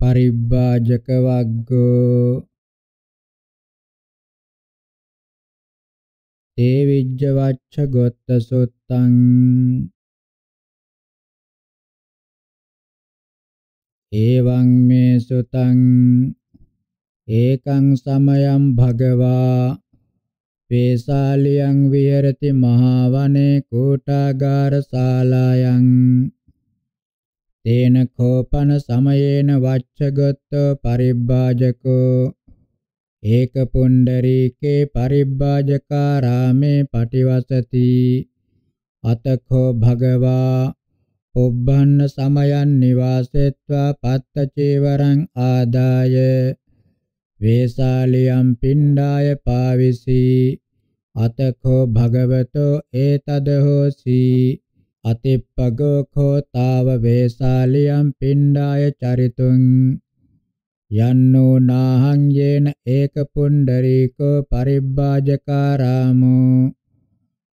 පරිබ්බාජක වග්ගෝ තේ විජ්ජ වච්ච ගොත්ත සුත්තං එවං මේ සුතං ඒකං සමයං භගවා පේසාලියං විහෙරති මහා වනේ කෝටාගාර ශාලායන් තේන කෝපන සමයේන වච්චගතෝ පරිබ්බාජකෝ. ඒක පුණ්ඩරීකේ පරිබ්බාජකාරාමේ පටිවසති. අතකෝ භගවා ඔබ්බන්න සමයන් නිවාසෙත්වා පත්ත චේවරං ආදාය. වේසාලියම් පිණ්ඩාය පාවිසි. අතකෝ භගවතෝ ඒතද හෝසි අතිප්පගෝ කෝ තාව වේසාලියම් පිණ්ඩාය චරිතුං යන්නෝ නාහං යේන ඒක පුණ්ඩරීකෝ පරිබ්බාජකාරාමෝ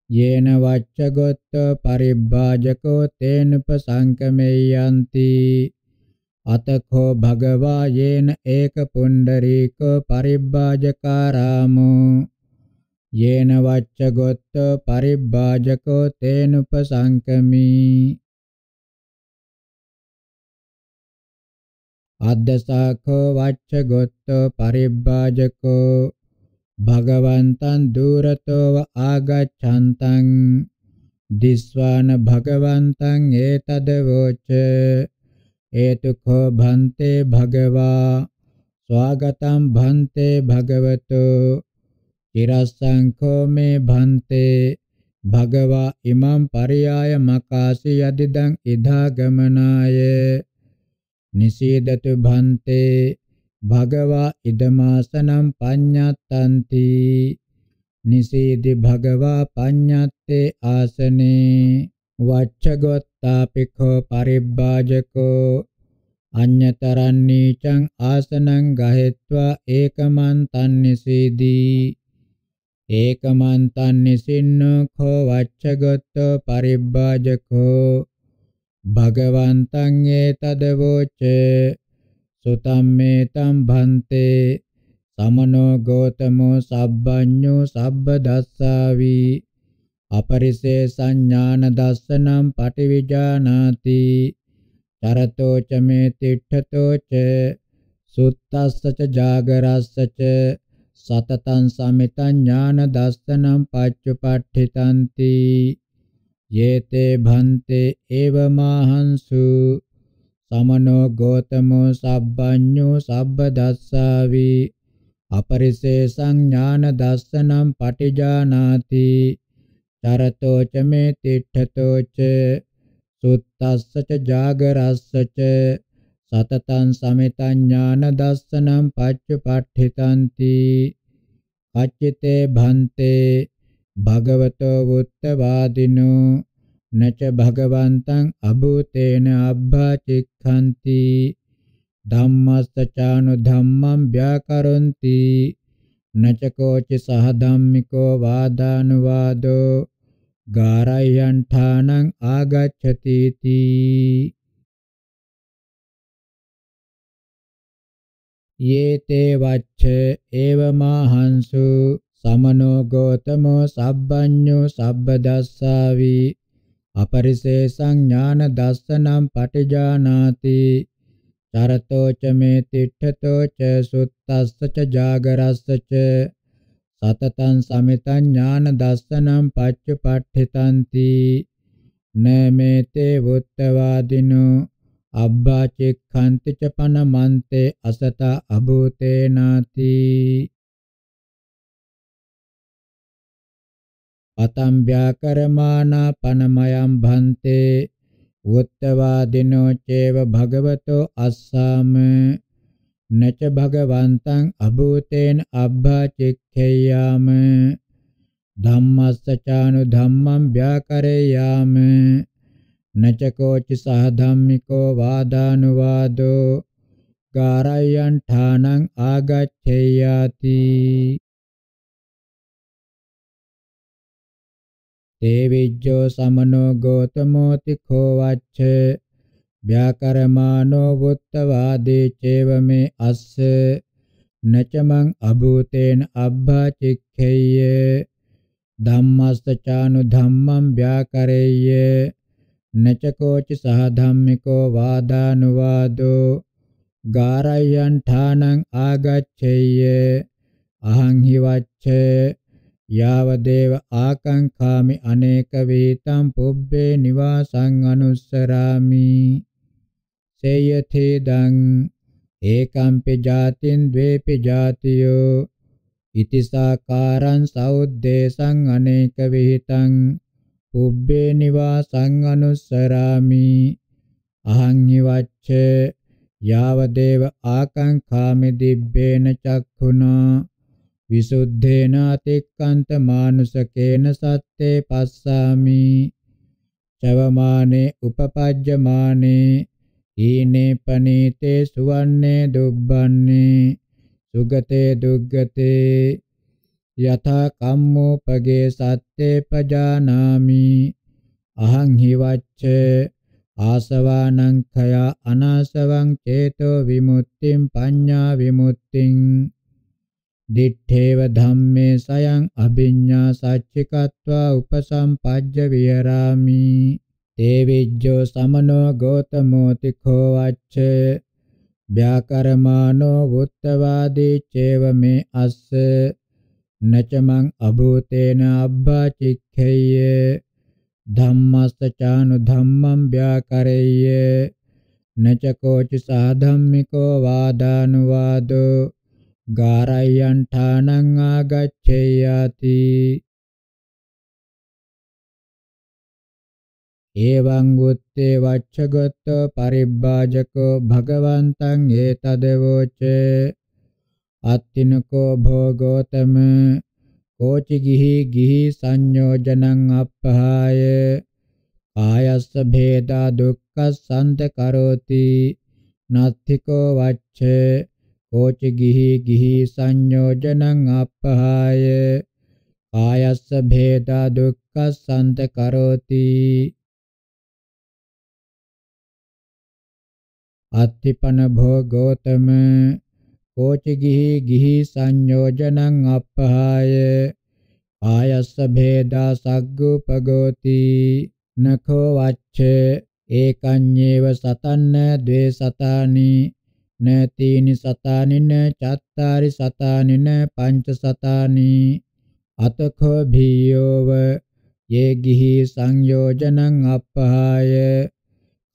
යේන වච්චගොත්ත පරිබ්බාජකෝ තේනුපසංකමෙයන්ති අතකෝ භගවා යේන ඒක පුණ්ඩරීකෝ පරිබ්බාජකාරාමෝ යේන වච්චගොත්ත පරිබ්බාජකෝ තේනුපසංකමී අද්දසාකෝ වච්චගොත්ත පරිබ්බාජකෝ භගවන්තං දුරතෝව ආගච්ඡන්තං දිස්වාන භගවන්තං ඒතද වෝච ඒතුකෝ භන්තේ භගවා ස්වාගතං භන්තේ භගවතෝ චිරස්සංකෝ මේ භන්තේ. භගවා ඉමං පරියාය මකාසි යදිදං ඉදාගමනාය නිසීදතු භන්තේ. භගවා ඉදමාසනම් පඤ්ඤත්තන්ති. නිසීදි භගවා පඤ්ඤත්තේ ආසනේ. වච්චගොත්තාපිකෝ පරිබ්බාජකෝ. අඤ්‍යතරන් නීචං ආසනං ගහෙත්වා ඒකමන් තන්නිසීදී ඒකමන් තන්නිසින්නෝ කෝ වච්චගොත්තෝ පරිබ්බාජකෝ භගවන්තං ඒතදවෝචේ සුතම්මේතම් භන්තේ සමනෝ ගෝතමෝ සබ්බඤ්ඤෝ සබ්බ දස්සාවි අපරිසේ සංඥාන දස්සනම් පටිවිජානාති චරතෝ ච මේ තිට්ඨතෝ ච සුත්තස්ස ච ජාගරස්ස ච සතතං සමිතං ඥාන දස්සනම් පච්චුපට්ඨිතಂತಿ යේතේ භන්තේ ඒවමාහංසු සමනෝ ගෝතමෝ සබ්බඤ්ඤෝ සබ්බ දස්සාවි අපරිසේ සංඥාන දස්සනම් පටිජානාති. චරතෝ ච මේ තිට්ඨතෝ ච. සුත්තස්ස ච ජාගරස්ස ච සතතං සමිතං ඥාන දස්සනම් පච්චපට්ඨිතಂತಿ කච්චිතේ භන්තේ භගවතෝ උත්තවාදිනෝ නච භගවන්තං අභූතේන අබ්බා චික්ඛන්ති ධම්මස්සචානු ධම්මං ව්‍යාකරොන්ති। නච කෝච සහ ධම්මිකෝ වාදානුවාදෝ। ගාරයන් ඨානං ආගච්ඡති තී යේතේ වච්ච ඒවමාහංසු සමනෝ ගෝතමෝ සබ්බඤ්ඤෝ සබ්බදස්සාවි අපරිසේසං ඥාන දස්සනම් පටිජානාති චරතෝ ච මේ තිට්ඨතෝ ච සුත්තස්ස ච ජාගරස්ස ච සතතං සමිතං ඥාන දස්සනම් පච්චපට්ඨිතಂತಿ න මේතේ වුත්තවාදිනෝ අබ්බා චික්ඛන්ති ච පනමන්තේ අසත අභූතේනාති. අතම් ව්‍යාකරමානා පනමයම් භන්තේ උත්තවාදිනෝ චේව භගවතෝ අස්සාම. නච භගවන්තං අභූතේන අබ්බා චික්ඛේයාම ධම්මස්සචානු ධම්මං ව්‍යාකරේයාම නච කෝච සහ ධම්මිකෝ වාදානුවාදෝ ගාරයන් ඨානං ආගච්ඡේයාති තේ විජ්ජෝ සමනෝ ගෝතමෝති කෝ වච්ච ව්‍යාකරමානෝ වුත්තවාදී චේව මේ අස්ස නචමං අභූතේන අබ්බා චික්ඛේය ධම්මස්සචානු ධම්මං ව්‍යාකරේය නචකෝච සහ ධම්මිකෝ වාදානුවාදෝ ගාරයන් ඨානං ආගච්ඡේය අහං හි වච්ඡේ යාව දේව ආකංකාමි අනේක වේතම් පුබ්බේ නිවාසං අනුස්සරාමි සේයතේදං ඒකම්පි ජාතින් ද්වේපි ජාතියෝ ඉතිසාකාරං සෞද්දේශං අනේක විහිතං පුබ්බේ නිවාසං අනුස්සරාමි। අහං හි වච්ඡේ යාව දේව ආකංකාමි දිබ්බේන චක්ඛුනා। විසුද්ධේන අතික්කන්ත මානුසකේන සත්තේ පස්සාමි। චවමානේ උපපජ්ජමානේ। ඊනේ පනීතේ සුවන්නේ දුබ්බන්නේ। සුගතේ දුග්ගතේ। යථා කම්මෝපගේ සත්තේ පජානාමි. අහං හි වච්චේ ආසවානං khය අනාසවං චේතෝ විමුක්තිං පඤ්ඤා විමුක්තිං. දිත්තේව ධම්මේ සයං අභිඤ්ඤා සච්චිකत्वा උපසම්පජ්ජ විහරාමි. තේ විජ්ජෝ සමනෝ ගෝතමෝති කෝ වච්චේ ව්‍යාකරමානෝ වුත්තවාදී චේව මේ අස්ස. නචමං අභූතේන අබ්බා චික්ඛේය ධම්මස්සචානු ධම්මං ව්‍යාකරේය නචකෝච සාධම්මිකෝ වාදානුවාදෝ ගාරයන් ඨානං ආගච්ඡේයාති. එවං උත්තේ වච්ඡගතෝ පරිබ්බාජකෝ භගවන්තං ඒතදවෝච අත්තිනකෝ භෝගෝතම කෝචි ගිහි ගිහි සංයෝජනං අප්පහාය. ආයස්ස භේදා දුක්ඛ සන්ත කරෝති. නත්තිකෝ වච්ඡේ කෝචි ගිහි ගිහි සංයෝජනං අප්පහාය. ආයස්ස භේදා දුක්ඛ සන්ත කරෝති. අත්තිපන භෝගෝතම කෝචි ගිහි ගිහි සංයෝජනං අපහාය. ආයස්ස භේදා සග්ගුපගෝති නඛෝ වච්චේ ඒකඤ්ඤේව සතන්න ද්වේ සතානි න තීනි සතානි න චත්තාරි සතානි න පංච සතානි අතඛෝ භීයෝව. යේ ගිහි සංයෝජනං අපහාය.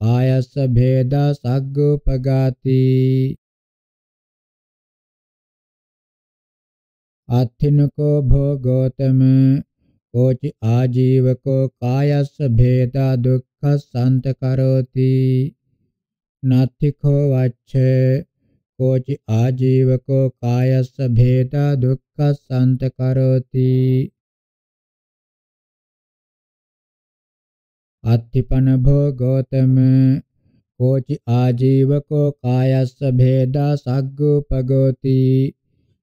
ආයස්ස භේදා සග්ගෝපගාති අත්ථිනකෝ භෝගෝතම කෝචි ආජීවකෝ කායස්ස භේදා දුක්ඛ සන්ත කරෝති නත්තිකෝ වච්ඡේ කෝචි ආජීවකෝ කායස්ස භේදා දුක්ඛ සන්ත කරෝති අත්තිපන භෝගෝතම කෝචි ආජීවකෝ කායස්ස භේදා සග්ගෝපගෝති.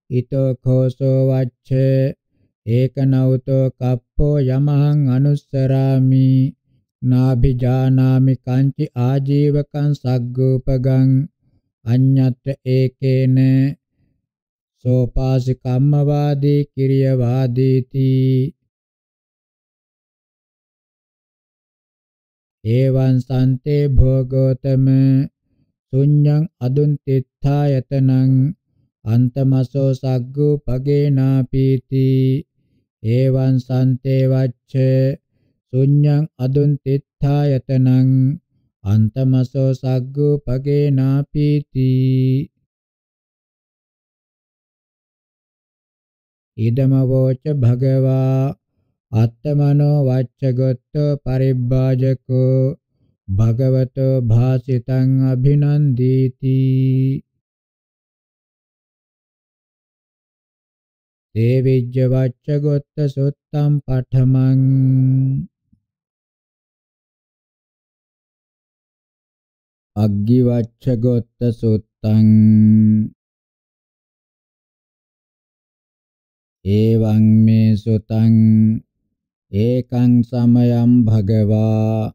ඊතෝ khෝසෝ වච්ඡේ ඒකනෞතෝ කප්පෝ යමහං අනුස්සරාමි නාභිජානාමි කංචි ආජීවකං සග්ගෝපගං අඤ්ඤත්‍ර ඒකේන සෝපාසි කම්මවාදී කිරිය වාදීති ඒවං සන්තේ භෝගෝතම ශුඤ්ඤං අදුන් තිත්ථායතනං අන්තමසෝ සග්ගු පගේනාපීති ඒවං සන්තේ වච්ච ශුඤ්ඤං අදුන් තිත්ථායතනං අන්තමසෝ සග්ගු පගේනාපීති ඉදම වෝච භගවා අත්තමනෝ වච්චගොත්තෝ පරිබ්බාජකෝ භගවතෝ භාසිතං අභිනන්දීති. දේවිජ්ජ වච්චගොත්ත සුත්තම් පඨමං අග්ගි වච්චගොත්ත සුත්තං ඒවං මේ සුතං ඒකං සමයං භගවා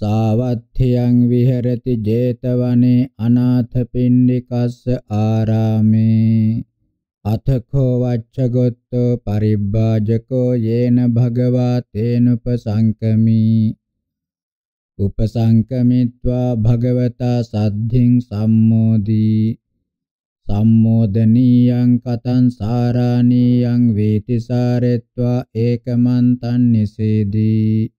සාවත්ථයං විහෙරති 제තවනේ අනාථපිණ්ඩිකස්ස ආරාමේ අතකෝ වච්චගොත්තෝ පරිබ්බාජකෝ යේන භගවා තේනුපසංකමි උපසංකමිත්වා භගවතා සද්ධින් සම්මෝදී. සම්මෝදනීයං කතං සාරාණීයං වේතිසාරෙත්වා ඒකමන්තං නිසේදී.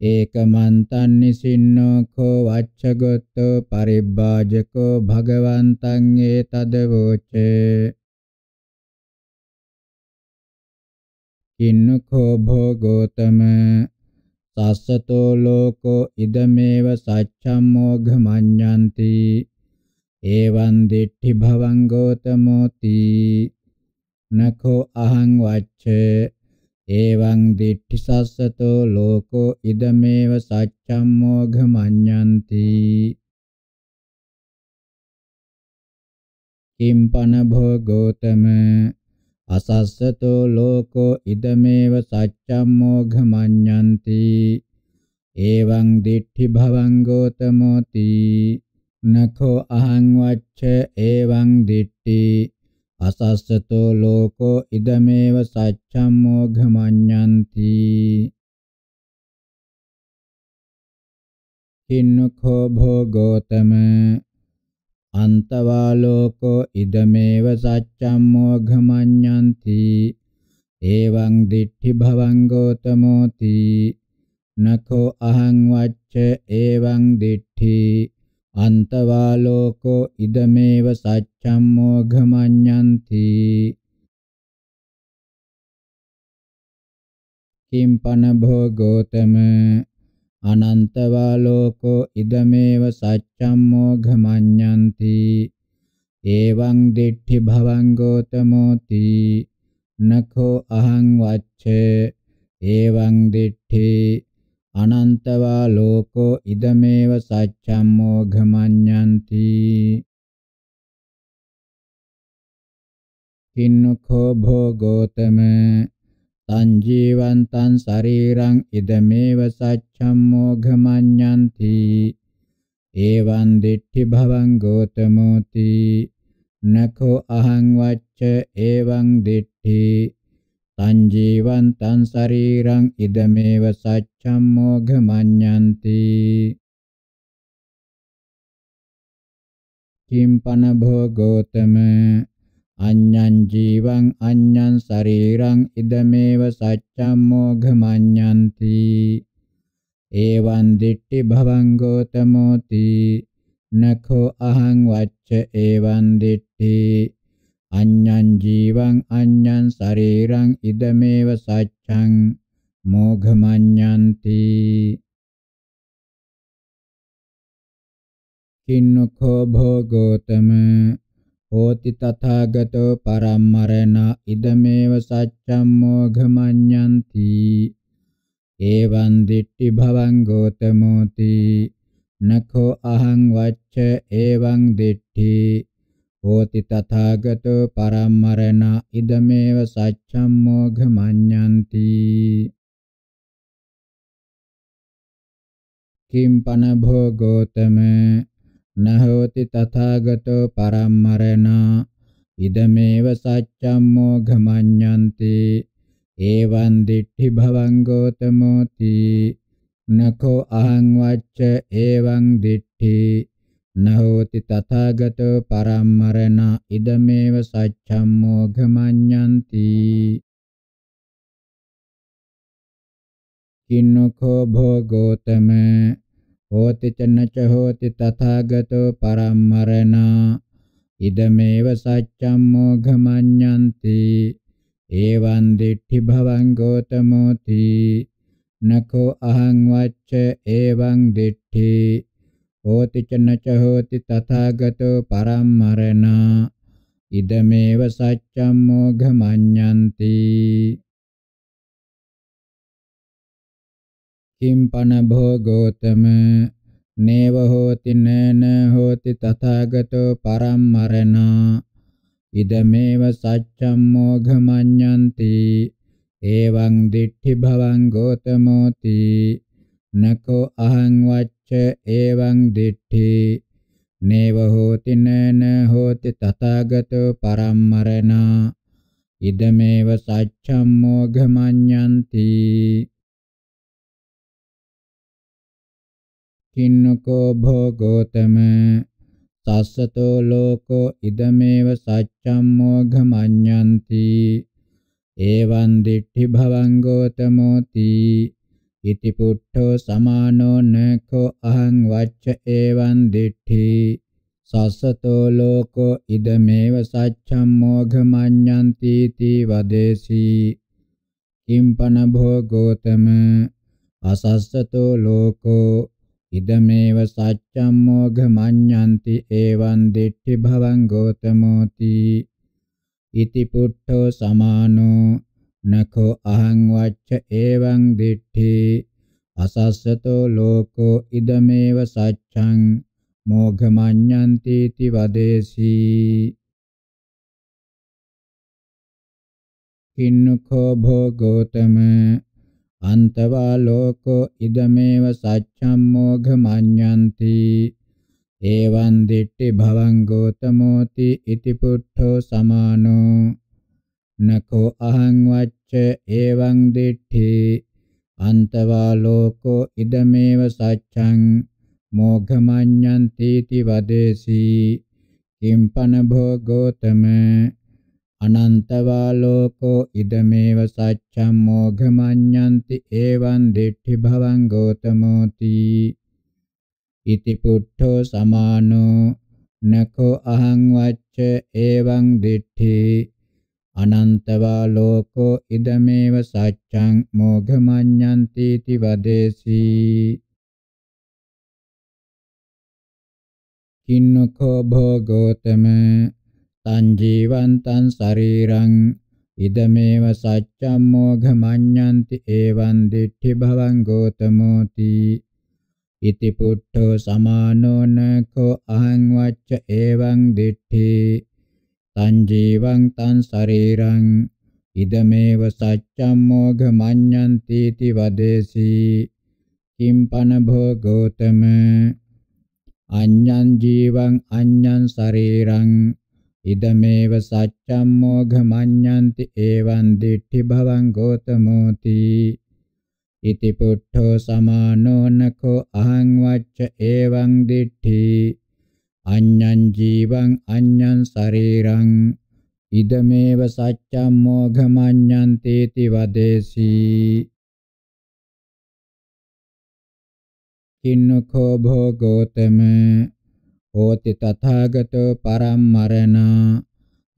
ඒකමන්තං නිසින්නෝ කෝ වච්චගොත්තෝ පරිබ්බාජකෝ භගවන්තං ඒතදවෝචේ කින්නකෝ භෝගෝතම සස්සතෝ ලෝකෝ ඉදමේව සච්ඡම් මොඝමඤ්ඤන්ති එවං දිට්ඨි භවං ගෝතමෝති නකෝ අහං වච්චේ එවං දිට්ඨි සස්සතෝ ලෝකෝ ඉදමේව සච්ඡම් මොඝමඤ්ඤන්ති කිම්පන භෝගෝතම අසස්සතෝ ලෝකෝ ඉදමේව සච්ඡම් මොඝමඤ්ඤන්ති. එවං දිට්ඨි භවං ගෝතමෝති. නඛෝ අහං වච්ච එවං දිට්ඨි. අසස්සතෝ ලෝකෝ ඉදමේව සච්ඡම් මොඝමඤ්ඤන්ති. කින්නකෝ භෝගෝතම අන්තවාලෝකෝ ඉදමේව සච්ඡම් මොඝමඤ්ඤන්ති එවං දිට්ඨි භවං ගෝතමෝති නඛෝ අහං වච්ච එවං දිට්ඨි අන්තවාලෝකෝ ඉදමේව සච්ඡම් මොඝමඤ්ඤන්ති කිම්පන භෝගෝතම අනන්තවා ලෝකෝ ඉදමේව සච්ඡම් මොඝමඤ්ඤන්ති එවං දිට්ඨි භවං ගෝතමෝති නඛෝ අහං වච්චේ එවං දිට්ඨි අනන්තවා ලෝකෝ ඉදමේව සච්ඡම් මොඝමඤ්ඤන්ති කින්නකෝ භෝගෝතම සංජීවන්තං ශරීරං ඉදමේව සච්ඡම් මොඝමඤ්ඤන්ති. එවං දිට්ඨි භවං ගෝතමෝති. නඛෝ අහං වච්ච එවං දිට්ඨි. සංජීවන්තං ශරීරං ඉදමේව සච්ඡම් මොඝමඤ්ඤන්ති. කිම්පන භෝගෝතම අඤ්ඤං ජීවං අඤ්ඤං ශරීරං ඉදමේව සච්ඡම් මොඝමඤ්ඤන්ති එවං දිට්ඨි භවං ගෝතමෝති। නඛෝ අහං වච්ච එවං දිට්ඨි අඤ්ඤං ජීවං අඤ්ඤං ශරීරං ඉදමේව සච්ඡං මොඝමඤ්ඤන්ති කින්නකෝ භෝගෝතම හෝති තථාගතෝ පරම්මරණ ඉදමේව සච්ඡම් මොඝමඤ්ඤන්ති. එවං දිට්ඨි භවං ගෝතමෝති. නඛෝ අහං වච්ච එවං දිට්ඨි හෝති තථාගතෝ පරම්මරණ ඉදමේව සච්ඡම් මොඝමඤ්ඤන්ති. කිම්පන භෝගෝතම නහෝති තථාගතෝ පරම්මරණා. ඉදමේව සච්ඡම් මොඝමඤ්ඤන්ති එවං දිට්ඨි භවං ගෝතමෝති. නකෝ අහං වච්ච එවං දිට්ඨි. නහෝති තථාගතෝ පරම්මරණා. ඉදමේව සච්ඡම් මොඝමඤ්ඤන්ති කින්නකෝ භෝගෝතම හෝති චනච හෝති තථාගතෝ පරම්මරණා ඉදමේව සච්ඡම් මොඝමඤ්ඤන්ති එවං දිට්ඨි භවං ගෝතමෝති නකෝ අහං වච්ච එවං දිට්ඨි හෝති චනච හෝති තථාගතෝ පරම්මරණා ඉදමේව සච්ඡම් මොඝමඤ්ඤන්ති කිම්පන භෝගෝතම නේව හෝති නන හෝති තථාගතෝ පරම්මරණා ඉදමේව සච්ඡම් මොඝමඤ්ඤන්ති එවං දිට්ඨි භවං ගෝතමෝති නකෝ අහං වච්ච එවං දිට්ඨි නේව හෝති නන හෝති තථාගතෝ පරම්මරණා ඉදමේව සච්ඡම් මොඝමඤ්ඤන්ති කින්නකෝ භෝගෝතම සස්සතෝ ලෝකෝ ඉදමේව සච්ඡම් මොඝමඤ්ඤන්ති. එවං දිට්ඨි භවං ගෝතමෝති. ඉති පුට්ඨෝ සමානෝ නකෝ අහං වච්ච එවං දිට්ඨි. සස්සතෝ ලෝකෝ ඉදමේව සච්ඡම් මොඝමඤ්ඤන්ති තී වදේසි. කිම්පන භෝගෝතම අසස්සතෝ ලෝකෝ ඉදමේව සච්ඡම් මොඝමඤ්ඤන්ති එවං දිට්ඨි භවං ගෝතමෝති ඉති පුට්ඨෝ සමානෝ නඛෝ අහං වච්ච එවං දිට්ඨි අසස්සතෝ ලෝකෝ ඉදමේව සච්ඡං මෝඝමඤ්ඤන්ති ති වදේසි කින්නකෝ භෝගෝතම අන්තවා ලෝකෝ ඉදමේව සච්ඡම් මෝඝමඤ්ඤන්ති. එවං දිට්ඨි භවං ගෝතමෝති ඉති පුට්ඨෝ සමානෝ. නකෝ අහං වච්ච එවං දිට්ඨි. අන්තවා ලෝකෝ ඉදමේව සච්ඡං මෝඝමඤ්ඤන්ති ති වදේසි. කිම්පන භෝගෝතම අනන්තවා ලෝකෝ ඉදමේව සච්ඡම් මෝඝමඤ්ඤන්ති එවං දිට්ඨි භවං ගෝතමෝති ඉති පුට්ඨෝ සමානෝ නකෝ අහං වච්ච එවං දිට්ඨි අනන්තවා ලෝකෝ ඉදමේව සච්ඡං මෝඝමඤ්ඤන්ති ති වදේසි කින්නකෝ භෝගෝතම සංජීවන්තං ශරීරං ඉදමේව සච්ඡම් මෝඝමඤ්ඤන්ති එවං දිට්ඨි භවං ගෝතමෝති. ඉති පුට්ඨෝ සමානෝ නකෝ අහං වච්ච එවං දිට්ඨි. සංජීවං තං ශරීරං ඉදමේව සච්ඡම් මෝඝමඤ්ඤන්ති ති වදේසි. කිම්පන භෝගෝතම අඤ්ඤං ජීවං අඤ්ඤං ශරීරං ඉදමේව සච්ඡම් මෝඝමඤ්ඤන්ති එවං දිට්ඨි භවං ගෝතමෝති ඉති පුට්ඨෝ සමානෝ නකෝ අහං වච්ච එවං දිට්ඨි අඤ්ඤං ජීවං අඤ්ඤං ශරීරං ඉදමේව සච්ඡම් මෝඝමඤ්ඤන්ති ති වදේසි කින්නකෝ භෝගෝතම හෝති තථාගතෝ පරම්මරණා.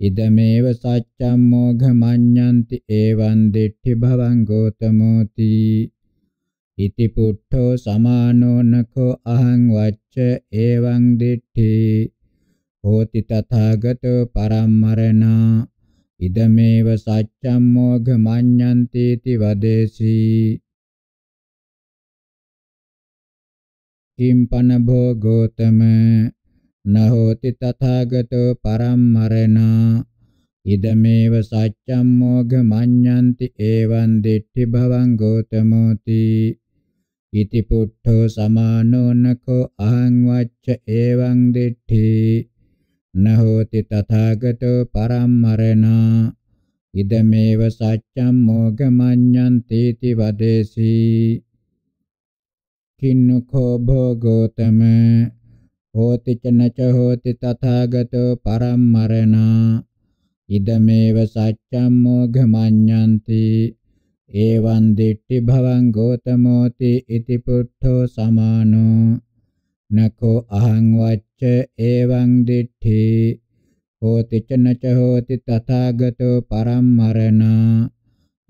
ඉදමේව සච්ඡම් මෝඝමඤ්ඤන්ති එවං දිට්ඨි භවං ගෝතමෝති. ඉති පුට්ඨෝ සමානෝ නකෝ අහං වච්ච එවං දිට්ඨි. හෝති තථාගතෝ පරම්මරණා. ඉදමේව සච්ඡම් මෝඝමඤ්ඤන්ති ති වදේසි. කිම්පන භෝගෝතම නහෝති තථාගතෝ පරම්මරණා ඉදමේව සච්ඡම් මෝඝමඤ්ඤන්ති එවං දිට්ඨි භවං ගෝතමෝති. ඉති පුට්ඨෝ සමානෝ නකෝ අහං වච්ච එවං දිට්ඨි. නහෝති තථාගතෝ පරම්මරණා ඉදමේව සච්ඡම් මෝඝමඤ්ඤන්ති ති වදේසි. කින්නකෝ භෝගෝතම හෝති චනච හෝති තථාගතෝ පරම්මරණා ඉදමේව සච්ඡම් මෝඝමඤ්ඤන්ති එවං දිට්ඨි භවං ගෝතමෝති ඉති පුට්ඨෝ සමානෝ නකෝ අහං වච්ච එවං දිට්ඨි හෝති චනච හෝති තථාගතෝ පරම්මරණා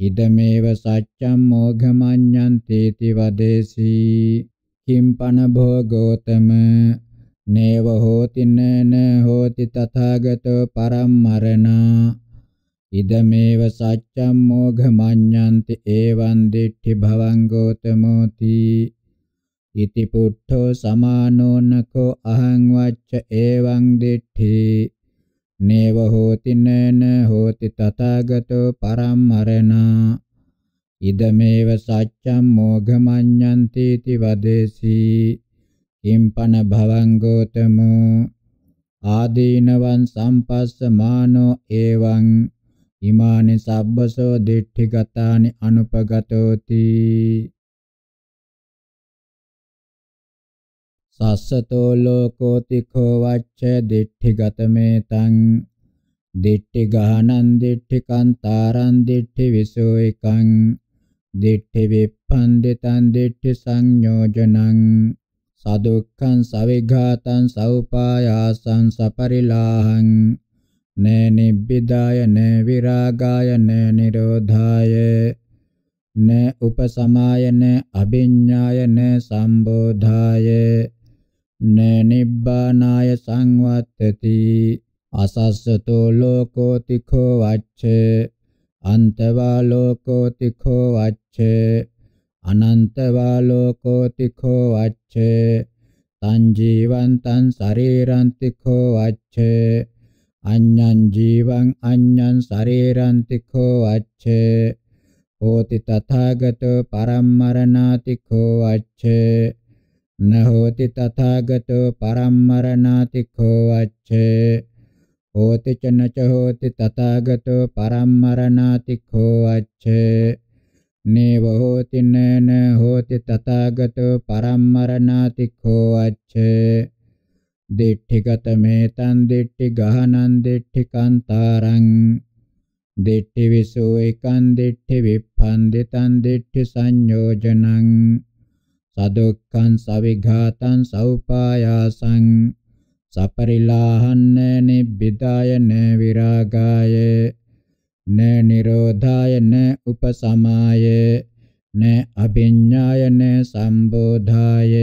ඉදමේව සච්ඡම් මෝඝමඤ්ඤන්ති ති වදේසි කිම්පන භෝගෝතම නේව හෝති නන හෝති තථාගතෝ පරම්මරණා ඉදමේව සච්ඡම් මෝඝමඤ්ඤන්ති එවං දිට්ඨි භවං ගෝතමෝති ඉති පුට්ඨෝ සමානෝ නකෝ අහං වච්ච එවං දිට්ඨි නේව හෝති නන හෝති තථාගතෝ පරම්මරණා ඉදමේව සච්ඡම් මෝඝමඤ්ඤන්ති ති වදේසි කිම්පන භවං ගෝතමෝ ආදීනවං සම්පස්සමානෝ එවං ඉමානි සබ්බසෝ දිට්ඨිගතානි අනුපගතෝති සස්සතෝ ලෝකෝතිකෝ වච්ච දිට්ඨිගතමේතං දිට්ඨි ගහනං දිට්ඨි කන්තාරං දිට්ඨි විසෝයිකං දිට්ඨි විප්පන්දිතං දිට්ඨි සංයෝජනං සදුක්ඛං සවිඝාතං සෞපායාසං සපරිලාහං නේ නිබ්බිදාය නේ විරාගාය නේ නිරෝධාය නේ උපසමාය නේ අභිඤ්ඤාය නේ සම්බෝධාය නේ නිබ්බානාය සංවත්තති අසස්සතෝ ලෝකෝතිඛෝ වච්චේ අන්තවා ලෝකෝතිඛෝ වච්චේ අනන්තවා ලෝකෝතිඛෝ වච්චේ සංජීවන්තං ශරීරන්තිඛෝ වච්චේ අඤ්ඤං ජීවං අඤ්ඤං ශරීරන්තිඛෝ වච්චේ හෝති තථාගතෝ පරම්මරණාතිඛෝ වච්චේ නහෝති තථාගතෝ පරම්මරණාතිඛෝ වච්චේ හෝති චනච හෝති තථාගතෝ පරම්මරණාතිඛෝ වච්චේ නේව හෝති නන හෝති තථාගතෝ පරම්මරණාතිඛෝ වච්චේ දිට්ඨිගත මේතං දිට්ඨි ගහනං දිට්ඨි කන්තාරං. දිට්ඨි විසෝ එකං දිට්ඨි විප්පන්දිතං දිට්ඨි සංයෝජනං. සදුක්ඛං සවිඝාතං සෞපායාසං. සපරිලාහන්න නිබ්බිදාය න විරාගාය. න නිරෝධාය න උපසමාය න අභිඤ්ඤාය න සම්බෝධාය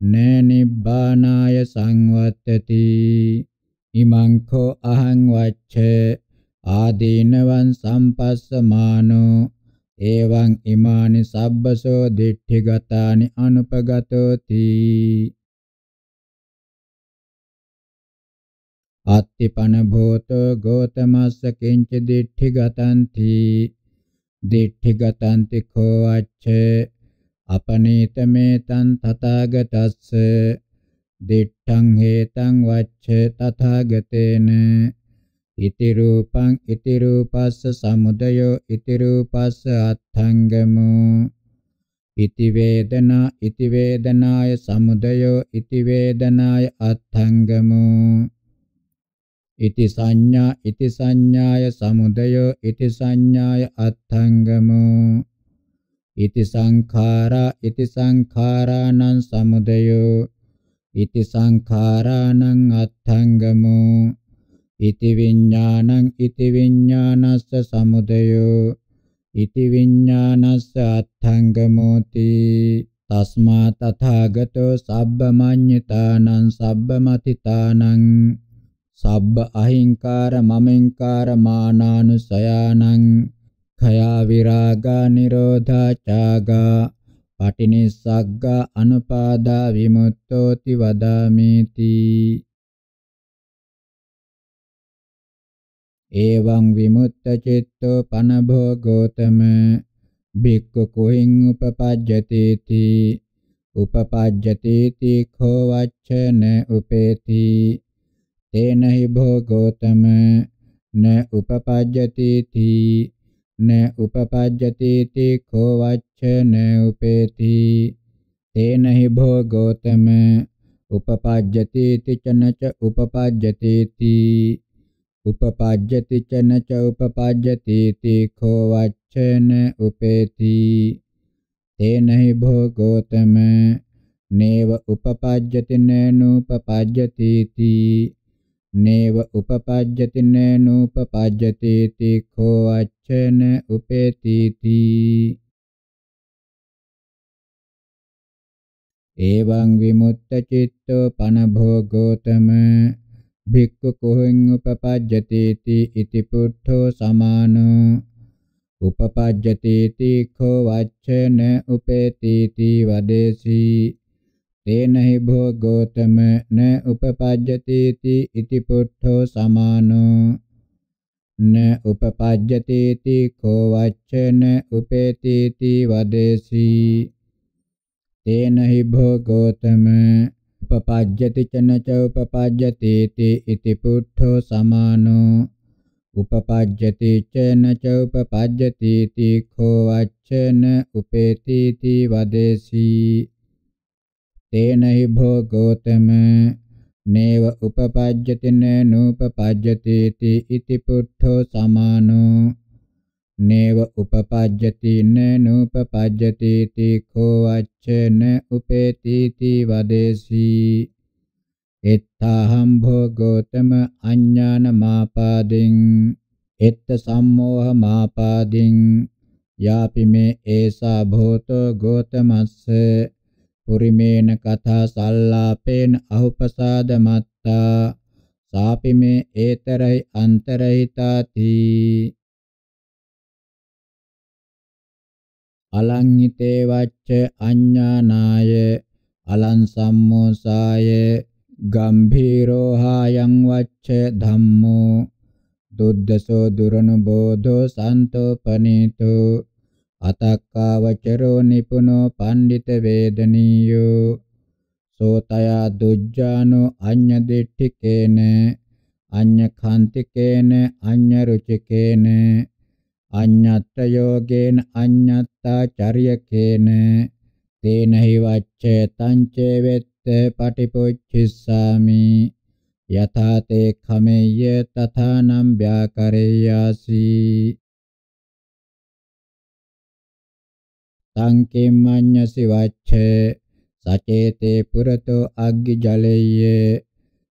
න නිබ්බානාය සංවත්තති ඉමං කෝ අහං වච්ච ආදීනවං සම්පස්සමානෝ එවං ඉමානි සබ්බසෝ දිට්ඨිගතානි අනුපගතෝති අත්තිපන භූතෝ ගෝතමස්ස කිංච දිට්ඨි ගතන්ති. දිට්ඨි ගතන්ති කෝ අච්චේ? අපනීත මේතං තථාගතස්ස. දිට්ඨං හේතං වච්ච තථාගතේන. ඉති රූපං ඉති රූපස්ස සමුදයෝ ඉති රූපස්ස අත්ථංගමෝ. ඉති වේදනා ඉති වේදනාය සමුදයෝ ඉති වේදනාය අත්ථංගමෝ. ඉති සංඥා ඉති සංඥාය සමුදයෝ ඉති සංඥාය අත්ථංගමෝ ඉති සංඛාරා ඉති සංඛාරාණං සමුදයෝ ඉති සංඛාරාණං අත්ථංගමෝ ඉති විඥානං ඉති විඥානස්ස සමුදයෝ ඉති විඥානස්ස අත්ථංගමෝති තස්මා තථාගතෝ සබ්බමඤ්ඤතානං සබ්බමතිතානං සබ්බ අහිංකාර මමෙන්කාර මානානුසයානං khයා විරාගා නිරෝධා චාගා පටිනිස්සග්ගා අනුපාදා විමුක්තෝති වදාමේති එවං විමුක්ත චිත්තෝ පනභෝ ගෝතම භික්ඛු කුහින් උපපජ්ජති තී උපපජ්ජති තී khෝ වච්චන උපේති තේන හි භෝගෝතම න උපපජ්ජති තී න උපපජ්ජති තී කෝ වච්ච න උපේති තේන හි භෝගෝතම උපපජ්ජති තිචනච උපපජ්ජති තී උපපජ්ජති චනච උපපජ්ජති තී කෝ වච්ච න උපේති තේන හි භෝගෝතම නේව උපපජ්ජති නූපපජ්ජති තී නේව උපපජ්ජති නූපපජ්ජති තිඛෝ අච්චන උපේතිති. එවං විමුක්ත චිත්තෝ පන භෝගෝතම. භික්ඛු කුහින් උපපජ්ජති ඉති පුට්ඨෝ සමානෝ. උපපජ්ජති තිඛෝ වච්චන උපේතිති වදේසී. තේන හි භෝගෝතම න උපපජ්ජති ති ඉති පුට්ඨෝ සමානෝ න උපපජ්ජති කෝ වච්චන උපේති වදේසි තේන හි භෝගෝතම උපපජ්ජති චන ච උපපජ්ජති ඉති පුට්ඨෝ සමානෝ උපපජ්ජති චන ච උපපජ්ජති කෝ වච්චන උපේති වදේසි තේන හි භෝගෝතම නේව උපපජ්ජති නූපපජ්ජති ඉති පුට්ඨෝ සමානෝ නේව උපපජ්ජති නූපපජ්ජති කෝ අච්චන උපේති වදේසි එත්තාහම් භෝගෝතම අඥාන මාපාදින් එත්ත සම්මෝහ මාපාදින් යාපි මේ ඒසා භෝතෝ ගෝතමස්ස පුරිමේන කථා සල්ලාපේන අහුපසාද මත්තා සාපි මේ ඒතරයි අන්තරහිතාති අලංහිතේ වච්ච අඤ්ඤානාය අලං සම්මෝසාය ගම්භීරෝ හායං වච්ච ධම්මෝ. දුද්දසෝ දුරනුබෝධෝ සන්තෝපනීතෝ. අතක්කාවචරෝ නිපුනෝ පණ්ඩිත වේදනීයෝ සෝතයා දුජ්ජානෝ අඤ්ඤ දිට්ඨිකේන අඤ්ඤ කාන්තිකේන අඤ්ඤ රුචිකේන අඤ්ඤත්ත යෝගේන අඤ්ඤත්තා චර්යකේන තේන හි වච්චේ තංචේ වෙත්ත පටිපොච්චිස්සාමි යථා තේ khමෙය්‍ය තථානම් ව්‍යාකරේයාසි සංකේමඤ්ඤසි වච්චේ සචේතේ පුරතෝ අග්ගි ජලෙය්‍ය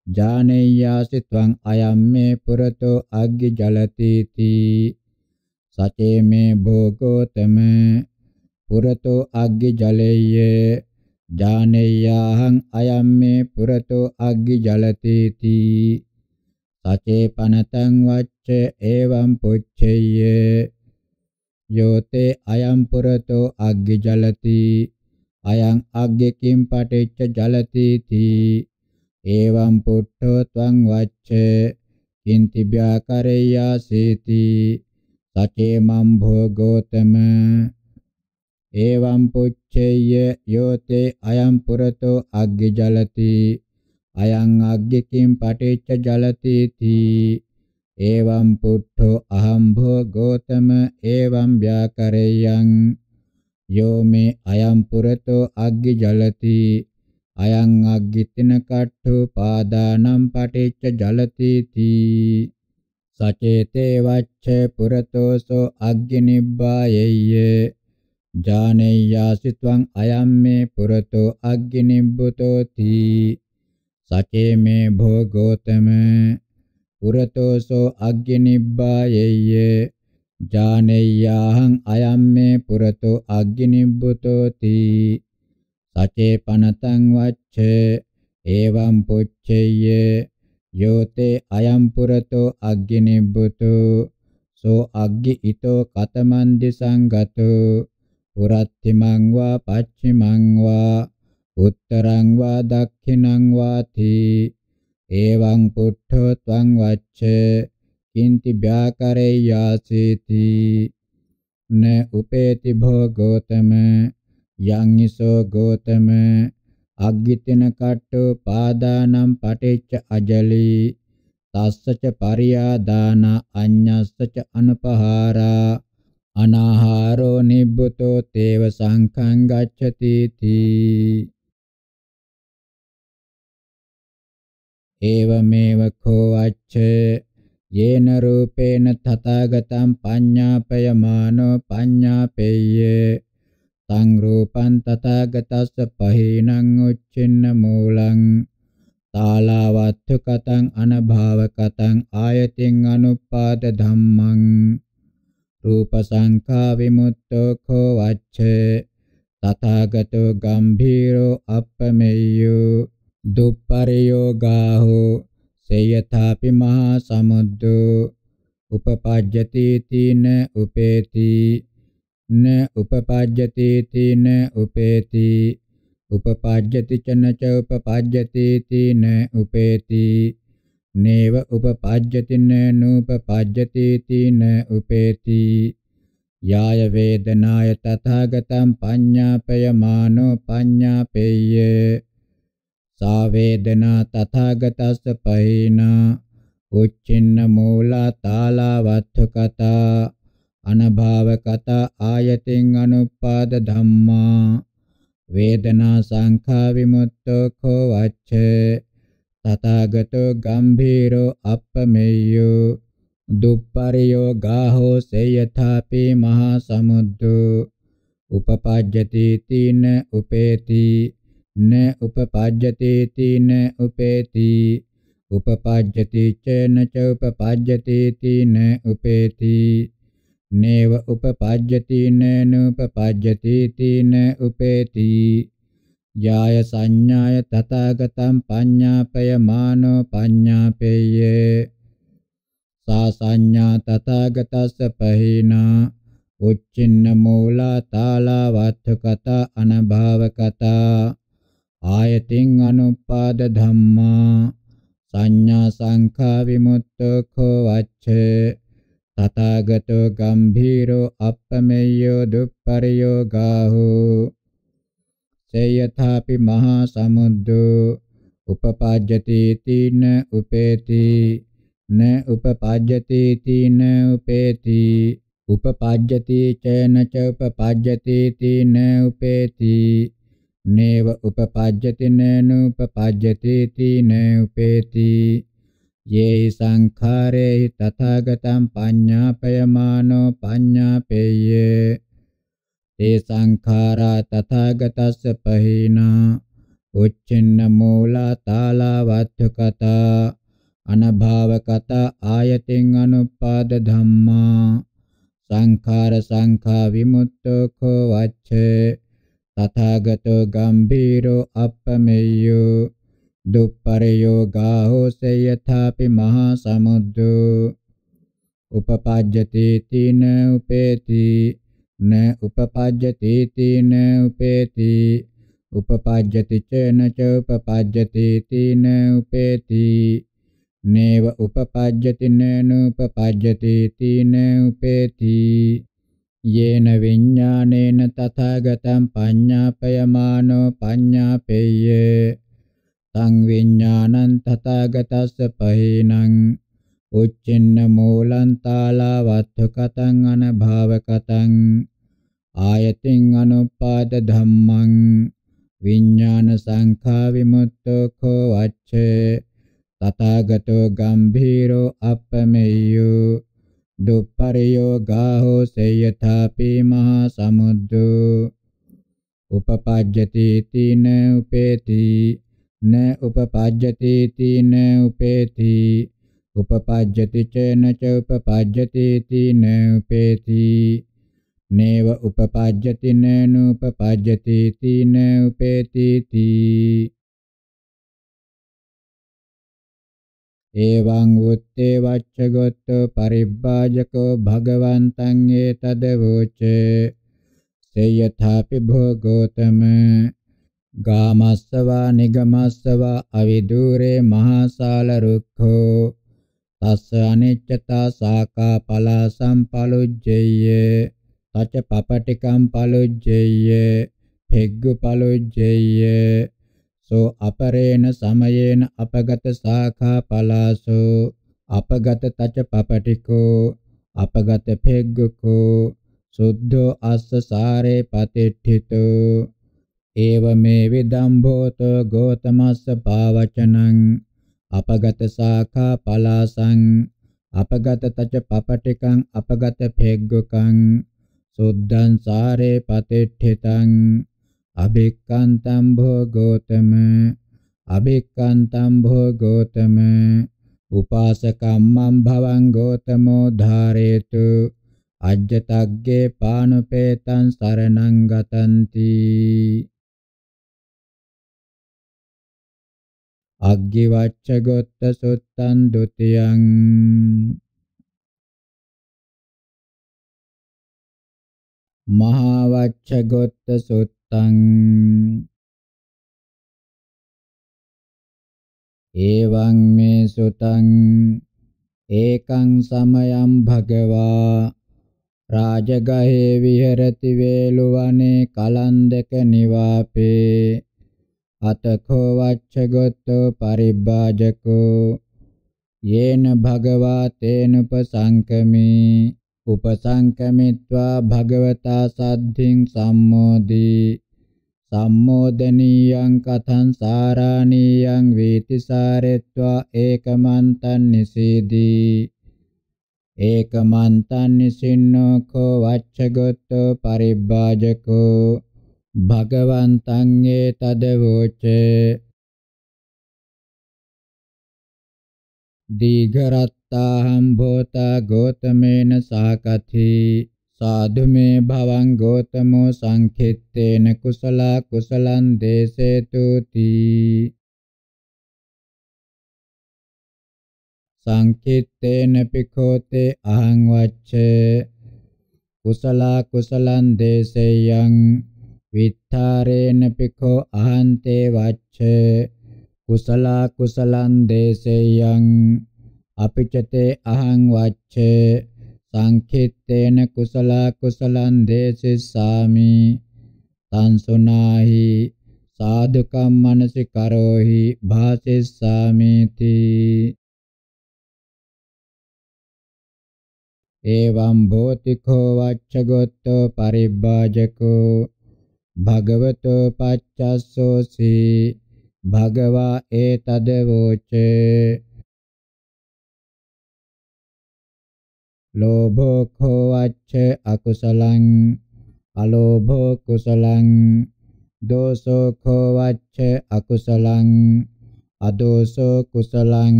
ජානෙය්‍යාසි ත්වං අයම්මේ පුරතෝ අග්ගි ජලතිති සචේ මේ භෝගෝතම පුරතෝ අග්ගි ජලෙය්‍ය ජානෙය්‍යාහං අයම්මේ පුරතෝ අග්ගි ජලතිති සචේ පනතං වච්ච එවං පුච්චෙය්‍ය යෝතේ අයම් පුරතෝ අග්ගි ජලති අයං අග්ගකින් පටිච්ච ජලති තී. එවං පුට්ඨෝ ත්වං වච්ච කින්ති ව්‍යාකරේයාසීති සචේ මම් භෝගෝතම. එවං පුච්චේය යෝතේ අයම් පුරතෝ අග්ගි ජලති අයං අග්ගකින් පටිච්ච ජලති තී. එවං පුට්ඨෝ අහම් භෝ ගෝතම එවං ව්‍යාකරේයං යෝ මේ අයං පුරතෝ අග්ගි ජලති අයං අග්ගිතින කට්ඨු පාදානම් පටිච්ච ජලති තී සචේතේ වච්ච පුරතෝසෝ අග්ගි නිබ්බායෙය්‍ය ජානෙය්‍යාසි ත්වං අයම් මේ පුරතෝ අග්ගි නිබ්බුතෝ තී සචේ මේ භෝගෝතම පුරතෝසෝ අග්ගිනිබ්බායෙය්‍ය ජානෙය්‍යාහං අයම් මේ පුරතෝ අග්ගිනිබ්බුතෝති සචේ පනතං වච්ච එවං පුච්චෙය්‍ය යෝතේ අයම් පුරතෝ අග්ගිනිබ්බුතෝ සෝ අග්ගි ඊතෝ කතමන් දිසංගතෝ පුරත්තිමං වා පච්චිමං වා උත්තරං වා දක්ඛිනං වාති එවං පුට්ඨෝ ත්වං වච්ච කින්ති ව්‍යාකරේයාසීති න උපේති භෝගෝතම යං ඉසෝ ගෝතම අග්ගිතන කට්ටු පාදානම් පටිච්ච අජලි තස්සච පරියාදාන අඤ්ඤස්සච අනුපහාරා අනාහාරෝ නිබ්බුතෝ තේව සංඛං ගච්ඡති තී ඒවමේව කෝ අච්ච යේන රූපේන තථාගතං පඤ්ඤාපයමානෝ පඤ්ඤාපෙය්‍ය සංරූපං තථාගතස්ස පහේනං උච්චින්න මූලං තාලාවත්තු කතං අනභාව කතං ආයතින් අනුපාද ධම්මං රූප සංඛා විමුක්තෝ කෝ වච්ච තථාගතෝ ගම්භීරෝ අප්පමෙය්‍යෝ දුප්පරියෝගාහෝ සේයථාපි මහා සමුද්දෝ උපපජ්ජති තීන උපේති න උපපජ්ජති තීන උපේති උපපජ්ජති චන ච උපපජ්ජති තීන උපේති නේව උපපජ්ජති න නූපපජ්ජති තීන උපේති යාය වේදනාය තථාගතං පඤ්ඤාපයමානෝ පඤ්ඤාපෙය්‍ය සා වේදනා තථාගතස්ස පහිනා උච්චින්න මූලා තාලා වත්ථ කතා අනභාව කතා ආයතින් අනුපාද ධම්මා වේදනා සංඛා විමුක්තෝ කෝ වච්චේ තථාගතෝ ගම්භීරෝ අප්පමෙය්‍යෝ දුප්පරියෝ ගාහෝ සේයථාපි මහා සමුද්දෝ උපපජ්ජති තීන උපේති න උපපජ්ජති තීන උපේති උපපජ්ජති චේන ච උපපජ්ජති තීන උපේති නේව උපපජ්ජති නනුපපජ්ජති තීන උපේති යාය සංඥාය තථාගතං පඤ්ඤාපයමානෝ පඤ්ඤාපෙය්‍ය සා සංඥා තථාගතස්ස පහිනා උච්චින්න මූලා තාලා වත්ථ කතා අනභාව කතා ආයතින් අනුපාද ධම්මා සංඥා සංඛා විමුක්තෝ කෝ වච්චේ තථාගතෝ ගම්භීරෝ අප්පමෙය්‍යෝ දුප්පරියෝ ගාහෝ සේයථාපි මහා සමුද්දෝ උපපජ්ජති තීන උපේති න උපපජ්ජති තීන උපේති උපපජ්ජති චේන ච උපපජ්ජති තීන උපේති නේව උපපජ්ජති නනුපපජ්ජති තීන උපේති. යේ සංඛාරේ තථාගතං පඤ්ඤාපයමානෝ පඤ්ඤාපෙය්‍ය. තේ සංඛාරා තථාගතස්ස පහිනා. උච්චින්න මූලා තාලා වත්ථ කතා අනභාව කතා ආයතින් අනුපාද ධම්මා. සංඛාර සංඛා විමුක්තෝ කෝ වච්චේ තථාගතෝ ගම්භීරෝ අප්පමෙය්‍යෝ දුප්පරයෝ ගාහෝ සයථාපි මහා සමුද්දෝ උපපජ්ජති තීන උපේති න උපපජ්ජති තීන උපේති උපපජ්ජති චන ච උපපජ්ජති තීන උපේති නේව උපපජ්ජති නනුපපජ්ජති තීන උපේති යේන විඥානේන තථාගතං පඤ්ඤාපයමානෝ පඤ්ඤාපෙය්‍ය සංවිඥානං තථාගතස්ස පහිනං උච්චින්න මූලං තාලා වත්ථ කතං අනභාව කතං ආයතින් අනුපාද ධම්මං විඥාන සංඛා විමුක්තෝ කෝ වච්චේ තථාගතෝ ගම්භීරෝ අප්පමෙය්‍යෝ දුප්පරියෝ ගාහෝ සේයථාපි මහා සමුද්දෝ. උපපජ්ජති තීන උපේති න උපපජ්ජති තීන උපේති උපපජ්ජති චේන ච උපපජ්ජති තීන උපේති නේව උපපජ්ජති නනුපපජ්ජති තීන උපේති තී. එවං උත්තේ වච්චගොත්තෝ පරිබ්බාජකෝ භගවන්තං ඒතද වෝචේ. සේයථාපි භෝගෝතම. ගාමස්සවා නිගමස්සවා අවිදූරේ මහාසාල රුක්ඛෝ. තස්ස අනිච්චතා සාකා පලා සම්පලුජ්ජේය තච පපටිකම් පලුජ්ජේය පෙග්ගු පලුජ්ජේය සෝ අපරේන සමයේන අපගත සාඛා පලාසෝ අපගත තච පපටිකෝ අපගත පෙග්ගකෝ සුද්ධෝ අස්ස සාරේ පතිට්ඨිතෝ. ඒව මේ විදම්භෝතෝ ගෝතමස්ස පාවචනං අපගත සාඛා පලාසං අපගත තච පපටිකං අපගත පෙග්ගකං සුද්ධං සාරේ පතිට්ඨිතං. අබික්කන්තම් භෝගෝතම අබික්කන්තම් භෝගෝතම උපාසකම්මං භවං ගෝතමෝ ධාරේතු අජ්ජතග්ගේ පානුපේතං සරණං ගතಂತಿ. අග්ගිවච්ඡ ගොත්ත සුත්තං ဒ ුතියං මහා වච්ඡ ගොත්ත සුත්තං එවං මේ සුතං ඒකං සමයං භගවා රාජගහේ විහෙරති වේලුවනේ කලන්දක නිවාපේ අතකෝ වච්චගොත්තෝ පරිබ්බාජකෝ යේන භගවා තේනුපසංකමේ උපසංකමිත්වා භගවතා සද්ධින් සම්මෝදී සම්මෝදනීයං කතං සාරාණීයං වීතිසාරෙත්වා ඒකමන්තං නිසීදී. ඒකමන්තං නිසින්නෝ කෝ වච්චගොත්තෝ පරිබ්බාජකෝ. භගවන්තං ඒ තදවෝචේ දීඝරත්තාහම් භෝතා ගෝතමේන සාකති. සාධු මේ භවං ගෝතමෝ සංඛිත්තේන කුසල කුසලං දේසේතුති සංඛිත්තේන පිඛෝතේ අහං වච්චේ කුසල කුසලං දේසෙයං විත්තරේන පිඛෝ අහන්තේ වච්චේ කුසල කුසලං දේසෙයං අපිචතේ අහං වච්චේ සංඛිත්තේන කුසල කුසලං දේසිස්සාමි සංසුනාහි සාදුකම් මනසි කරෝහි භාසිස්සාමිති එවං භෝතිකෝ වච්චගොත්තෝ පරිබ්බාජකෝ භගවතෝ පච්චස්සෝසි භගවා ඒතද ලෝභෝ කෝ වච්ච අකුසලං අලෝභෝ කුසලං දෝසෝ කෝ වච්ච අකුසලං අදෝසෝ කුසලං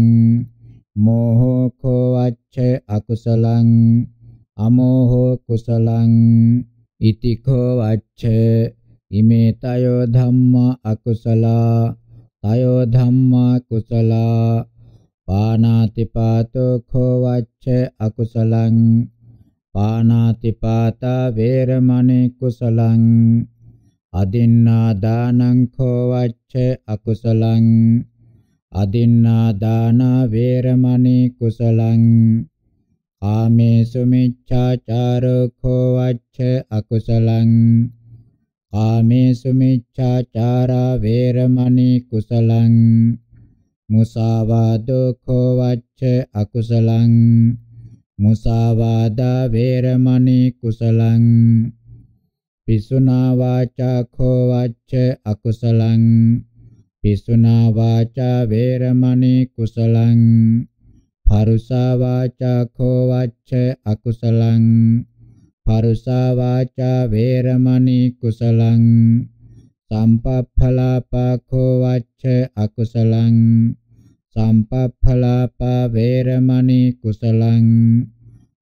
මෝහෝ කෝ වච්ච අකුසලං අමෝහෝ කුසලං ඉතිකෝ වච්ච ඉමේ තයෝ ධම්මා අකුසලා තයෝ ධම්මා කුසලා පානාතිපාතෝ කෝ වච්ච අකුසලං පානාතිපාතා වේරමණී කුසලං අදින්නා දානං කෝ වච්ච අකුසලං අදින්නා දාන වේරමණී කුසලං කාමේසු මිච්ඡාචාරෝ කෝ වච්ච අකුසලං කාමේසු මිච්ඡාචාරා වේරමණී කුසලං මුසාවාදෝ කෝ වච්ච අකුසලං මුසාවාදා වේරමණී කුසලං පිසුනා වාචා කෝ වච්ච අකුසලං පිසුනා වාචා වේරමණී කුසලං පරුසා වාචා කෝ වච්ච අකුසලං පරුසා වාචා වේරමණී කුසලං සම්පප්ඵලාපා කෝ වච්ච අකුසලං සම්පප්ඵලාපා වේරමණී කුසලං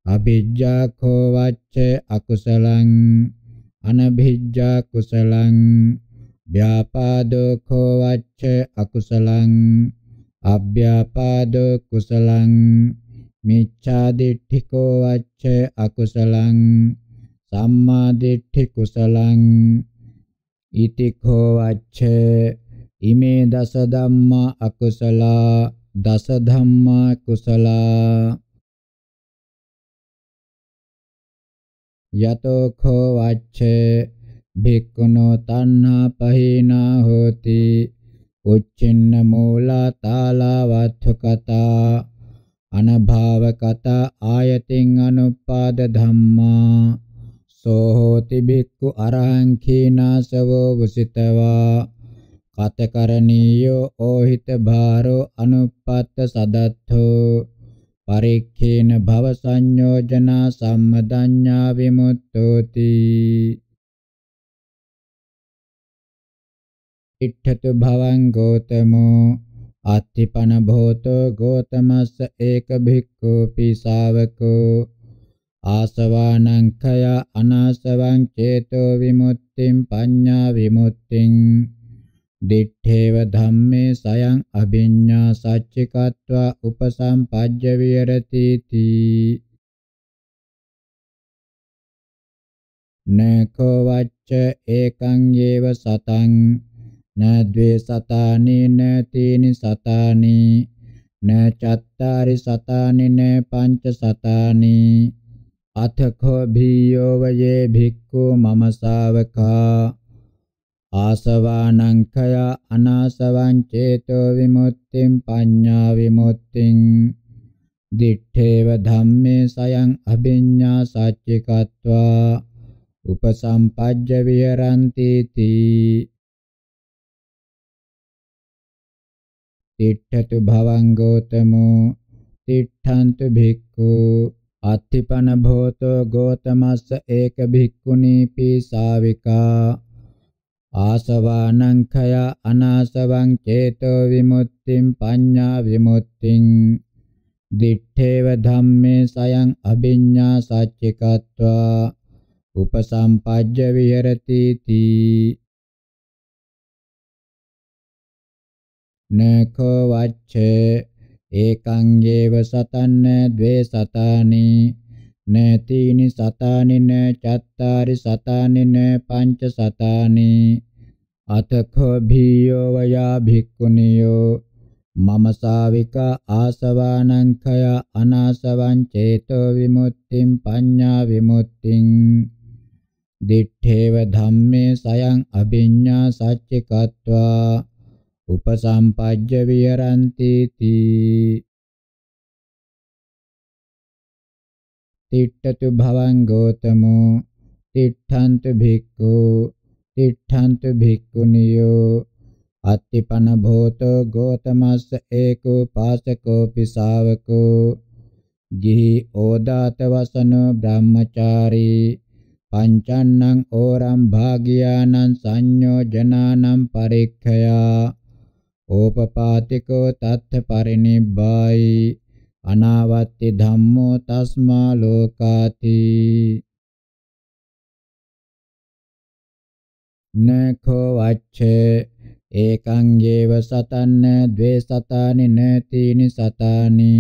අභිජ්ජා කෝ වච්ච අකුසලං අනභිජ්ජා කුසලං ව්‍යාපාදෝ කෝ වච්ච අකුසලං අභ්‍යාපාදෝ කුසලං මිච්ඡා දිට්ඨිකෝ වච්ච අකුසලං සම්මා දිට්ඨි කුසලං ඉතිකෝ වච්ච ඉමේ දස ධම්මා අකුසලා දස ධම්මා කුසලා යතෝ කෝ වච්ච භික්ඛුනෝ තණ්හා පහීනා හෝති උච්චින්න මූලා තාලා වත්ථ කතා අනභාව කතා ආයතින් අනුපාද ධම්මා සෝ හෝති භික්ඛු අරහං khීනාසවෝ වසිතවා. කතකරණීයෝ ඕහිත භාරෝ අනුප්පත්ත සදත්තෝ. පරික්ඛේන භව සංයෝජනා සම්මදඤ්ඤා විමුක්තෝති. ඉට්ඨතු භවං ගෝතමෝ. අත්තිපන භෝතෝ ගෝතමස්ස ඒක භික්ඛූපි ශාවකෝ. ආසවානං khය අනාසවං චේතෝ විමුක්තිං පඤ්ඤා විමුක්තිං දිත්තේව ධම්මේ සයං අභිඤ්ඤා සච්චිකत्वा උපසම්පජ්ජ විහෙරති තී නකෝ වච්ච ඒකං යේව සතං න ද්වේ සතානි න තීනි සතානි න චත්තාරි සතානි න පංච සතානි. අතඛෝ භීයෝ වයේ භික්ඛු මම ශාවකා ආසවානං කය අනාසවං චේතෝ විමුක්තිං පඤ්ඤා විමුක්තිං දිත්තේව ධම්මේ සයං අභිඤ්ඤා සච්චිකत्वा උපසම්පජ්ජ විහරಂತಿ තී තිට්ඨතු භවං ගෝතමෝ තිට්ඨන්තු භික්ඛු අත්තිපන භෝතෝ ගෝතමස්ස ඒක භික්ඛුනී පී ශාවිකා ආසවානං khය අනාසවං චේතෝ විමුක්තිං පඤ්ඤා විමුක්තිං දිත්තේව ධම්මේ සයං අභිඤ්ඤා සච්චිකत्वा උපසම්පජ්ජ විහෙරති තී නකෝ වච්චේ ඒකං යේව සතන්න ද්වේ සතානි න තීනි සතානි න චත්තාරි සතානි න පංච සතානි අතඛෝ භීයෝ වයා භික්ඛුනියෝ මම ශාවික ආසවානං khය අනාසවං චේතෝ විමුක්තිං පඤ්ඤා විමුක්තිං දිත්තේව ධම්මේ සයං අභිඤ්ඤා සච්චිකत्वा උපසම්පජ්ජ විහරಂತಿ තී තිට්ඨතු භවං ගෝතමෝ තිට්ඨන්තු භික්ඛු තිට්ඨන්තු භික්ඛුනියෝ අත්තිපන භෝතෝ ගෝතමස්ස ඒකෝ පාසකෝ පිසාවකෝ ගිහි ඕදාත වසනෝ බ්‍රහ්මචාරී පංචන්නං ඕරම් භාගියානං සංයෝජනානම් පරික්ඛයා ඕපපාතිකෝ තත්ථ පරිනිබ්බායි. අනාවත්ති ධම්මෝ තස්මා ලෝකාති. නඛෝ වච්චේ ඒකං යේව සතන්න ද්වේ සතානි න තීනි සතානි.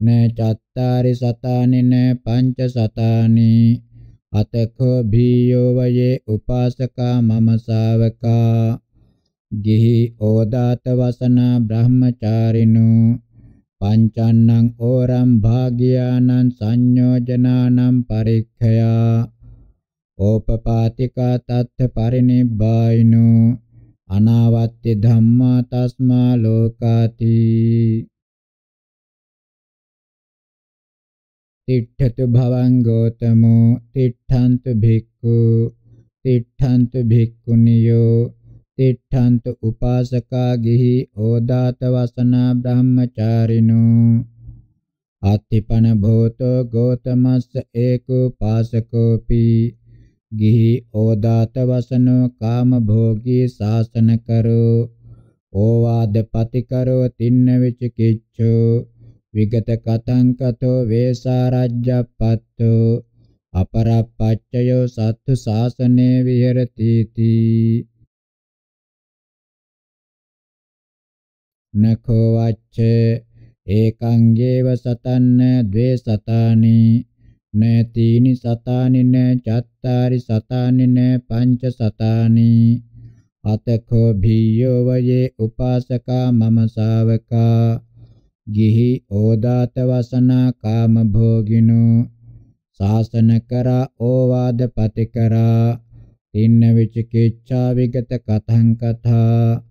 න චත්තාරි සතානි න පංච සතානි. අතකෝ භීයෝ වයේ උපාසකා මම ශාවකා. ගිහි ඕදාත වසනා බ්‍රහ්මචාරිනෝ පංචන්නං ඕරම් භාග්‍යානං සංයෝජනානම් පරික්ඛයා ඕපපාතිකා තත්ථ පරිනිබ්බායිනෝ අනාවත්ති ධම්මා තස්මා ලෝකාති තිට්ඨතු භවං ගෝතමෝ තිට්ඨන්තු භික්ඛු තිට්ඨන්තු භික්ඛුනියෝ තිට්ඨන්තු උපාසකා ගිහි ඕදාත වසනා බ්‍රහ්මචාරිනෝ අත්තිපන භෝතෝ ගෝතමස්ස ඒකෝ පාසකෝපි ගිහි ඕදාත වසනෝ කාම භෝගී ශාසන කරෝ ඕවාද පතිකරෝ තින්න විචිකිච්ඡෝ විගත කතං කතෝ වේසාරජ්ජප්පත්තෝ අපරප්පච්චයෝ සත්තු ශාසනේ විහෙරති තී නඛෝ වච්චේ ඒකං යේව සතන්න ද්වේ සතානි න තීනි සතානි න චත්තාරි සතානි න පංච සතානි අතකෝ භීයෝ වයේ උපාසකා මම ශාවකා ගිහි ඕදාත වසනා කාම භෝගිනෝ ශාසන කරා ඕවාද පති කරා තින්න විචිකිච්ඡා විගත කතං කතා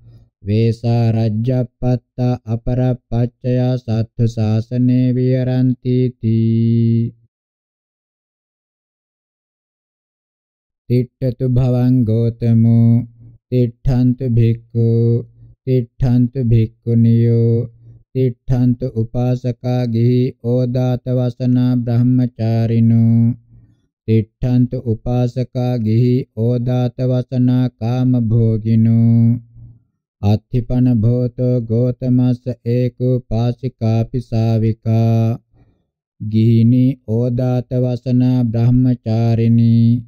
වේසා රජ්ජප්පත්ත අපරප්පච්චය සත්තු ශාසනේ විහරಂತಿ තී. තිට්ඨතු භවං ගෝතමෝ තිට්ඨන්තු භික්ඛු තිට්ඨන්තු භික්ඛුනියෝ තිට්ඨන්තු උපාසකා ගිහි ඕදාත වසනා බ්‍රහ්මචාරිනෝ තිට්ඨන්තු උපාසකා ගිහි ඕදාත වසනා කාම භෝගිනෝ අත්ථිපන භෝතෝ ගෝතමස්ස ඒකෝ පාසිකාපි ශාවිකා ගිහිනි ඕදාත වසනා බ්‍රහ්මචාරිනී.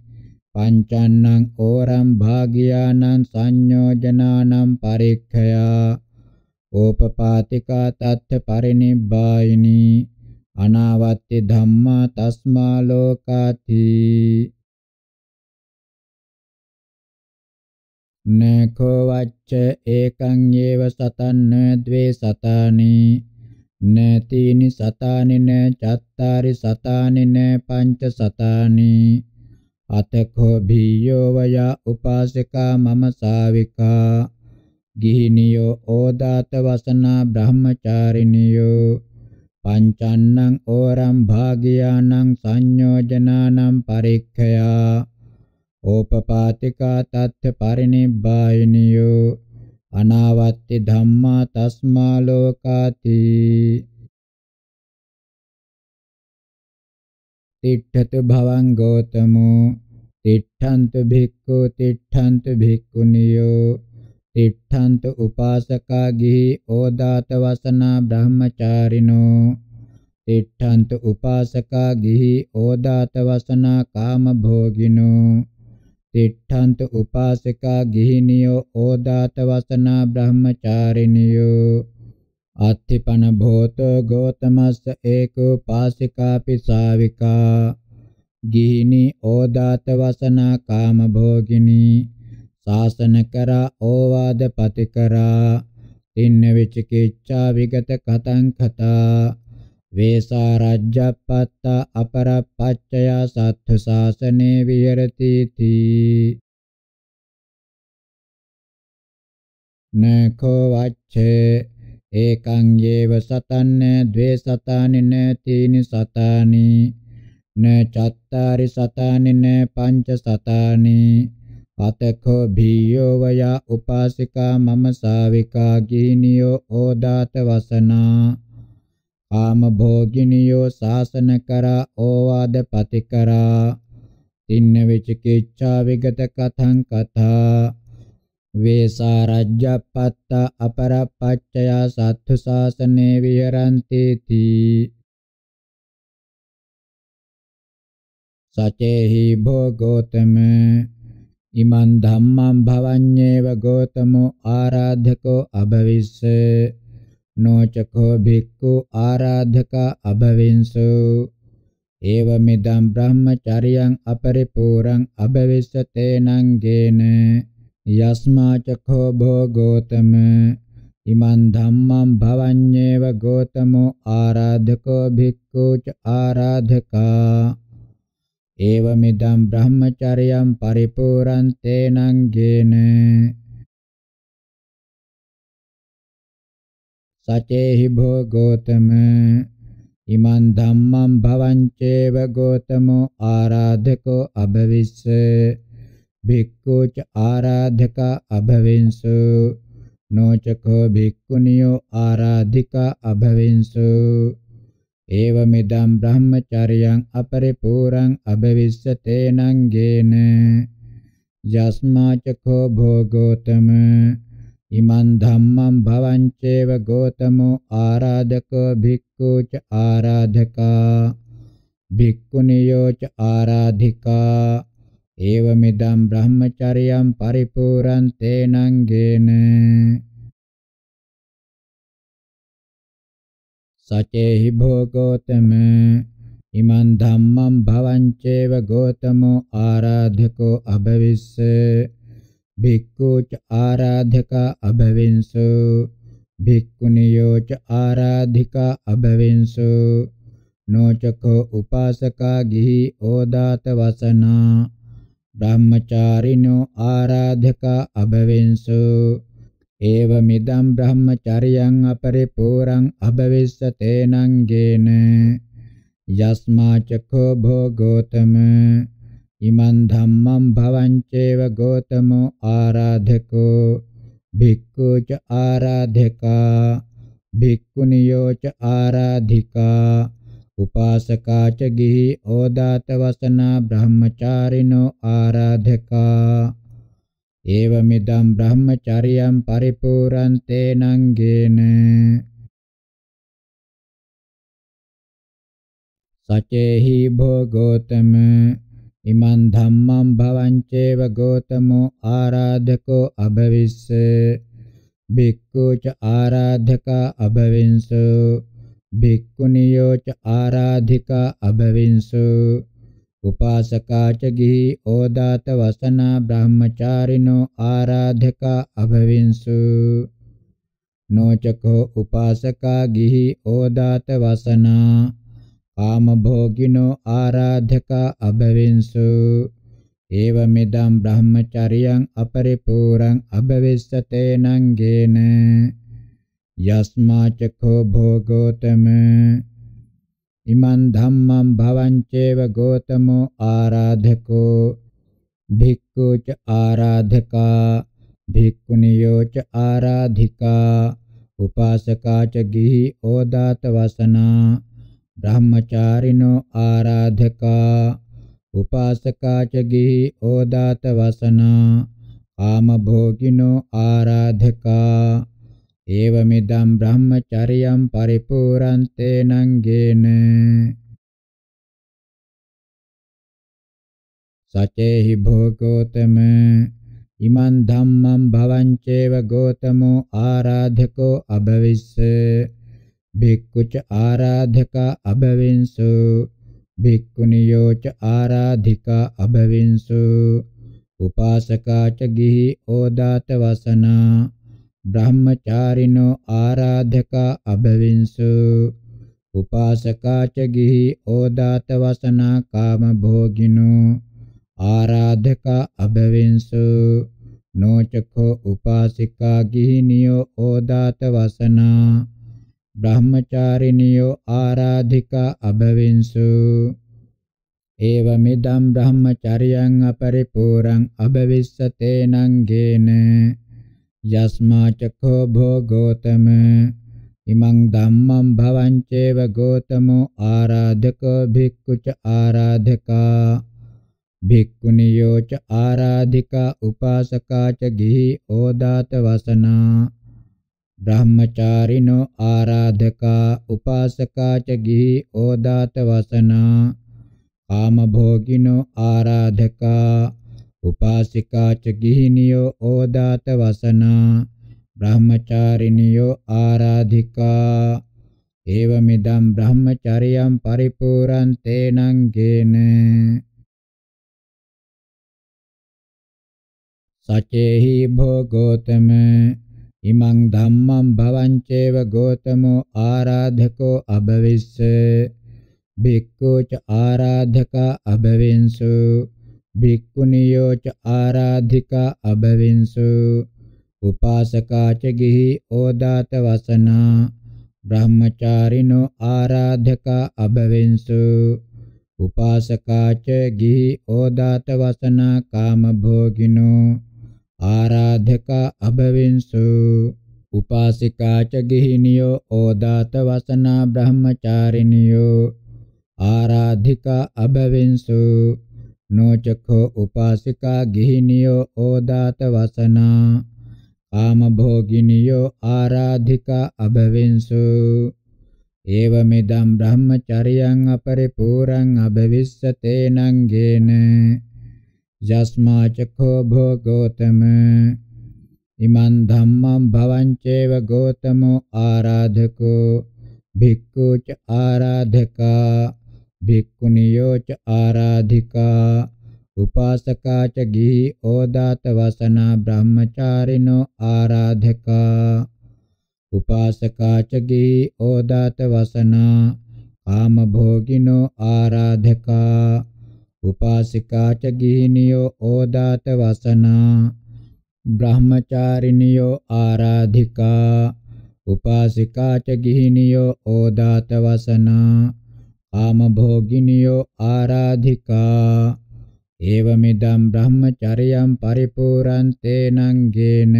පංචන්නං ඕරම් භාගියානං සංයෝජනානම් පරික්ඛයා. ඕපපාතිකා තත්ථ පරිනිබ්බායිනී. අනාවත්ති ධම්මා තස්මා ලෝකාති නකෝ වච්ච ඒකං යේව සතන්න ද්වේ සතානි. නතීනි සතානි න චත්තාරි සතානි න පංච සතානි. අතකෝ භීයෝ වය උපාසිකා මම ශාවිකා ගිහිනියෝ ඕදාත වසනා බ්‍රහ්මචාරිනියෝ. පංචන්නං ඕරම් භාගියානං සංයෝජනානම් පරික්ඛයා. ඕපපාතිකා තත්ථ පරිනිබ්බායිනියෝ අනාවත්ති ධම්මා තස්මා ලෝකාති. තිට්ඨතු භවං ගෝතමෝ තිට්ඨන්තු භික්ඛු තිට්ඨන්තු භික්ඛුනියෝ තිට්ඨන්තු උපාසකා ගිහි ඕදාත වසනා බ්‍රහ්මචාරිනෝ තිට්ඨන්තු උපාසකා ගිහි ඕදාත වසනා කාම භෝගිනෝ තිට්ඨන්තු උපාසිකා ගිහිනියෝ ඕදාත වසනා බ්‍රහ්මචාරිනියෝ අත්තිපන භෝතෝ ගෝතමස්ස ඒකෝ පාසිකාපි ශාවිකා ගිහිනි ඕදාත වසනා කාම භෝගිනී ශාසන කරා ඕවාද පති කරා තින්න විචිකිච්ඡා විගත කතං කතා වේසා රජ්ජප්පත්ත අපරප්පච්චය සත්තු ශාසනේ විහෙරති තී නකෝ වච්චේ ඒකං යේව සතන්න ද්වේ සතානි න තීනි සතානි න චත්තාරි සතානි න පංච සතානි අතකෝ භීයෝ වය උපාසිකා මම ශාවිකා ගීනියෝ ඕදාත වසනා කාම භෝගිනියෝ ශාසන කරා ඕවාද පති කරා. තින්න විචිකිච්ඡා විගත කතං කතා. වේසා රජ්ජප්පත්ත අපරප්පච්චය සත්තු ශාසනේ විහරಂತಿ තී සචේහි භෝගෝතම. ඉමන් ධම්මං භවඤ්ඤේව ගෝතමෝ ආරාධකෝ අභවිස්සේ. නොචකෝ භික්ඛු ආරාධක අභවින්සු ඒවමිදම් බ්‍රහ්මචර්යං අපරිපූරං අභවිස්සතේනං ගේන යස්මාචකෝ භෝගෝතම ඉමන් ධම්මං භවඤ්ඤේව ගෝතමෝ ආරාධකෝ භික්ඛූච ආරාධකා ඒවමිදම් බ්‍රහ්මචර්යං පරිපූරං තේනං ගේන සචේහි භෝගෝතම ඉමන් ධම්මං භවංචේව ගෝතමෝ ආරාධකෝ අභවිස්ස භික්ඛුච ආරාධක අභවින්සු නොචකෝ භික්ඛුනියෝ ආරාධිකා අභවින්සු ඒවමිදම් බ්‍රහ්මචර්යං අපරිපූරං අභවිස්සතේනං ගේන යස්මාචකෝ භෝගෝතම ඉමන් ධම්මං භවංචේව ගෝතමෝ ආරාධකෝ භික්ඛූච ආරාධකා භික්ඛුනියෝච ආරාධිකා ඒවමිදම් බ්‍රහ්මචර්යං පරිපූරං තේනං ගේන සචේහි භෝගෝතම ඉමන් ධම්මං භවංචේව ගෝතමෝ ආරාධකෝ අභවිස්සේ භික්ඛූච ආරාධකා අභවෙන්සු භික්ඛුනියෝච ආරාධිකා අභවෙන්සු නොචකෝ උපාසකා ගිහි ඕදාත වසනා බ්‍රහ්මචාරිනෝ ආරාධකා අභවෙන්සු ඒවමිදම් බ්‍රහ්මචර්යං අපරිපූරං අභවිස්සතේනං ගේන යස්මාචකෝ භෝගෝතම ඉමන් ධම්මං භවංචේව ගෝතමෝ ආරාධකෝ භික්ඛුච ආරාධකා භික්ඛුනියෝච ආරාධිකා උපාසකාච ගිහි ඕදාත වසනා බ්‍රහ්මචාරිනෝ ආරාධකා ඒවමිදම් බ්‍රහ්මචර්යං පරිපූර්ණං තේනං ගේන සචේහි භෝගෝතම ඉමන් ධම්මං භවංචේව ගෝතමෝ ආරාධකෝ අභවිස්ස. භික්ඛුච ආරාධකා අභවින්සු. භික්ඛුනියෝච ආරාධිකා අභවින්සු. උපාසකාච ගිහි ඕදාත වසනා බ්‍රහ්මචාරිනෝ ආරාධකා අභවින්සු. නොචකෝ උපාසකා ගිහි ඕදාත වසනා කාම භෝගිනෝ ආරාධකා අභවින්සු. ඒවමෙදම් බ්‍රහ්මචරියං අපරිපූරං අභවිස්සතේ නංගේන. යස්මාචකෝ භෝගෝතම. ඉමන් ධම්මං භවංචේව ගෝතමෝ ආරාධකෝ. භික්ඛුච ආරාධකා. භික්ඛුනියෝච ආරාධිකා. උපාසකාච ගිහි ඕදාත වසනා. බ්‍රහ්මචාරිනෝ ආරාධකා උපාසකාච ගිහි ඕදාත වසනා කාම භෝගිනෝ ආරාධකා. ඒවමිදම් බ්‍රහ්මචරියම් පරිපූරන්තේ නංගේන සචේහි භෝගෝතම ඉමන් ධම්මං භවංචේව ගෝතමෝ ආරාධකෝ අභවිස්ස. භික්ඛුච ආරාධකා අභවින්සු භික්ඛුනියෝච ආරාධිකා අභවින්සු උපාසකාච ගිහි ඕදාත වසනා බ්‍රහ්මචාරිනෝ ආරාධකා අභවින්සු උපාසකාච ගිහි ඕදාත වසනා කාම භෝගිනෝ ආරාධකා අභවින්සු නොචකෝ උපාසිකා ගිහිනියෝ ඕදාත වසනා බ්‍රහ්මචාරිනියෝ ආරාධිකා අභවින්සු. ඒවමිදම් බ්‍රහ්මචරියං අපරිපූරං අභවිස්සතේ නංගේන යස්මාචකෝ භෝගෝතම ඉමං ධම්මං භවංචේව ගෝතමෝ ආරාධකෝ භික්ඛුච ආරාධකා. භික්ඛුනියෝච ආරාධිකා උපාසකාච ගිහි ඕදාත වසනා. බ්‍රහ්මචාරිනෝ ආරාධකා උපාසකාච ගිහි ඕදාත වසනා කාම භෝගිනෝ ආරාධකා උපාසිකාච ගිහිනියෝ ඕදාත වසනා බ්‍රහ්මචාරිනියෝ ආරාධිකා ඒවමිදම් බ්‍රහ්මචරියම් පරිපූරං තේනං ගේන සචේහි භෝගෝතම ඉමං ධම්මං භවංචේව ගෝතමෝ ආරාධකෝ අභවිස්ස. භික්ඛුච ආරාධකා අභවින්සු. භික්ඛුනියෝච ආරාධිකා අභවින්සු. උපාසකාච ගිහි ඕදාත වසනා. බ්‍රහ්මචාරිනෝ ආරාධකා අභවින්සු. උපාසකාච ගිහි ඕදාත වසනා කාම භෝගිනෝ. ආරාධකා අභවින්සු උපාසිකාච ගිහිනියෝ ඕදාත වසනා බ්‍රහ්මචාරිනියෝ ආරාධිකා අභවින්සු නොචකෝ උපාසිකා ගිහිනියෝ ඕදාත වසනා කාම භෝගිනියෝ ආරාධිකා අභවින්සු ඒවමෙදම් බ්‍රහ්මචරියං අපරිපූරං අභවිස්සතේ නංගේන යස්මාචකෝ භෝගෝතම ඉමන් ධම්මං භවංචේව ගෝතමෝ ආරාධකෝ භික්ඛුච ආරාධකා භික්ඛුනියෝච ආරාධිකා උපාසකාච ගිහි ඕදාත වසනා බ්‍රහ්මචාරිනෝ ආරාධකා උපාසකාච ගිහි ඕදාත වසනා කාම භෝගිනෝ ආරාධකා උපාසිකාච ගිහිනියෝ ඕදාත වසනා. බ්‍රහ්මචාරිනියෝ ආරාධිකා. උපාසිකාච ගිහිනියෝ ඕදාත වසනා. කාම භෝගිනියෝ ආරාධිකා. ඒවමිදම් බ්‍රහ්මචරියම් පරිපූරං තේනං ගේන.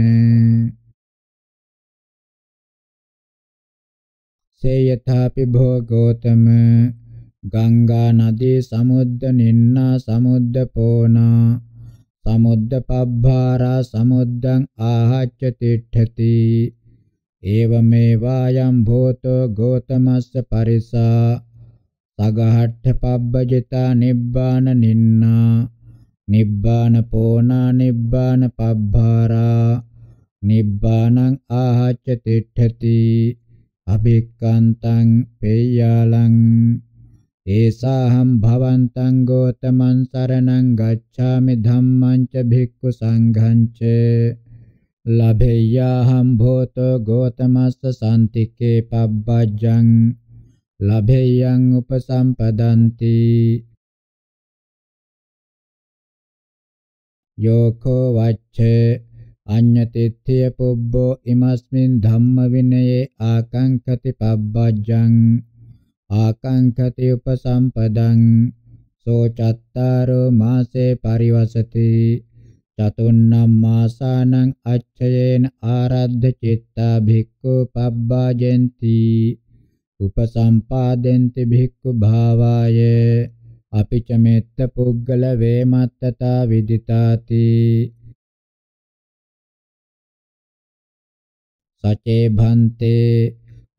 සේයථාපි භෝගෝතම. ගංගා නදී සමුද්ද නින්නා සමුද්ද පෝනා සමුද්ද පබ්බාරා සමුද්දං ආහච්ච තිට්ඨති. ඒවමේ වායම් භූතෝ ගෝතමස්ස පරිසා සගහට්ඨ පබ්බජිතා නිබ්බාන නින්නා නිබ්බාන පෝනා නිබ්බාන පබ්බාරා නිබ්බානං ආහච්ච තිට්ඨති. අභික්කන්තං පේයාලං ඒසාහම් භවන්තං ගෝතමං සරණං ගච්ඡාමි ධම්මං ච භික්ඛු සංඝං ච. ලබෙය්‍යාහම් භෝතෝ ගෝතමස්ස සම්තිකේ පබ්බජ්ජං. ලබෙය්‍යං උපසම්පදන්ති යෝකෝ වච්චේ අඤ්ඤතිත්‍ය පුබ්බෝ ඉමස්මින් ධම්ම විනයේ ආකංකති පබ්බජ්ජං. ආකංකති උපසම්පදං සෝ චත්තාරෝ මාසේ පරිවසති. චතුන්නම් මාසානං අච්චයේන ආරද්ධ චිත්තා භික්ඛු පබ්බාජෙන්ති. උපසම්පාදෙන්ති භික්ඛු භාවාය. අපිච මෙත්ත පුද්ගල වේමත්තතා විදිතාති. සචේ භන්තේ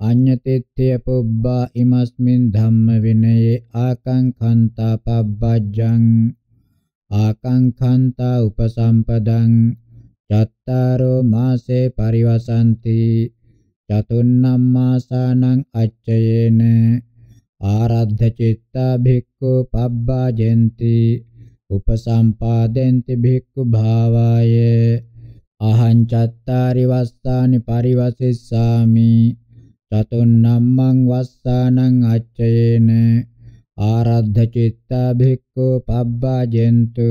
අඤ්ඤතිත්‍ය පුබ්බා ඉමස්මින් ධම්ම විනයේ ආකංඛන්තා පබ්බජ්ජං ආකංඛන්තා උපසම්පදං චත්තාරෝ මාසේ පරිවසಂತಿ චතුන්නම් මාසානං අච්චයේන ආරද්ධ චිත්තා භික්ඛු පබ්බාජෙන්ති උපසම්පාදෙන්ති භික්ඛු භාවාය අහං චත්තාරි වස්සානි පරිවසිස්සාමි චතුන්නම්මං වස්සානං අච්චයේන ආරද්ධ චිත්තා භික්ඛු පබ්බාජෙන්තු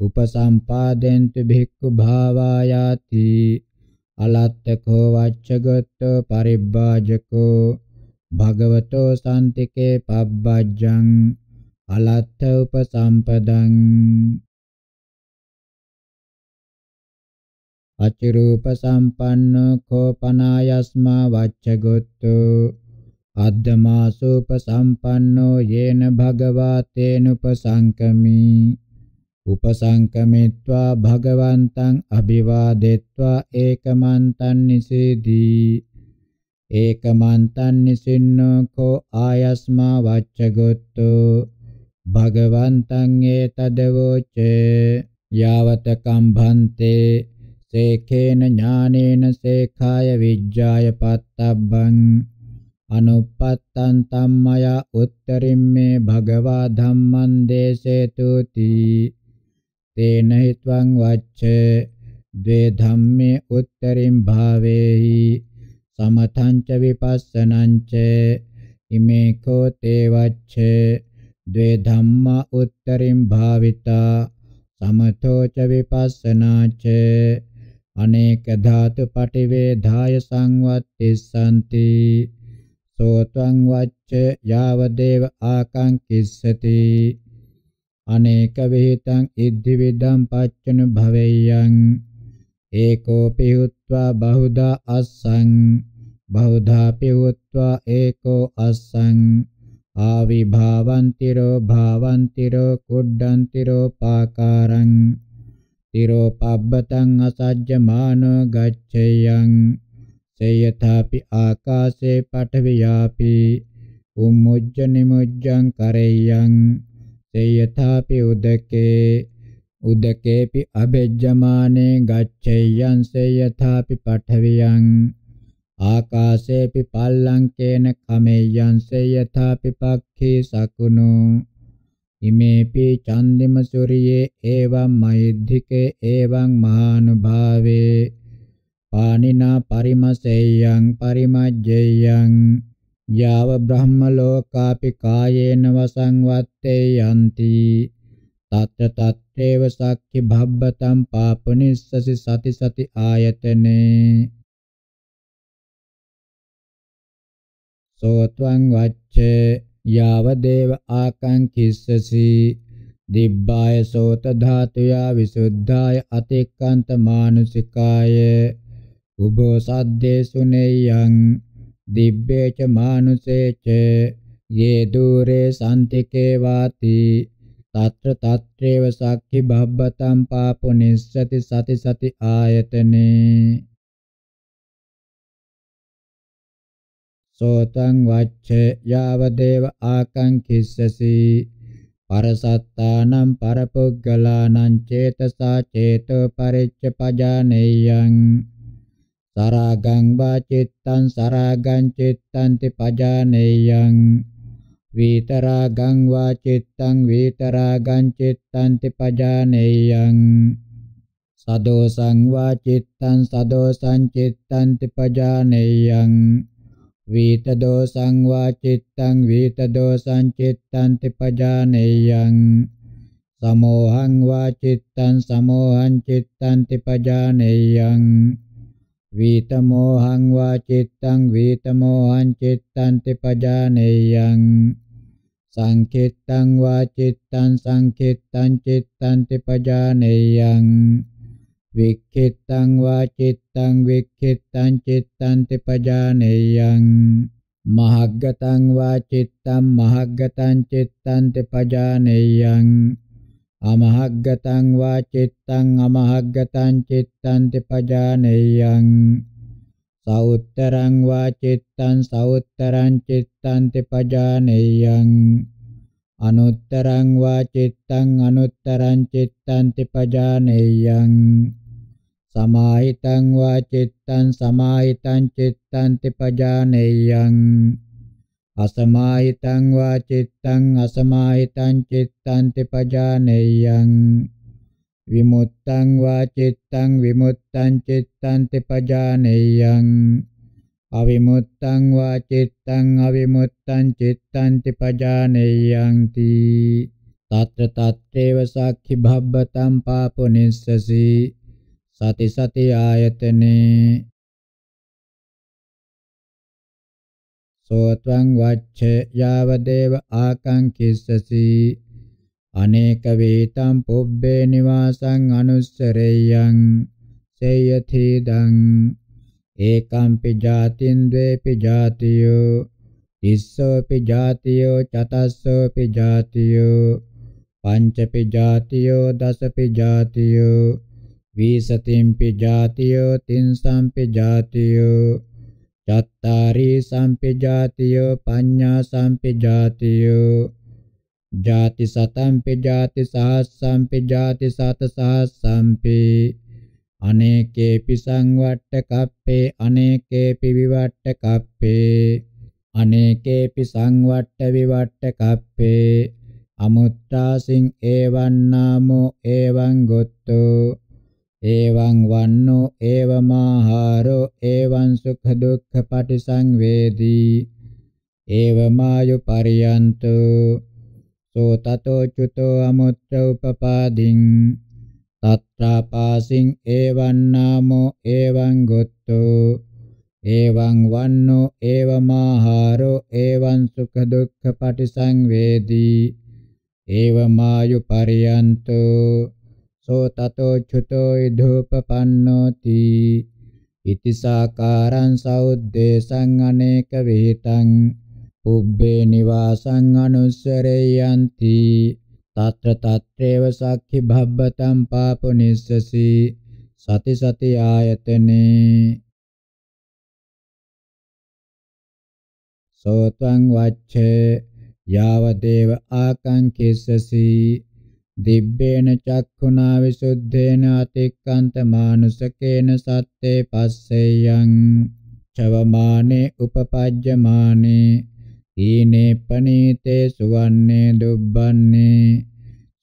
උපසම්පාදෙන්තු භික්ඛු භාවායාති අලත්තකෝ වච්චගතෝ පරිබ්බාජකෝ භගවතෝ සම්තිකේ පබ්බජ්ජං අලත්ත උපසම්පදං අචිරූප සම්පන්නෝ කෝපනායස්මා වච්චගොත්තෝ අද්දමාසෝප සම්පන්නෝ යේන භගවා තේනුපසංකමි උපසංකමිත්වා භගවන්තං අභිවාදෙත්වා ඒකමන්තං නිසීදී. ඒකමන්තං නිසින්නෝ කෝ ආයස්මා වච්චගොත්තෝ භගවන්තං ඒතදවෝචේ යාවත කම්භන්තේ සේඛේන ඥානේන සේඛාය විජ්ජාය පත්තබ්බං අනුපත්තං තම්මය උත්තරිම්මේ භගවා ධම්මං දේසේතුති තේන හිත්වං වච්චේ ද්වේ ධම්මේ උත්තරින් භාවේහි සමතංච විපස්සනංච ඉමේ කෝ තේ වච්චේ ද්වේ ධම්මා උත්තරින් භාවිතා සමතෝ ච විපස්සනාච අනේක ධාතු පටිවේධාය සංවත්තිස්සanti සෝත්වං වච්ච යාව දේව ආකංකිස්සති. අනේක විහිතං ඉද්ධි විදම් පච්චන භවෙය්‍යං. ඒකෝපි හුත්වා බහුදා අස්සං. බහුධා පිහුත්වා ඒකෝ අස්සං. ආවිභාවන්තිරෝ භාවන්තිරෝ කුඩ්ඩන්තිරෝ පාකාරං. තිරෝ පබ්බතං අසජ්ජමානෝ ගච්ඡේයං සේයථාපි ආකාසේ පඨවියාපි උම්මුජ්ජ නිමුජ්ජං කරෙය්‍යං සේයථාපි උදකේ උදකේපි අබෙජ්ජමානේ ගච්ඡේයං සේයථාපි පඨවියං ආකාශේපි පල්ලංකේන කමෙය්‍යං සේයථාපි පක්ඛී සකුණෝ ඉමේපි චන්දිම සූරියේ එවං මෛද්ධිකේ එවං මහානුභාවේ. පානිනා පරිමසෙය්‍යං පරිමජ්ජෙය්‍යං. යාව බ්‍රහ්ම ලෝකාපි කායේන වසං වත්තේ යන්ති. තත්ත තත්තේව සක්ඛි භබ්බතම් පාපනිස්සසි සති සති ආයතනේ. සෝත්වං වච්චේ යාවදේව ආකංකිස්සසි. දිබ්බාය සෝත ධාතුයා විසුද්ධාය අතික්කන්ත මානුසිකාය. උබෝ සද්දේසු නේයං දිබ්බේච මානුසේච. යේ දුරේ සම්තිකේ වාති. తත්‍ර తත්‍රේව සක්ඛි භබ්බතම් පාපොනිස්සති සති සති ආයතනේ. සෝතං වච්චේ යාව දේව ආකංකිස්සසි. පරසත්තානම් පරපුග්ගලානං චේතසා චේතෝ පරිච්ඡ පජානෙයං. සරාගං වා චිත්තං සරාගං චිත්තන්ති පජානෙයං. විතරාගං වා චිත්තං විතරාගං චිත්තන්ති පජානෙයං. සදෝසං වා චිත්තං සදෝසං චිත්තන්ති පජානෙයං. වීත දෝසං වා චිත්තං වීත දෝසං චිත්තන්ති පජානෙයං සමෝහං වා චිත්තං සමෝහං චිත්තන්ති පජානෙයං වීතමෝහං වා චිත්තං වීතමෝහං චිත්තන්ති පජානෙයං සංකිට්තං වා චිත්තං සංකිට්තං චිත්තන්ති පජානෙයං වික්ඛිත්තං වා චිත්තං වික්ඛිත්තං චිත්තන්ති පජානෙයං මහග්ගතං වා චිත්තං මහග්ගතං චිත්තන්ති පජානෙයං අමහග්ගතං වා චිත්තං අමහග්ගතං චිත්තන්ති පජානෙයං සෞත්තරං වා චිත්තං සෞත්තරං චිත්තන්ති පජානෙයං අනුත්තරං වා චිත්තං අනුත්තරං චිත්තන්ති පජානෙයං සමාහිතං වා චිත්තං සමාහිතං චිත්තන්ති පජානෙයං. අසමාහිතං වා චිත්තං අසමාහිතං චිත්තන්ති පජානෙයං. විමුත්තං වා චිත්තං විමුත්තං චිත්තන්ති පජානෙයං. අවිමුත්තං වා චිත්තං අවිමුත්තං චිත්තන්ති පජානෙයං තී. తත්‍ර తත්‍රේව සක්ඛි භබ්බතම් පාපුනිස්සසි සති සති ආයතනේ සෝත්වං වච්ච යාවදේව ආකංකිස්සසි. අනේක වේතම් පුබ්බේ නිවාසං අනුස්සරෙය්‍යං සේයථීදං ඒකම්පි ජාතින් ද්වේපි ජාතියෝ තිස්සෝපි ජාතියෝ චතස්සෝපි ජාතියෝ පංචපි ජාතියෝ දසපි ජාතියෝ වීසතිම්පි ජාතියෝ තින්සම්පි ජාතියෝ චත්තාරි සම්පි ජාතියෝ පඤ්ඤා සම්පි ජාතියෝ ජාති සතම්පි ජාති සහස්සම්පි ජාති සත සහස්සම්පි අනේකේපි සංවට්ට කප්පේ අනේකේපි විවට්ට කප්පේ අනේකේපි සංවට්ට විවට්ට කප්පේ අමුත්තාසින් ඒවං නාමෝ ඒවං ගොත්තෝ එවං වන්නෝ ඒවමාහාරෝ එවං සුඛ දුක්ඛ පටිසංවේදී. ඒවමායු පරියන්තෝ සෝ තතෝ චුතෝ අමුත්‍ර උපපාදින්. තත්‍රාපාසින් එවං නාමෝ එවං ගොත්තෝ. එවං වන්නෝ ඒවමාහාරෝ එවං සුඛ දුක්ඛ පටිසංවේදී. ඒවමායු පරියන්තෝ සෝ තතෝ චුතෝ ඉදූපපන්නෝති ඉතිසාකාරං සෞද්දේශං අනේක විහිතං. උබ්බේ නිවාසං අනුස්සරේයන්ති తත්‍ර తත්‍රේව සක්ඛි භබ්බතම් පාපුනිස්සසි සති සති ආයතනේ. සෝත්වං වච්ඡේ. යාව දේව ආකංකිස්සසි දිබ්බේන චක්ඛුනා විසුද්ධේන අතික්කන්ත මානුසකේන සත්තේ පස්සෙයං චවමානේ උපපජ්ජමානේ ඊනේ පනීතේ සුවන්නේ දුබ්බන්නේ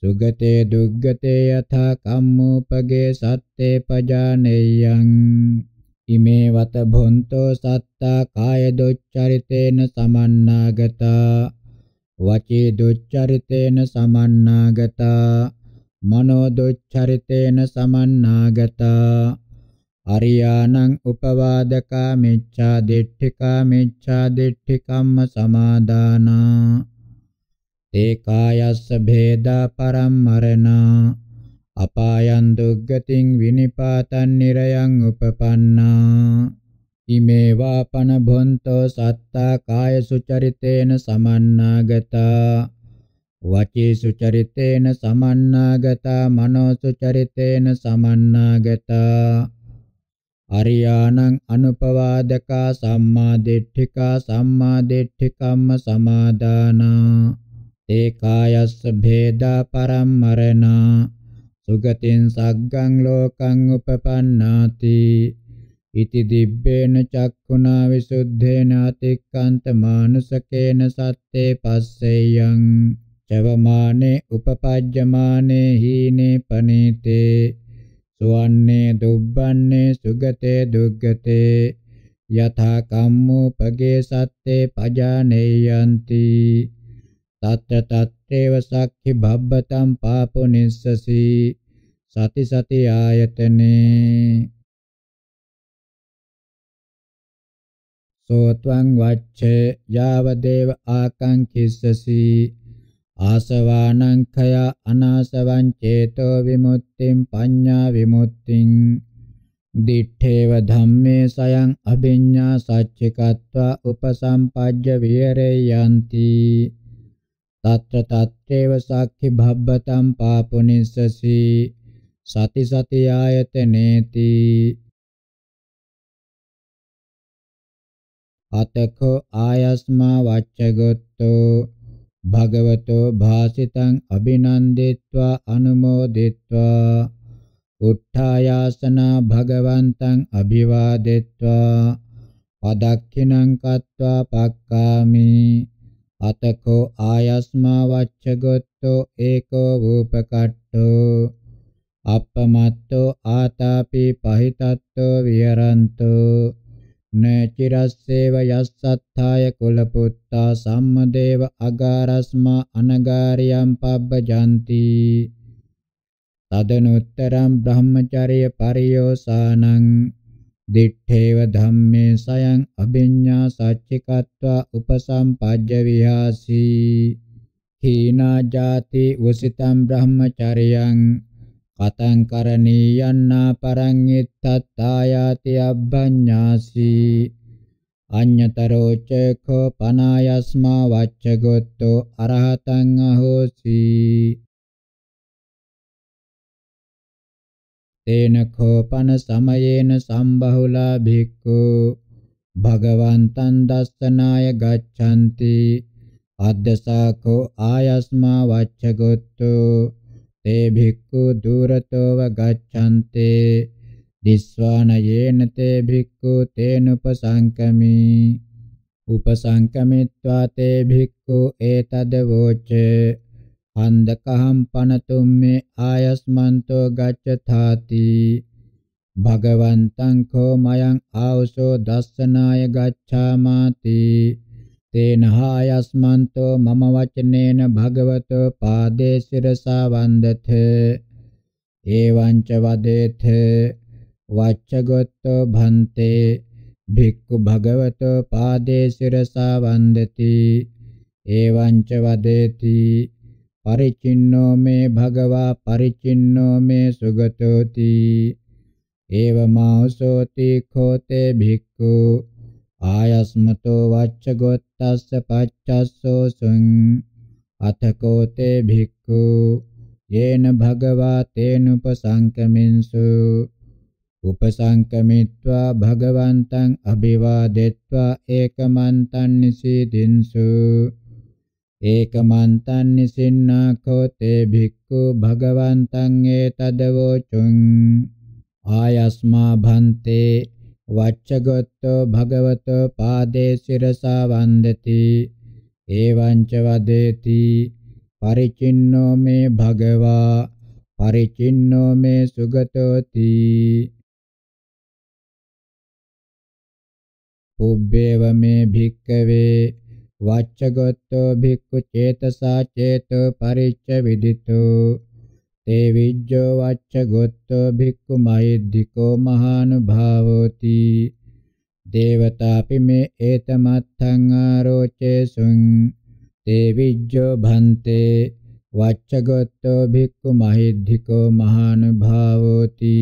සුගතේ දුග්ගතේ යථා කම්මෝපගේ සත්තේ පජානෙයං ඉමේ වත භොන්තෝ සත්තා කාය දුච්චරිතේන සමන්නාගතා වචී දුච්චරිතේන සමන්නාගතා මනෝ දුච්චරිතේන සමන්නාගතා අරියානං උපවාදකා මිච්ඡා දිට්ඨිකා මිච්ඡා දිට්ඨිකම්ම සමාදානා ඒ කායස්ස භේදා පරම්මරණා අපායන් දුග්ගතින් විනිපාතන් නිරයන් උපපන්නා ඉමේ වාපන භොන්තෝ සත්තා කාය සුචරිතේන සමන්නාගතා. වචී සුචරිතේන සමන්නාගතා මනෝ සුචරිතේන සමන්නාගතා. අරියානං අනුපවාදකා සම්මා දිට්ඨිකා සම්මා දිට්ඨිකම්ම සමාදානා. ඒ කායස්ස භේදා පරම්මරණා. සුගතින් සග්ගං ලෝකං උපපන්නාති. ඉති දිබ්බේන චක්ඛුනා විසුද්ධේන අතික්කන්ත මානුසකේන සත්තේ පස්සෙයං චවමානේ උපපජ්ජමානේ හීනේ පනීතේ සුවන්නේ දුබ්බන්නේ සුගතේ දුග්ගතේ යථා කම්මෝපගේ සත්තේ පජානේයන්ති තත්ත තත්තේව සක්ඛි භබ්බතම් පාපුනිස්සසි සති සති ආයතනේ සෝත්වං වච්චේ යාවදේව ආකංකිස්සසි ආසවානං khය අනාසවං චේතෝ විමුක්තිං පඤ්ඤා විමුක්තිං දිත්තේව ධම්මේ සයං අභිඤ්ඤා සච්චිකත්වා උපසම්පජ්ජ විහෙරේයන්ති తත්‍ර తත්‍රේව සාක්ඛි භබ්බතම් පාපුනිස්සසි සති සති ආයතනේති අතකෝ ආයස්මා වච්චගොත්තෝ භගවතෝ භාසිතං අභිනන්දිත්වා අනුමෝදිත්වා උත්ථායාසනා භගවන්තං අභිවාදෙත්වා පදක්ඛිනං කତ୍වා පක්කාමි අතකෝ ආයස්මා වච්චගොත්තෝ ඒකෝ වූපකට්ඨෝ අප්පමත්තෝ ආතාපි පහිතත්තෝ විහරන්තෝ නචිරස්සේව යස්සත්ථාය කුලපුත්තා සම්මදේව අගාරස්මා අනගාරියම් පබ්බජಂತಿ තදනුත්තරම් බ්‍රහ්මචර්ය පරියෝසානං දිත්තේව ධම්මේ සයං අභිඤ්ඤා සච්චිකත්වා උපසම්පජ්ජ විහාසී. හීනා ජාති උසිතම් බ්‍රහ්මචර්යං කතං කරණීයන්නා පරං ඉත්තත්තායාති අබ්බඤ්ඤාසි. අඤ්ඤතරෝ චේඛෝ පනායස්මා වච්චගොත්තෝ අරහතං අහෝසි. තේන කෝපන සමයේන සම්බහුලා භික්ඛු. භගවන්තං දස්සනාය ගච්ඡanti. අද්දසාකෝ ආයස්මා වච්චගොත්තෝ තේ භික්ඛු දුරතෝව ගච්ඡන්තේ දිස්වාන යේන තේ භික්ඛු තේනුපසංකමි. උපසංකමිත්වා තේ භික්ඛු ඒතද වෝචේ. හන්දකහම් පනතුම්මේ ආයස්මන්තෝ ගච්ඡතාති. භගවන්තං කෝ මයං ආවසෝ දස්සනාය ගච්ඡාමාති. තේනහායස්මන්තෝ මම වචනේන භගවතෝ පාදේ සිරසා වන්දත. ඒවං ච වදේත වච්චගොත්තෝ භන්තේ භික්ඛු භගවතෝ පාදේ සිරසා වන්දති. ඒවං ච වදේති පරිචින්නෝ මේ භගවා පරිචින්නෝ මේ සුගතෝති. ඒවමාසෝති khෝතේ භික්ඛු ආයස්මතෝ වච්චගොත්තස්ස පච්චස්සෝ සුං අතකෝතේ භික්ඛු යේන භගවා තේනුපසංකමින්සු උපසංකමිත්වා භගවන්තං අභිවාදෙත්වා ඒකමන්තං නිසීදින්සු ඒකමන්තං නිසින්නා කෝතේ භික්ඛු භගවන්තං ඒතදවෝචුං ආයස්මා භන්තේ වච්චගොත්තෝ භගවතෝ පාදේ සිරසා වන්දති ඒවං ච වදේති පරිචින්නෝ මේ භගවා පරිචින්නෝ මේ සුගතෝති පුබ්බේව මේ භික්කවේ වච්චගොත්තෝ භික්ඛු චේතසා චේතෝ පරිච්ඡ විදිතෝ ते विज्जो वच्च गोत्तो भिक्खु मयिद्धिको महानुभावोति देवतापि मे एतमत्थං ආරෝචේසුං ते विज्जो भन्ते වච්ච ගොත්තෝ භික්ඛු මහිද්ධිකෝ මහානුභාවෝති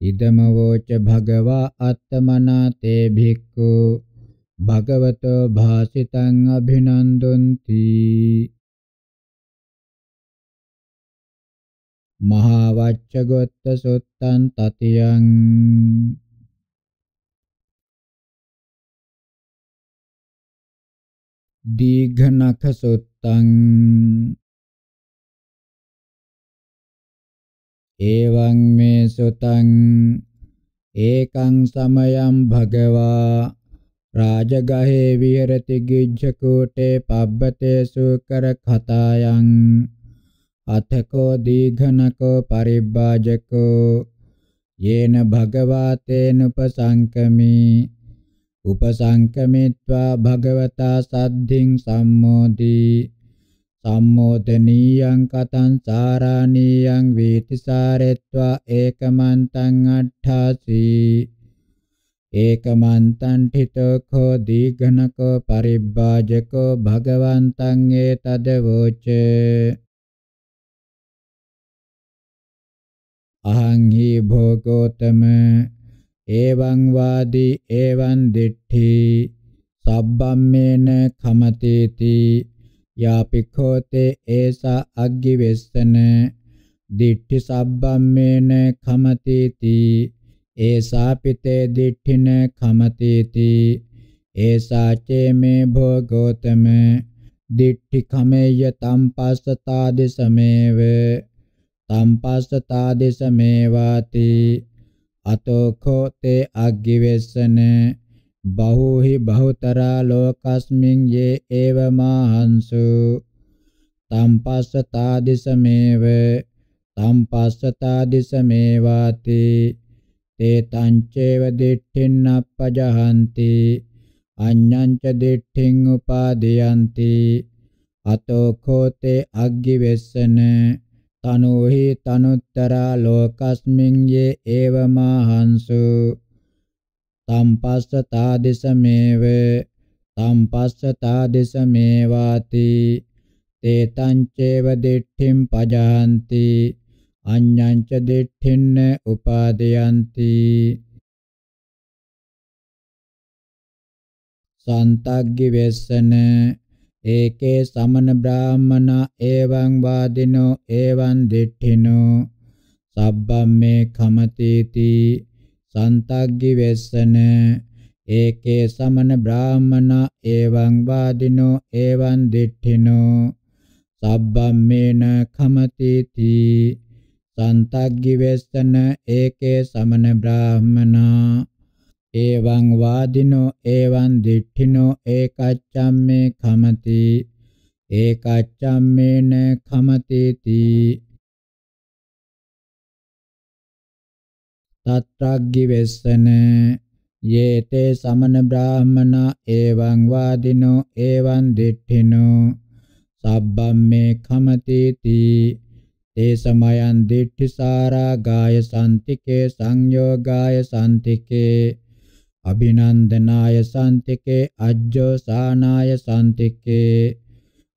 ඉදමවෝච භගවා අත්තමනා තේ භික්ඛු භගවතෝ භාසිතං අභිනන්දන්ති මහා වච්චගොත්ත සුත්තං තතියං. දීඝනඛ සුත්තං. එවං මේ සුතං. ඒකං සමයං භගවා. රාජගහේ විහෙරති ගිජ්ජකූටේ පබ්බතේ සූකර කතායන් අතකෝ දීඝනකෝ පරිබ්බාජකෝ යේන භගවාතේන උපසංකමි උපසංකමිත්වා භගවතා සද්ධින් සම්මෝදී සම්මෝදනීයං කතං සාරාණීයං වීතිසාරෙත්වා ඒකමන්තං අට්ඨාසී ඒකමන්තං ඨිතෝ දීඝනකෝ පරිබ්බාජකෝ භගවන්තං ඒතදවෝච අහං හි භෝගෝතම එවං වාදී එවං දිට්ඨි සබ්බම්මේන කමතේති යාපික්ඛෝතේ ඒසා අග්ගිවෙස්සන දිට්ඨි සබ්බම්මේන කමතේති ඒසා පිතේ දිට්ඨින කමතේති. ඒසා චේමේ භෝගෝතම දිට්ඨි කමේය තම්පස්සතාදි සමේව තම්පස්සතාදි සමේවාති අතෝඛෝ තේ අග්ගිවෙස්සන. බහූහි බහුතරා ලෝකස්මින් යේ ඒව මාහන්සු තම්පස්සතාදි සමේව තම්පස්සතාදි සමේවාති තේ තංචේව දිට්ඨින් අපජහන්ති අඤ්ඤංච දිට්ඨින් උපාදීයන්ති අතෝ කෝතේ අග්ගි වෙස්සන තනෝහි තනුත්තරා ලෝකස්මින් යේ ඒවමහංසු තම්පස්සතාදිසමේව තම්පස්සතාදිසමේවාති තේ තංචේව දිට්ඨින් පජහන්ති අඤ්ඤංච දිට්ඨින්න උපාදයන්ති. සන්තග්ගි වෙස්සන ඒකේ සමන බ්‍රාහමන එවං වාදිනෝ එවං දිට්ඨිනෝ. සබ්බම්මේ කමතීති. සන්තග්ගි වෙස්සන ඒකේ සමන බ්‍රාහමන එවං වාදිනෝ එවං දිට්ඨිනෝ. සබ්බම්මේන කමතීති. සන්තග්ගි වෙස්සන ඒකේ සමන බ්‍රාහමනා එවං වාදිනෝ එවං දිට්ඨිනෝ ඒකච්ඡම්මේ කමති ඒකච්ඡම්මේන කමතිති. තත්‍රග්ගි වෙස්සන යේතේ සමන බ්‍රාහමන එවං වාදිනෝ එවං දිට්ඨිනෝ සබ්බම්මේ කමතිති. තේ සමයන් දිට්ඨිසාරා ගාය සම්තිකේ සංයෝගාය සම්තිකේ අභිනන්දනාය සම්තිකේ අජ්ජෝසානාය සම්තිකේ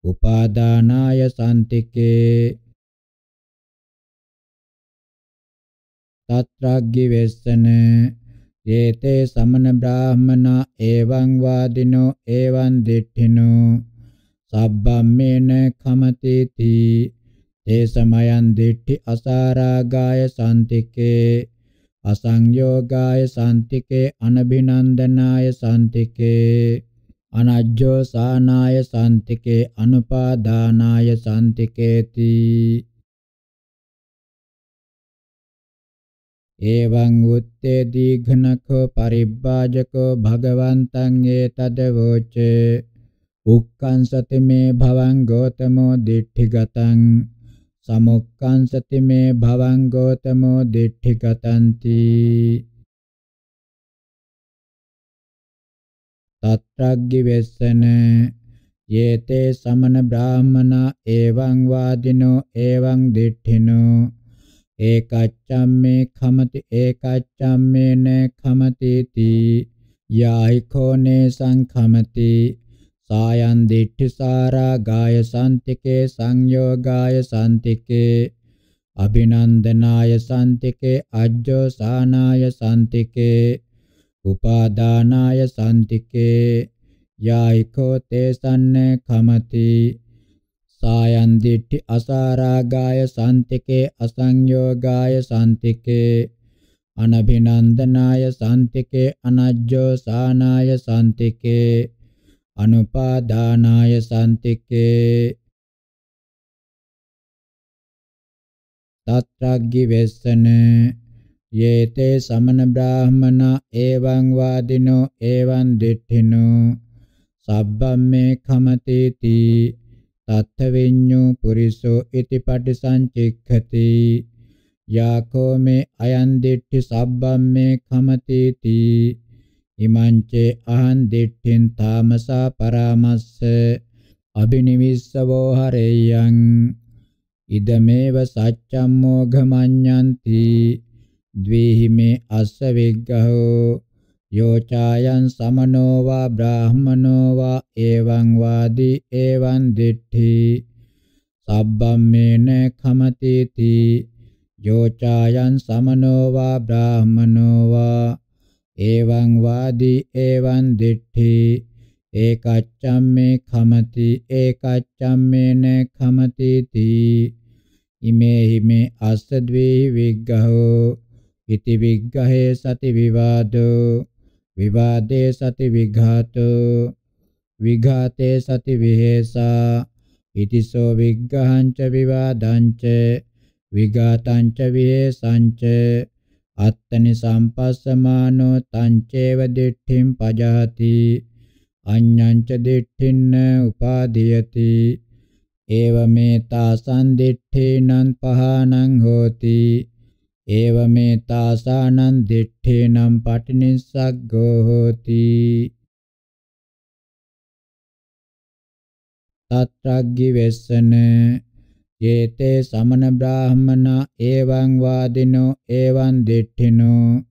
උපාදානාය සම්තිකේ තත්‍රග්ගි වෙස්සන යේතේ සමන බ්‍රාහමන එවං වාදිනෝ එවං දිට්ඨිනෝ සබ්බම්මේන කමතිති. තේ සමයන් දිට්ඨි අසාරාගාය සම්තිකේ අසංයෝගාය සම්තිකේ අනබිනන්දනාය සම්තිකේ අනජ්ජෝ සානාය සම්තිකේ අනුපාදානාය සම්තිකේති එවං උත්තේ දීඝනකෝ පරිබ්බාජකෝ භගවන්තං ඒතදවෝචේ උක්කංසති මේ භවං ගෝතමෝ දිට්ඨිගතං. සමුක්කංසති මේ භවං ගෝතමෝ දිට්ඨිගතಂತಿ තත්‍රග්ගි වෙස්සන යේතේ සමන බ්‍රාහමනා එවං වාදිනෝ එවං දිට්ඨිනෝ. ඒකච්ඡම්මේ khමති ඒකච්ඡම්මේන khමතිති යායි කෝනේ සංඛමති සායන් දිට්ඨිසාරා ගාය සම්තිකේ සංයෝගාය සම්තිකේ අභිනන්දනාය සම්තිකේ අජ්ජෝ සානාය සම්තිකේ උපාදානාය සම්තිකේ යායිකෝ තේසන්න කමති සායන් දිට්ඨි අසාරාගාය සම්තිකේ අසංයෝගාය සම්තිකේ අනභිනන්දනාය සම්තිකේ අනජ්ජෝ සානාය සම්තිකේ අනුපාදානාය සම්තික්කේ තත්‍රග්ගි වෙස්සන යේතේ සමන බ්‍රාහමන එවං වාදිනෝ එවං දිට්ඨිනෝ සබ්බම්මේ කමතේති තත්ථ විඤ්ඤෝ පුරිසෝ इति පටිසංචික්ඛති යාකෝ මේ අයන් දිට්ඨි සබ්බම්මේ කමතේති ඉමංචේ අහං දිට්ඨින් තාමසා පරාමස්ස අබිනිවිස්සවෝ හරෙයං. ඉදමේව සච්ඡම් මෝඝමඤ්ඤන්ති ද්වේහි මේ අස්ස විග්ගහෝ. යෝචායන් සමනෝ වා බ්‍රාහමනෝ වා එවං වාදී එවං දිට්ඨි. සබ්බම්මේන khමතේති යෝචායන් සමනෝ වා බ්‍රාහමනෝ වා එවං වාදී එවං දිට්ඨි. ඒකච්ඡම්මේ khමති ඒකච්ඡම්මේන khමතේති ඉමේ හිමේ අස්ස ද්වේහි විග්ගහෝ. ඉති විග්ගහේ සති විවාදෝ. විවාදේ සති විඝාතෝ. විඝාතේ සති විහෙසා. ඉතිසෝ විග්ගහංච විවාදංච. විඝාතංච විහෙසංච. අත්තනි සම්පස්සමානෝ තංචේව දිට්ඨිම් පජහති අඤ්ඤංච දිට්ඨින්න උපාදීයති. ඒවමේ තාසං දිට්ඨේනං පහනං හෝති. ඒවමේ තාසානං දිට්ඨේනම් පටිනිස්සග්ගෝ හෝති. තත්‍රග්ගි වෙස්සන යේතේ සමන බ්‍රාහමන එවං වාදිනෝ එවං දිට්ඨිනෝ.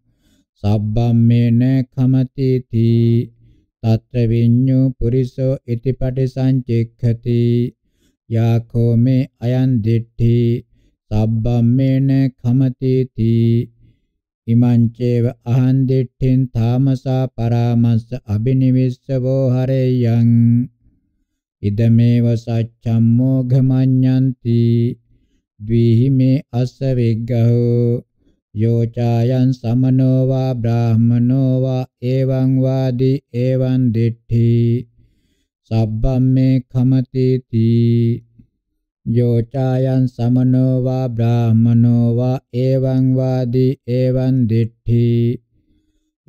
සබ්බම්මේන khමති තී తත්‍ර විඤ්ඤු පුරිසෝ ඉති පටිසංචික්ඛති. යාකෝ මේ අයං දිට්ඨි සබ්බම්මේන කමතේති. ඉමංචේව අහං දිට්ඨින් තාමසා පරාමස්ස අබිනිවිස්සවෝ හරේයං. ඉදමේව සච්ඡම් මෝඝමඤ්ඤන්ති ද්විහි මේ අස්ස විග්ගහෝ යෝචායන් සමනෝ වා බ්‍රාහමනෝ වා එවං වාදී එවං දිට්ඨි සබ්බම්මේ කමතේති යෝචායන් සමනෝ වා බ්‍රාහමනෝ වා එවං වාදී එවං දිට්ඨි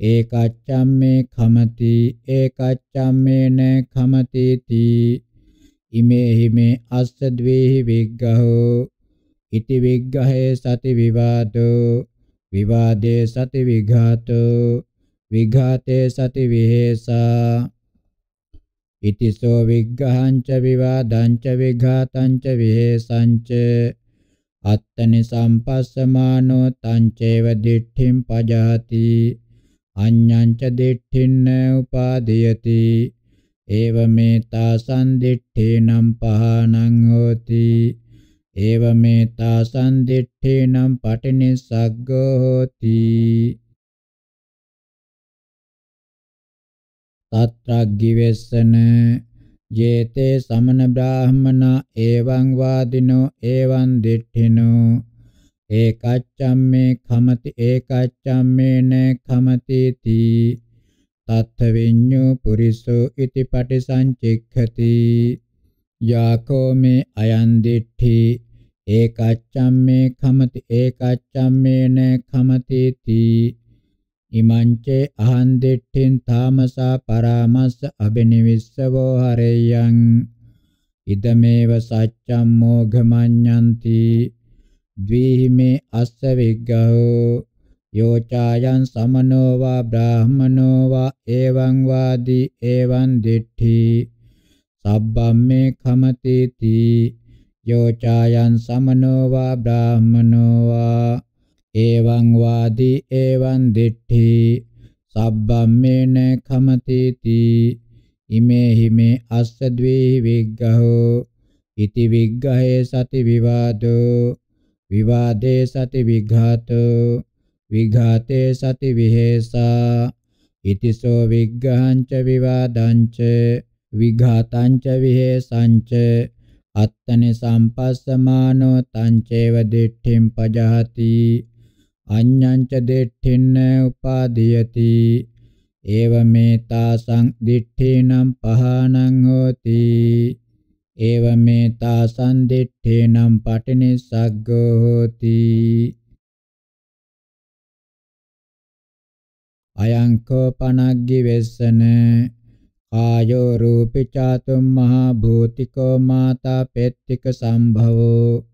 ඒකච්ඡම්මේ khමති ඒකච්ඡම්මේන khමති තී ඉමේ හිමේ අස්ස ද්වේහි විග්ගහෝ ඉති විග්ගහේ සති විවාදෝ විවාදේ සති විඝාතෝ විඝාතේ සති විහෙසා. ඉතිසෝ විග්ගහංච විවාදංච විඝාතංච විහෙසංච අත්තනි සම්පස්සමානෝ තංචේව දිට්ඨිම් පජාති අඤ්ඤංච දිට්ඨින්න උපාදීයති. एवमेता सन्दिष्ठेनं पहानं होति। एवमेता सन्दिष्ठेनं पठिनिसग्गो होति। तत्रग्गिवेशन येते समन ब्राह्मणा एवं वादिनो एवं दिठ्ठिनो एकच्चम्मे खमति एकच्चम्मे न खमतीति। Khමති තී තත්ථ විඤ්ඤෝ පුරිසෝ ඉති පටිසංචික්ඛති යාකෝ මේ අයං දිට්ඨි ඒකච්ඡම්මේ khමති ඒකච්ඡම්මේන khමති තී ඉමංචේ අහං දිට්ඨින් තාමසා පරාමස්ස අබිනිවිස්සවෝ හරෙයං ඉදමේව සච්ඡම් මෝඝමඤ්ඤන්ති ද්විහිමේ අස්ස විග්ගහෝ යෝචායන් සමනෝ වා බ්‍රාහමනෝ වා එවං වාදී එවං දිට්ඨි සබ්බම්මේ khමති තී යෝචායන් සමනෝ වා බ්‍රාහමනෝ වා එවං වාදී එවං දිට්ඨි සබ්බම්මේන khමති තී ඉමේ හිමේ අස්ස ද්වේ විග්ගහෝ ඉති විග්ගහේ සති විවාදෝ විවාදේ සති විඝාතෝ විඝාතේ සති විහෙසා ඉතිසෝ විග්ගහංච විවාදංච විඝාතංච විහෙසංච අත්තනේ සම්පස්සමානෝ තංචේව දිට්ඨිම් පජහති අඤ්ඤංච දිට්ඨින්න උපාදීයති ඒවමේ තාසං දිට්ඨීනම් පහනං හෝති ඒවමේතා සම්දිට්ඨේනම් පටිනිස්සග්ගෝ හෝති අයංකෝ පනග්ගි වෙස්සන. කායෝ රූපි චාතුම් මහා භූතිකෝ මාතා පෙත්තික සම්භවෝ.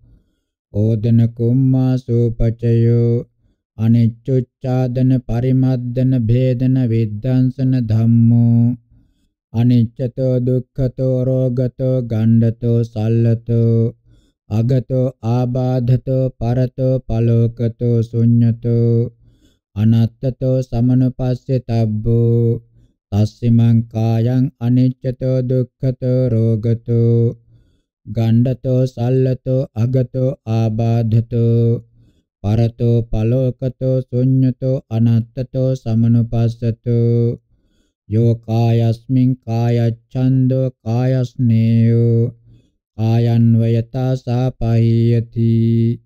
ඕදන කුම්මා සූපචයෝ. අනිච්චුච්ඡාදන පරිමද්දන භේදන විද්දංසන ධම්මෝ. අනිච්චතෝ දුක්ඛතෝ රෝගතෝ ගණ්ඩතෝ සල්ලතෝ. අගතෝ ආබාධතෝ පරතෝ පලෝකතෝ ශුඤ්ඤතෝ. අනත්තතෝ සමනුපස්සේ තබ්බෝ. තස්සිමං කායං අනිච්චතෝ දුක්ඛතෝ රෝගතෝ. ගණ්ඩතෝ සල්ලතෝ අගතෝ ආබාධතෝ. පරතෝ පලෝකතෝ ශුඤ්ඤතෝ අනත්තතෝ සමනුපස්සතෝ. යෝ කායස්මින් කායච්ඡන්தோ කායස්නේයෝ. කායන්වයතා සාපහියති.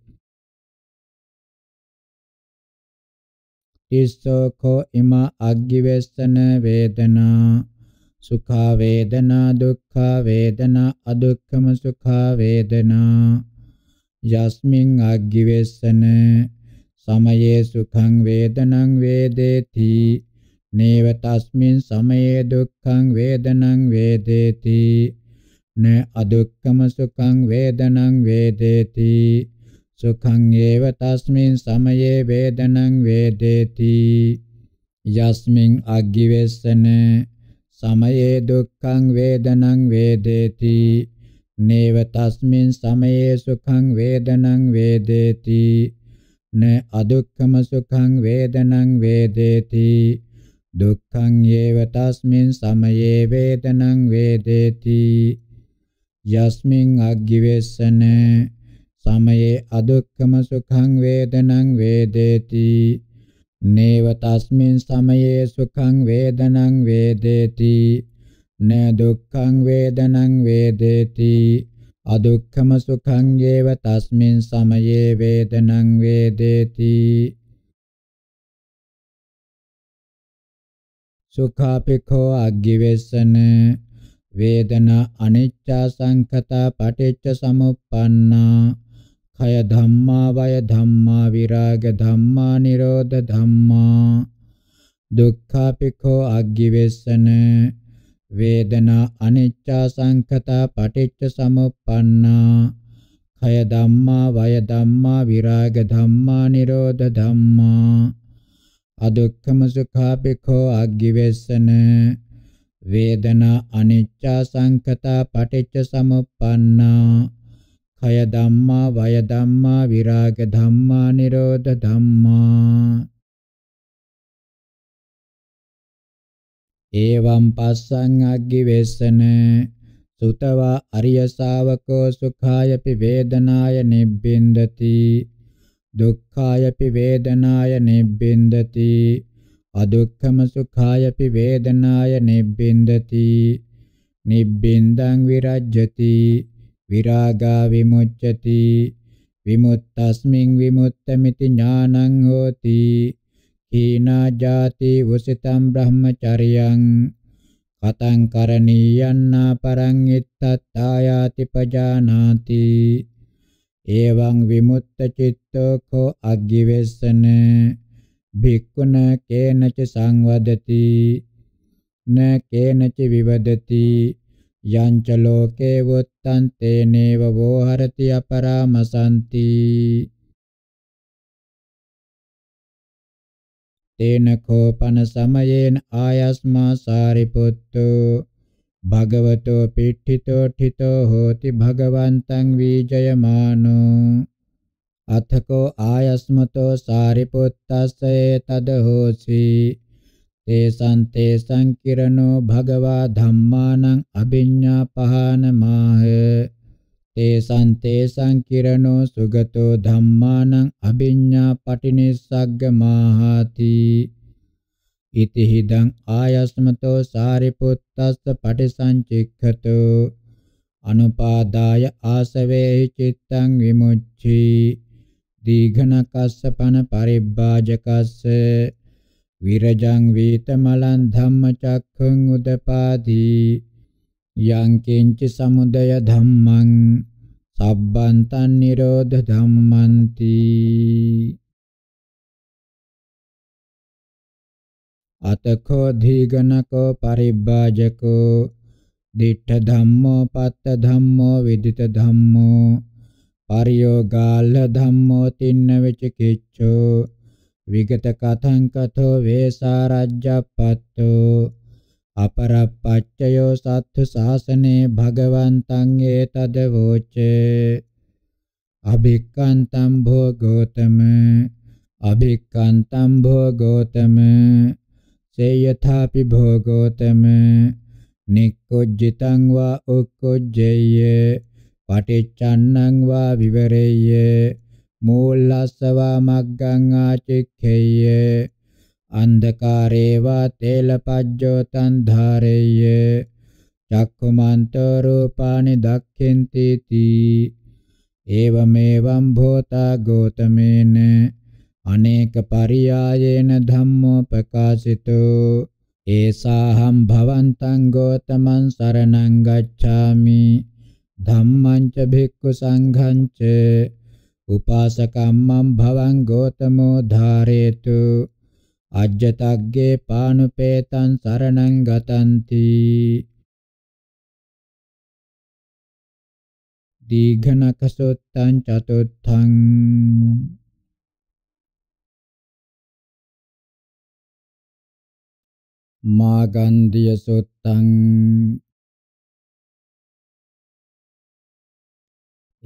තිස්සෝකෝ ඉමා අග්ගිවෙස්සන වේදනා සුඛා වේදනා දුක්ඛා වේදනා අදුක්ඛම සුඛා වේදනා. යස්මින් අග්ගිවෙස්සන සමයේ සුඛං වේදනං වේදේති. නේව තස්මින් සමයේ දුක්ඛං වේදනං වේදේති. න අදුක්ඛම සුඛං වේදනං වේදේති. සුඛං ඒව තස්මින් සමයේ වේදනං වේදේති। යස්මින් අග්ගිවෙස්සන සමයේ දුක්ඛං වේදනං වේදේති। නේව තස්මින් සමයේ සුඛං වේදනං වේදේති। න අදුක්ඛම සුඛං වේදනං වේදේති। දුක්ඛං ඒව තස්මින් සමයේ වේදනං වේදේති। යස්මින් අග්ගිවෙස්සන සමයේ අදුක්ඛම සුඛං වේදනං වේදේති. නේව තස්මින් සමයේ සුඛං වේදනං වේදේති. න දුක්ඛං වේදනං වේදේති. අදුක්ඛම සුඛං ඒව තස්මින් සමයේ වේදනං වේදේති. සුඛාපිකෝ අග්ගිවෙස්සන. වේදනා අනිච්චා සංඛතා පටිච්ච සමුප්පන්නා. Khය ධම්මා වය ධම්මා විරාග ධම්මා නිරෝධ ධම්මා දුක්ඛාපිකෝ අග්ගිවෙස්සන වේදනා අනිච්චා සංඛතා පටිච්ච සමුප්පන්නා khය ධම්මා වය ධම්මා විරාග ධම්මා නිරෝධ ධම්මා අදුක්ඛම සුඛාපිකෝ අග්ගිවෙස්සන වේදනා අනිච්චා සංඛතා පටිච්ච සමුප්පන්නා khය ධම්මා වය ධම්මා විරාග ධම්මා නිරෝධ ධම්මා. ඒවම් පස්සං අග්ගිවෙස්සන සුතවා අරිය ශාවකෝ සුඛායපි වේදනාය නිබ්බින්දති. දුක්ඛායපි වේදනාය නිබ්බින්දති. අදුක්ඛම සුඛායපි වේදනාය නිබ්බින්දති. නිබ්බින්දං විරජ්ජති විරාගා විමුච්ඡති. විමුත්තස්මින් විමුත්තමිති ඥානං හෝති. කීනා ජාති වසිතම් බ්‍රහ්මචරියං. කතං කරණීයන්නා පරං ඉත්තත්තායාති පජානාති. එවං විමුක්ත චිත්තෝ කෝ අග්ගිවෙස්සන. භික්ඛුන කේනච සංවදති. න කේනච විවදති. යංච ලෝකේ වුත්තං තේනේව වෝහරති අපරාමසන්ති. තේන කෝපන සමයේන ආයස්මා සාරිපුත්තෝ. භගවතෝ පිට්ඨිතෝ ඨිතෝ හෝති භගවන්තං වීජයමානෝ. අතකෝ ආයස්මතෝ සාරිපුත්තස්සේ තද හෝසි තේසං තේසං කිරණෝ භගවා ධම්මානං අභිඤ්ඤා පහනමාහ තේසං තේසං කිරණෝ සුගතෝ ධම්මානං අභිඤ්ඤා පටිනිස්සග්ගමාහති ඉති හිදං ආයස්මතෝ සාරිපුත්තස්ස පටිසංචික්ඛතෝ. අනුපාදාය ආසවේහි චිත්තං විමුච්ඡි. දීඝනකස්ස පන පරිබ්බාජකස්ස. විරජං වීතමලං ධම්මචක්ඛුං උදපාදී යං කිංචි සමුදය ධම්මං සබ්බන්තං නිරෝධ ධම්මන්ති අතකෝ දීගනකෝ පරිබ්බාජකෝ දිට්ඨ ධම්මෝ පත්ත ධම්මෝ විදිත ධම්මෝ පරියෝගාල්ල ධම්මෝ තින්න විචිකිච්ඡෝ විගත කතං කතෝ වේසාරජ්ජප්පත්තෝ අපරප්පච්චයෝ සත්තු ශාසනේ භගවන්තං ඒතද වෝචේ අභික්කන්තම් භෝගෝතම අභික්කන්තම් භෝගෝතම සේයථාපි භෝගෝතම නික්කොජ්ජිතං වා උක්කොජ්ජේය පටිච්චන්නං වා විවරේය මූලස්සවා මග්ගං ආචික්ඛේය. අන්ධකාරේවා තේලපජ්ජෝ තන් ධාරේය. චක්ඛුමන්තෝ රූපානි දක්ඛෙන්ති තී. ඒවමේවම් භෝතා ගෝතමේන. අනේක පරියායේන ධම්මෝ ප්‍රකාශිතෝ. ඒසාහම් භවන්තං ගෝතමං සරණං ගච්ඡාමි. ධම්මං ච භික්ඛු සංඝං ච. උපාසකම්මං භවං ගෝතමෝ ධාරේතු අජ්ජතග්ගේ පානුපේතං සරණං ගතಂತಿ. දීඝනකසොත්තං චතුත්ථං. මාගන්ධිය සොත්තං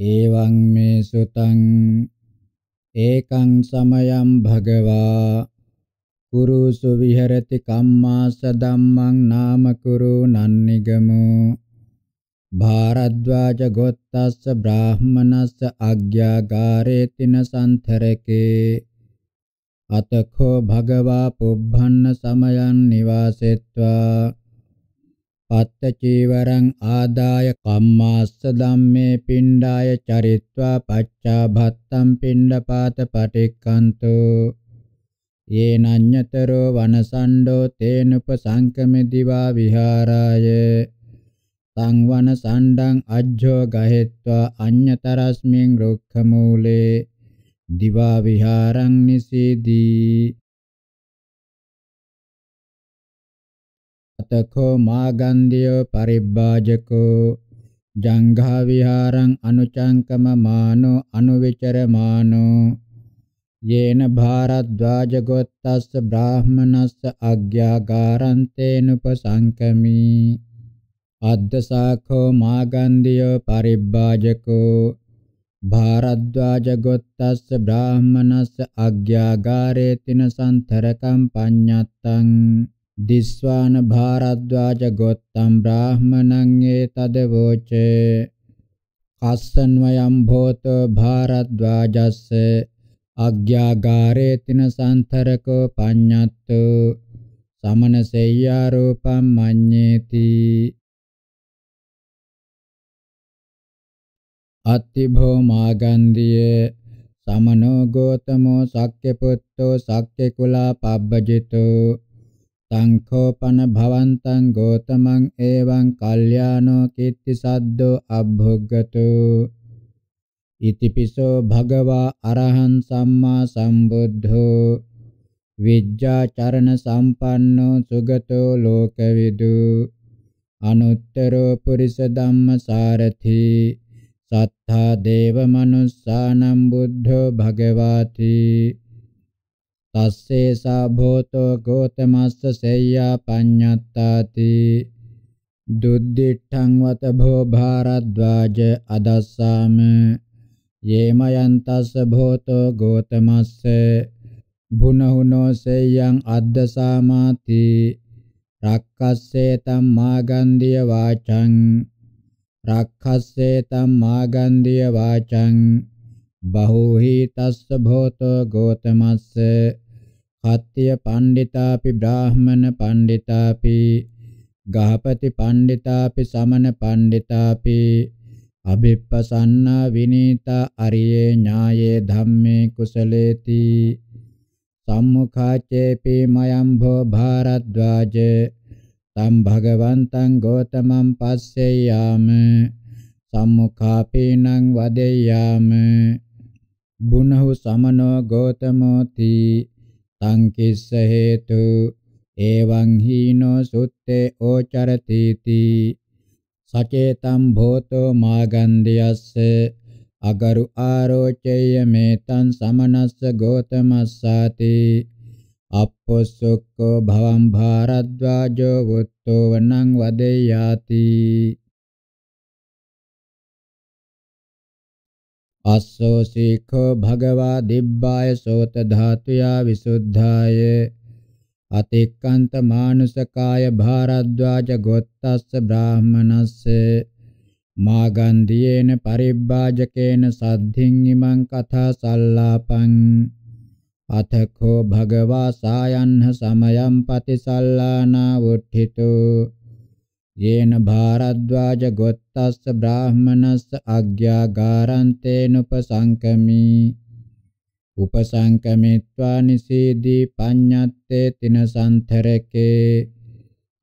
එවං මේ සුතං ඒකං සමයං භගවා කුරුසු විහෙරති කම්මාස ධම්මං නාම කුරු නන්නිගමෝ භාරද්වාජ ගොත්තස්ස බ්‍රාහ්මනස්ස අග්‍යාගාරේ තින සන්තරකේ අතකෝ භගවා පුබ්බන්න සමයන් නිවාසෙත්වා පත්ත චීවරං ආදාය කම්මාස්ස ධම්මේ පිණ්ඩාය චරිත්වා පච්චා භත්තම් පිණ්ඩපාත පටික්කන්තෝ. යේනඤ්ඤතරෝ වනසණ්ඩෝ තේනුප සංකමෙ දිවා විහාරාය. සංවන සණ්ඩං අජ්ජෝ ගහෙත්වා අඤ්ඤතරස්මින් රුක්ඛ මූලේ දිවා විහාරං නිසීදී. අතකෝ මාගන්ධියෝ පරිබ්බාජකෝ ජංඝා විහාරං අනුචංකම මානෝ අනුවිචරමානෝ. යේන භාරද්වාජ ගොත්තස්ස බ්‍රාහ්මනස්ස අග්‍යාගාරන්තේනුපසංකමි. අද්දසාඛෝ මාගන්ධියෝ පරිබ්බාජකෝ භාරද්වාජ ගොත්තස්ස බ්‍රාහ්මනස්ස අග්‍යාගාරේ තින සන්තරකම් පඤ්ඤත්තං. දිස්වාන භාරද්වාජ ගොත්තම් බ්‍රාහ්මණං ඒ තදවෝචේ කස්සන්වයම් භෝතෝ භාරද්වාජස්ස අග්‍යාගාරේ තින සන්තරකෝ පඤ්ඤත්තෝ සමන සෙය්‍යාරූපම් මඤ්ඤේති. අත්තිභෝ මාගන්ධියේ සමනෝ ගෝතමෝ සක්්‍ය පුත්තෝ සක්්‍ය කුලා පබ්බජිතෝ සංඛෝපන භවන්තං ගෝතමං එවං කල්යාණෝ කිත්ති සද්දෝ අබ්භුග්ගතෝ ඉතිපිසෝ භගවා අරහං සම්මා සම්බුද්ධෝ. විජ්ජාචරණ සම්පන්නෝ සුගතෝ ලෝකවිදු. අනුත්තරෝ පුරිස ධම්මසාරති සත්තා දේව මනුස්සානම් බුද්ධෝ භගවාති. තස්සේ සා භෝතෝ ගෝතමස්ස සෙය්‍යා පඤ්ඤත්තාති දුද්දිඨං වත භෝ භාරද්වාජ අදස්සාම යේමයන්තස්ස භෝතෝ ගෝතමස්ස බුනහුනෝ සෙය්‍යං අද්දසාමාති රක්කස්සේ තම් මාගන්ධිය වාචං රක්ඛස්සේ තම් මාගන්ධිය වාචං බහූහි තස්ස භෝතෝ ගෝතමස්ස කත්තිය පණ්ඩිතාපි බ්‍රාහ්මන පණ්ඩිතාපි ගහපති පණ්ඩිතාපි සමන පණ්ඩිතාපි අභිප්පසන්නා විනීතා අරියේ ඥායේ ධම්මේ කුසලේති සම්මුඛාචේපි මයම්භෝ භාරද්වාජ තම් භගවන්තං ගෝතමං පස්සෙයාම සම්මුඛාපීනං වදෙයාම බුනහු සමනෝ ගෝතමෝති. තං කිස්ස හේතු එවං හීනෝ සුත්තේ ඕචරතිති. සචේතම් භෝතෝ මාගන්ධයස්ස. අගරු ආරෝචේය මේතං සමනස්ස ගෝතමස්සාති. අපොස්සොක්කෝ භවම් භාරද්වාජෝ වුත්තෝ වනං වදෙයාති. අස්සෝ සීඛෝ භගවා දිබ්බාය සෝත ධාතුයා විසුද්ධාය. අතික්කන්ත මානුසකාය භාරද්වාජ ගොත්තස්ස බ්‍රාහමනස්ස. මාගන්ධියේන පරිබ්බාජකේන සද්ධින් ඉමං කථා සල්ලාපං. අතකෝ භගවා සායන්හ සමයම් පතිසල්ලානා වුට්ඨිතෝ. යේන භාරද්වාජ ගොත්තස්ස බ්‍රාහමනස්ස අග්‍යාගාරන්තේනුපසංකමි උපසංකමිත්වා නිසීදී පඤ්ඤත්තේ තින සන්තරකේ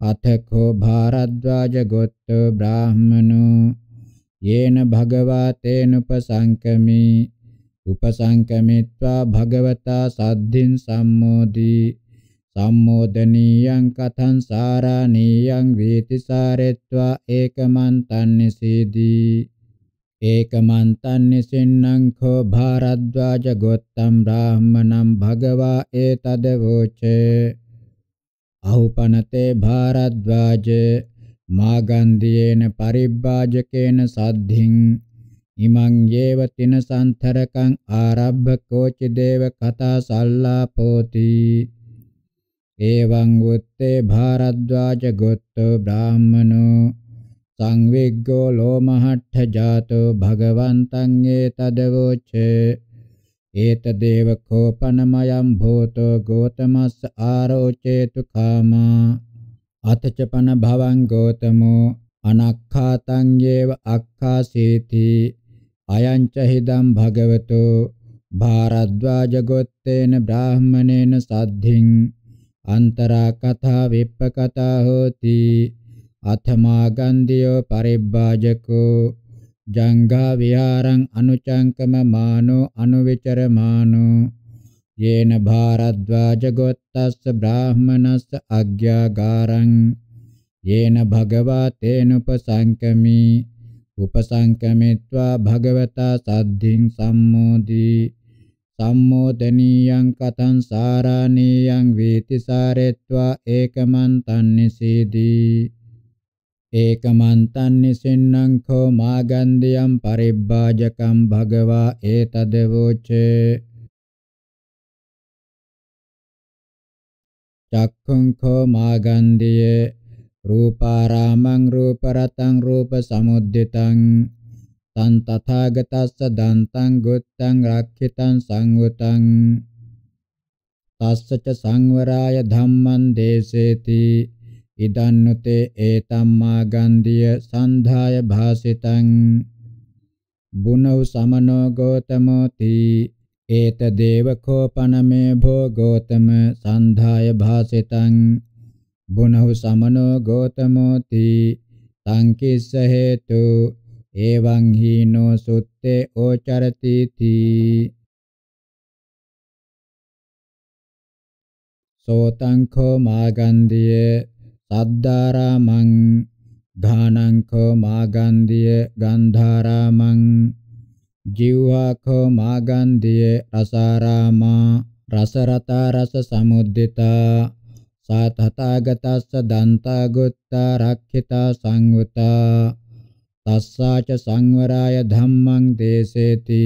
අතකෝ භාරද්වාජ ගොත්තෝ බ්‍රාහමනෝ යේන භගවා තේනුපසංකමි උපසංකමිත්වා භගවතා සද්ධින් සම්මෝදී සම්මෝදනීයං කතං සාරාණීයං වේතිසාරෙත්වා ඒකමන්තං නිසීදී ඒකමන්තං නිසින්නං khෝ භාරද්වාජ ගොත්තම් බ්‍රාහමණං භගවා ඒතදවෝචේ අහුපනතේ භාරද්වාජ මාගන්ධියේන පරිබ්බාජකේන සද්ධින්. ඉමං යේව තින සන්තරකං ආරබ්බ කෝචි දේව කතා සල්ලාපෝති එවං වුත්තේ භාරද්වාජ ගොත්තෝ බ්‍රාහමනෝ සංවිග්ගෝ ලෝමහට්ඨ ජාතෝ භගවන්තං ඒතදවෝචේ ඒතදේව කෝපනමයම් භූතෝ ගෝතමස්ස ආරෝචේතු කාමා අතචපන භවං ගෝතමෝ අනක්ඛාතං යේව අක්ඛාසීති අයං ච හිදම් භගවතෝ භාරද්වාජ ගොත්තේන බ්‍රාහමණේන සද්ධින් අන්තරා කතා විප්ප කතා හෝති. අථමා ගන්ධියෝ පරිබ්බාජකෝ. ජංගා විහාරං අනුචංකම මානෝ අනුවිචර මානෝ යේන භාරද්වාජ ගොත්තස්ස බ්‍රාහමනස්ස අග්‍යාගාරං. යේන භගවා තේනුපසංකමි. උපසංකමිත්වා භගවතා සද්ධින් සම්මෝදී. සම්මෝදනීයං කතං සාරාණීයං වේතිසාරෙත්වා ඒකමන්තං නිසීදී ඒකමන්තං නිසින්නං khෝ මාගන්ධියං පරිබ්බාජකම් භගවා ඒතදවෝචේ. චක්ඛුං khෝ මාගන්ධිය රූපාරාමං රූපරතං රූප සමුද්දිතං තං තථාගතස්ස දන්තං ගුත්තං රක්ඛිතං සංවතං තස්සච සංවරාය ධම්මං දේසේති. ඉදන්නුතේ ඒතම්මා ගන්ධිය සන්ධාය භාසිතං. බුනෝ සමනෝ ගෝතමෝති. ඒත දේවකෝ පනමේ භෝ ගෝතම සන්ධාය භාසිතං. බුනෝ සමනෝ ගෝතමෝති. සංකිස්ස හේතු එවං හීනෝ සුත්තේ ඕචරති තී සෝතං khෝ මාගන්ධිය සද්දාරාමං ඝානං khෝ මාගන්ධිය ගන්ධාරාමං ජීවා khෝ මාගන්ධිය රසාරාමා රසරතා රස සමුද්දිතා සාතථාගතස්ස දන්තා ගුත්තා රක්ඛිතා සංවතා තස්සාච සංවරාය ධම්මං දේසේති.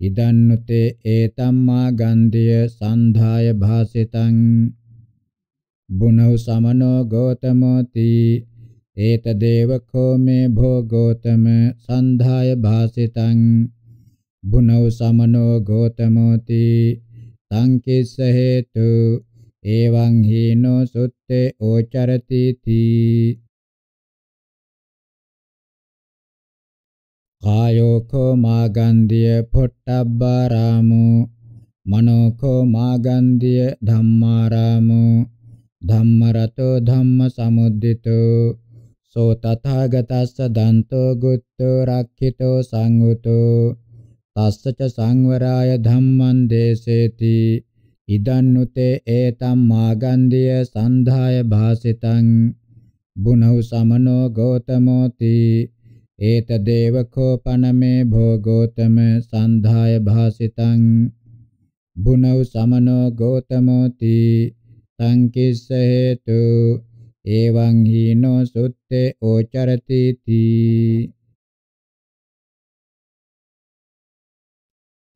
ඉදන්නුතේ ඒතම්මා ගන්ධිය සන්ධාය භාසිතං. බුනෝ සමනෝ ගෝතමෝති. ඒත දේවකෝ මේ භෝ ගෝතම සන්ධාය භාසිතං. බුනෝ සමනෝ ගෝතමෝති. සංකිස්ස හේතු එවං හීනෝ සුත්තේ ඕචරති තී කායෝකෝ මාගන්ධිය පොට්ටබ්බාරාමෝ. මනෝකෝ මාගන්ධිය ධම්මාරාමෝ. ධම්මරතෝ ධම්ම සමුද්දිතෝ සෝ තථාගතස්ස දන්තෝ ගුත්තෝ රක්ඛිතෝ සංවුතෝ තස්සච සංවරාය ධම්මං දේසේති. ඉදන්නුතේ ඒතම් මාගන්ධිය සන්ධාය භාසිතං. බුනౌ සමනෝ ගෝතමෝති. ඒත දේවකෝ පනමේ භෝගෝතම සන්ධාය භාසිතං බුනౌ සමනෝ ගෝතමෝති සංකිස්ස හේතු එවං හීනෝ සුත්තේ ඕචරති තී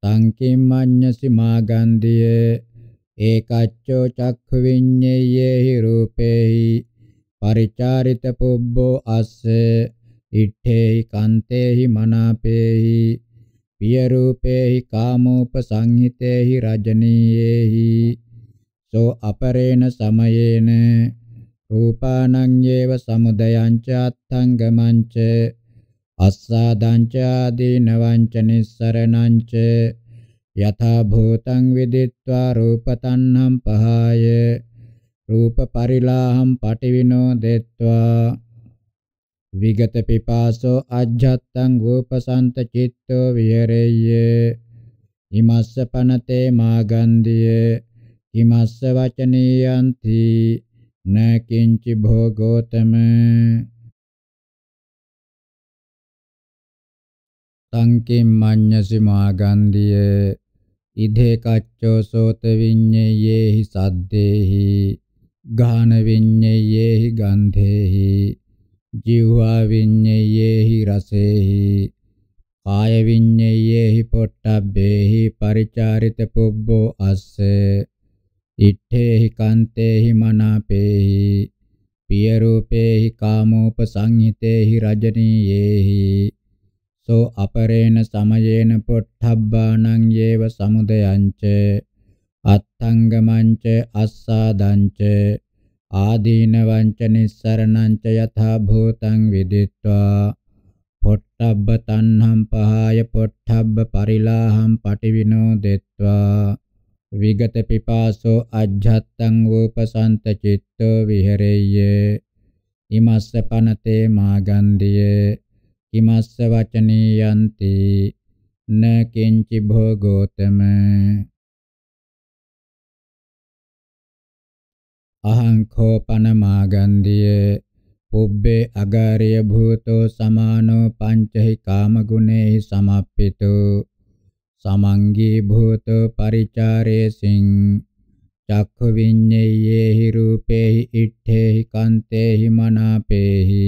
සංකිම්මඤ්ඤසි මාගන්ධියේ ඒකච්චෝ චක්ඛු විඤ්ඤේයෙහි රූපේහි පරිචාරිත පුබ්බෝ අස්ස ඉත්තේහි කන්තේහි මනාපේහි පිය රූපේහි කාමෝප සංහිතේහි රජනීයේහි සෝ අපරේණ සමයේන රූපානං යේව සමුදයං ච අත්ථංගමං ච අස්සාදං ච ආදීනවං ච නිස්සරණං ච යථා භූතං විදිත්වා රූපතණ්හං පහය රූප පරිලාහම් පටිවිනෝ දෙත්වා විගත පිපාසෝ අජ්ජත්තං රූපසන්ත චිත්තෝ විහෙරෙය්‍ය ඉමස්ස පනතේ මාගන්ධිය ඉමස්ස වචනීයන්ති න කිංචි භෝගෝතම සංකින් මඤ්ඤසි මාගන්ධිය ඉදේ කච්චෝ සෝත විඤ්ඤේයෙහි සද්දේහි ගාන විඤ්ඤේයෙහි ගන්ධේහි ජීවා විඤ්ඤේයෙහි රසේහි කාය විඤ්ඤේයෙහි පොට්ටබ්බේහි ಪರಿචාරිත පුබ්බෝ අස්සේ ඉත්තේහි කන්තේහි මනාපේහි පිය රූපේහි කාමෝප සංහිතේහි රජනීයේහි සෝ අපරේණ සමයේන පොට්ටබ්බානං යේව සමුදයංච අත්ථංගමංච අස්සාදංච ආදීනවංච නිස්සරණංච යථා භූතං විදිත්වා. පොට්ටබ්බ තණ්හං පහය පොට්ටබ්බ පරිලාහං පටිවිනෝ දෙත්වා විගත පිපාසෝ අජ්ජත්තං වූපසන්ත චිත්තෝ විහෙරෙය්‍ය. ඉමස්ස පනතේ මාගන්ධිය. ඉමස්ස වචනීයන්ති න කිංචි භෝගෝතම. අහං කෝපන මාගන්ධිය පුබ්බේ අගාරිය භූතෝ සමානෝ පංචහි කාමගුණේහි සමප්පිතෝ සමංගී භූත පරිචාරේසින් චක්ඛු විඤ්ඤේයෙහි රූපේහි ඉත්තේහි කන්තේහි මනාපේහි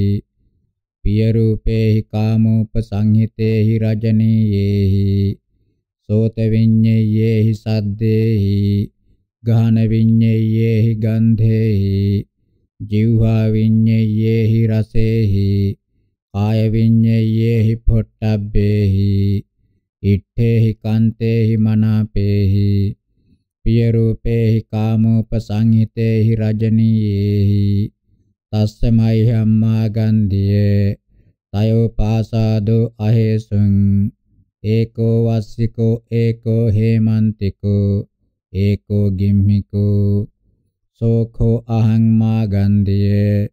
පිය රූපේහි කාමෝප සංහිතේහි රජනීයේහි සෝත විඤ්ඤේයෙහි සද්දේහි ගාන විඤ්ඤේයෙහි ගන්ධේහි ජීවහා විඤ්ඤේයෙහි රසේහි කාය විඤ්ඤේයෙහි පොට්ටබ්බේහි ඉත්තේහි කන්තේහි මනාපේහි පිය රූපේහි කාමෝපසංහිතේහි රජනීයේහි තස්සමයි හම්මා ගන්ධියේ තයෝ පාසාදෝ අහේසුං ඒකෝ වස්සිකෝ ඒකෝ හේමන්තිකෝ ඒකෝ ගිම්හිකෝ සෝඛෝ අහං මා ගන්ධියේ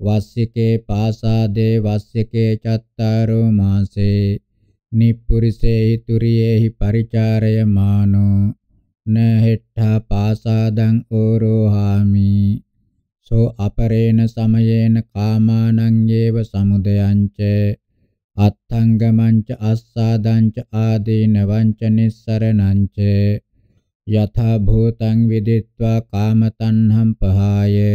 වස්සිකේ පාසාදේ වස්සිකේ චත්තාරෝ මාසේ නිප්පුරිසේහි තුරියේහි ಪರಿචාරය මානෝ න හෙට්ඨා පාසාදං ඕරෝහාමි සෝ අපරේණ සමයේන කාමානං යේව සමුදයංච අත්ථංගමංච අස්සාදංච ආදීනවංච නිස්සරණංච යථා භූතං විදිත්වා කාමතණ්හං පහය.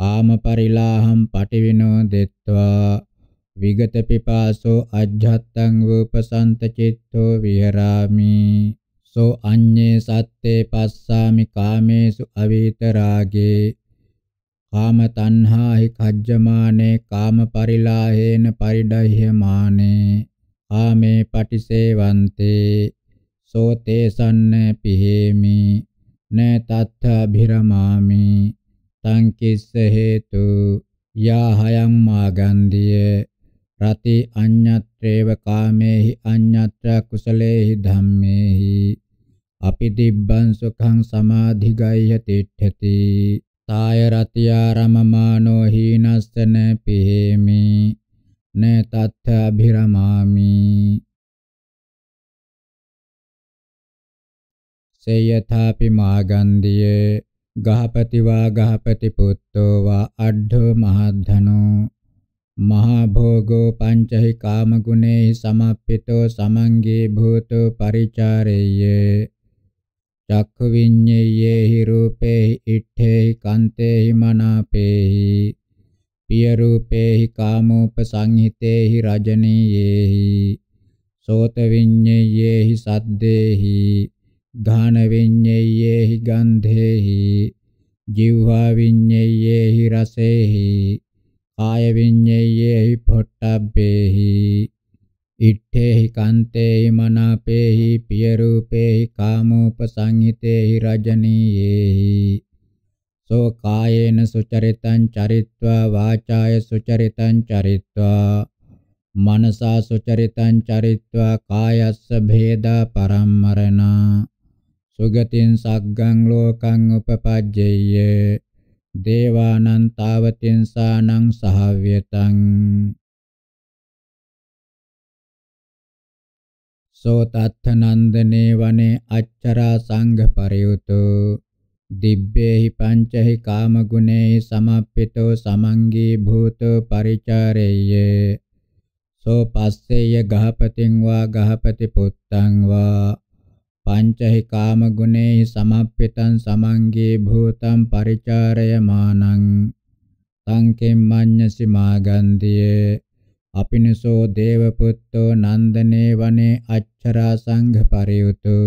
කාම පරිලාහම් පටිවිනෝ දෙත්වා. විගත පිපාසෝ අජ්ජත්තං රූපසන්ත චිත්තෝ විහරාමි. සෝ අඤ්ඤේ සත්තේ පස්සාමි කාමේසු අවීතරාගේ. කාම තණ්හාහි කජ්ජමානේ කාම පරිලාහේන පරිඩහ්‍යමානේ. ආමේ පටිසේවන්තේ. සෝ තේසන්න පිහෙමි න තත්ථ අභිරමාමි. තං කිස්ස හේතු යා හයං මාගන්ධියේ රති අඤ්ඤත්‍රේව කාමේහි අඤ්ඤත්‍ර කුසලේහි ධම්මේහි. අපි දිබ්බං සුඛං සමාධිගය්‍ය තිට්ඨති. තාය රතියාරමමානෝ හීනස්සන පිහෙමි න තත්ථ අභිරමාමි. සේයථාපි මාගන්දියේ ගහපති වා ගහපති පුත්තෝ වා අඩ්ඨෝ මහද්ධනෝ මහා භෝගෝ පංචහි කාම ගුණේ සමප්පිතෝ සමංගේ භූතෝ පරිචාරෙය්‍ය චක්ඛු විඤ්ඤේයේහි රූපේහි ඉට්ඨේහි කන්තේහි මනාපේහි පිය රූපේහි කාමෝපසංහිතේහි රජනීයේහි සෝත විඤ්ඤේයේහි සද්දේහි ඝාන විඤ්ඤේයේහි ගන්ධේහි ජීවහා විඤ්ඤේයේහි රසේහි කාය විඤ්ඤේයේහි පොට්ටබ්බේහි ඉත්තේහි කන්තේහි මනාපේහි පිය රූපේහි කාමෝපසංහිතේහි රජනීයේහි. සෝ කායේන සුචරිතං චරිත්වා වාචාය සුචරිතං චරිත්වා මනසා සුචරිතං චරිත්වා කායස්ස භේදා පරම්මරණා. සුගතින් සග්ගං ලෝකං උපපජ්ජේය දේවානං තාවතින්සානං සහව්‍යතං සෝ තත්ථනන්දනේ වනේ අච්චරා සංඝ පරියුතෝ දිබ්බේහි පංචහි කාමගුණේහි සමප්පිතෝ සමංගී භූතෝ පරිචාරෙය්‍ය සෝ පස්සේය ගහපතින් වා ගහපති පුත්තං වා පංචහි කාමගුණේහි සමප්පිතං සමංගී භූතං පරිචාරයමානං සංකෙම්මඤ්ඤසි මාගන්ධියේ අපිනසෝ දේවපුත්තෝ නන්දනේ වනේ අච්චරා සංඝ පරියුතු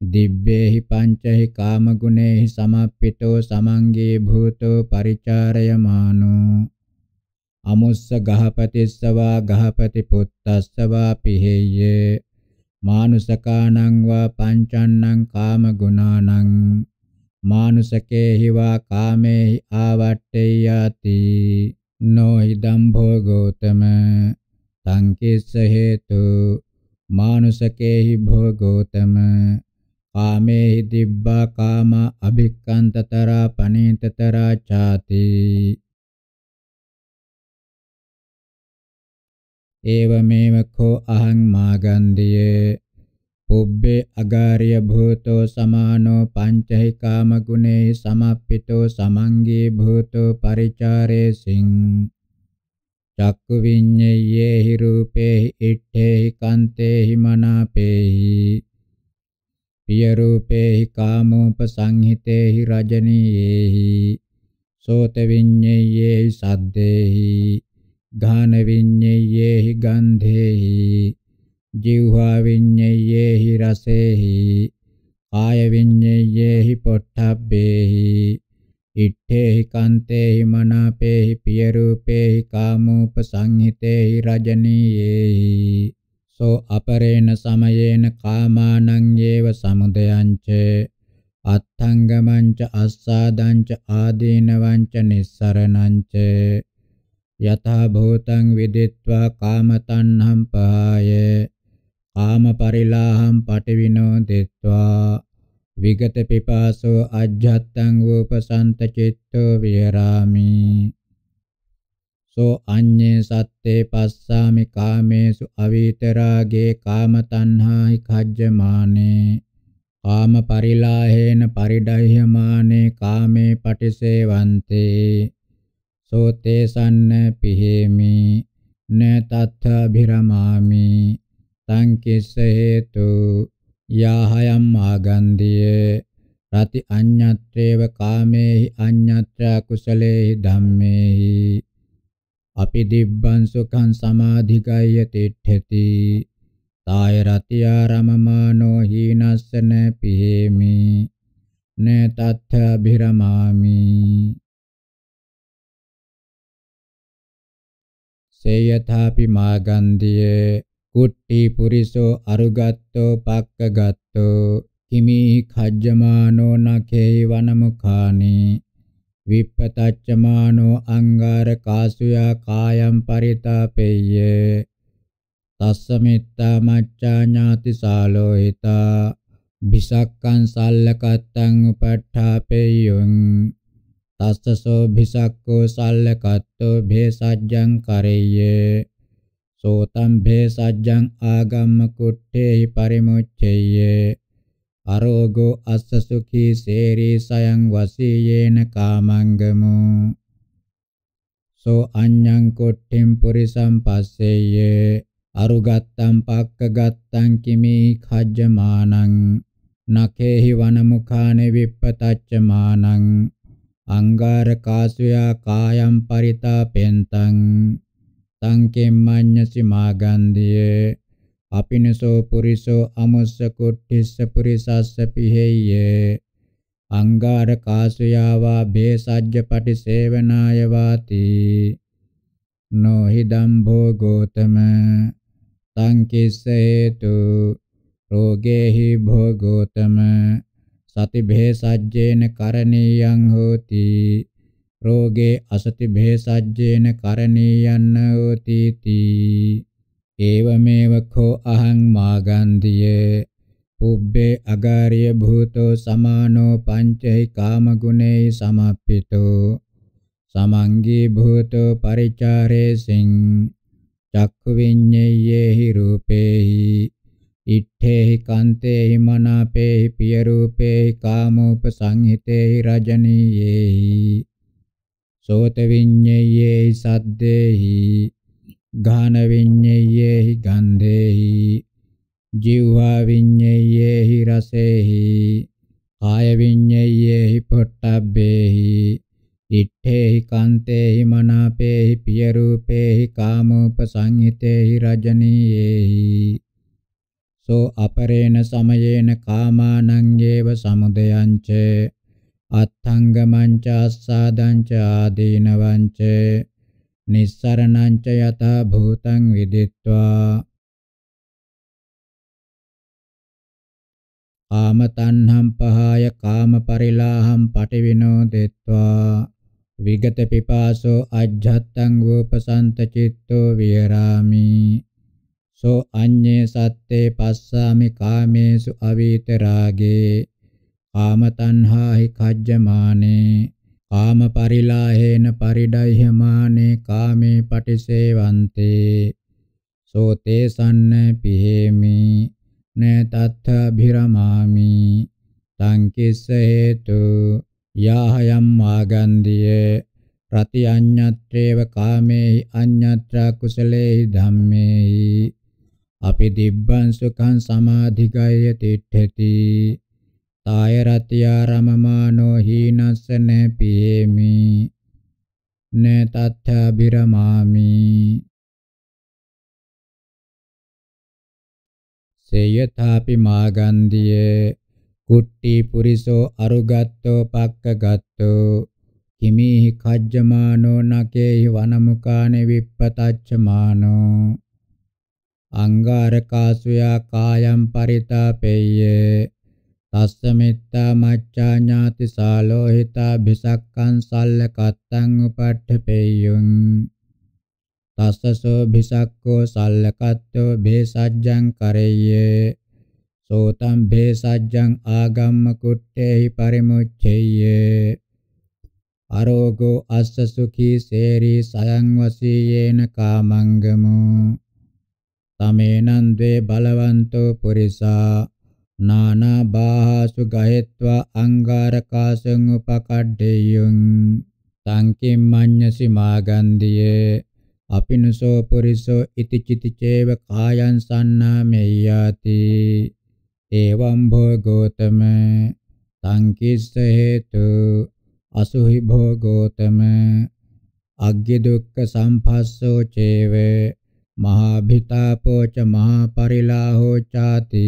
දිබ්බේහි පංචහි කාමගුණේහි සමප්පිතෝ සමංගේ භූතෝ පරිචාරයමානෝ අමුස්ස ගහපතිස්සවා ගහපති පුත්තස්සවා පිහෙය්‍ය මානුසකානං වා පංචන්නං කාමගුණානං මානුසකේහි වා කාමේහි ආවට්ඨේයාති නොහි දම්භෝ ගෞතම සංකිස්ස හේතු මානුසකේහි භෝගෝතම කාමේහි දිබ්බා කාම අභික්කන්තතරා පනීතතරා ചാති ඒවමේව කෝ අහං මාගන්දියේ. පුබ්බේ අගාරිය භූතෝ සමානෝ පංචහි කාම ගුණේ සමප්පිතෝ සමංගී භූතෝ පරිචාරේසින්. චක්කු විඤ්ඤේයේහි රූපේහි ඉට්ඨේහි කන්තේහි මනාපේහි. පිය රූපේහි කාමෝපසංහිතේහි රජනීයේහි. සෝත විඤ්ඤේයේහි සද්දේහි. ඝාන විඤ්ඤේයේහි ගන්ධේහි ජීවහා විඤ්ඤේයේහි රසේහි කාය විඤ්ඤේයේහි පොට්ටබ්බේහි ඉත්තේහි කන්තේහි මනාපේහි පිය රූපේහි කාමෝපසංහිතේහි රජනීයේහි. සෝ අපරේණ සමයේන කාමානං යේව සමුදයංච අත්ථංගමංච අස්සාදංච ආදීනවංච නිස්සරණංච. යථා භූතං විදිත්වා කාමතණ්හං පහය. කාම පරිලාහම් පටිවිනෝ දෙත්වා විගත පිපාසෝ අජ්ජත්තං වූපසන්ත චිත්තෝ විහරාමි. සෝ අඤ්ඤේ සත්තේ පස්සාමි කාමේසු අවීතරාගේ කාම තණ්හාහි කජ්ජමානේ. කාම පරිලාහේන පරිඩහ්‍යමානේ කාමේ පටිසේවන්තේ. සෝ තේසන්න පිහෙමි න තත්ථ අභිරමාමි සංකිස්ස හේතු යාහයම් ආගන්දියේ රති අඤ්ඤත්‍රේව කාමේහි අඤ්ඤත්‍රා කුසලේහි ධම්මේහි. අපි දිබ්බං සුඛං සමාධිගය තිට්ඨති. තාය රතියා රමමානෝ හීනස්සන පිහෙමි න තත්ථ අභිරමාමි. සේයථාපි මාගන්දියේ කුට්ටි පුරිසෝ අරුගත්තෝ පක්කගත්තෝ කිමිහි කජ්ජමානෝ නකේහි වනමුඛානි විප්පතච්චමානෝ අංගාර කාසුයා කායම් පරිතාපෙය්‍ය තස්සමිත්තා මච්ඡා ඥාති සාලෝහිතා බිසක්කං සල්ලකත්තං උපට්ඨාපෙය්‍යං තස්සසෝ භිසක්කෝ සල්ලකත්තෝ භේසජ්ජං කරෙය්‍ය සෝතම් භේසජ්ජං ආගම්ම කුට්ටේහි පරිමුච්ඡෙය්‍ය අරෝගෝ අස්ස සුඛී සේරී සයං වසීයේන කාමංගමෝ සෝ අඤ්ඤං කොට්ඨින් පුරිසම් පස්සෙය්‍ය අරුගත්තම් පක්කගත්තං කිමි khajjamaනං නකේහි වනමුඛාන විප්පතච්චමානං අංගාර කාසුයා කායම් පරිතාපෙන්තං සංකෙම්මඤ්ඤසි මාගන්ධියේ අපිනසෝ පුරිසෝ අමුස්ස කුට්ටිස්ස පුරිසස්ස පිහෙය්‍ය අංගාර කාසයාවා බේසජ්ජ පටිසේවනාය වාති නොහිදම් භෝගෝතම සංකිස්ස හේතු රෝගේහි භෝගෝතම සති භේසජ්ජේන කරණීයං හෝති. රෝගේ අසති භේසජ්ජේන කරණීයන්න හෝති තී ඒවමේව කෝ අහං මාගන්ධියේ. පුබ්බේ අගාරිය භූතෝ සමානෝ පංචහි කාමගුණේ සමප්පිතෝ. සමංගී භූතෝ පරිචාරේසින් චක්ඛු විඤ්ඤේයේහි රූපේහි. ඉත්තේහි කන්තේහි මනාපේහි පිය රූපේහි කාමෝප සංහිතේහි රජනීයේහි සෝත විඤ්ඤේයේහි සද්දේහි ගාන විඤ්ඤේයේහි ගන්ධේහි ජීවා විඤ්ඤේයේහි රසේහි කාය විඤ්ඤේයේහි පොට්ටබ්බේහි ඉත්තේහි කාන්තේහි මනාපේහි පිය රූපේහි කාමෝපසංහිතේහි රජනීයේහි සෝ අපරේණ සමයේන කාමානං ඒව සමුදයං ච අත්ථංගමං ච අස්සාදං ච ආදීනවං ච නිස්සරණං ච යතා භූතං විදිත්වා. කාම තණ්හම් පහය කාම පරිලාහම් පටිවිනෝදෙත්වා. විගත පිපාසෝ අජ්ජත්තං වූපසන්ත චිත්තෝ විහරාමි. සෝ අඤ්ඤේ සත්තේ පස්සාමි කාමේසු අවීත රාගේ කාම තණ්හාහි කජ්ජමානේ කාම පරිලාහේන පරිඩය්‍යමානේ කාමේ පටිසේවන්තේ සෝතේ සන්න පිහෙමි න තත්ථ භිරමාමි තංකිස්ස හේතු යාහයම් ආගන්දියේ රති අඤ්ඤත්‍රේව කාමේහි අඤ්ඤත්‍රා කුසලේහි ධම්මේහි අපි දිබ්බං සුඛං සමාධිගය තිට්ඨති. තාය රතියා රමමානෝ හීනස්සන පියේමි න තත්ථාබිරමාමි. සේයථාපි මාගන්දියේ කුට්ටි පුරිසෝ අරුගත්තෝ පක්කගත්තෝ. කිමිහි කජ්ජමානෝ නකේහි වනමුකානේ විප්පතච්චමානෝ. අංගාරකාසුයා කායම් පරිතාපෙය්‍යේ තස්ස මෙත්තා මච්ඡා ඥාති සාලෝහිතා භිසක්කං සල්ල කත්තං උපට්ඨපෙය්‍යුං තස්සසෝ භිසක්කෝ සල්ල කත්තෝ භේසජ්ජං කරෙය්‍ය සෝතම් භේසජ්ජං ආගම්ම කුට්ටේහි පරිමුච්ඡෙය්‍ය අරෝගෝ අස්ස සුඛී සේරී සයං වසීයේන කාමංගමෝ තමේනං ද්වේ බලවන්තෝ පුරිසා නානා බාහසු ගහෙත්වා අංගාරකාසං උපකඩ්ඩෙයුං සංකිම්මඤ්ඤසි මාගන්දියේ අපිනසෝ පුරිසෝ ඉති චිතිචේව කායං සන්නාමෙය්‍යාති එවං භෝගෝතම සංකිස්ස හේතු අසුහි භෝගෝතම අග්ගි දුක්ඛ සම්පස්සෝ චේව මහා භිතාපෝ ච මහා පරිලාහෝ ചാති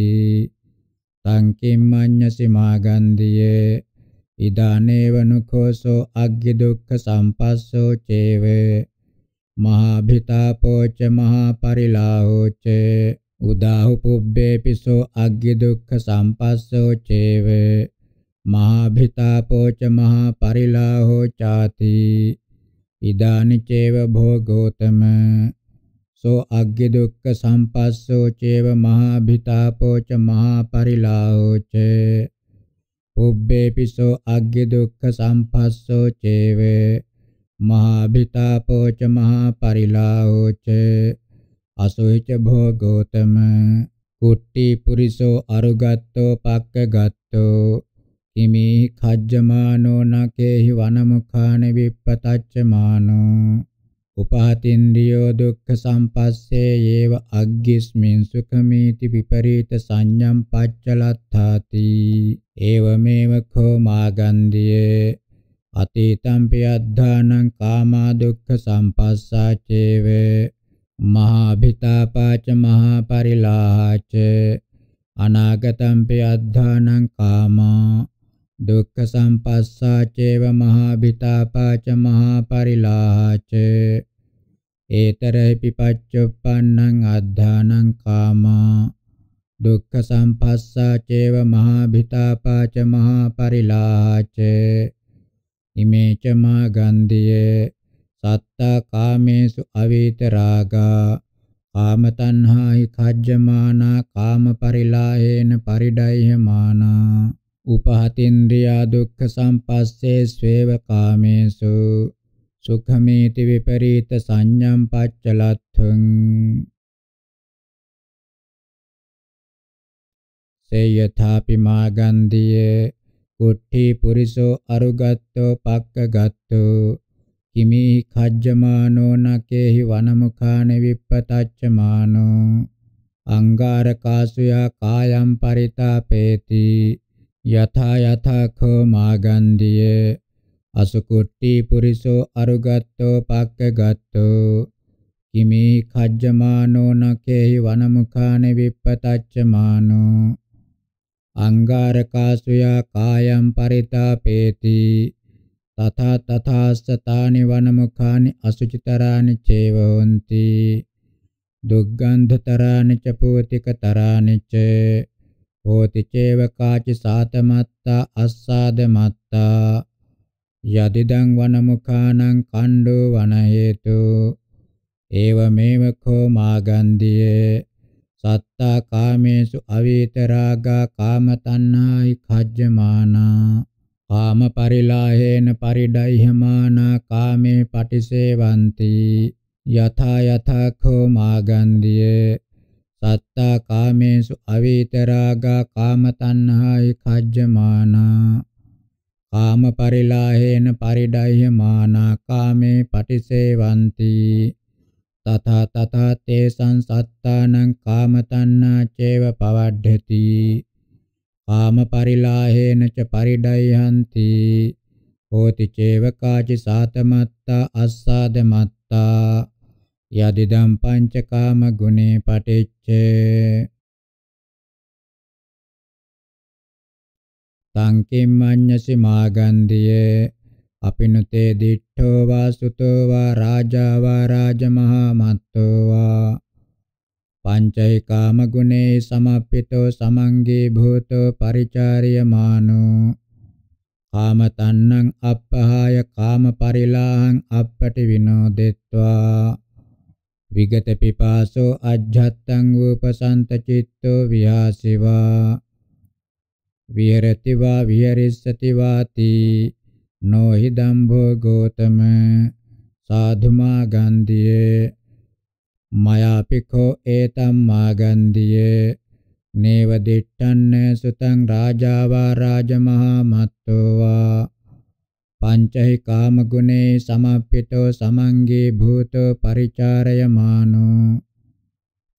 සංකිම්මඤ්ඤසි මාගන්ධියේ. ඉදානේවනුකෝසෝ අග්ගි දුක්ඛ සම්පස්සෝ චේව. මහා භිතාපෝච මහා පරිලාහෝච උදාහු පුබ්බේපිසෝ අග්ගි දුක්ඛ සම්පස්සෝ චේව. මහා භිතාපෝච මහා පරිලාහෝ ചാති. ඉදානි චේව භෝගෝතම. සෝ අග්ගි දුක්ඛ සම්පස්සෝ චේව මහා භිතාපෝ ච මහා පරිලාහෝ ච පුබ්බේපිසෝ අග්ගි දුක්ඛ සම්පස්සෝ චේවේ මහා භිතාපෝච මහා පරිලාහෝච අසෝච භෝගෝතම කුට්ටි පුරිසෝ අරුගත්තෝ පක්කගත්තෝ. කිමි කජ්ජමානෝ නකේහි වනමුඛාන විප්පතච්චමානෝ. උපාතින්ද්‍රියෝ දුක්ඛ සම්පස්සේ යේව අග්ගිස්මින් සුඛමීති විපරීත සංඤම් පච්චලත්තාති. ඒවමේව කෝ මාගන්ධියේ අතීතම්පි අද්ධානං කාමා දුක්ඛ සම්පස්සා චේවේ මහා භිතාපාච මහා පරිලාහාච අනාගතම්පි අද්ධානං කාමා දුක්ඛ සම්පස්සා චේව මහා භිතාපාච මහා පරිලාහාච ඒතරේ පිපච්චුප්පන්නං අද්ධානං කාමා දුක්ඛ සම්පස්සා චේව මහා භිතාපාච මහා පරිලාහාච ඉමේච මා ගන්ධියේ සත්තා කාමේසු අවීත රාගා කාම තණ්හාහි කජ්ජමානා කාම පරිලාහේන පරිඩයිහමානා උපහතින්ද්‍රියා දුක්ඛ සම්පස්සේ ස්වේව කාමේසු සුඛමේති විපරීත සංඤම් පච්චලත්ථං සේයථාපි මාගන්ධියේ කුට්ටි පුරිසෝ අරුගත්තෝ පක්කගත්තෝ කිමි කජ්ජමානෝ නකේහි වනමුඛාන විප්පතච්චමානෝ අංගාරකාසුයා කායම් පරිතාපේති යථා යථා කෝ මාගන්ධියේ අසුකුට්ටි පුරිසෝ අරුගත්තෝ පක්කගත්තෝ කිමි කජ්ජමානෝ නකේහි වනමුඛාන විප්පතච්චමානෝ අංගාරකාසුයා කායම් පරිතාපේති තථා තථාස්සතානි වනමුඛානි අසුචිතරානි චේවොන්ති දුග්ගන්ධතරානි ච පෝතිකතරානි ච හෝති චේව කාචි සාතමත්තා අස්සාදමත්තා යදිදං වනමුඛානං කණ්ඩෝ වන හේතු ඒවමේව කෝ මාගන්ධියේ සත්තා කාමේසු අවීතරාගා කාම තණ්හායි කජ්ජමානා කාම පරිලාහේන පරිඩයිහමානා කාමේ පටිසේවಂತಿ යථා යථා කෝ මාගන්ධියේ සත්තා කාමේසු අවීතරාගා කාම තණ්හායි කජ්ජමානා කාම පරිලාහේන පරිඩයිහමානා කාමේ පටිසේවಂತಿ. තථා තථා තේසං සත්තානං කාම තණ්හා චේව පවඩ්ඩති. කාම පරිලාහේන ච පරිඩයන්ති හෝති චේව කාචි සාතමත්තා අස්සාදමත්තා. යදිදම් පංචකාම ගුණේ පටිච්චේ. සංකිම්මඤ්ඤසි මාගන්ධියේ අපිනුතේ දිට්ඨෝ වා සුතෝ වා රාජා වා රාජමහා මත්තෝ වා පංචෛකාම ගුණේ සමප්පිතෝ සමංගේ භූතෝ පරිචාරියමානෝ. කාම තණ්හං අප්පහාය කාම පරිලාහං අප්පටි විනෝදෙත්වා. විගත පිපාසෝ අජ්ජත්තං උපසන්ත චිත්තෝ විහාසිවා. විහෙරති වා විහෙරිස්සති වාති නොහි දම්භෝ ගෝතම සාධුමා ගන්ධියේ. මයාපිකෝ ඒතම් මාගන්ධියේ. නේව දිට්ඨන්න සුතං රාජාවා රාජමහා මත්තෝවා. පංචහි කාම ගුණේ සමප්පිතෝ සමංගේ භූතෝ පරිචාරයමානෝ.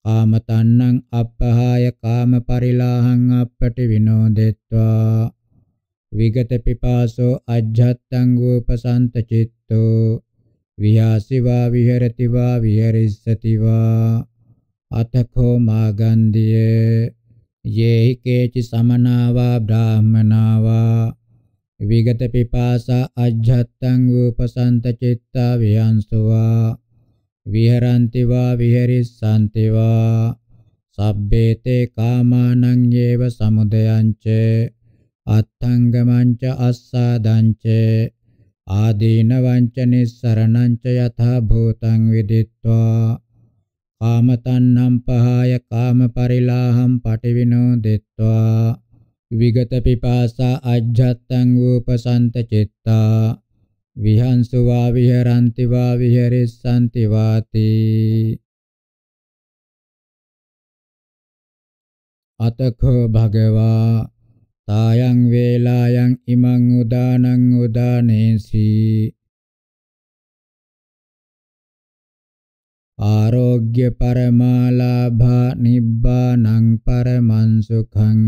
කාම තණ්හං අප්පහාය කාම පරිලාහං අප්පටි විනෝදෙත්වා. විගත පිපාසෝ අජ්ජත්තං උපසන්ත චිත්තෝ. විහාසිවා විහෙරතිවා විහෙරිස්සතිවා. අතකෝ මාගන්ධියේ. යේහි කේචි සමනාවා බ්‍රාහ්මනාවා. විගත පිපාසා අජ්ජත්තං උපසන්ත චිත්තා විහංසුවා. විහරಂತಿ වා විහෙරිස්සanti වා සබ්බේතේ කාමානං යේව සමුදයංච අත්තංගමංච අස්සාදංච ආදීනවංච නිස්සරණංච යථා භූතං විදිත්වා. කාමතන්නම් පහය කාම පරිලාහම් පටිවිනෝ දෙත්වා විගත පිපාසා අජ්ජත්තං වූපසන්ත චිත්තා. විහංසු වා විහරಂತಿ වා විහෙරිස්සanti වාති. අතකෝ භගවා තායං වේලායන් ඉමං උදානං උදානේසි. ආරෝග්‍ය පරමාලාභා නිබ්බානං පරමං සුඛං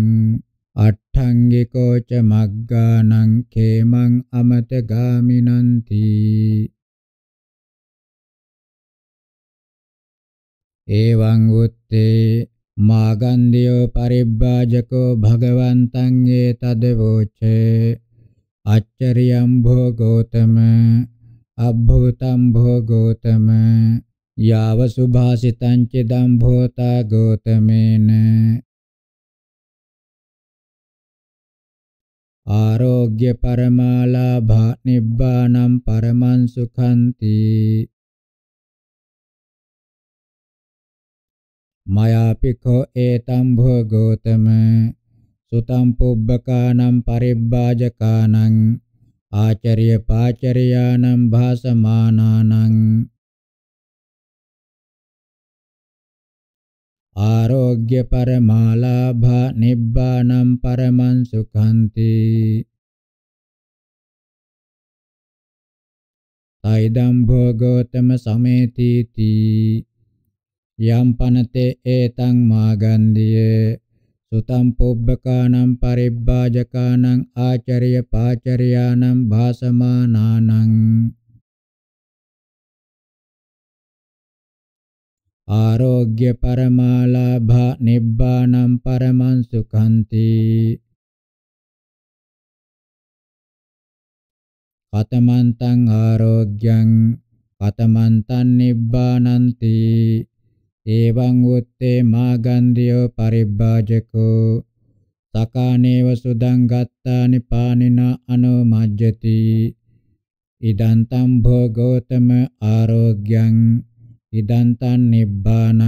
අට්ඨංගිකෝච මග්ගානං කේමං අමත ගාමිනන්ති එවං උත්තේ මාගන්ධියෝ පරිබ්බාජකෝ භගවන්තං ඒ තදවෝචේ අච්චරියම් භෝගෝතම අබ්භූතම් භෝගෝතම යාව සුභාසිතං චිදම් භෝතා ගෝතමේන. ආරෝග්‍ය පරමාලාභා නිබ්බානම් පරමං සුඛන්ති. මයාපිකෝ ඒතම් භෝගෝතම සුතම් පුබ්බකානම් පරිබ්බාජකානං ආචර්ය පාචර්යානම් භාසමානානං ආරෝග්‍ය පරමාලාභා නිබ්බානම් පරමං සුඛන්ති තයිදම් භෝගෝතම සමේතිති යම් පනතේ ඒතං මාගන්ධියේ සුතම් පුබ්බකානම් පරිබ්බාජකානං ආචර්ය පාචර්යානම් භාසමානානං ආරෝග්‍ය පරමාලාභා නිබ්බානම් පරමං සුඛන්ති. කතමන්තං ආරෝග්‍යං කතමන්තං නිබ්බානන්ති. එවං උත්තේ මාගන්ධියෝ පරිබ්බාජකෝ. සකානේව සුදං ගත්තානි පානින අනුමජ්ජති. ඉදන්තම් භෝගෝතම ආරෝග්‍යං ඉදන්තන් නිබ්බානං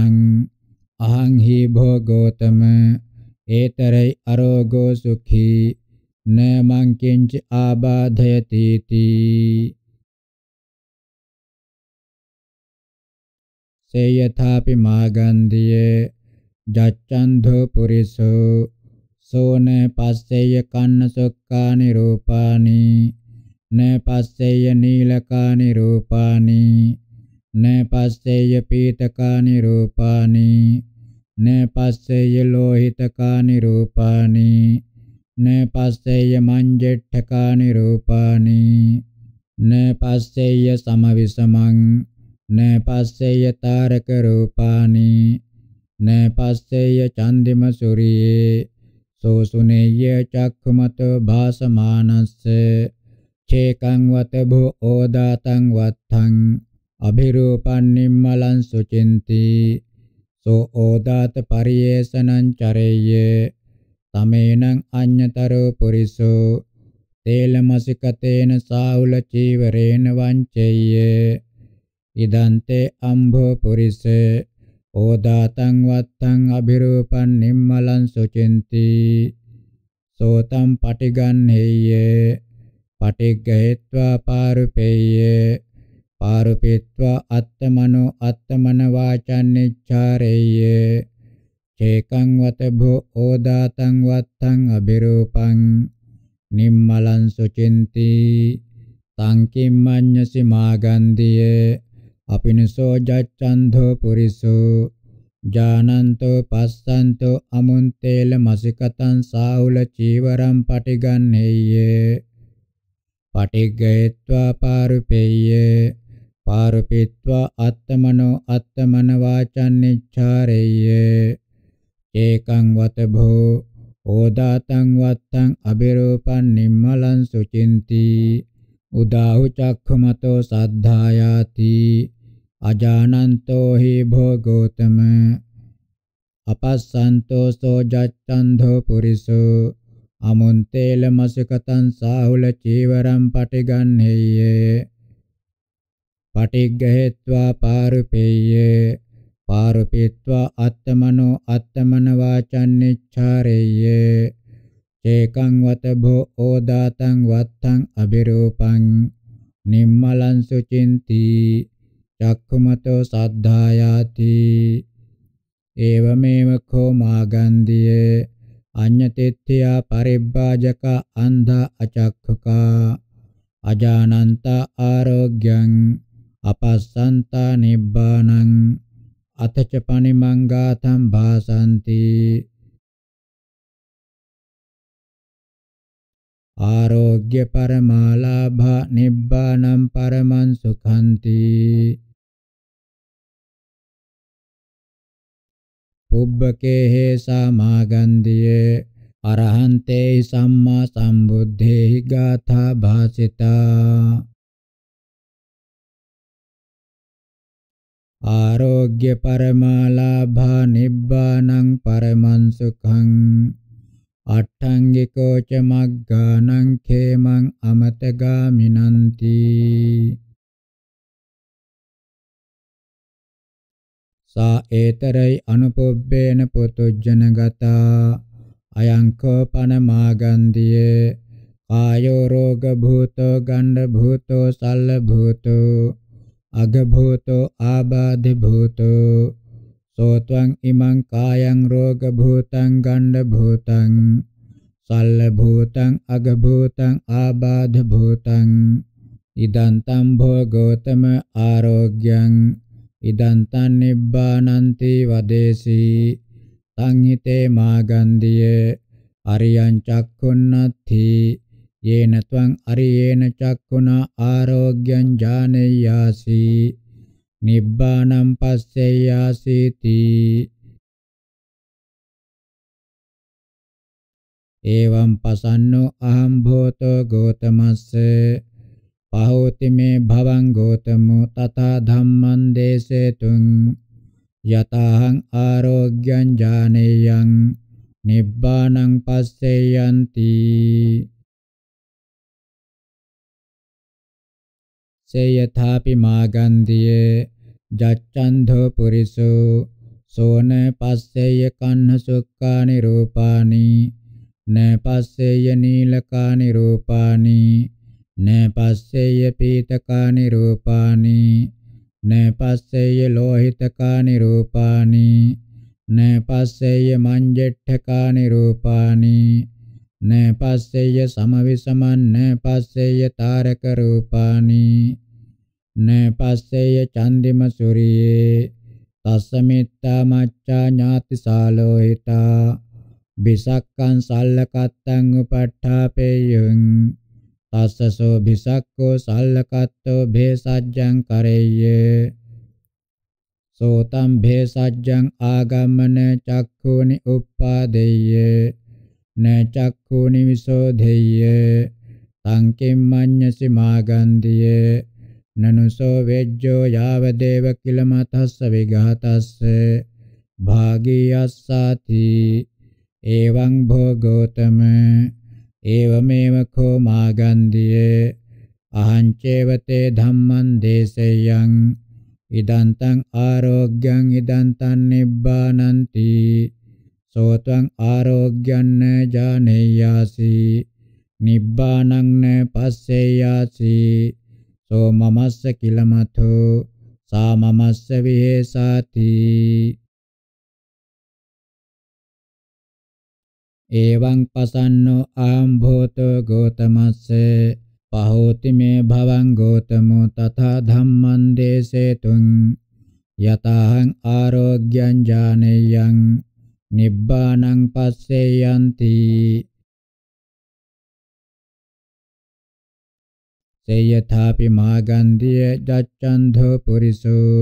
අහං හි භෝගෝතම ඒතරයි අරෝගෝ සුඛී න මං කිංච ආබාධයති තී සේයථාපි මාගන්ධියේ ජච්ඡන්ධෝ පුරිසෝ සෝන පස්සෙය කන්න සොක්කානි රූපානි න පස්සෙය නීලකානි රූපානි න පස්සෙය පීතකානි රූපානි න පස්සෙය ලෝහිතකානි රූපානි න පස්සෙය මංජෙට්ඨකානි රූපානි න පස්සෙය සමවිසමං න පස්සෙය තාරක රූපානි න පස්සෙය චන්දිම සූරියේ සෝසුනේය චක්ඛමතෝ භාසමානස්ස චේකං වත භෝ ඕදාතං වත්තං අභිරූපන් නිම්මලං සුචින්ති සෝ ඕදාත පරියේසනං චරෙය්‍ය තමේනං අඤ්ඤතරෝ පුරිසෝ තේලමසිකතේන සාහුල චීවරේන වංචෙය්‍ය ඉදන්තේ අම්භෝ පුරිස ඕදාතං වත්තං අභිරූපන් නිම්මලං සුචින්ති සෝතම් පටිගන්නේය පටිග්ගහෙත්වා පාරුපේය පාරුපෙත්වා අත්තමනෝ අත්තමන වාචන් නිච්ඡාරේය චේකං වත භෝ ඕදාතං වත්තං අබිරූපං නිම්මලං සුචින්ති. සංකිම්මඤ්ඤසි මාගන්ධිය. අපිනසෝ ජච්ඡන්ධෝ පුරිසෝ. ජානන්තෝ පස්සන්තෝ අමුන්තේල මසිකතං සාහුල චීවරම් පටිගන්නේය පටිග්ගයත්වා පාරුපෙය්‍ය. පාරුපිත්වා අත්තමනෝ අත්තමන වාචන් නිච්ඡාරෙය්‍ය ඒකං වත භෝ ඕදාතං වත්තං අබිරූපන් නිම්මලං සුචින්ති. උදාහු චක්ඛමතෝ සද්ධායාති. අජානන්තෝ හි භෝගෝතම. අපස්සන්තෝ සෝ ජච්ඡන්ධෝ පුරිසෝ. අමුන්තේල මසකතං සාහුල චීවරම් පටිගන්නේය පටිග්ගහෙත්වා පාරුපේය පාරුපිත්වා අත්තමනෝ අත්තමන වාචන් නිච්ඡාරේය චේකං වත භෝ ඕදාතං වත්තං අබිරූපං නිම්මලං සුචින්ති චක්ඛුමතෝ සද්ධායාති ඒවමේව කෝ මාගන්දියේ අඤ්ඤතෙත්ත්‍යා පරිබ්බාජක අන්ධ අචක්ඛුකා අජානන්ත ආරෝග්‍යං අපස්සන්තා නිබ්බානං අතච පනිමංගාතම් භාසන්ති ආරෝග්‍ය පරමාලාභ නිබ්බානම් පරමං සුඛන්ති පුබ්බකේ හේසා මාගන්දියේ අරහන්තේ සම්මා සම්බුද්ධේහි ගාථා භාසිතා ආරෝග්‍ය පරමාලාභා නිබ්බානං පරමං සුඛං අට්ඨංගිකෝ ච මග්ගානං khේමං අමතගාමිනන්ති සා ඒතරයි අනුපොබ්බේන පුතුජනගතා අයංකෝ පනමාගන්දියේ කායෝ රෝග භූතෝ ගණ්ඩ භූතෝ සල්ල භූතෝ අග භූතෝ ආබාධ භූතෝ සෝත්වං ඉමං කායං රෝග භූතං ගණ්ඩ භූතං සල්ල භූතං අග භූතං ආබාධ භූතං ඉදන්තම් භෝගෝතම ආරෝග්‍යං ඉදන්තන් නිබ්බානන්ති වදේසී සංහිතේ මාගන්දියේ අරියං චක්කුන්නත්ති යේන ත්වං අරියේන චක්කුණා ආරෝග්‍යං ඥානෙය්‍යාසි නිබ්බානම් පස්සෙය්‍යාසීති එවං පසන්නෝ අහම් භූතෝ ගෝතමස්සේ පහෝති මේ භවං ගෝතමෝ තථා ධම්මං දේසේතුං යතහං ආරෝග්‍යං ඥානෙයං නිබ්බානං පස්සෙයන්ති සේයථාපි මාගන්දියේ ජච්ඡන්ධෝ පුරිසෝ සෝන පස්සෙය කන්න සුක්ඛානි රූපානි න පස්සෙය නීලකානි රූපානි න පස්සෙය පීතකානි රූපානි න පස්සෙය ලෝහිතකානි රූපානි න පස්සෙය මංජෙට්ඨකානි රූපානි න පස්සෙය සමවිසමන් න පස්සෙය තාරක රූපානි න පස්සෙය චන්දිම සූරියේ තස්සමිත්තා මච්ඡා ඥාති සාලෝහිතා බිසක්කං සල්ලකත්තං උපට්ඨාපේයං තස්සසෝ බිසක්කෝ සල්ලකත්තෝ භේසජ්ජං කරෙය්‍ය සෝතම් භේසජ්ජං ආගමන චක්ඛුනි උප්පාදෙය්‍ය න චක්ඛුනි විසෝධෙය්‍ය සංකිම්මඤ්ඤසි මාගන්දියේ නනුසෝ වෙජ්ජෝ යාවදේව කිලමතස්ස විඝාතස්ස. භාගීයස්සාති එවං භෝගෝතම. ඒවමේව කෝ මාගන්දියේ අහංචේවතේ ධම්මං දේශයං ඉදන්තං ආරෝග්‍යං ඉදන්තං නිබ්බානන්ති. සෝත්වං ආරෝග්‍යන්න ජානෙය්‍යාසි නිබ්බානං න පස්සෙය්‍යාසි සෝ මමස්ස කිලමතෝ සා මමස්ස විහෙසාති. එවං පසන්නෝ ආම්භෝතෝ ගෝතමස්සේ පහෝති මේ භවං ගෝතමෝ තථා ධම්මං දේසේතුං යතහං ආරෝග්‍යං ඥානෙයං නිබ්බානං පස්සේ යන්ති. සේයථාපි මාගන්ධිය ජච්ඡන්ධෝ පුරිසෝ.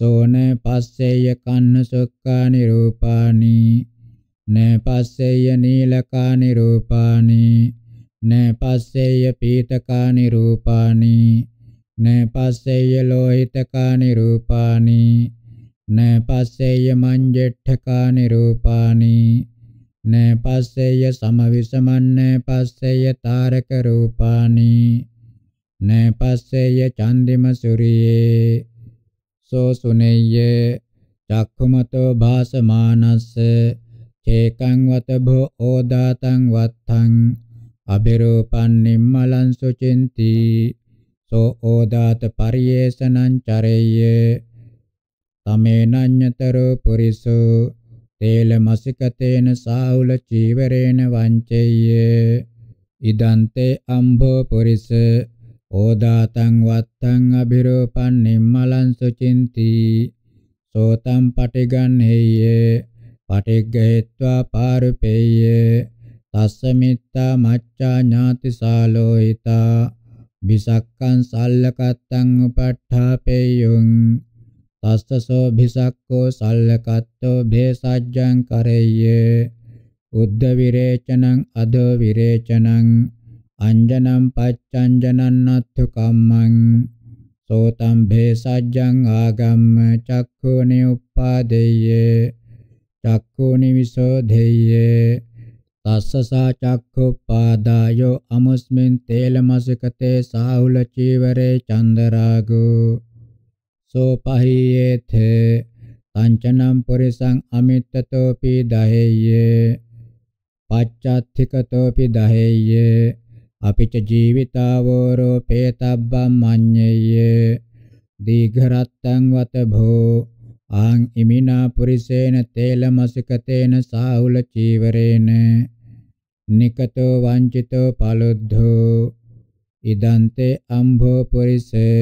සෝන පස්සේය කන්න සුක්ඛානි රූපානි. න පස්සේය නීලකානි රූපානි. න පස්සේය පීතකානි රූපානි. න පස්සේය ලෝහිතකානි රූපානි. න පස්සේය මංජෙට්ඨකානි රූපානි. න පස්සේය සමවිසමන්න පස්සේය තාරක රූපානි. න පස්සේය චන්දිම සූරියේ සෝ සුනෙය්‍ය චක්ඛුමතෝ භාසමානස්ස චේකං වත භෝ ඕදාතං වත්තං අබිරූපන් නිම්මලං සුචින්ති. සෝ ඕදාත පරියේසනං චරෙය්‍ය තමේනඤ්ඤතරෝ පුරිසෝ තේල මසිකතේන සාහුල චීවරේන වංචෙය්‍ය ඉදන්තේ අම්භෝ පුරිස ඕදාතං වත්තං අබිරූපන් නිම්මලං සුචින්ති සෝතම් පටිගන්නේය පටිග්ගහෙත්වා පාරුපේය තස්ස මිත්තා මච්ඡා ඥාති සාලෝහිතා බිසක්කං සල්ලකත්තං උපට්ඨාපේයුං තස්සසෝ භිසක්කෝ සල්ලකත්තෝ භේසජ්ජං කරෙය්‍ය උද්ද විරේචනං අදෝ විරේචනං අංජනම් පච්චංජනං නත්ථු කම්මං සෝතම් භේසජ්ජං ආගම්ම චක්ඛුනි උප්පාදෙය්‍ය චක්ඛුනි විසෝධෙය්‍ය තස්සසා චක්ඛුපාදායෝ අමුස්මින් තේලමසිකතේ සාහුල චීවරේ චන්දරාගෝ සෝ පහියේත තංචනම් පුරිසං අමිත්තතෝපි දහෙය්‍ය පච්චත්තිකතෝපි දහෙය්‍ය අපිච ජීවිතාවෝරෝ පේතබ්බම් මඤ්ඤෙය්‍ය දීඝරත්තං වත භෝ ආං ඉමිනා පුරිසේන තේලමසිකතේන සාහුල චීවරේන නිකතෝ වංචිතෝ පලුද්ධෝ ඉදන්තේ අම්භෝ පුරිසේ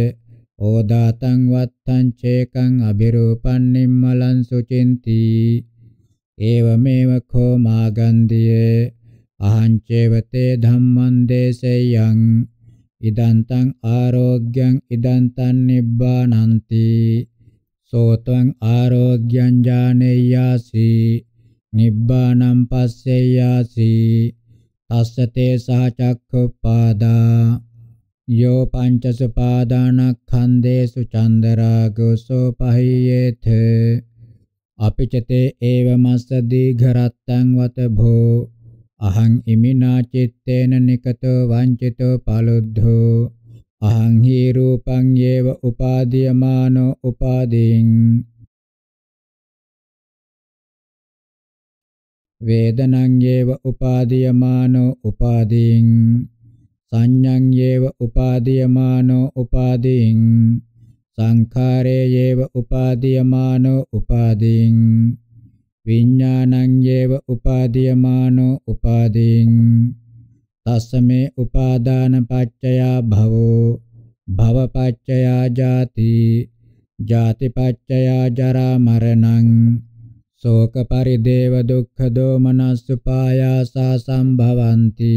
ඕදාතං වත්තං චේකං අබිරූපන් නිම්මලං සුචින්ති। ඒවමේව කෝ මාගන්ධියේ। අහංචේවතේ ධම්මං දේශයං ඉදන්තං ආරෝග්‍යං ඉදන්තං නිබ්බානන්ති। සෝතං ආරෝග්‍යං ඥානෙය්‍යාසි නිබ්බානම් පස්සෙය්‍යාසි තස්සතේ සහචක්ඛපාදා යෝ පංචසුපාදානක්ඛන්දේසු චන්දරාගෝසෝ පහියේත අපිචතේ ඒව මස්ස දීඝරත්තං වත භෝ අහං ඉමිනා චිත්තේන නිකතෝ වංචිතෝ පලුද්ධෝ අහං හි රූපං යේව උපාදීයමානෝ උපාදීන් වේදනං යේව උපාදීයමානෝ උපාදීන් සංඥං යේව උපාදීයමානෝ උපාදීන් සංඛාරේ යේව උපාදීයමානෝ උපාදීන් විඥානං යේව උපාදීයමානෝ උපාදීන් තස්සමේ උපාදාන පච්චයා භවෝ භව පච්චයා ජාති ජාති පච්චයා ජරා මරණං ශෝක පරිදේව දුක්ඛ දෝමනස්සුපායාසා සම්භවಂತಿ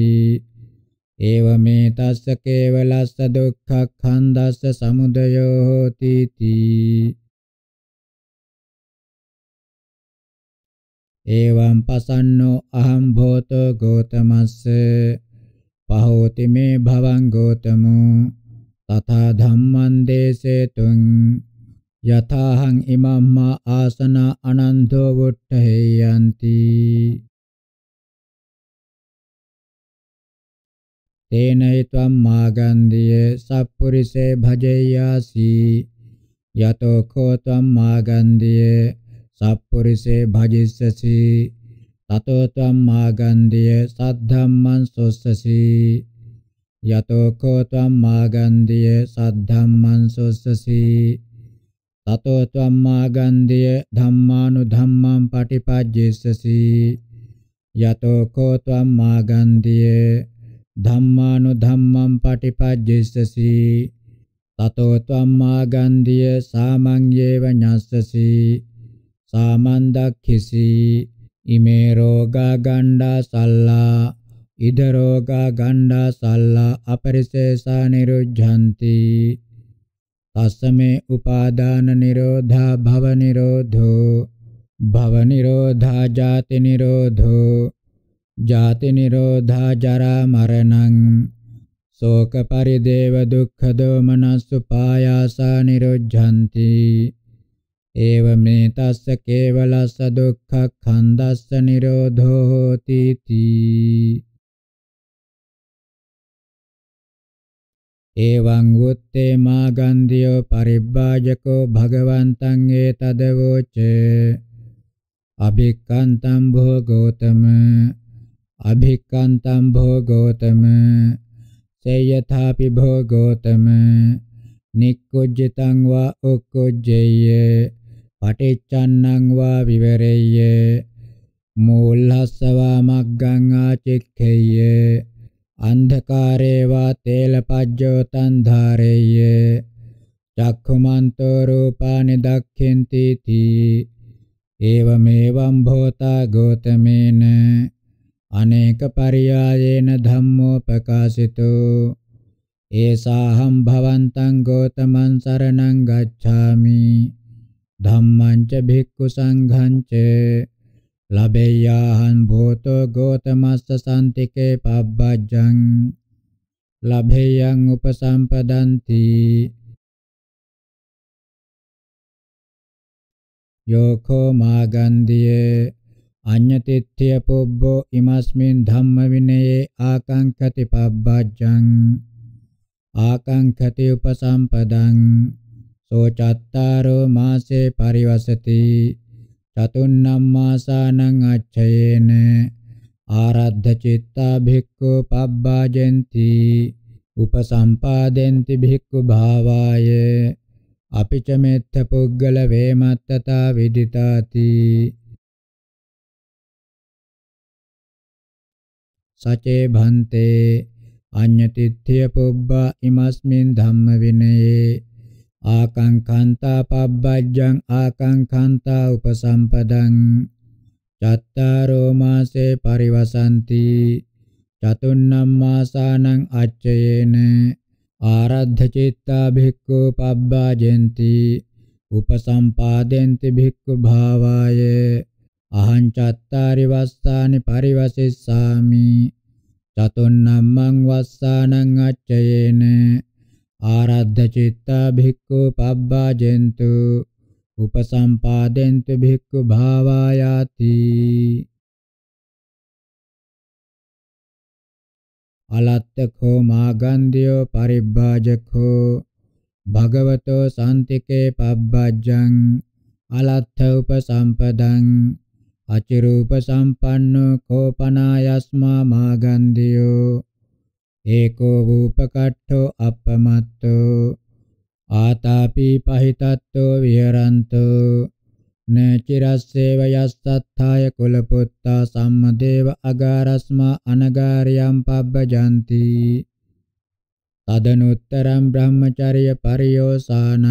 ඒවමේ තස්ස කේවලස්ස දුක්ඛඛන්දස්ස සමුදයෝ හෝති තී එවං පසන්නෝ අහම් භෝතෝ ගෝතමස්ස පහෝති මේ භවං ගෝතමෝ තථා ධම්මං දේසේතුං යථාහං ඉමම්මා ආසන අනන්තෝ වුට්ඨේයන්ති තේන හිත්වම් මාගන්ධිය සප්පුරිසේ භජෙය්‍යාසි යතෝ කෝ ත්වම් මාගන්ධිය සප්පුරිසේ භජිස්සසි තතෝ ත්වම් මාගන්ධිය සද්ධම්මං සොස්සසි යතෝ කෝ ත්වම් මාගන්ධිය සද්ධම්මං සොස්සසි තතෝ ත්වම් මාගන්ධිය ධම්මානු ධම්මං පටිපජ්ජෙස්සසි යතෝ කෝ ත්වම් මාගන්ධිය ධම්මානු ධම්මං පටිපජ්ජෙස්සසි තතෝ ත්වම් මාගන්ධිය සාමං යේව ඤස්සසි සාමන් දක්ඛිසි ඉමේ රෝගා ගණ්ඩා සල්ලා ඉද රෝගා ගණ්ඩා සල්ලා අපරිසේසා නිරුද්ධಂತಿ තස්සමේ උපාදාන නිරෝධා භව නිරෝධෝ භව නිරෝධා ජාති නිරෝධෝ ජාති නිරෝධා ජරා මරණං ශෝක පරිදේව දුක්ඛ දෝමනස්සු පායාසා නිරුද්ධಂತಿ ඒව මේ තස්ස කේවලස්ස දුක්ඛ ඛන්දස්ස නිරෝධෝ හෝති තී. එවං වුත්තේ මාගන්ධියෝ පරිබ්බාජකෝ භගවන්තං ඒතදවෝච අභික්කන්තම් භෝගෝතම අභික්කන්තම් භෝගෝතම සේයථාපි භෝගෝතම නික්කුජ්ජතං වා උක්කුජ්ජේය පටිච්චන්නං වා විවරෙය්‍ය මූල්හස්සවා මග්ගං ආචික්ඛෙය්‍ය අන්ධකාරේ වා තේලපජ්ජෝ තන් ධාරෙය්‍ය චක්ඛුමන්තෝ රූපානි දක්ඛෙන්ති තී ඒවමේවම් භෝතා ගෝතමේන අනේක පරියායේන ධම්මෝ ප්‍රකාශිතෝ. ඒසාහම් භවන්තං ගෝතමං සරණං ගච්ඡාමි. ධම්මං ච භික්ඛු සංඝං ච ලබෙය්‍යාහං භූතෝ ගෝතමස්ස සම්තිකේ පබ්බජ්ජං. ලබෙය්‍යං උපසම්පදන්ති යෝඛෝ මාගන්ධියේ. අඤ්ඤතිත්‍ය පුබ්බෝ ඉමස්මින් ධම්ම විනයේ ආකංකති පබ්බජ්ජං ආකංකති උපසම්පදං සෝ චත්තාරෝ මාසේ පරිවසති චතුන්නම් මාසානං අච්ඡයේන ආරද්ධ චිත්තා භික්ඛු පබ්බාජෙන්ති උපසම්පාදෙන්ති භික්ඛු භාවාය අපිච මෙත්ත පුද්ගල වේමත්තතා විදිතාති සචේ භන්තේ අඤ්ඤතිත්‍ය පුබ්බා ඉමස්මින් ධම්ම විනයේ ආකංඛන්තා පබ්බජ්ජං ආකංඛන්තා උපසම්පදං චත්තාරෝ මාසේ පරිවසಂತಿ චතුන්නම් මාසානං අච්චයේන ආරද්ධ චිත්තා භික්ඛු පබ්බාජෙන්ති උපසම්පාදෙන්ති භික්ඛු භාවාය අහං චත්තාරි වස්සානි පරිවසිස්සාමි. චතුන්නම්මං වස්සානං අච්චයේන. ආරද්ධ චිත්තා භික්ඛු පබ්බාජෙන්තු. උපසම්පාදෙන්තු භික්ඛු භාවායාති. අලත්තකෝ මාගන්ධයෝ පරිබ්බාජකෝ. භගවතෝ සාන්තිකේ පබ්බජ්ජං. අලත්ථ උපසම්පදං. අචිරූප සම්පන්නෝ කෝපනායස්මා මාගන්ධයෝ ඒකෝ වූපකට්ඨෝ අපමත්තෝ ආතාපි පහිතත්තෝ විහරන්තෝ නචිරස්සේව යස්සත්ථාය කුලපුත්තා සම්මදේව අගාරස්මා අනගාරියම් පබ්බජಂತಿ තදනුත්තරම් බ්‍රහ්මචර්ය පරියෝසානං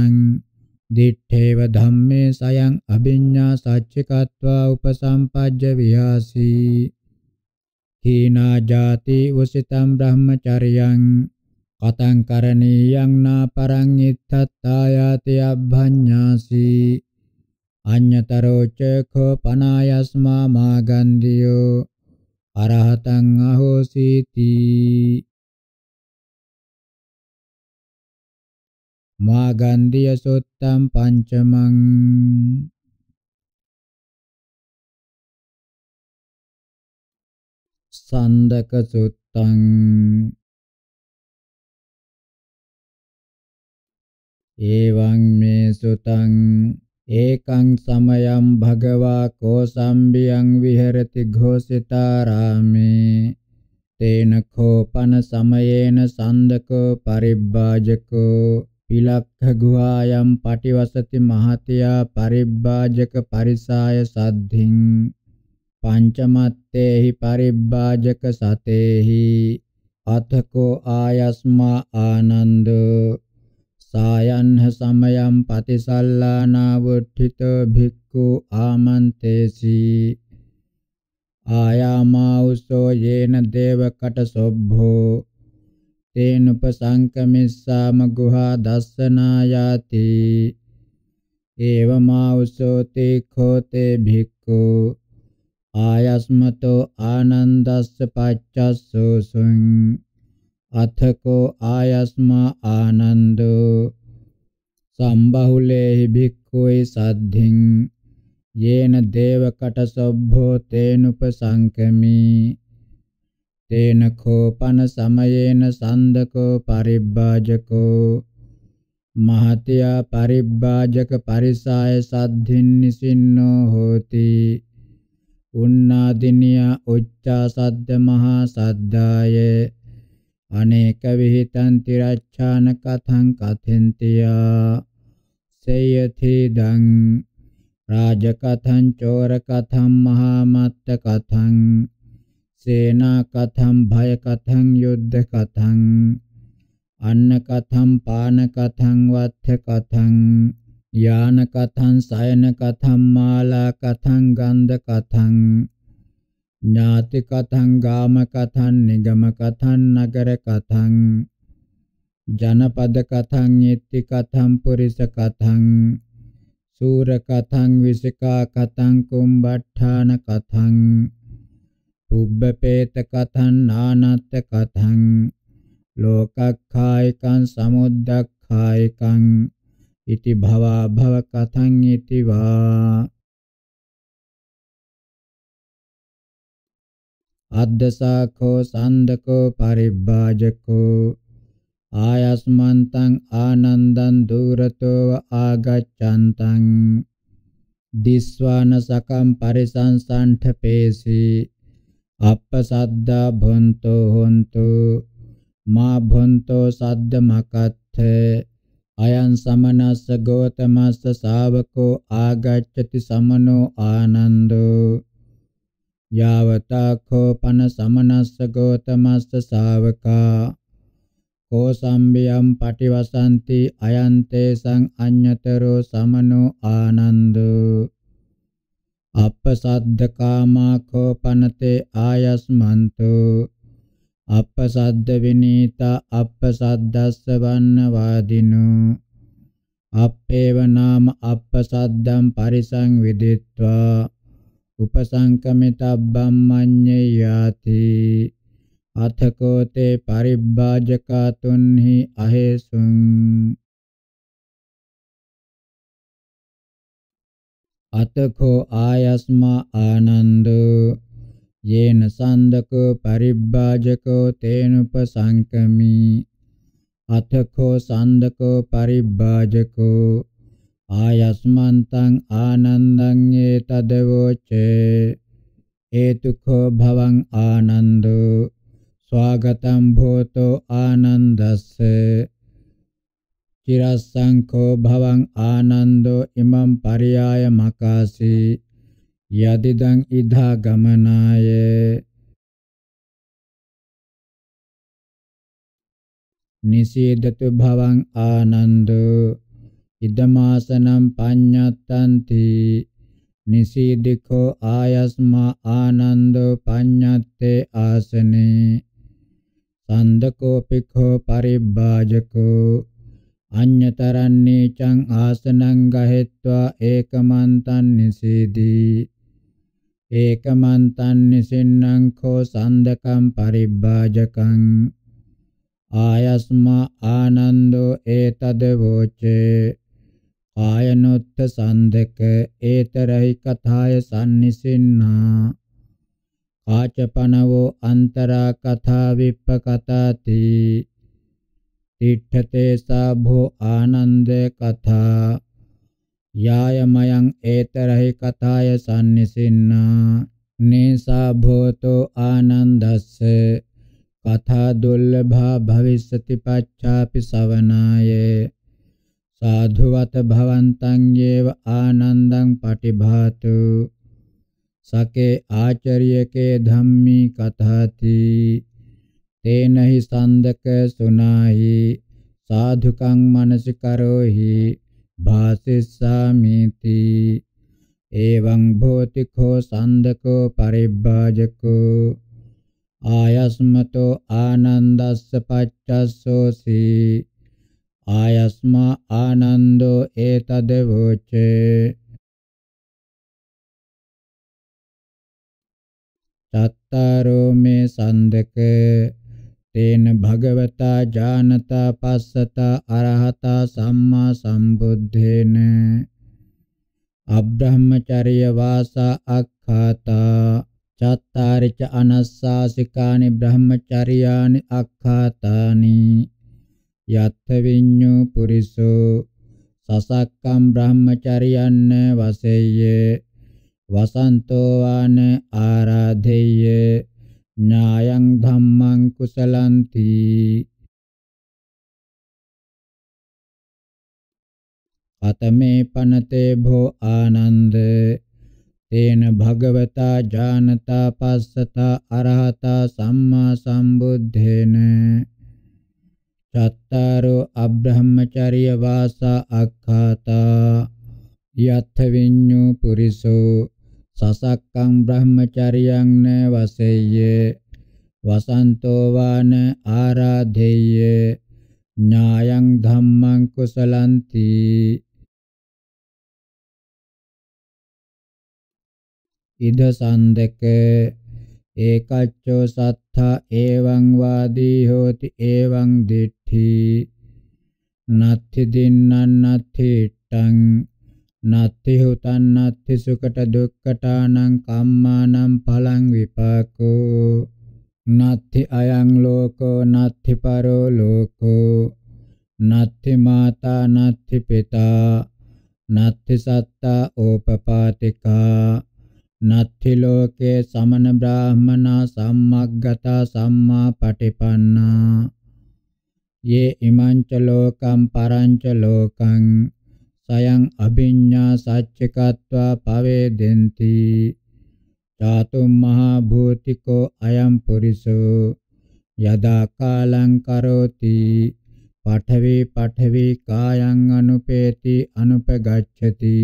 දිත්තේව ධම්මේ සයං අභිඤ්ඤා සච්චිකत्वा උපසම්පජ්ජ විහාසී. හීනා ජාති උසිතම් බ්‍රහ්මචර්යං කතං කරණීයං නා පරං ඉත්තත්තායාති අබ්භඤ්ඤාසී. අඤ්ඤතරෝච කෝ පනායස්මා මාගන්ධියෝ අරහතං අහෝසීති. මාගන්ධිය සොත්තම් පංචමං සන්දක සුත්තං එවං මේ සුතං ඒකං සමයං භගවා කෝසම්බියං විහෙරති ഘോഷිතාරාමේ තේන කෝපන සමයේන සන්දකෝ පරිබ්බාජකෝ පිලක්ඛ ගුහායම් පටිවසති මහතියා පරිබ්බාජක පරිසාය සද්ධින්. පංචමත්තේහි පරිබ්බාජක සතේහි. අතකෝ ආයස්මා ආනන්දෝ. සායන්හ සමයම් පතිසල්ලානා වුට්ඨිතෝ භික්ඛු ආමන්තේසි. ආයාමා උසෝ යේන දේවකට සොබ්බෝ. තේනුපසංකමිස්සාම ගුහා දස්සනායාති ඒවමා උසෝ තේ khෝතේ භික්ඛු ආයස්මතෝ ආනන්දස්ස පච්චස්සෝසුං අතකෝ ආයස්මා ආනන්දෝ සම්බහුලේහි භික්ඛුයි සද්ධින් යේන දේවකට සොබ්බෝ තේනුපසංකමි තේන කෝපන සමයේන සන්දකෝ පරිබ්බාජකෝ. මහතියා පරිබ්බාජක පරිසාය සද්ධින් නිසින්නෝ හෝති. උන්නාදිනිය උච්චා සද්ද මහා සද්දාය අනේක විහිතං තිරච්ඡාන කතං කතෙන්තියා. සේයති දං රාජ කතං චෝර කතං මහා මත්ත කතං සේනා කතං භය කතං යුද්ධ කතං අන්න කතං පාන කතං වත්ථ කතං යාන කතං සයන කතං මාලා කතං ගන්ධ කතං ඥාති කතං ගාම කතං නිගම කතං නගර කතං ජනපද කතං යෙත්ති කතං පුරිස කතං සූර කතං විසිකා කතං කුම්බට්ඨාන කතං පුබ්බපේත කතං නානත්ත කතං ලෝකක්ඛායිකං සමුද්දක්ඛායිකං ඉති භවා භව කතං ඉති වා අද්දසාකෝ සන්දකෝ පරිබ්බාජකෝ ආයස්මන්තං ආනන්දං දුරතෝ ආගච්ඡන්තං දිස්වාන සකම් පරිසංසන්ඨපේසි අප්පසද්දා භොන්තෝ හොන්තු මා භොන්තෝ සද්ද මකත්ථ අයං සමනස්ස ගෝතමස්ස ශාවකෝ ආගච්ඡති සමනෝ ආනන්දෝ. යාවතා කෝපන සමනස්ස ගෝතමස්ස ශාවකා කෝ සම්බියම් පටිවසන්ති අයන්තේ සං අඤ්ඤතරෝ සමනෝ ආනන්දෝ. අප්පසද්දකාමා කෝපනතේ ආයස්මන්තෝ. අප්පසද්ද විනීතා අප්පසද්දස්ස වන්න වාදිනෝ අප්පේව නාම අප්පසද්දම් පරිසං විදිත්වා. උපසංකමිතබ්බම් මඤ්ඤයාති අතකෝ තේ පරිබ්බාජකාතුන්හි අහේසුං අතකෝ ආයස්මා ආනන්දෝ යේන සන්දකෝ පරිබ්බාජකෝ තේනුපසංකමි. අතකෝ සන්දකෝ පරිබ්බාජකෝ ආයස්මන්තං ආනන්දං ඒතදවෝචේ. හේතුකෝ භවං ආනන්දෝ. ස්වාගතම් භූතෝ ආනන්දස්ස. චිරස්සංකෝ භවං ආනන්දෝ ඉමම් පරියාය මකාසි යදිදං ඉධා ගමනාය නිසීදතු භවං ආනන්දෝ ඉදමාසනම් පඤ්ඤත්තන්ති නිසීදිකෝ ආයස්මා ආනන්දෝ පඤ්ඤත්තේ ආසනේ සන්දකෝපිකෝ පරිබ්බාජකෝ අඤ්‍යතරන්නේ චං ආසනං ගහෙත්වා ඒකමන්තං නිසීදී ඒකමන්තං නිසින්නං කෝ සන්දකම් පරිබ්බාජකං. ආයස්මා ආනන්දෝ ඒතද වෝචේ. ආයනොත්ත සන්දක ඒතරහි කථාය සම්නිසින්නා කාචපනවෝ අන්තරා කථා විප්ප කතාති තිට්ඨතේ සාභෝ ආනන්ද කථා යායමයන් ඒතරහි කථාය සම්නිසින්නා නේසා භෝතෝ ආනන්දස්ස කථා දුර්ලභා භවිස්සති පච්චාපි සවනාය සාධුවත භවන්තං යේව ආනන්දං පටිභාතු සකේ ආචර්යකේ ධම්මි කතාති තේනහි සන්දක සුනාහි සාධුකං මනසිකරෝහි භාසිස්සාමිති එවං භෝතිකෝ සන්දකෝ පරිබ්බාජකෝ ආයස්මතෝ ආනන්දස්ස පච්චස්සෝසි ආයස්මා ආනන්දෝ ඒතද වෝචේ චත්තාරෝ මේ සන්දක තේන භගවතා ඥානතා පස්සතා අරහතා සම්මා සම්බුද්ධේන අබ්‍රහ්මචර්ය වාසා අක්ඛාතා චත්තාරිච අනස්සාසිකානි බ්‍රහ්මචර්යානි අක්ඛාතානි යත්ථ විඤ්ඤෝ පුරිසෝ සසක්කම් බ්‍රහ්මචර්යන්න වසෙය්‍ය වසන්තෝ වාන ආරාධෙය්‍ය ඥායං ධම්මං කුසලಂತಿ අතමේ පනතේ භෝ ආනන්ද තේන භගවතා ඥානතා පස්සතා අරහතා සම්මා සම්බුද්ධේන චත්තාරෝ අබ්‍රහ්මචර්ය වාසා අක්ඛාතා යත්ථ විඤ්ඤු පුරිසෝ සසක්කං බ්‍රහ්මචර්යං න වසෙය්‍ය වසන්තෝ වාන ආරාධෙය්‍ය ඥායං ධම්මං කුසලಂತಿ। ඉද සන්දක ඒකච්චෝ සත්තා එවං වාදී හෝති එවං දිට්ඨි। නත්ථි දින්නං නත්ථි ටං නත්ථි හුතං නත්ථි සුකට දුක්ඛටානං කම්මානං පලං විපාකෝ. නත්ථි අයං ලෝකෝ නත්ථි පරෝ ලෝකෝ. නත්ථි මාතා නත්ථි පිතා. නත්ථි සත්තා ඕපපාතිකා. නත්ථි ලෝකේ සමන බ්‍රාහමනා සම්මග්ගතා සම්මා පටිපන්නා. යේ ඉමංච ලෝකම් පරංච ලෝකං සයං අභිඤ්ඤා සච්චකත්වා පවේදෙන්ති। චාතුම් මහා භූතිකෝ අයම් පුරිසෝ යදා කාලං කරෝති। පඨවි පඨවි කායං අනුපේති අනුපගච්ඡති।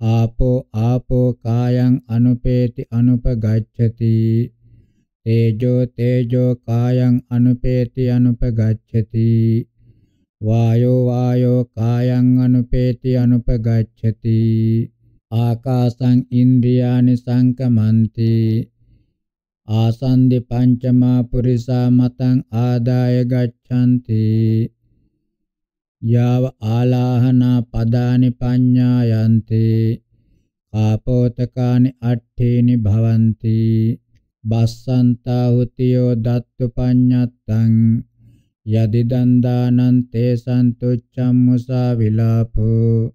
ආපෝ ආපෝ කායං අනුපේති අනුපගච්ඡති। තේජෝ තේජෝ කායං අනුපේති අනුපගච්ඡති। වායෝ වායෝ කායං අනුපේති අනුපගච්ඡති. ආකාසං ඉන්ද්‍රියානි සංකමන්ති ආසන්දි පංචමා පුරිසා මතං ආදාය ගච්ඡanti. යාව ආලාහනා පදානි පඤ්ඤායන්ති කාපෝතකානි අට්ඨේනි භවಂತಿ. බස්සන්තා හුතියෝ දත්තු පඤ්ඤත්තං. යදිදන් දානං තේසං තුච්ඡම් මුසා විලාපෝ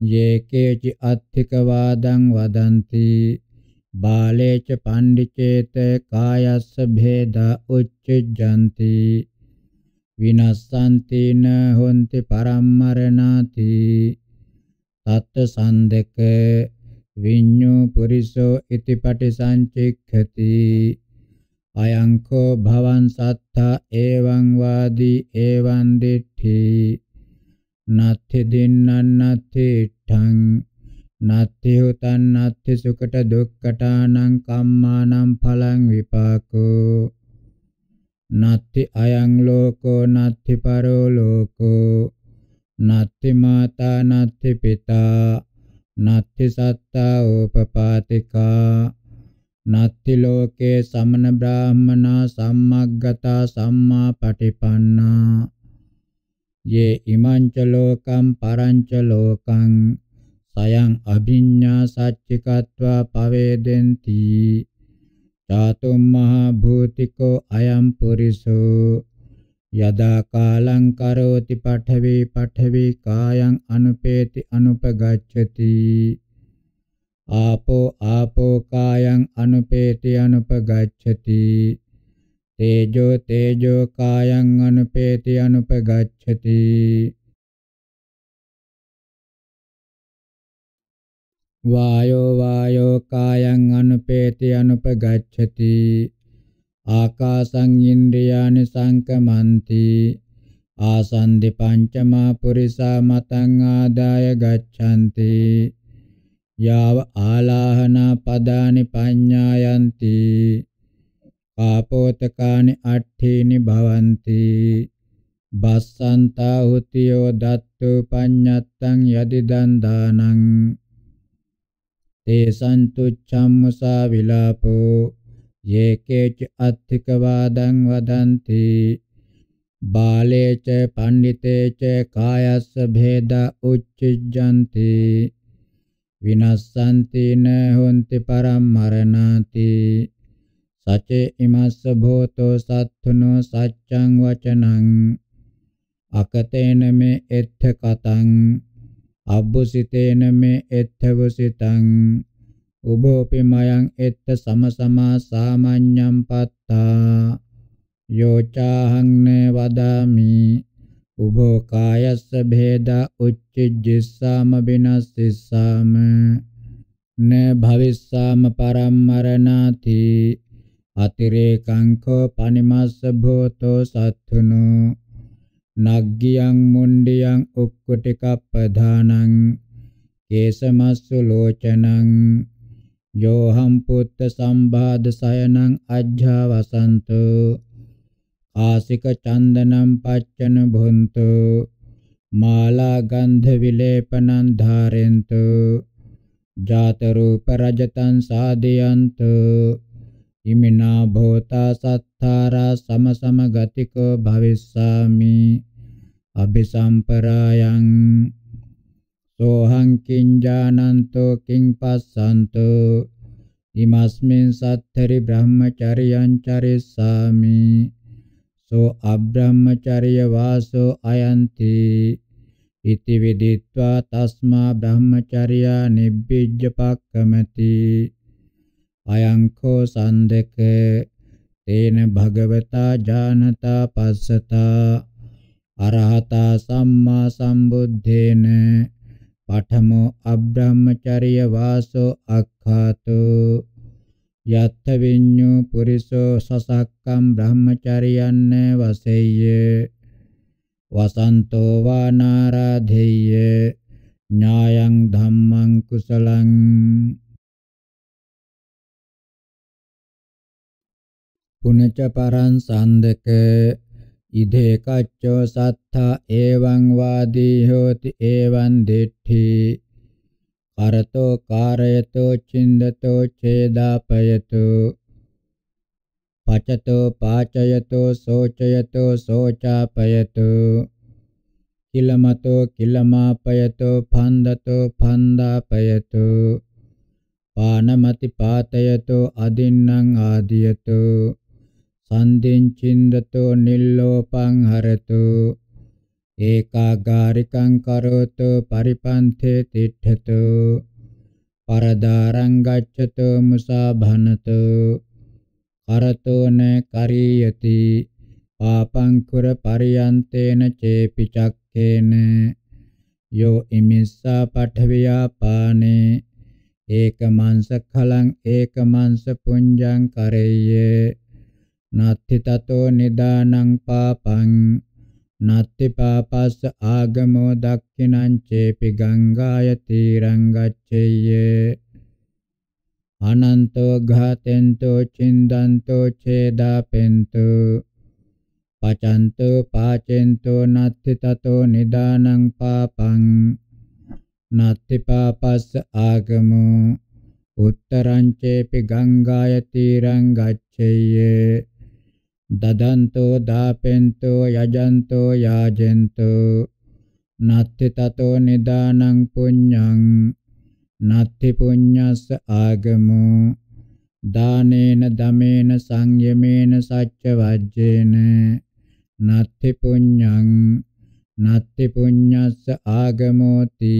යේකේචි අත්ථික වාදං වදಂತಿ බාලේච පණ්ඩිචේත කායස්ස භේදා උච්චජ්ජಂತಿ විනස්සන්ති න හොන්ති පරම්මරණාති තත්ත සන්දක විඤ්ඤු පුරිසෝ ඉතිපටි සංචික්ඛති අයංකෝ භවන් සත්තා එවං වාදී එවං දිට්ඨි. නත්ථි දින්නං නත්ථි ඨං නත්ථි හුතං නත්ථි සුකට දුක්ඛටානං කම්මානං පලං විපාකෝ. නත්ති අයං ලෝකෝ නත්ති පරෝ ලෝකෝ. නත්ති මාතා නත්ති පිතා. නත්ති සත්තා ඕපපාතිකා නත්ති ලෝකේ සමන බ්‍රාහමනා සම්මග්ගතා සම්මා පටිපන්නා. යේ ඉමංච ලෝකම් පරංච ලෝකං සයං අභිඤ්ඤා සච්චිකත්වා පවේදෙන්ති. චාතුම් මහා භූතිකෝ අයම් පුරිසෝ. යදා කාලං කරෝති පඨවි පඨවි කායං අනුපේති අනුපගච්ඡති. ආපෝ ආපෝ කායං අනුපේති අනුපගච්ඡති. තේජෝ තේජෝ කායං අනුපේති අනුපගච්ඡති. වායෝ වායෝ කායං අනුපේති අනුපගච්ඡති. ආකාසං ඉන්ද්‍රියානි සංකමන්ති ආසන්දි පංචමා පුරිසා මතං ආදාය ගච්ඡanti. යාව ආලාහනා පදානි පඤ්ඤායන්ති පාපෝතකානි අට්ඨේනි භවಂತಿ බස්සන්තා හුතියෝ දත්තු පඤ්ඤත්තං යදිදන් දානං තේසං තුච්ඡම්මසා විලාපෝ යේකේච අත්ථික වාදං වදಂತಿ බාලේච පණ්ඩිතේච කායස්ස භේදා උච්චිජ්ජಂತಿ විනස්සන්ති න හොන්ති පරම්මරණාති සචේ ඉමස්ස භෝතෝ සත්තුනෝ සච්ඡං වචනං අකතේන මේ එත්ථ කතං අබ්බුසිතේන මේ එත්තවසිතං උභෝපි මයං එත්ත සමසමා සාමඤ්ඤම් පත්තා යෝචාහං නේ වදාමි උභෝ කායස්ස භේදා උච්චිජ්ජස්සාම විනස්සිස්සාම। න භවිස්සාම පරම්මරණාති। අතිරේකං කෝ පනිමස්ස භූතෝ සත්තුනෝ। නග්ගියං මුණ්ඩියං උක්කුටිකප්පධානං। කේසමස්සු ලෝචනං। යෝහම් පුත්ත සම්බාධ සයනං අජ්ජා වසන්තෝ। ආසික චන්දනම් පච්චන භුන්තු මාලා ගන්ධ විලේපනං ධාරෙන්තු ජාත රූප රජතං සාදයන්තු ඉමිනා භෝතා සත්තාරා සම සම ගතිකෝ භවිස්සාමි අபிසම්පරායං සෝහං කිංජානන්තෝ කිං පස්සන්තෝ ඉමස්මින් සත්තරි බ්‍රහ්මචරියං චරිස්සාමි. සෝ අබ්‍රහ්මචර්ය වාසෝ අයන්ති ඉති විදිත්වා තස්මා බ්‍රහ්මචර්යා නිබ්බිජ්ජපක්කමති අයං කෝ සන්දක තේන භගවතා ජානතා පස්සතා අරහතා සම්මා සම්බුද්ධේන පඨමෝ අබ්‍රහ්මචර්ය වාසෝ අක්ඛාතෝ යත්ථ විඤ්ඤු පුරිසෝ සසක්කම් බ්‍රහ්මචරියන්න වසෙය්‍ය. වසන්තෝ වානාරාධෙය්‍ය. ඥායං ධම්මං කුසලං. පුනච පරං සන්දක. ඉදේ කච්චෝ සත්තා. එවං වාදී හෝති එවං දිට්ඨි කරතෝ කාරයතෝ චින්දතෝ ඡේදාපයතෝ. පචතෝ පාචයතෝ සෝචයතෝ සෝචාපයතෝ. කිලමතෝ කිලමාපයතෝ පන්දතෝ පන්දාපයතෝ. පානමති පාතයතෝ අදින්නම් ආදියතෝ. සන්දින් චින්දතෝ නිල්ලෝපං හරතෝ. ඒකාගාරිකං කරෝතු පරිපන්තේ තිට්ඨතෝ පරදාරං ගච්ඡතෝ මුසාභනතෝ කරතෝ න කරියති පාපං කුර පරියන්තේන චේපි චක්කේන යෝ ඉමිස්සා පඨවියා පානේ ඒකමංස කලං ඒකමංස පුඤ්ජං කරෙය්‍ය නත්ති තතෝ නිදානං පාපං නත්ති පාපස්ස ආගමෝ දක්ඛිනං චේපි ගංගාය තීරං ගච්ඡෙය්‍ය අනන්තෝ ඝාතෙන්තෝ චින්දන්තෝ ඡේදාපෙන්තෝ පචන්තෝ පාචෙන්තෝ නත්ති තතෝ නිදානං පාපං නත්ති පාපස්ස ආගමෝ උත්තරං චේපි ගංගාය තීරං ගච්ඡෙය්‍ය දදන්තෝ දාපෙන්තෝ යජන්තෝ යාජෙන්තෝ නත්ති තතෝ නිදානං පුඤ්ඤං නත්ති පුඤ්ඤස්ස ආගමෝ දානේන දමේන සංයමේන සච්ච වජ්ජේන නත්ති පුඤ්ඤං නත්ති පුඤ්ඤස්ස ආගමෝති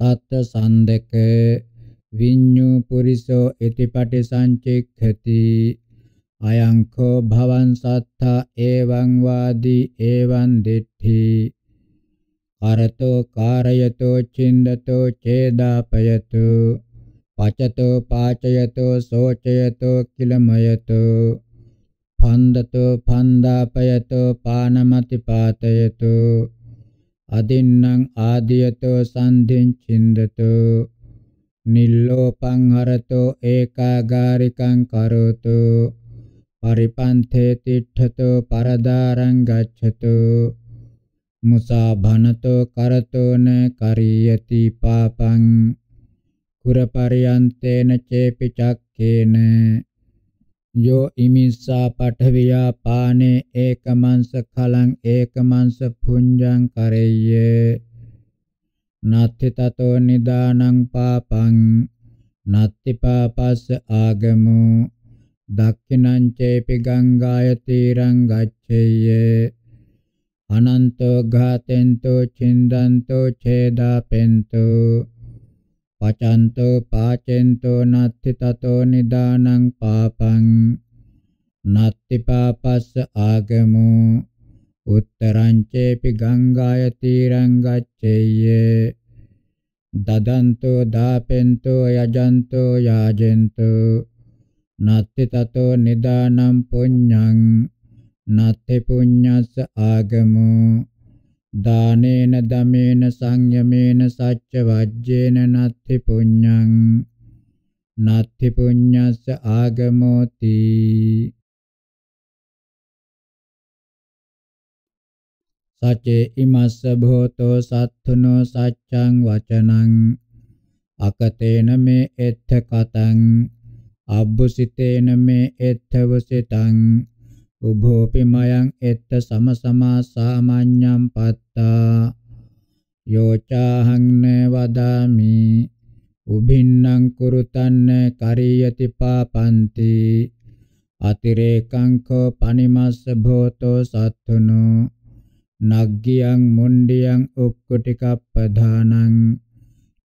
තත් සන්දක විඤ්ඤු පුරිසෝ ඉතිපටි සංචික්ඛති අයං කෝ භවං සත්තා එවං වාදී එවං දිට්ඨි කරතෝ කාරයතෝ චින්දතෝ ඡේදාපයතෝ පචතෝ පාචයතෝ සෝචයතෝ කිලමයතෝ පන්දතෝ පන්දාපයතෝ පානමති පාතයතෝ අදින්නම් ආදියතෝ සන්ධින් චින්දතෝ නිල්ලෝපං හරතෝ ඒකාගාරිකං කරෝතෝ පරිපන්තේ තිට්ඨතෝ පරදාරං ගච්ඡතෝ මුසා භනතෝ කරතෝ න කරියති පාපං කුරපරියන්තේන චේපි චක්කේන යෝ ඉමිස්සා පඨවියා පානේ ඒකමංස කලං ඒකමංස පුඤ්ජං කරෙය්‍ය නත්ති තතෝ නිදානං පාපං නත්ති පාපස්ස ආගමෝ දක්ඛිනං චේපි ගංගාය තීරං ගච්ඡෙය්‍ය අනන්තෝ ඝාතෙන්තෝ චින්දන්තෝ ඡේදාපෙන්තෝ පචන්තෝ පාචෙන්තෝ නත්ති තතෝ නිදානං පාපං නත්ති පාපස්ස ආගමෝ උත්තරං චේපි ගංගාය තීරං ගච්ඡේය දදන්තෝ දාපෙන්තෝ යජන්තෝ යාජෙන්තෝ නත්ති තතෝ නිදානම් පුඤ්ඤං නත්ති පුඤ්ඤස්ස ආගමෝ දානේන දමේන සංයමේන සච්ච වජ්ජේන නත්ති පුඤ්ඤං නත්ති පුඤ්ඤස්ස ආගමෝති සචේ ඉමස්ස භෝතෝ සත්තුනෝ සච්ඡං වචනං අකතේන මේ එත්ථ කතං අබ්බුසිතේන මේ එත්ථ වසිතං උභෝපි මයං එත්ත සමසමා සාමාඤ්ඤම් පත්තා යෝචාහං න වදාමි උභින්නම් කුරුතන්න කරියති පාපන්ති අතිරේකං කෝ පනිමස්ස භෝතෝ සත්තුනෝ නග්ගියං මුණ්ඩියං උක්කුටිකප්පධානං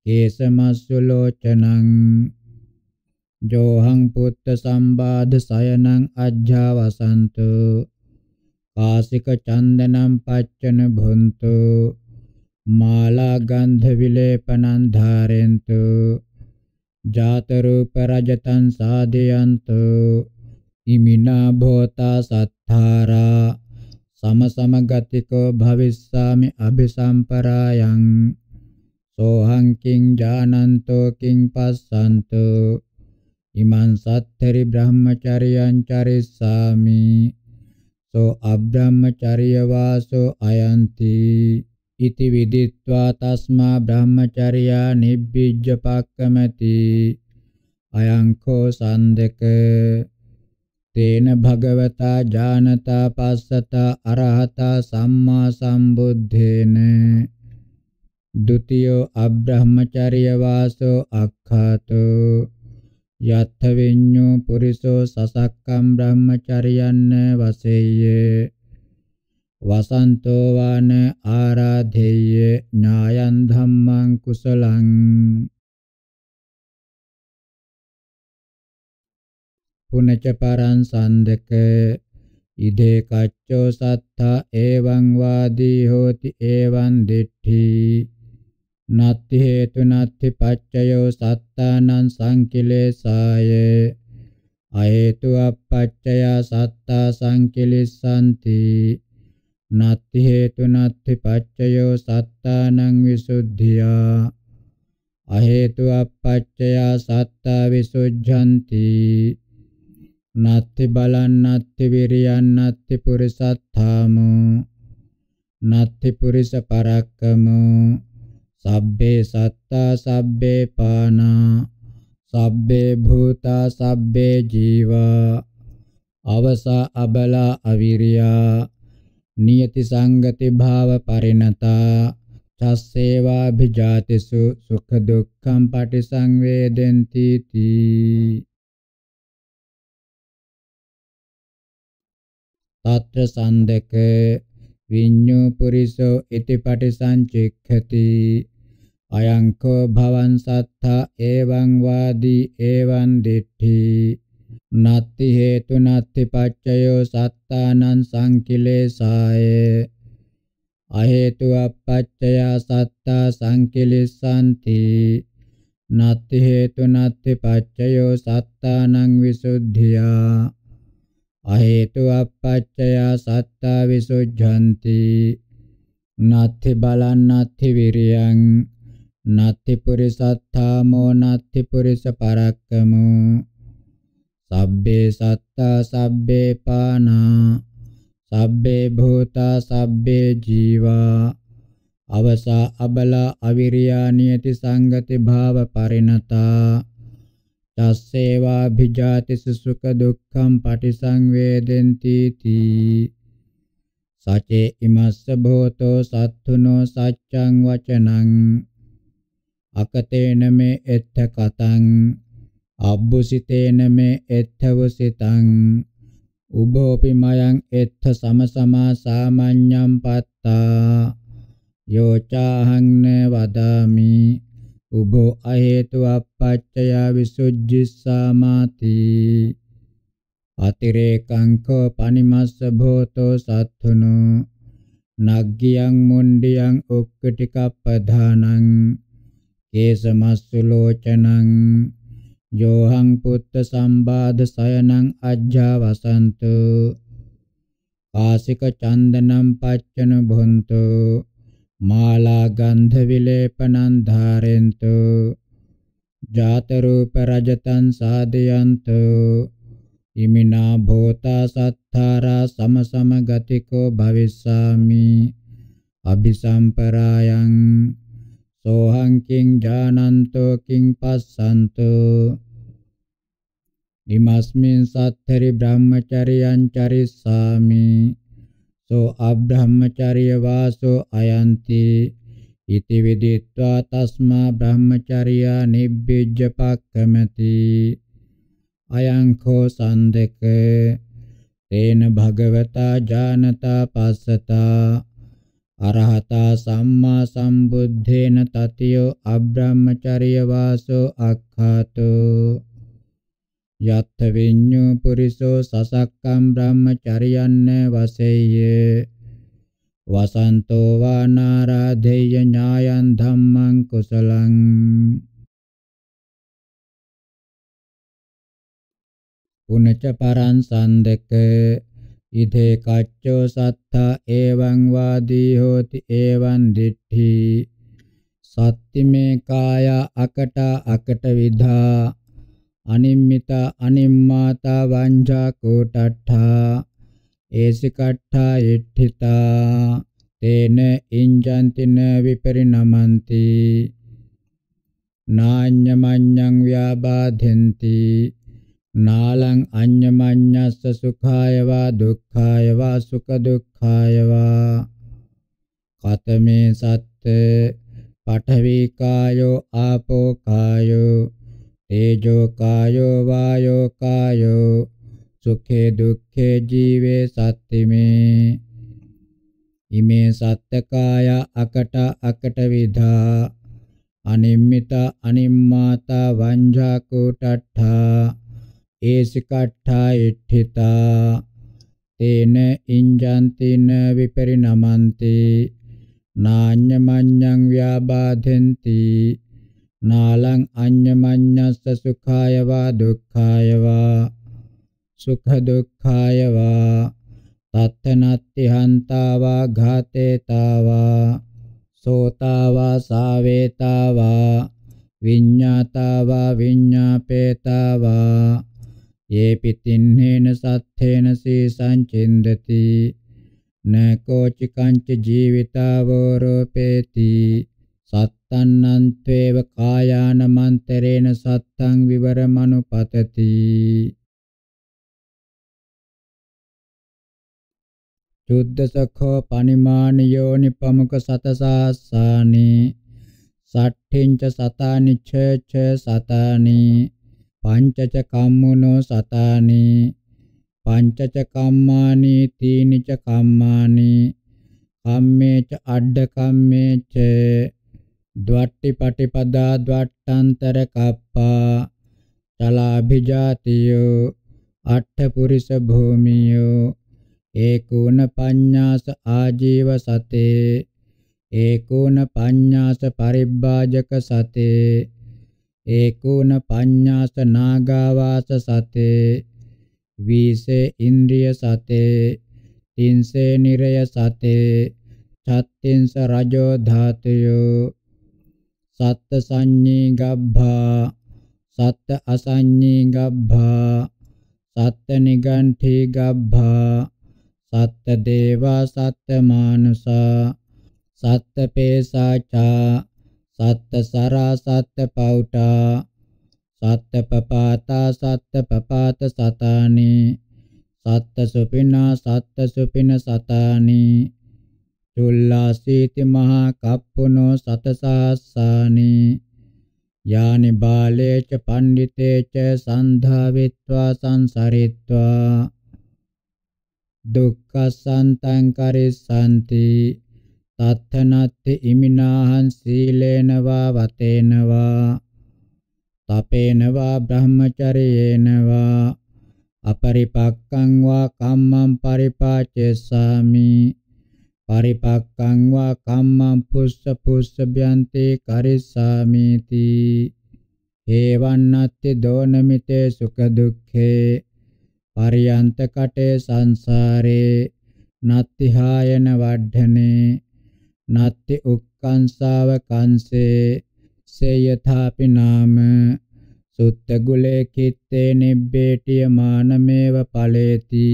කේසමස්සුලෝචනං. ජෝහං පුත්ත සම්බාධ සයනං අජ්ජාවසන්තු. කාසික චන්දනම් පච්චන භුන්තු. මාලා ගන්ධ විලේපනං ධාරෙන්තු. ජාත රූප රජතං සාදයන්තු. ඉමිනා භෝතා සත්තාරා. සම සම ගතිකෝ භවිස්සාමි අபிසම්පරායං සෝහං කිං ජානන්තෝ කිං පස්සන්තෝ ඉමං සත්තරි බ්‍රහ්මචර්යං චරිස්සාමි සෝ අබ්‍රහ්මචර්ය වාසෝ අයන්ති ඉති විදිත්වා තස්මා බ්‍රහ්මචර්යා නිබ්බිජ්ජ පක්කමති අයං කෝ සන්දක තේන භගවතා ඥානතා පස්සතා අරහතා සම්මා සම්බුද්ධේන ဒ ුතියෝ අබ්‍රහ්මචර්ය වාසෝ අක්ඛාතෝ යත්ථ විඤ්ඤෝ පුරිසෝ සසක්කම් බ්‍රහ්මචර්යන්න වසෙය්‍ය වසන්තෝ වාන ආරාධෙය්‍ය ඥායන් ධම්මං කුසලං පුනච පරං සන්දක ඉදේ කච්චෝ සත්තා එවං වාදී හෝති එවං දිට්ඨි නත්ති හේතු නත්ති පච්චයෝ සත්තානං සංකිලේසාය. අහේතු අපච්චය සත්තා සංකිලිස්සanti නත්ති හේතු නත්ති පච්චයෝ සත්තානං විසුද්ධියා. අහේතු අපච්චය සත්තා විසුද්ධಂತಿ නත්ති බලන් නත්ති විරියන් නත්ති පුරිසත්තාමෝ නත්ති පුරිස පරක්කමෝ සබ්බේ සත්තා සබ්බේ පානා සබ්බේ භූතා සබ්බේ ජීවා අවසා අබලා අවිරියා නියති සංගති භාව පරිණතා චස්සේවා භිජාතිසු සුඛ දුක්ඛම් පටිසංවේදෙන්ති තී తත්‍ර සන්දක විඤ්ඤෝ පුරිසෝ ඉති පටිසංචික්ඛති. අයං කෝ භවං සත්තා එවං වාදී එවං දිට්ඨි. නත්ති හේතු නත්ති පච්චයෝ සත්තානං සංකිලේසාය අහේතු අපච්චය සත්තා සංකිලිස්සanti නත්ති හේතු නත්ති පච්චයෝ සත්තානං විසුද්ධියා. අහේතු අපච්චය සත්තා විසුද්ධಂತಿ නත්ති බලන් නත්ති විරියං. නත්ති පුරිසත්තාමෝ නත්ති පුරිස පරක්කමෝ. සබ්බේ සත්තා සබ්බේ පානා. සබ්බේ භූතා සබ්බේ ජීවා. අවසා අබලා අවිරියා නියති සංගති භාව පරිණතා. තස්සේවා භිජාතිස සුඛ දුක්ඛම් පටිසංවේදෙන්ති තී සචේ ඉමස්ස භෝතෝ සත්තුනෝ සච්ඡං වචනං අකතේන මේ එත්ථ කතං අබ්බුසිතේන මේ එත්ථවසිතං උභෝපි මයං එත්ථ සමසමා සාමඤ්ඤම් පත්තා යෝචාහං න වදාමි උභෝ අහේතු අපච්චය විසුජ්ජිස්සාමාති අතිරේකං කෝ පනිමස්ස භෝතෝ සත්තුනු. නග්ගියං මුණ්ඩියං උක්කටිකප්පධානං. කේසමස්සු ලෝචනං යෝහං පුත්ත සම්බාධ සයනං අජ්ජා වසන්තු ආසික චන්දනම් පච්චන බොන්තු මාලා ගන්ධ විලේපනං ධාරෙන්තු ජාත රූප රජතං සාදයන්තු ඉමිනා භෝතා සත්තාරා සම සම ගතිකෝ භවිස්සාමි. අபிසම්පරායං සෝහං කිං ඥානන්තෝ කිං පස්සන්තෝ. ඉමස්මින් සත්තරි බ්‍රහ්මචරියං චරිස්සාමි. සෝ අබ්‍රහ්මචර්ය වාසෝ අයන්ති ඉති විදිත්වා තස්මා බ්‍රහ්මචර්යා නිබ්බිජ්ජ පක්කමති අයං කෝ සන්දක තේන භගවතා ඥානතා පස්සතා අරහතා සම්මා සම්බුද්ධේන තතියෝ අබ්‍රහ්මචර්ය වාසෝ අක්ඛාතෝ යත්ථ විඤ්ඤෝ පුරිසෝ සසක්කම් බ්‍රහ්මචර්යන්න වසෙය්‍ය. වසන්තෝ වානාරාධේය ඥායන් ධම්මං කුසලං. පුනච පරං සන්දක. ඉදේ කච්චෝ සත්තා එවං වාදී හෝති එවං දිට්ඨි. සත්තිමේ කාය අකට අකට විධා අනිම්මිත අනිම්මාතා වංජා කෝටට්ඨා ඒසිකට්ඨා ඉට්ඨිතා තේන ඉංජන්තින විපරිණමන්ති නාඤ්ඤමඤ්ඤං ව්‍යාබාධෙන්ති නාලං අඤ්ඤමඤ්ඤස්ස සුඛාය වා දුක්ඛාය වා සුඛ දුක්ඛාය වා කතමේ සත්ත පඨවි කායෝ ආපෝ කායෝ තේජෝ කායෝ වායෝ කායෝ සුඛේ දුක්ඛේ ජීවේ සත්තිමේ ඉමේ සත්තකාය අකට අකට විධා අනිම්මිත අනිම්මාතා වංජා කුටට්ඨා ඒසිකට්ඨා ඉට්ඨිතා තේන ඉංජන්තින විපරිණමන්ති නාඤ්ඤමඤ්ඤං ව්‍යාබාධෙන්ති නාලං අඤ්ඤමඤ්ඤස්ස සුඛාය වා දුක්ඛාය වා සුඛ දුක්ඛාය වා තත්තනත්ති හන්තාවා ඝාතේතාවා සෝතාවා සාවේතාවා විඤ්ඤාතාවා විඤ්ඤාපේතාවා යේ පිතින්නේන සත්ථේන සීසං චින්දති න කෝචි කංච ජීවිතාවෝ රූපේති සත්තන්නන්ත්වේව කායාන මන්තරේන සත්තං විවරමනුපතති. චුද්දසඛෝ පනිමානියෝනි පමුක සතසාස්සානි. සට්ඨින්ච සතානි ඡ ඡ සතානි. පංචච කම්මුනෝ සතානි. පංචච කම්මානි තීනිච කම්මානි. කම්මේච අඩ්ඩ කම්මේච ද්වට්ටි පටිපදා ද්වට්ටන්තර කප්පා චලාභිජාතියෝ අට්ඨ පුරිස භූමියෝ ඒකෝන පඤ්ඤාස ආජීව සතේ ඒකෝන පඤ්ඤාස පරිබ්බාජක සතේ ඒකෝන පඤ්ඤාස නාගාවාස සතේ වීසේ ඉන්ද්‍රිය සතේ තින්සේ නිරය සතේ චත්තින්ස රජෝ ධාතයෝ සත්ත සංඤී ගබ්භා සත්ත අසංඤී ගබ්භා සත්ත නිගණ්ඨී ගබ්භා සත්ත දේවා සත්ත මානුසා සත්ත පේසාචා සත්ත සරා සත්ත පෞටා සත්ත පපාතා සත්ත පපාත සතානි සත්ත සුපිනා සත්ත සුපින සතානි චුල්ලාසීති මහා කප්පුනෝ සතසාස්සානි යානි බාලේච පණ්ඩිතේච සන්ධාවිත්වා සංසරිත්වා. දුක්ඛසන්තං කරිස්සanti තත්තනත්ති ඉමිනාහං සීලේනවා වතේනවා. තපේනවා බ්‍රහ්මචරයේනවා. අපරිපක්කං වා කම්මං පරිපාචෙස්සාමි. පරිපක්කං වා කම්මං පුස්ස පුස්ස බ්‍යන්තේ කරිස්සාමිති। ඒවන්නත්ති දෝනමිතේ සුඛ දුක්ඛේ පරියන්ත කටේ සංසාරේ। නත්ති හායන වඩ්ඩනේ නත්ති උක්කංසාව කංසේ සේයථාපි නාම। සුත්ත ගුලේ කිත්තේ නිබ්බේටිය මානමේව ඵලේති।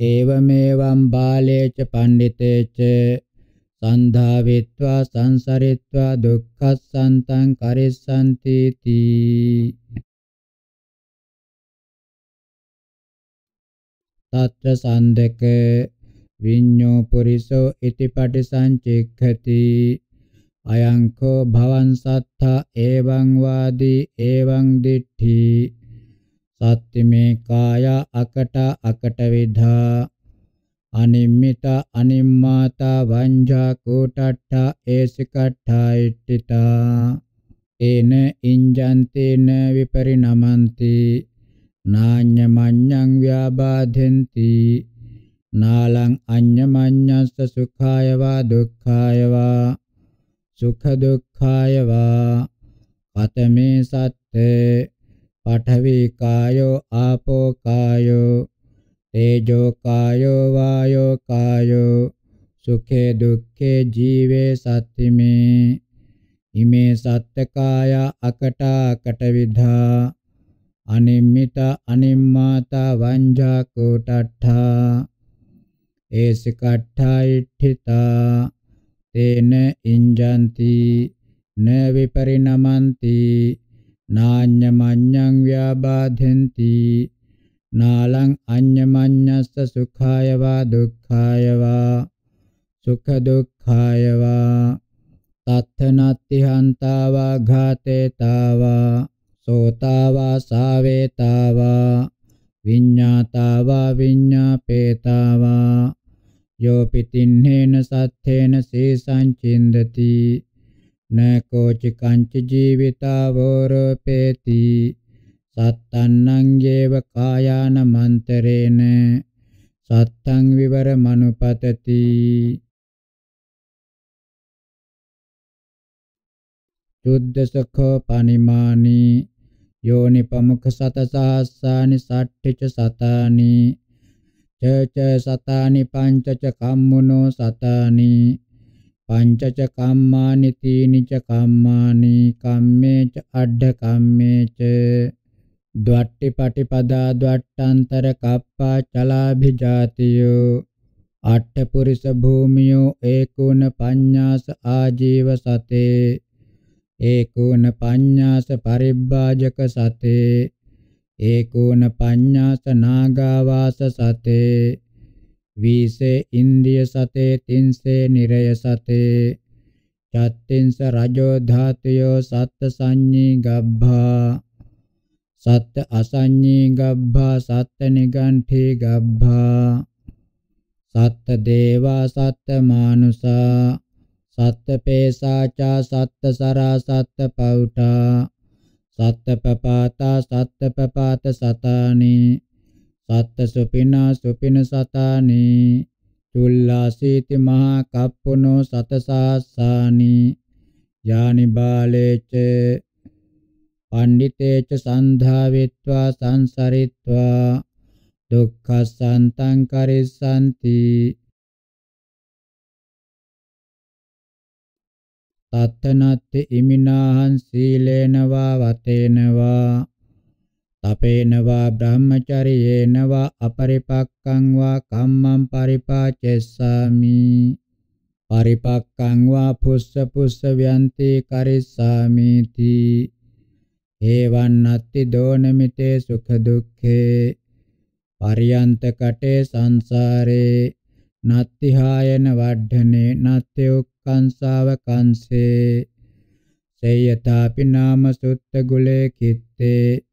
ඒවමේවම් බාලේච පණ්ඩිතේච සන්ධාවිත්වා සංසරිත්වා දුක්ඛස්සන්තං කරිස්සanti තී తත්‍ර සන්දක විඤ්ඤෝ පුරිසෝ ඉති පටිසංචික්ඛති අයංකෝ භවන් සත්තා එවං වාදී එවං දිට්ඨි සත්තිමේ කාය අකට අකට විධා අනිම්මිත අනිම්මාතා වංජා කෝටට්ඨා ඒසිකට්ඨා ඉට්ඨිතා. ඒන ඉංජන්තේන විපරිණමන්ති නාඤ්ඤමඤ්ඤං ව්‍යාබාධෙන්ති නාලං අඤ්ඤමඤ්ඤස්ස සුඛාය වා දුක්ඛාය වා. සුඛ දුක්ඛාය වා. කතමේ සත්තේ. පඨවි කායෝ ආපෝ කායෝ තේජෝ කායෝ වායෝ කායෝ සුඛේ දුක්ඛේ ජීවේ සත්තිමේ ඉමේ සත්තකාය අකට අකට විධා අනිම්මිත අනිම්මාතා වංජා කෝටට්ඨා ඒසිකට්ඨා ඉට්ඨිතා තේන ඉංජන්ති න විපරිණමන්ති නාඤ්ඤමඤ්ඤං ව්‍යාබාධෙන්ති නාලං අඤ්ඤමඤ්ඤස්ස සුඛාය වා දුක්ඛාය වා සුඛ දුක්ඛාය වා තත්තනත්ති හන්තාවා ඝාතේතාවා සෝතාවා සාවේතාවා විඤ්ඤාතාවා විඤ්ඤාපේතාවා යෝ පිතින්නේන සත්තේන සීසං චින්දති න කෝචි කංච ජීවිතාවෝරපේති. සත්තන්නං යේව කායාන මන්තරේන. සත්තං විවර මනුපතති. චුද්දසඛෝ පනිමානි. යෝනි පමුඛ සත සහස්සානි සට්ඨිච සතානි. චච සතානි පංචච කම්මුනෝ සතානි. පංචච කම්මානි තීනිච කම්මානි කම්මේච අඩ්ඩ කම්මේච ද්වට්ටි පටිපදා ද්වට්ටන්තර කප්පා චලාභිජාතියෝ අට්ඨ පුරිස භූමියෝ ඒකුණ පඤ්ඤාස ආජීව සතේ ඒකුණ පඤ්ඤාස පරිබ්බාජක සතේ ඒකෝන පඤ්ඤාස නාගාවාස සතේ වීසේ ඉන්ද්‍රිය සතේ තින්සේ නිරය සතේ චත්තින්ස රජෝ ධාතයෝ සත්ත සංඤී ගබ්බා සත්ත අසංඤී ගබ්බා සත්ත නිගණ්ඨී ගබ්බා සත්ත දේවා සත්ත මානුසා සත්ත පේසාචා සත්ත සරා සත්ත පෞඨා සත්තපපාතා සත්තපපාත සතානි සත්ත සුපිනා සුපින සතානි චුල්ලාසීති මහා කප්පුනෝ සතසාස්සානි යානි බාලේච පණ්ඩිතේච සන්ධාවිත්වා සංසරිත්වා දුක්ඛසන්තං කරිස්සanti තත්තනත්ති ඉමිනාහං සීලේනවා වතේනවා. තපේනවා බ්‍රහ්මචරියේනවා අපරිපක්කං වා කම්මං පරිපාචෙස්සාමි. පරිපක්කං වා පුස්ස පුස්ස ව්‍යන්ති කරිස්සාමිති. හේවන්නත්ති දෝනමිතේ සුඛ දුක්ඛේ. පරියන්ත කටේ සංසාරේ. නත්ති හායන වඩ්ඩනේ නත්ති උක්කංසාව කංසේ සේයතාපි නාම සුත්ත ගුලේ කිත්තේ.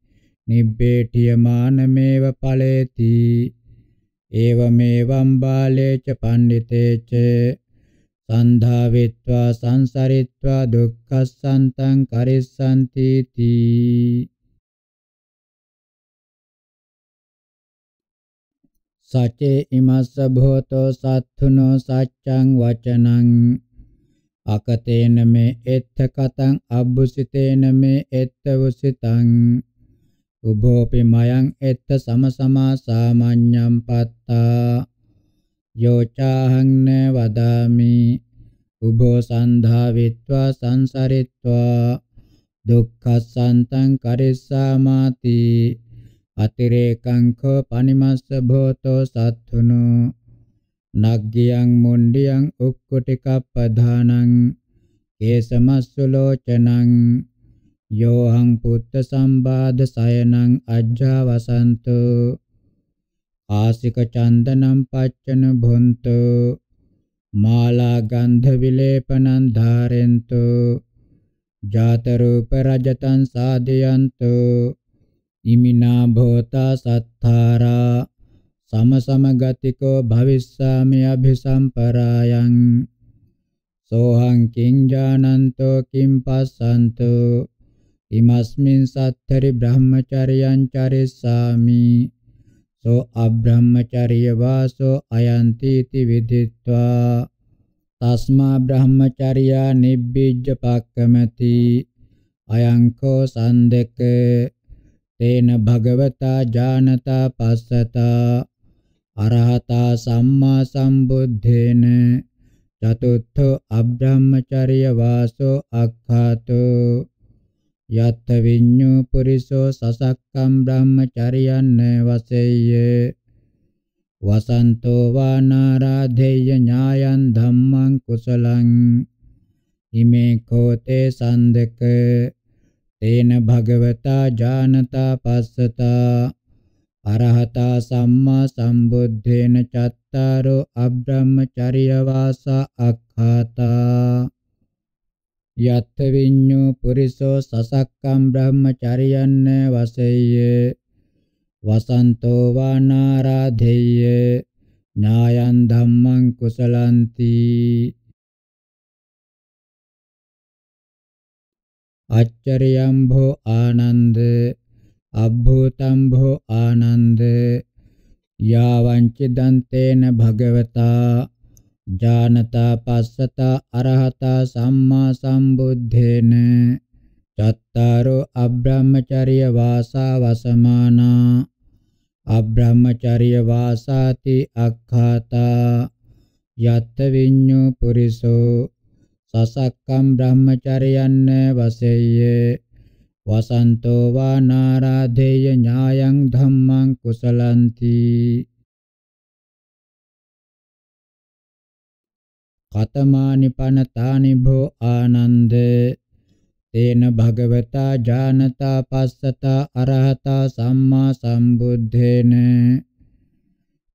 නිබ්බේඨිය මානමේව ඵලේති. ඒවමේවම් බාලේච පණ්ඩිතේච සන්ධාවිත්වා සංසරිත්වා දුක්ඛස්සන්තං කරිස්සanti තී සචේ ඉමස්ස භෝතෝ සත්තුනෝ සච්ඡං වචනං අකතේන මේ එත්ත කතං අබ්බුසිතේන මේ එත්ත උසිතං උභෝපි මයං එත්ත සමසමා සාමඤ්ඤම් පත්තා යෝචාහං න වදාමි. උභෝ සන්ධා විත්වා සංසරිත්වා දුක්ඛසන්තං කරිස්සාමාති අතිරේකං කෝ පනිමස්ස භෝතෝ සත්තුනෝ. නග්ගියං මුණ්ඩියං උක්කුටිකප්පධානං කේසමස්සුලෝචනං යෝහං පුත්ත සම්බාධ සයනං අජ්ජා වසන්තෝ। ආසික චන්දනම් පච්චන භොන්තෝ। මාලා ගන්ධ විලේපනං ධාරෙන්තෝ। ජාත රූප රජතං සාදයන්තෝ। ඉමිනා භෝතා සත්තාරා। සම සම ගතිකෝ භවිස්සාමි අභිසම්පරායන්। සෝහං කිං ඥානන්තෝ කිං පස්සන්තෝ। ඉමස්මින් සත්තරි බ්‍රහ්මචර්යං චරිස්සාමි. සෝ අබ්‍රහ්මචර්ය වාසෝ අයන්තිති විදිත්වා. තස්මා බ්‍රහ්මචර්යා නිබ්බිජ්ජ පක්කමති. අයංකෝ සන්දක. තේන භගවතා ඥානතා පස්සතා. අරහතා සම්මා සම්බුද්ධේන. චතුත්ථ අබ්‍රහ්මචර්ය වාසෝ අක්ඛාතෝ. යත්ථ විඤ්ඤු පුරිසෝ සසක්කම් බ්‍රහ්මචර්යන්න වසෙය්‍ය. වසන්තෝ වානාරාධේය ඥායන් ධම්මං කුසලං. ඉමේ කෝතේ සන්දක. තේන භගවතා ඥානතා පස්සතා. අරහතා සම්මා සම්බුද්ධේන චත්තාරෝ අබ්‍රහ්මචර්ය වාසා අක්ඛාතා. යත් විඤ්ඤෝ පුරිසෝ සසක්කම් බ්‍රහ්මචර්යන්න වසෙය්‍ය වසන්තෝ වානාරාධෙය්‍ය ඥායන් ධම්මං කුසලಂತಿ. අච්චරියම් භෝ ආනන්ද අබ්භූතම් භෝ ආනන්ද යාවංච දන්තේන භගවතා. ජානතා පස්සතා අරහතා සම්මා සම්බුද්ධේන චත්තාරෝ අබ්‍රහ්මචර්ය වාසා වසමානා අබ්‍රහ්මචර්ය වාසාති අක්ඛාතා යත් විඤ්ඤෝ පුරිසෝ සසක්කම් බ්‍රහ්මචර්යන්න වසෙය්‍ය වසන්තෝ වා නාරාධේය ඥායං ධම්මං කුසලಂತಿ කතමානි පනතානි භෝ ආනන්ද තේන භගවතා ඥානතා පස්සතා අරහතා සම්මා සම්බුද්ධේන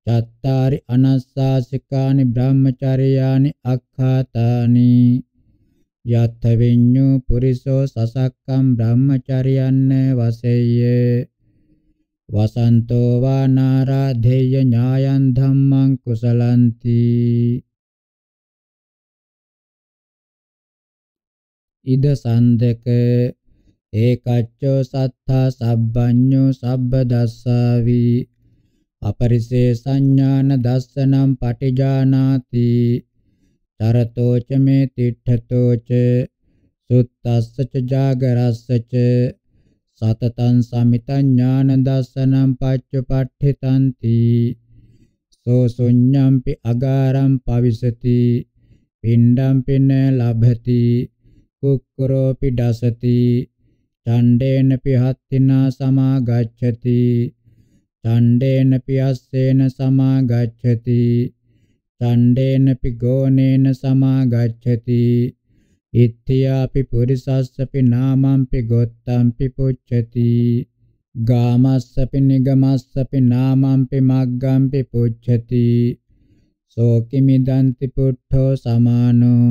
චත්තාරි අනස්සාසිකානි බ්‍රහ්මචර්යානි අක්ඛාතානි යත්ථ විඤ්ඤෝ පුරිසෝ සසක්කම් බ්‍රහ්මචර්යන්න වසෙය්‍ය වසන්තෝ වා නාරාධේය ඥායන් ධම්මං කුසලಂತಿ ඉද සන්දක ඒකච්චෝ සත්තා සබ්බඤ්ඤෝ සබ්බ දස්සාවි අපරිසේ සංඥාන දස්සනම් පටිජානාති චරතෝච මේ තිට්ඨතෝච සුත්තස්සච ජාගරස්සච සතතං සමිතං ඥාන දස්සනම් පච්චපට්ඨිතಂತಿ සෝ ශුඤ්ඤම්පි අගාරම් පවිසති පිණ්ඩම්පි න ලභති කුක්කරෝපි දසති ඡණ්ඩේන පිහත්තිනා සමාගච්ඡති ඡණ්ඩේන පියස්සේන සමාගච්ඡති ඡණ්ඩේන පිගෝනේන සමාගච්ඡති ඉත්‍ත්‍යාපි පුරිසස්සපි නාමම්පි ගොත්තම්පි පුච්ඡති ගාමස්සපි නිගමස්සපි නාමම්පි මග්ගම්පි පුච්ඡති සෝකිමිදන්ති පුට්ඨෝ සමානෝ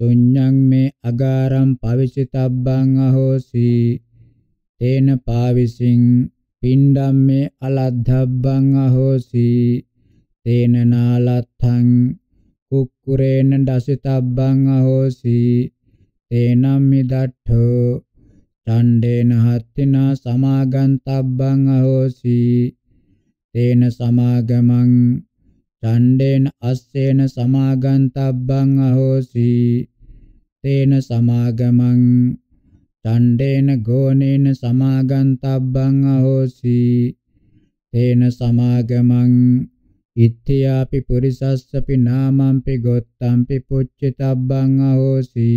ශුඤ්ඤං මේ අගාරම් පවිසිතබ්බං අහෝසි තේන පාවිසින් පින්ඩම් මේ අලද්ධබ්බං අහෝසි තේන නාලත්තං කුක්කුරේන දසිතබ්බං අහෝසි තේනම් මිදට්ඨෝ චණ්ඩේන හත්තිනා සමාගන්තබ්බං අහෝසි තේන සමාගමං චණ්ඩේන අස්සේන සමාගන්තබ්බං අහෝසි තේන සමාගමං චණ්ඩේන ගෝනේන සමාගන්තබ්බං අහෝසි තේන සමාගමං ඉත්‍ත්‍යාපි පුරිසස්සපි නාමම්පි ගොත්තම්පි පුච්චිතබ්බං අහෝසි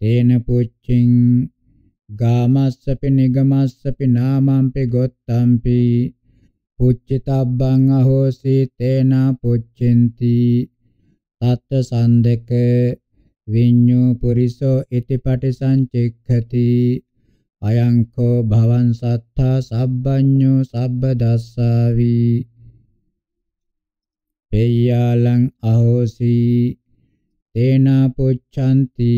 තේන පුච්චින් ගාමස්සපි නිගමස්සපි නාමම්පි ගොත්තම්පි පුච්චිතබ්බං අහෝසි තේන පුච්චින්ති තත්ත සන්දක විඤ්ඤෝ පුරිසෝ ඉතිපටි සංචික්ඛති අයංකෝ භවන් සත්තා සබ්බඤ්ඤෝ සබ්බ දස්සාවි පෙය්‍යාලං අහෝසි තේනා පුච්ඡanti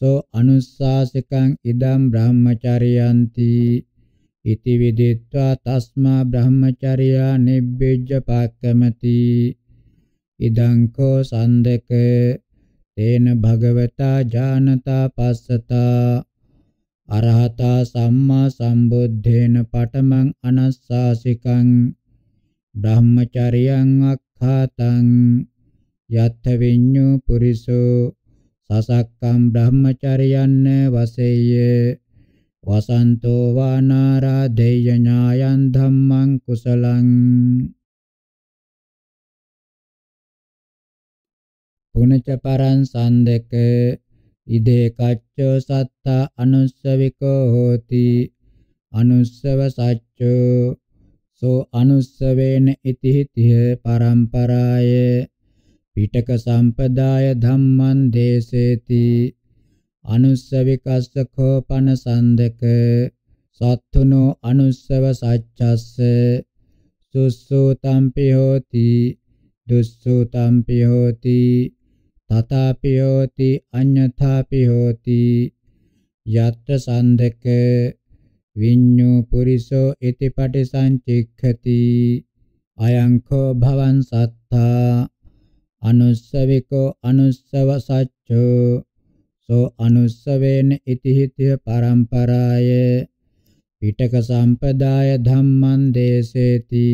සෝ අනුස්සාසිකං ඉදම් බ්‍රහ්මචර්යන්ති ඉති විදිත්වා තස්මා බ්‍රහ්මචර්යා නිබ්බිජ්ජ පාක්කමති ඉදං කෝ සන්දක තේන භගවතා ඥානතා පස්සතා අරහතා සම්මා සම්බුද්ධේන පඨමං අනස්සාසිකං බ්‍රහ්මචරියං අක්ඛාතං යත්ථ විඤ්ඤු පුරිසෝ සසක්කම් බ්‍රහ්මචරියන්න වසෙය්‍ය වසන්තෝ වානාරාදේය ඥායන් ධම්මං කුසලං පුනච පරං සන්දක ඉදේ කච්චෝ සත්තා අනුස්සවිකෝ හෝති අනුස්සව සච්චෝ සෝ අනුස්සවේන ඉතිහිතිය පරම්පරාය පිටක සම්පදාය ධම්මං දේසේති අනුස්සවිකස්ස කෝපන සන්දක සත්තුනෝ අනුස්සව සච්චස්ස සුස්සූතම්පි හෝති දුස්සූතම්පි හෝති තථාපි හෝති අඤ්ඤථාපි හෝති යත්ත සන්දක විඤ්ඤෝ පුරිසෝ ඉතිපටි සංචික්ඛති අයංකෝ භවන් සත්තා අනුස්සවිකෝ අනුස්සව සච්චෝ සෝ අනුස්සවේන ඉතිහිතිය පරම්පරාය. පිටක සම්පදාය ධම්මං දේසේති.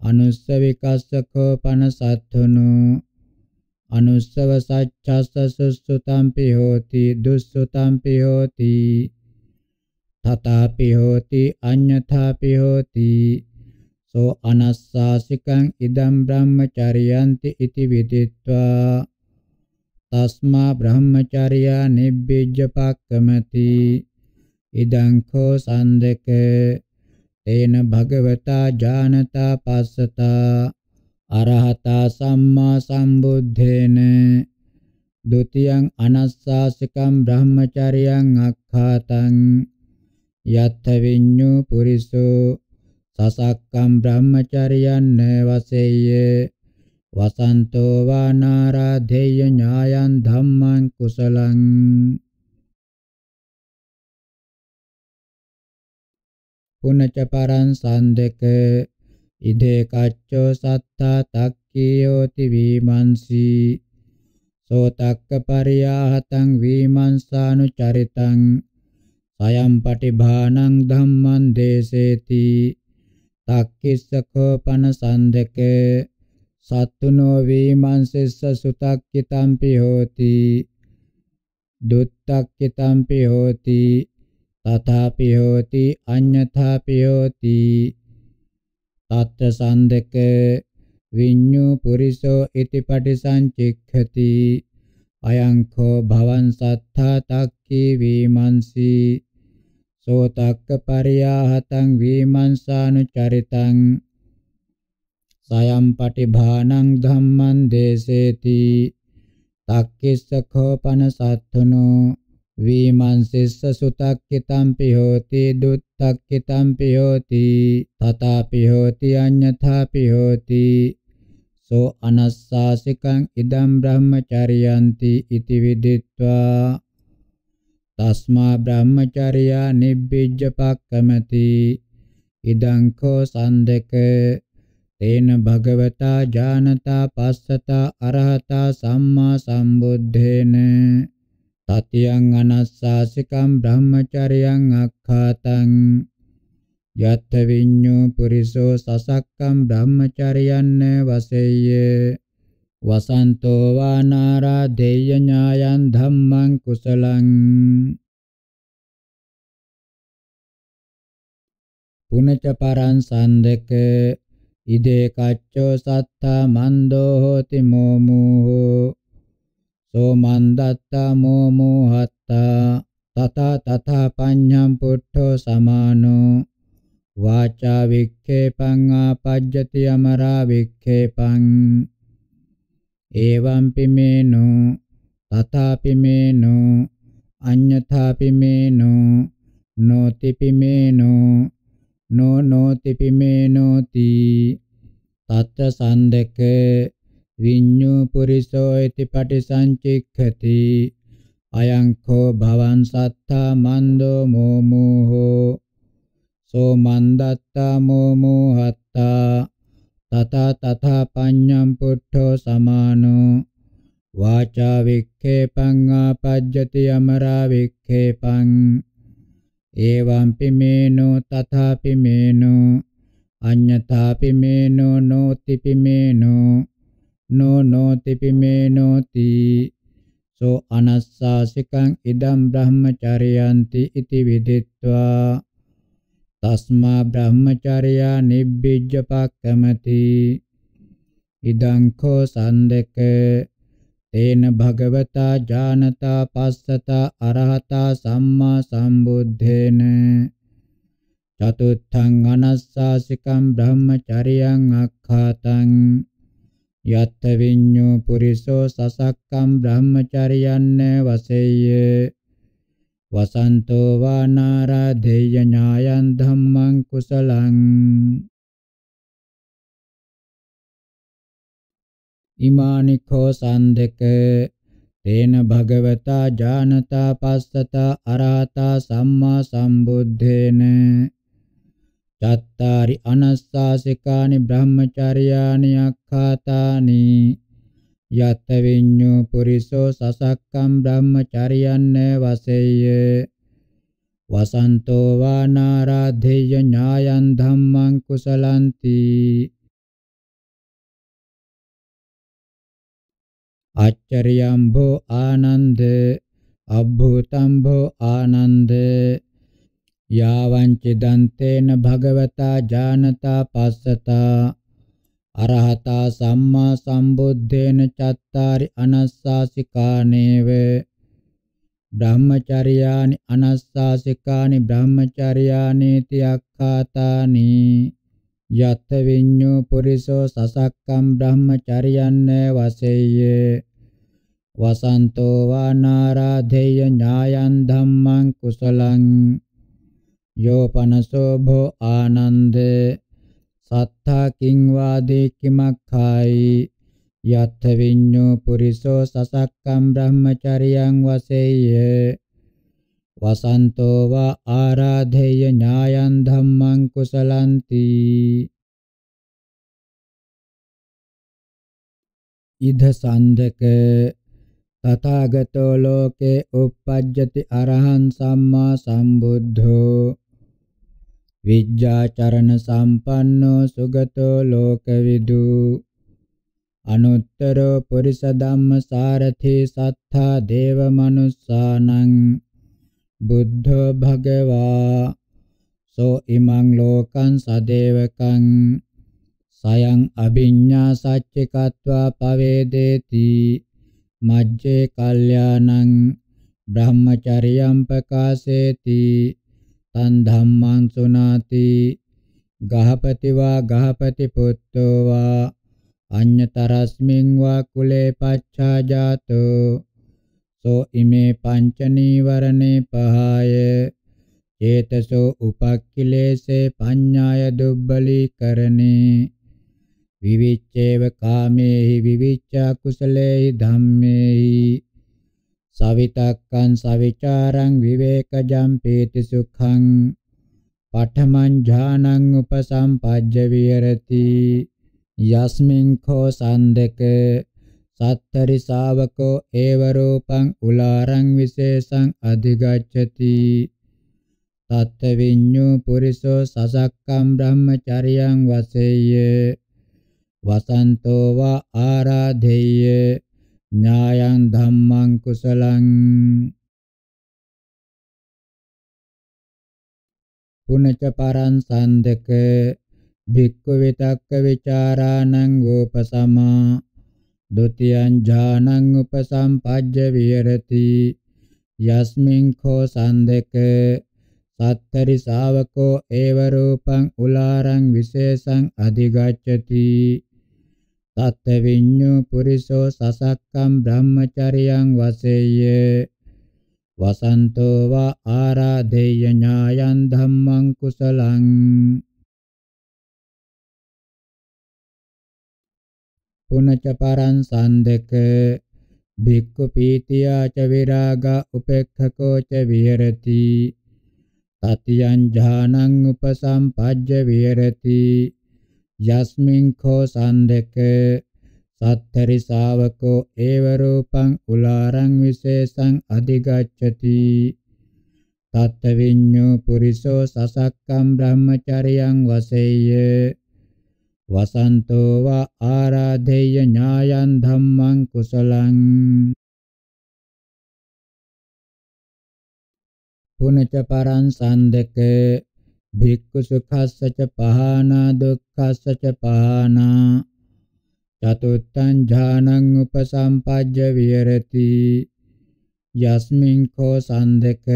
අනුස්සවිකස්සකෝ පන සත්තුනෝ. අනුස්සව සච්ඡස්ස සුසුතම්පි හෝති දුස්සුතම්පි හෝති. තථාපි හෝති අඤ්ඤථාපි හෝති. සෝ අනස්සාසිකං ඉදම් බ්‍රහ්මචරියන්ති ඉති විදිත්වා. තස්මා බ්‍රහ්මචර්යා නිබ්බිජ්ජපක්කමති ඉදං කෝ සන්දක තේන භගවතා ඥානතා පස්සතා අරහතා සම්මා සම්බුද්ධේන ဒ ුතියං අනස්සාසිකම් බ්‍රහ්මචර්යං අක්ඛාතං යත්ථ විඤ්ඤු පුරිසෝ සසක්කම් බ්‍රහ්මචර්යං නවසෙය්‍ය වසන්තෝ වානාරාධේය ඥායන් ධම්මං කුසලං පුනච පරං සන්දක ඉදේ කච්චෝ සත්තා තක්කියෝති වීමන්සි සෝතක්ක පරියාහතං වීමන්සානු චරිතං සයම් පටිභානං ධම්මං දේසේති තක්කිස්ස කෝපන සන්දක සත්තුනෝ වීමන්සිස්ස සුතක්කිතම්පි හෝති. දුත්තක්කිතම්පි හෝති. තථාපි හෝති. අඤ්ඤථාපි හෝති. තත්ත සන්දක විඤ්ඤු පුරිසෝ ඉති පටිසංචික්ඛති. අයං කෝ භවන් සත්තා තක්කී වීමන්සි. සෝතක්ක පරියාහතං වීමන්සානු චරිතං සයම් පටිභානං ධම්මං දේසේති. තක්කිස්ස කෝපන සත්තුනෝ වීමන්සිස්ස සුතක්කිතම්පි හෝති දුත්තක්කිතම්පි හෝති තථාපි හෝති අඤ්ඤථාපි හෝති සෝ අනස්සාසිකං ඉදම් බ්‍රහ්මචරියන්ති ඉති විදිත්වා. තස්මා බ්‍රහ්මචර්යා නිබ්බිජ්ජ පක්කමති. ඉදං කෝ සන්දක තේන භගවතා ඥානතා පස්සතා අරහතා සම්මා සම්බුද්ධේන. තතියං අනස්සාසිකම් බ්‍රහ්මචර්යං අක්ඛාතං. යත්ථ විඤ්ඤෝ පුරිසෝ සසක්කම් බ්‍රහ්මචර්යන්න වසෙය්‍ය. වසන්තෝ වානාරා දෙය්‍ය ඥායන් ධම්මං කුසලං. පුනච පරං සන්දක ඉදේ කච්චෝ සත්තා මන්දෝ හෝති මෝමූහෝ. සෝ මන්දත්තා මෝමූහත්තා. තථා තථා පඤ්ඤම් පුට්ඨෝ සමානෝ. වාචා වික්ඛේපං ආපජ්ජති අමරා වික්ඛේපං. එවං පිමේනෝ. තථාපි මේනෝ අඤ්ඤථාපි මේනෝ නොති පිමේනෝ නෝ නොති පිමේනෝති තත්ත සන්දක විඤ්ඤු පුරිසෝ ඉති පටිසංචික්ඛති. අයං කෝ භවං සත්තා මන්දෝ මෝමෝහෝ. සෝ මන්දත්තා මෝමෝහත්තා. තථා තථා පඤ්ඤම් පුට්ඨෝ සමානෝ. වාචා වික්ඛේපං ආපජ්ජති අමරා වික්ඛේපං. එවං පිමේනෝ තථා පිමේනෝ අඤ්ඤතා පිමේනෝ නොති පිමේනෝ නෝ නොති පිමේනෝති සෝ අනස්සාසිකං ඉදම් බ්‍රහ්මචර්යන්ති ඉති විදිත්වා තස්මා බ්‍රහ්මචර්යා නිබ්බිජ්ජපක්කමති ඉදං කෝ සන්දක තේන භගවතා ඥානතා පස්සතා අරහතා සම්මා සම්බුද්ධේන චතුත්ථං අනස්සාසිකම් බ්‍රහ්මචර්යං අක්ඛාතං යත්ථ විඤ්ඤෝ පුරිසෝ සසක්කම් බ්‍රහ්මචර්යන්න වසෙය්‍ය වසන්තෝ වානාරාධේය ඥායන් ධම්මං කුසලං ඉමානිකෝ සන්දක තේන භගවතා ඥානතා පස්සතා අරහතා සම්මා සම්බුද්ධේන චත්තාරි අනස්සාසිකානි බ්‍රහ්මචර්යානි අක්ඛාතානි යත් විඤ්ඤෝ පුරිසෝ සසක්කම් බ්‍රහ්මචර්යන්න වසෙය්‍ය වසන්තෝ වානාරාධේය ඥායන් ධම්මං කුසලಂತಿ අච්චරියම්භෝ ආනන්ද අබ්භූතම්භෝ ආනන්ද යාවංච දන්තේන භගවතා ඥානතා පස්සතා අරහතා සම්මා සම්බුද්ධේන චත්තාරි අනස්සාසිකානේව බ්‍රහ්මචර්යානි අනස්සාසිකානි බ්‍රහ්මචර්යානීති අක්ඛාතානි යත් විඤ්ඤෝ පුරිසෝ සසක්කම් බ්‍රහ්මචර්යන්න වසෙය්‍ය. වසන්තෝ වානාරාධේය ඥායන් ධම්මං කුසලං. යෝපනසෝ භෝ ආනන්දේ. සත්තා කිං වාදේ කිමක්ඛායි. යත්ථ විඤ්ඤෝ පුරිසෝ සසක්කම් බ්‍රහ්මචරියං වසෙය්‍ය. වසන්තෝ වා ආරාධේය ඥායන් ධම්මං කුසලಂತಿ ඉද සන්දක තථාගතෝ ලෝකේ uppajjati අරහං සම්මා සම්බුද්ධෝ විජ්ජාචරණ සම්පන්නෝ සුගතෝ ලෝකවිදු අනුත්තරෝ පුරිස ධම්ම සාරථි සත්තා දේව මනුස්සානං බුද්ධෝ භගවා। සෝ ඉමං ලෝකං සදේවකං। සයං අභිඤ්ඤා සච්චිකत्वा පවේදේති। මජ්ජේ කල්යාණං බ්‍රහ්මචර්යම් ප්‍රකාශේති। තන් ධම්මං සුනාති। ගහපති වා ගහපති පුත්තෝ වා। අඤ්ඤතරස්මින් වා කුලේ පච්ඡා ජාතෝ। සෝ ඉමේ පංච නීවරණේ පහය. චේතසෝ උපක්ඛිලේසේ පඤ්ඤාය දුබ්බලී කරණේ විවිච්ඡේව කාමේහි විවිච්ඡා කුසලේහි ධම්මේහි. සවිතක්කං සවිචාරං විවේකජම් පීති සුඛං. පඨමං ඥානං උපසම්පජ්ජ විහෙරති. යස්මින් කෝ සන්දක. සත්තරි ශාවකෝ ඒව රූපං උලාරං විශේෂං අධිගච්ඡති. තත්ත විඤ්ඤු පුරිසෝ සසක්කම් බ්‍රහ්මචරියං වසෙය්‍ය. වසන්තෝ වා ආරාධෙය්‍ය. ඥායං ධම්මං කුසලං. පුනච පරං සන්දක භික්ඛු විතක්ක ਵਿਚාරාණං වූපසමා. ဒ ුතියං ඥානං උපසම්පජ්ජ විහෙරති। යස්මින් කෝ සන්දක සත්තරි ශාවකෝ ඒව රූපං උලාරං විශේෂං අධිගච්ඡති। තත්ත විඤ්ඤු පුරිසෝ සසක්කම් බ්‍රහ්මචරියං වසෙය්‍ය। වසන්තෝ වා ආරාධේය ඥායං ධම්මං කුසලං। පුනච පරං සන්දක භික්ඛු පීතියා ච විරාගා උපේක්ඛකෝ ච විහෙරති. තතියං ඥානං උපසම්පජ්ජ විහෙරති. යස්මින් කෝ සන්දක. සත්තරි ශාවකෝ ඒව රූපං උලාරං විශේෂං අධිගච්ඡති. තත්ත විඤ්ඤෝ පුරිසෝ සසක්කම් බ්‍රහ්මචරියං වසෙය්‍ය. වසන්තෝ වා ආරාධේය ඥායං ධම්මං කුසලං පුනච පරං සන්දක භික්ඛු සුඛස්සච පහනා දුක්ඛස්සච පහනා චතුත්තං ඥානං උපසම්පජ්ජ විහෙරති යස්මින් කෝ සන්දක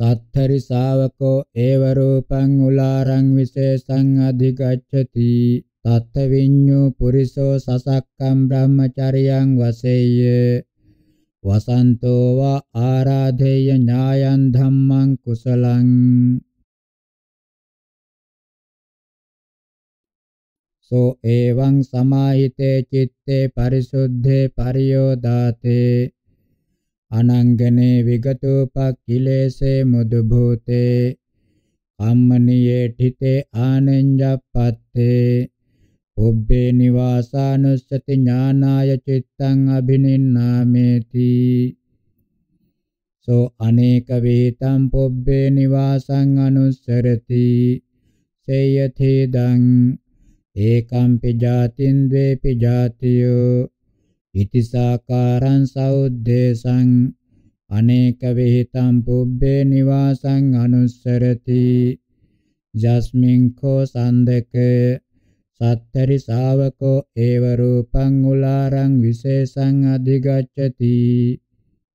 සත්තරි ශාවකෝ ඒව රූපං උලාරං විශේෂං අධිගච්ඡති. තත්ත විඤ්ඤු පුරිසෝ සසක්කම් බ්‍රහ්මචරියං වසෙය්‍ය වසන්තෝ වා ආරාධේය ඥායං ධම්මං කුසලං. සෝ එවං සමාහිතේ චිත්තේ පරිසුද්ධේ පරියෝදාතේ. අනංගනේ විගතෝපක්ඛිලේසේ මුදු භූතේ කම්මනියේ ඨිතේ ආනෙන්ජප්පත්තේ උබ්බේ නිවාසානුස්සති ඥානාය චිත්තං අබිනින්නාමේති සෝ අනේක වේතම් පුබ්බේ නිවාසං අනුස්සරති. සේයථේදං ඒකම්පි ජාතින් ද්වේපි ජාතියෝ ඉතිසාකාරං සෞද්දේශං අනේක විහිතම් පුබ්බේ නිවාසං අනුස්සරති. ජස්මින් කෝ සන්දක සත්තරි ශාවකෝ ඒව රූපං උලාරං විශේෂං අධිගච්ඡති.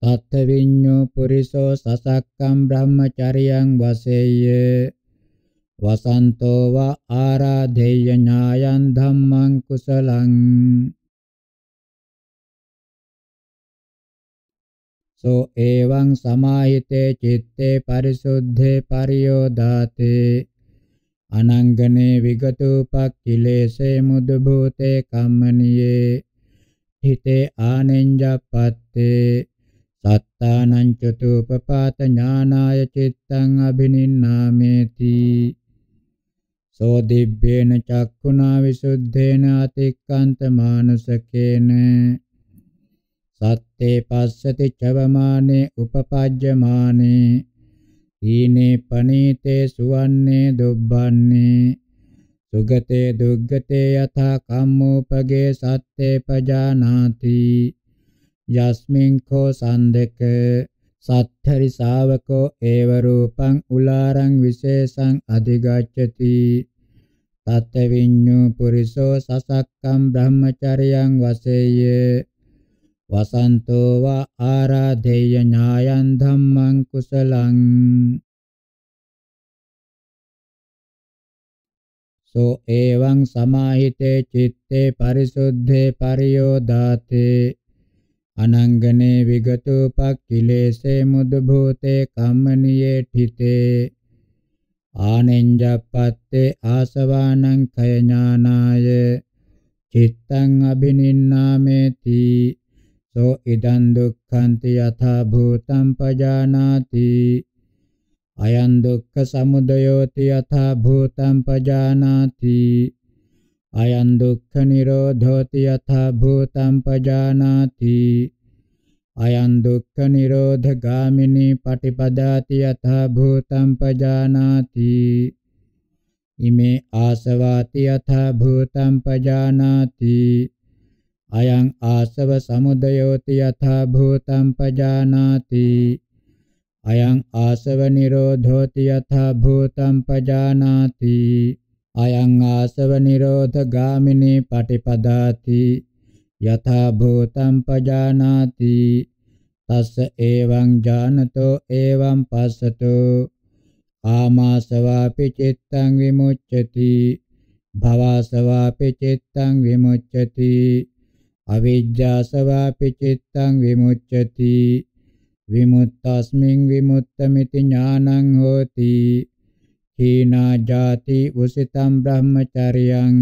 තත්ත විඤ්ඤෝ පුරිසෝ සසක්කම් බ්‍රහ්මචරියං වසෙය්‍ය වසන්තෝ වා ආරාධේය ඥායං ධම්මං කුසලං. සෝ එවං සමාහිතේ චිත්තේ පරිසුද්ධේ පරියෝදාතේ අනංගනේ විගතෝපක්ඛිලේසේ මුදු භූතේ කම්මනියේ හිතේ ආනෙන්ජප්පත්තේ සත්තානං චතුපපාත ඥානාය චිත්තං අබිනින්නාමේති සෝ දිබ්බේන චක්ඛුනා විසුද්ධේන අතික්කන්ත මානුසකේන සත්තේ පස්සති චවමානේ උපපජ්ජමානේ. ඊනේ පනීතේ සුවන්නේ දුබ්බන්නේ. සුගතේ දුග්ගතේ යථා කම්මෝපගේ සත්තේ පජානාති. යස්මින් කෝ සන්දක සත්තරි ශාවකෝ ඒව රූපං උලාරං විශේෂං අධිගච්ඡති. තත් විඤ්ඤු පුරිසෝ සසක්කම් බ්‍රහ්මචර්යං වසෙය්‍ය වසන්තෝ වා ආරාධේය ඥායං ධම්මං කුසලං සෝ එවං සමාහිතේ චිත්තේ පරිසුද්ධේ පරියෝදාතේ අනංගනේ විගතෝපක්ඛිලේසේ මුදු භූතේ කම්මනියේ ඨිතේ ආනෙන්ජප්පත්තේ ආසවානං කය ඥානාය චිත්තං අබිනින්නාමේති සෝ ඉදං දුක්ඛන්ති යථා භූතං පජානාති අයං දුක්ඛ සමුදයෝති යථා භූතං පජානාති අයං දුක්ඛ නිරෝධෝති යථා භූතං පජානාති අයං දුක්ඛ නිරෝධ ගාමිනී පටිපදාති යථා භූතං පජානාති ඉමේ ආසවාති යථා භූතං පජානාති අයං ආසව සමුදයෝති යථා භූතං පජානාති. අයං ආසව නිරෝධෝති යථා භූතං පජානාති. අයං ආසව නිරෝධ ගාමිනී පටිපදාති. යථා භූතං පජානාති. තස්ස එවං ඥානතෝ එවං පස්සතෝ. ආමාසවාපි චිත්තං විමුච්ඡති. භවසවාපි චිත්තං විමුච්ඡති. අවිජ්ජාසවාපි චිත්තං විමුච්ඡති. විමුත්තස්මින් විමුත්තමිති ඥානං හෝති. කීනා ජාති උසිතම් බ්‍රහ්මචර්යං.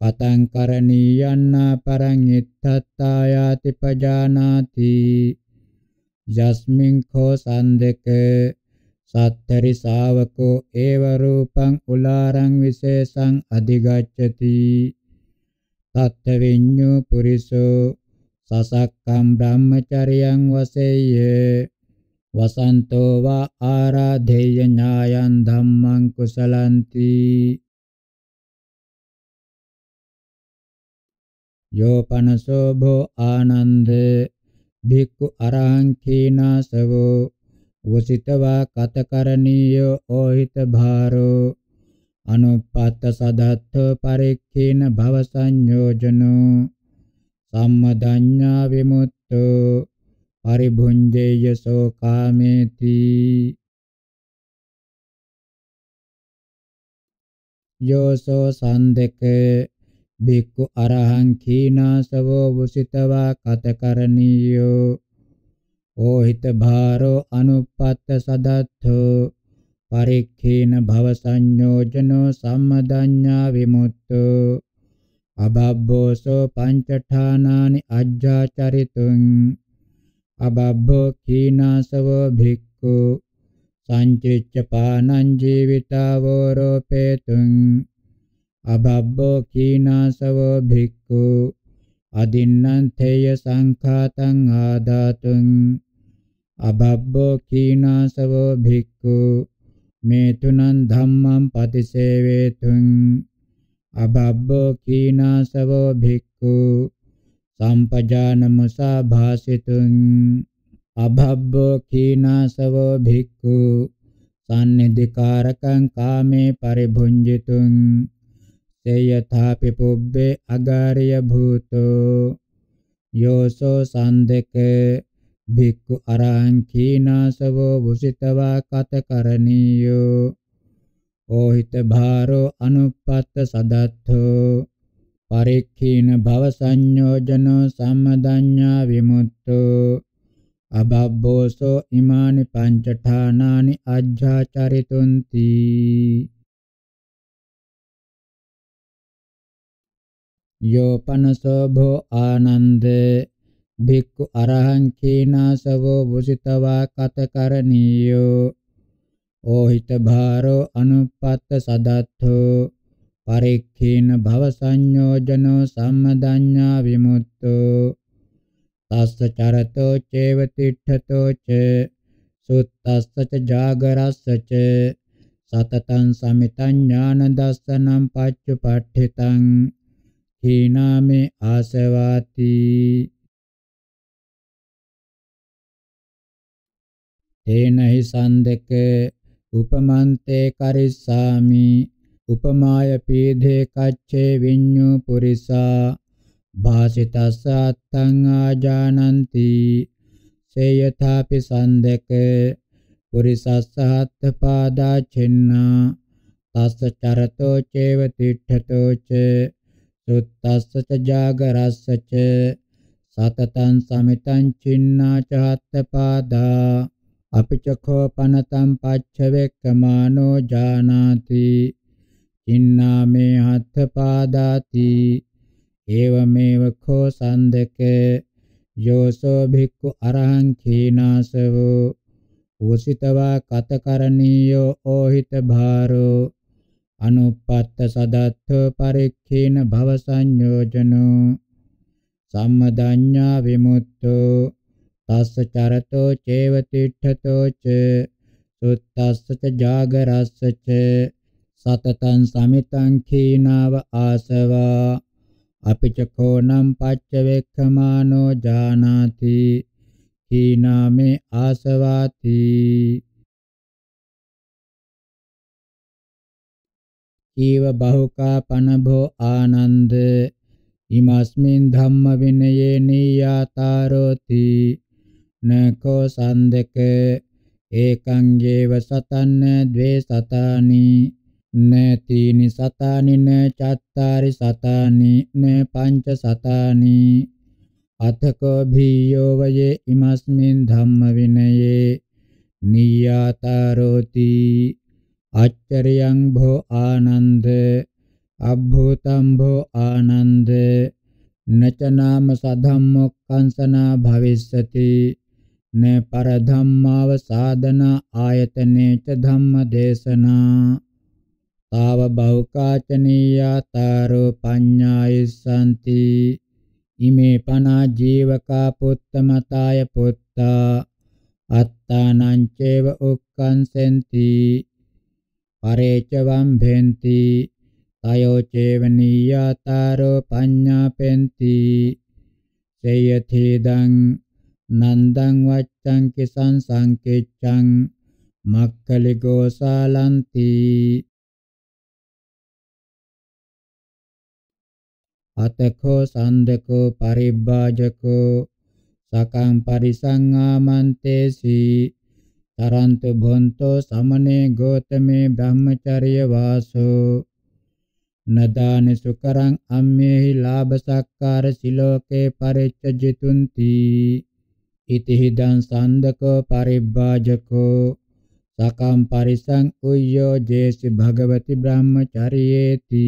කතං කරණීයන්නා පරං ඉත්තත්තායාති පජානාති. යස්මින් කෝ සන්දක. සත්තරි ශාවකෝ ඒව රූපං උලාරං විශේෂං අධිගච්ඡති. තත්ත විඤ්ඤු පුරිසෝ සසක්කම් බ්‍රහ්මචරියං වසෙය්‍ය වසන්තෝ වා ආරාධේය ඥායන් ධම්මං කුසලಂತಿ. යෝපනසෝ භෝ ආනන්ද භික්ඛු අරහං කීනාසවෝ වසිතවා කතකරණීයෝ ඕහිත භාරෝ. අනුපත්ත සදත්ත පරික්ඛීන භව සංයෝජනෝ සම්මදඤ්ඤා විමුක්තෝ පරිභුඤ්ජේයසෝ කාමේති යෝසෝ සන්දක බික්කු අරහං කීනාසවෝ වුසිතවා කතකරණීයෝ ඕහිත භාරෝ අනුපත්ත සදත්තෝ පරික්ඛීන භව සංයෝජනෝ සම්මදඤ්ඤා විමුක්තෝ අබබ්බෝසෝ පංචඨානානි අජ්ජාචරිතුං අබබ්බෝ කීනාසවෝ භික්ඛු සංචිච්ච පානං ජීවිතාවෝ රෝපේතුං අබබ්බෝ කීනාසවෝ භික්ඛු අදින්නම් තේය සංඛාතං ආදාතුං අබබ්බෝ කීනාසවෝ භික්ඛු මේ තුනං ධම්මං පතිසේවේතුං අබබ්බෝ කීනාසවෝ භික්ඛු සම්පජාන මුසා භාසිතුං අභබ්බෝ කීනාසවෝ භික්ඛු සම්නිධිකාරකං කාමේ පරිභුංජිතුං සේයථාපි පුබ්බේ අගාරිය භූතෝ යෝසෝ සන්දක භික්ඛු අරහං කීනාසවෝ වුසිතවා කතකරණීයෝ ඕහිත භාරෝ අනුපත්ත සදත්තෝ පරික්ඛීන භව සංයෝජනෝ සම්මදඤ්ඤා විමුක්තෝ අබබ්බෝසෝ ඉමානි පංචඨානානි අජ්ජාචරිතුන්ති යෝපනසෝ භෝ ආනන්ද භික්ඛු අරහං කීනාසවෝ වුසිතවා කතකරණීයෝ. ඕහිත භාරෝ අනුපත්ත සදත්තෝ. පරික්ඛීන භව සංයෝජනෝ සම්මදඤ්ඤා විමුක්තෝ. තස්ස චරතෝ චේව තිට්ඨතෝ ච. සුත්තස්ස ච ජාගරස්ස ච. සතතං සමිතං ඥාන දස්සනම් පච්චුපට්ඨිතං හීනාමේ ආසවාති. තේනහි සන්දක උපමන්තේ කරිස්සාමි. උපමාය පීධේ කච්චේ විඤ්ඤු පුරිසා. භාසිතස්ස අත්තං ආජානಂತಿ. සේයථාපි සන්දක පුරිසස්සහත් පාදා චින්නා. තස්ස චරතෝ චේව තිට්ඨතෝ ච. සුත්තස්ස ච ජාගරස්ස ච. සතතං සමිතං චින්නා චහත් පාදා අපිචකෝ පනතම් පච්චවෙක්කමානෝ ජානාති. චින්නාමේ හත් පාදාති. ඒවමේව කෝ සන්දක. යෝසෝ භික්ඛු අරහං කීනාසවෝ. උසිතවා කතකරණීයෝ ඕහිත භාරෝ. අනුපත්ත සදත්තෝ පරික්ඛීන භව සංයෝජනෝ. සම්මදඤ්ඤා විමුක්තෝ. තස්ස චරතෝ චේව තිට්ඨතෝ ච සුත්තස්ස ච ජාගරස්ස ච සතතං සමිතං khීනාව ආසවා අපිච කෝනම් පච්ච වේක්ඛමානෝ ජානාති khීනාමේ ආසවාති ඊව බහුකා පනභෝ ආනන්ද ඉමස්මින් ධම්ම විනයේ නීයාතාරෝති නකෝ සන්දක ඒකං යේව සතන්න ද්වේ සතානි නතීනි සතානි න චත්තාරි සතානි න පංච සතානි. අතකෝ භීයෝ වයේ ඉමස්මින් ධම්ම විනයේ නීයාතාරෝති. අච්චරියං භෝ ආනන්ද අබ්භූතං භෝ ආනන්ද නචනාම සධම්මොක්ඛංසනා භවිස්සති. න පරධම්මාව සාධන ආයතනේ ච ධම්ම දේශනා තාව බෞකාචනීයාතාරෝ පඤ්ඤායිසanti ඉමේ පනා ජීවකා පුත්තමතාය පුත්තා. අත්තානං චේව උක්කංසෙන්ති පරේච වම්භෙන්ති. තයෝ චේවනීයාතාරෝ පඤ්ඤාපෙන්ති. සේයථීදං නන්දං වච්ඡං කිසං සංකෙච්ඡං මක්කලි ගෝසාලන්ති අතකෝ සන්දකෝ පරිබ්බාජකෝ සකං පරිසංආමන්තේසි තරන්තු භොන්තෝ සමනේ ගෝතමේ බ්‍රහ්මචර්ය වාසෝ. නදාන සුකරං අම්මේහි ලාභ සක්කාර සිලෝකේ පරිච්ඡ ජිතුන්ති ඉතිහිදං සන්දකෝ පරිබ්බාජකෝ සකම් පරිසං උය්‍යෝ ජේසි භගවති බ්‍රහ්මචරියේති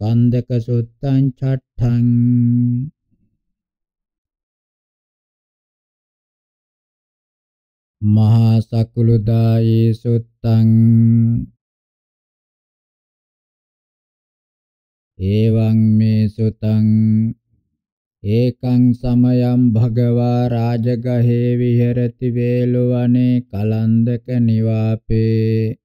සන්දක සුත්තං චට්ඨං මහා සකුළුදායේ සුත්තං එවං මේ සුතං ඒකං සමයම් භගවා රාජගහේ විහෙරති වේලුවනේ කලන්දක නිවාපේ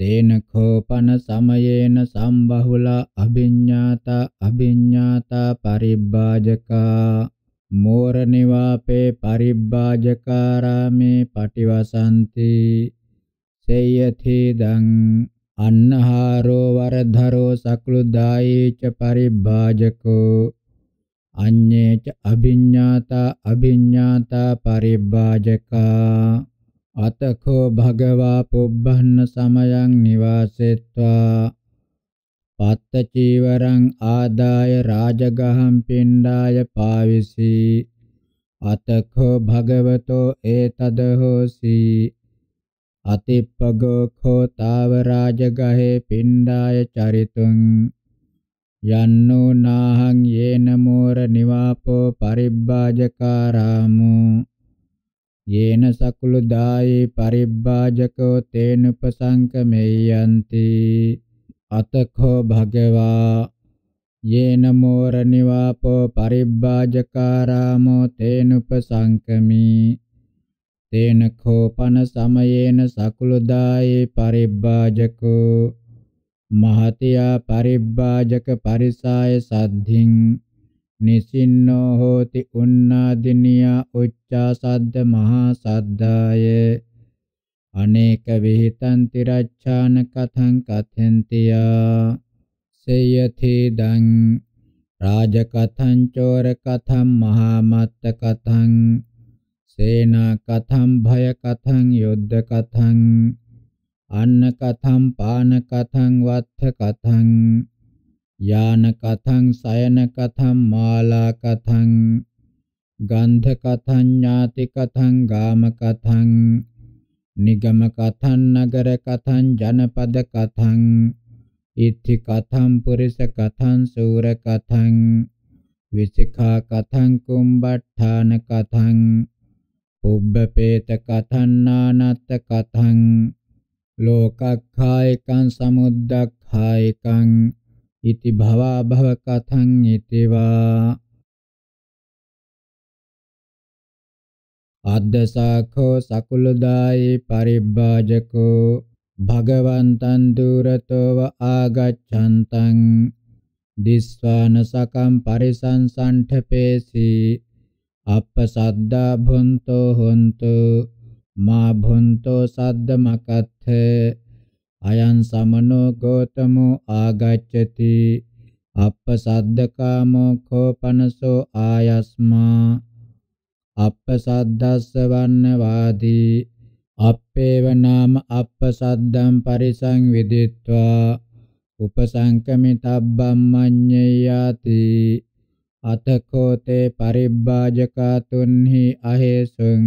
තේන කෝපන සමයේන සම්බහුල අභිඤ්ඤාතා අභිඤ්ඤාතා පරිබ්බාජකා මෝර නිවාපේ පරිබ්බාජකාරාමේ පටිවසන්ති සේයථීදං අන්නහාරෝ වරධරෝ සක්ලුදායේච පරිබ්බාජකෝ අඤ්ඤේච අභිඤ්ඤාතා අභිඤ්ඤාතා පරිබ්බාජකා අතකෝ භගවා පුබ්බන්න සමයං නිවාසෙත්වා පත්ත චීවරං ආදාය රාජගහම් පිණ්ඩාය පාවිසි අතකෝ භගවතෝ ඒතද හෝසි අතිප්පගෝ khෝ තාව රාජගහේ පිණ්ඩාය චරිතුං යන්නෝ නාහං යේන මෝර නිවාපෝ පරිබ්බාජකාරාමෝ යේන සකුළු දායේ පරිබ්බාජකෝ තේනුපසංකමෙයන්ති අතඛෝ භගවා යේන මෝර නිවාපෝ පරිබ්බාජකාරාමෝ තේනුපසංකමි තේන khෝපන සමයේන සකුළු දායේ පරිබ්බාජකෝ. මහතියා පරිබ්බාජක පරිසාය සද්ධින්. නිසින්නෝ හෝති උන්නාදිනියා උච්චා සද්ද මහා සද්දාය අනේක විහිතං තිරච්ඡාන කතං කතෙන්තියා. සේයති දං. රාජ කතං චෝර කතං මහා මත්ත කතං. සේනා කතං භය කතං යුද්ධ කතං අන්න කතං පාන කතං වත්ථ කතං යාන කතං සයන කතං මාලා කතං ගන්ධ කතං ඥාති කතං ගාම කතං නිගම කතං නගර කතං ජනපද කතං ඉත්ථි කතං පුරිස කතං සූර කතං විසිකා කතං කුම්බට්ඨාන කතං පුබ්බපේත කතන්නානත්ත කතං ලෝකක්ඛායකං සමුද්දක්ඛායකං ඉති භවා භව කතං ඉතිවා. අද්දසාඛෝ සකුලදායි පරිබ්බාජකෝ භගවන්තං දුරතෝව ආගච්ඡන්තං දිස්වාන සකම් පරිසංසන්ඨපේසි. අප්පසද්දා භුන්තෝ හොන්තු මා භුන්තෝ සද්ද මකත්ථ අයං සමනෝ ගෝතමෝ ආගච්ඡති අප්පසද්දකාමෝ කෝපනසෝ ආයස්මා අප්පසද්දස්ස වන්නවාදී අප්පේව නාම අප්පසද්දම් පරිසංවිදිත්වා උපසංකමිතබ්බම් මඤ්ඤයාති අතකෝ තේ පරිබ්බාජකාතුන්හි අහේසුං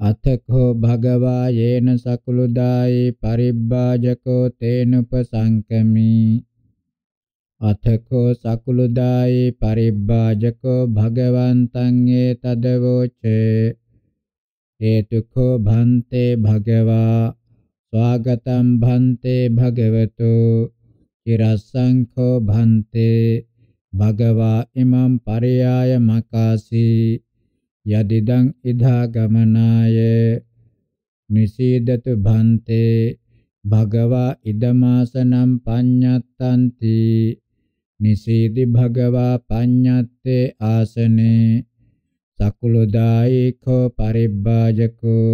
අතකෝ භගවා යේන සකුළුදායි පරිබ්බාජකෝ තේනුපසංකමි අතකෝ සකුළුදායි පරිබ්බාජකෝ භගවන්තං ඒ තදවෝචේ හේතුකෝ භන්තේ භගවා ස්වාගතම් භන්තේ භගවතු චිරස්සංඛෝ භන්තේ භගවා ඉමම් පරයාය මකාසී යදිදං ඉදා ගමනාය. නිසීදතු භන්තේ භගවා ඉදමාසනම් පඤ්ඤත්තන්ති. නිසීදි භගවා පඤ්ඤත්තේ ආසනේ සකුලදායිකෝ පරිබ්බාජකෝ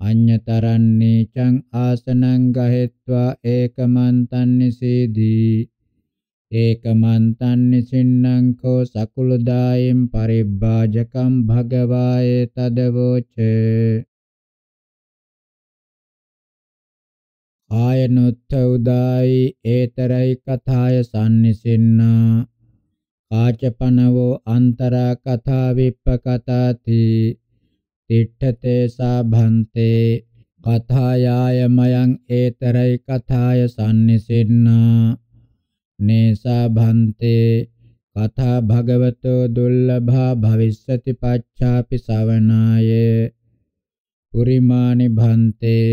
අඤ්‍යතරන්නේ චං ආසනං ගහෙත්වා ඒකමන්තං නිසීදී. ඒකමන්තං නිසින්නං කෝ සකුලදායින් පරිබ්බාජකම් භගවායේ තදවෝචේ. ආයනුත්ථ උදායි ඒතරයි කථාය සම්නිසින්නා. කාචපනවෝ අන්තරා කථා විප්පකතාති. තිට්ඨතේ සාභන්තේ කථායායමයන් ඒතරයි කථාය සම්නිසින්නා. නේසා භන්තේ කථා භගවතෝ දුල්ලභා භවිස්සති පච්ඡාපි සවනාය පුරිමානි භන්තේ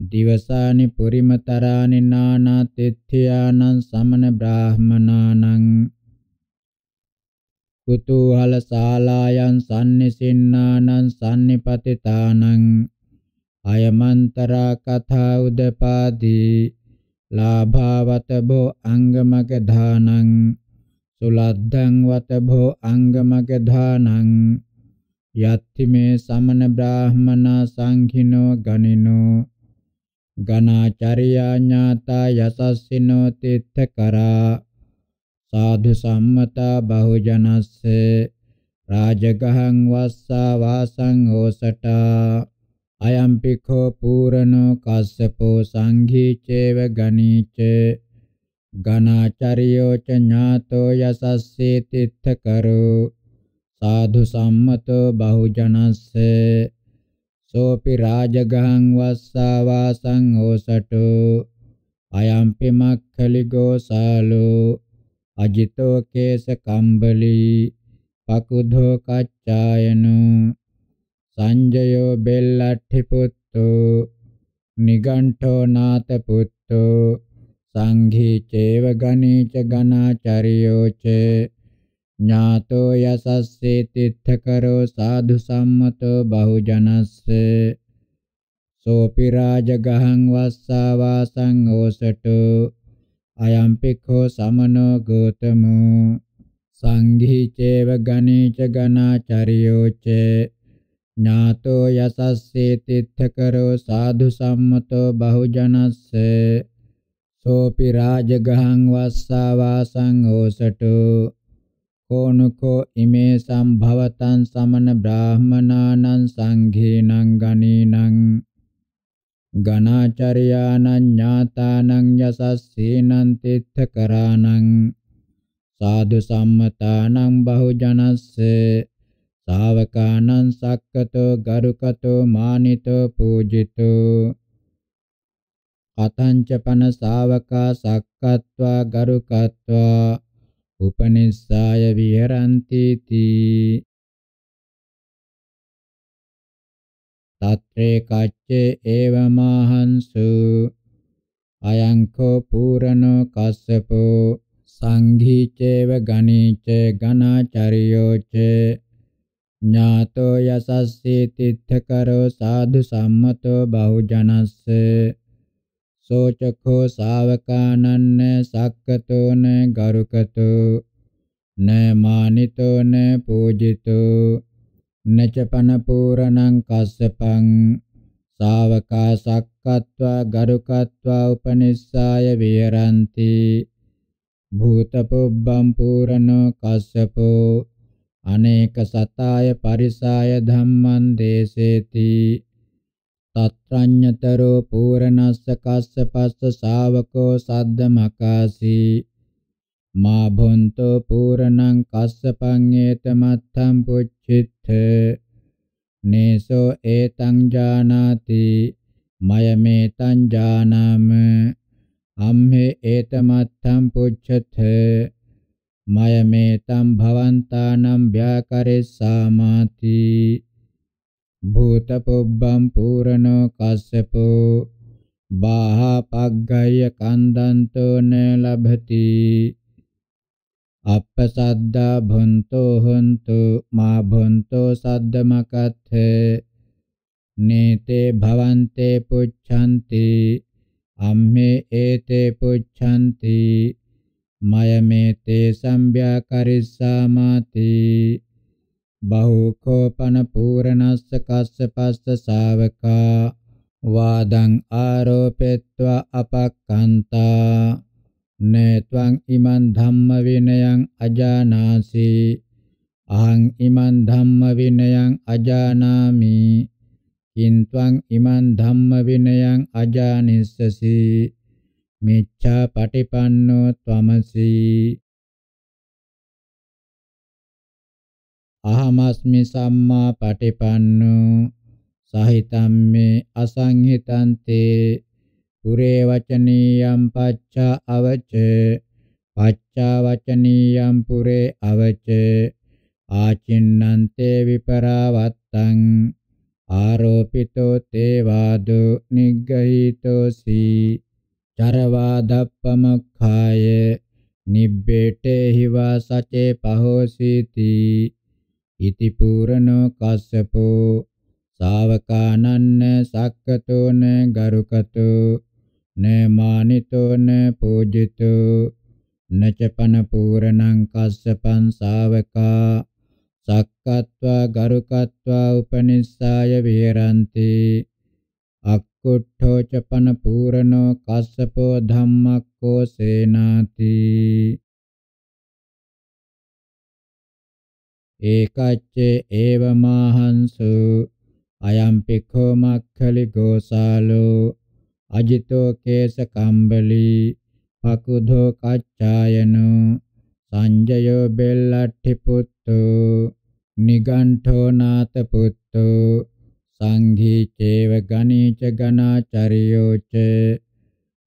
දිවසානි පුරිමතරානි නානා තිත්ථයානං සමන බ්‍රාහමනානං. කුතුහල ශාලායන් සම්නිසින්නානං සම්නිපතිතානං. අයමන්තරා කථා උදපාදී ලාභාවත භෝ අංගමක ධානං සුලද්ධං වත භෝ අංගමක ධානං යත්ති මේ සමන බ්‍රාහමනා සංඝිනෝ ගනිනෝ ගනාචර්යා ඥාතා යසස්සිනෝ තිත්ත කරා සාධු සම්මතා බහුජනස්ස රාජගහං වස්සා වාසං ඕසටා අයම්පිකෝ පූරණෝ කස්සපෝ සංඝී චේව ගණීච ගනාචරියෝ ච ඥාතෝ යසස්සේ තිත්ත කරෝ සාධු සම්මතෝ බහුජනස්ස සෝපි රාජගහං වස්සා වාසං ඕසටෝ අයම්පි මක්ඛලි ගෝසාලෝ අජිතෝ කේස කම්බලි පකුධෝ කච්චායනෝ සංජයෝ බෙල්ලට්ඨි පුත්තෝ නිගණ්ඨෝ නාත පුත්තෝ සංඝී චේව ගණීච ගණාචරියෝ චේ ඥාතෝ යසස්සේ තිත්තකරෝ සාධු සම්මතෝ බහුජනස්ස සෝපි රාජගහං වස්සා වාසං ඕසටෝ අයම්පිකෝ සමනෝ ගෝතමෝ සංඝී චේව ගණීච ගණාචරියෝ චේ ඥාතෝ යසස්සේ තිත්තකරෝ සාධු සම්මතෝ බහුජනස්ස සෝපි රාජගහං වස්සා වාසං ඕසටෝ කෝනුකෝ ඉමේ සම්භවතං සමන බ්‍රාහමනානං සංඝේනං ගණීනං ගණාචර්යානං ඥාතානං යසස්සේනං තිත්තකරානං සාදු සම්මතානං බහුජනස්සේ ශාවකානං සක්කතෝ ගරුකතෝ මානිතෝ පූජිතෝ කතංච පන ශාවකා සක්කත්වා ගරුකත්වා උපනිස්සාය විහෙරಂತಿ තී තත්‍රේ කච්චේ ඒවමාහංසු අයංකෝ පූරණෝ කස්සපෝ සංඝීචේව ගණීච ගණාචරියෝච ඥාතෝ යසස්සී තිත්තකරෝ සාධු සම්මතෝ බහුජනස්ස සෝචකෝ ශාවකානන්න සක්කතෝ න ගරුකතෝ න මානිතෝ න පූජිතෝ නචපන පූරණං කස්සපං ශාවකා සක්කත්වා ගරුකත්වා උපනිස්සාය විහරಂತಿ භූතපොබ්බම් පූරණෝ කස්සපෝ අනේක සතාය පරිසාය ධම්මං දේසේති. තත්‍රඤ්ඤතරෝ පූර්ණස්ස කස්සපස්ස ශාවකෝ සද්දමකාසී මා භොන්තෝ පූර්ණං කස්සපං ඒතමත්තම් පුච්චිත්ථ. නේසෝ ඒතං ජානාති මයමේතං ජානාම. අම්හෙ ඒතමත්තම් පුච්චත මයමේතම් භවන්තානම් ව්‍යාකරෙස්සාමාති භූතපොබ්බම් පූරණෝ කස්සපෝ බාහා පග්ගය කන්දන්තෝ න ලබති අප්පසද්දා භොන්තෝ හොන්තු මා භොන්තෝ සද්දමකත්ථ නේතේ භවන්තේ පුච්ඡanti අම්මේ ඒතේ පුච්ඡanti මයමේතේ සම්භ්‍යාකරිස්සාමාති. බහුකෝපන පූර්ණස්ස කස්සපස්ස ශාවකා වාදං ආරෝපෙත්වා අපක්කන්තා. නේත්වං ඉමන් ධම්ම විනයං අජානාසි. අහං ඉමන් ධම්ම විනයං අජානාමි. කින්ත්වං ඉමන් ධම්ම විනයං අජානිස්සසි. මිච්ඡා පටිපන්නෝ ත්වමසි. අහමස්මි සම්මා පටිපන්නෝ සහිතම්මේ අසංහිතන්තේ. පුරේ වචනීයම් පච්චා අවච පච්චා වචනීයම් පුරේ අවච. ආචින්නන්තේ විපරාවත්තං ආරෝපිතෝ තේවාදෝ නිග්ගහිතෝසි චරවාදප්පමක්ඛාය නිබ්බේටේ හිවා සචේ පහෝසීති ඉති පූරණෝ කස්සපෝ ශාවකානන්න සක්කතෝන ගරුකතෝ න මානිතෝ න පූජිතෝ නචපන පූරණං කස්සපං ශාවකා සක්කත්වා ගරුකත්වා උපනිස්සාය විහෙරಂತಿ අක්කුට්ඨෝ චපන පූරණෝ කස්සපෝ ධම්මක්කෝ සේනාති ඒකච්චේ ඒවමාහන්සු අයම්පිකෝ මක්ඛලි ගෝසාලෝ අජිතෝ කේස කම්බලි පකුධෝ කච්චායනෝ සංජයෝ බෙල්ලට්ටි පුත්තෝ නිගණ්ඨෝ නාත පුත්තෝ සංඝී චේව ගණීච ගණාචරියෝච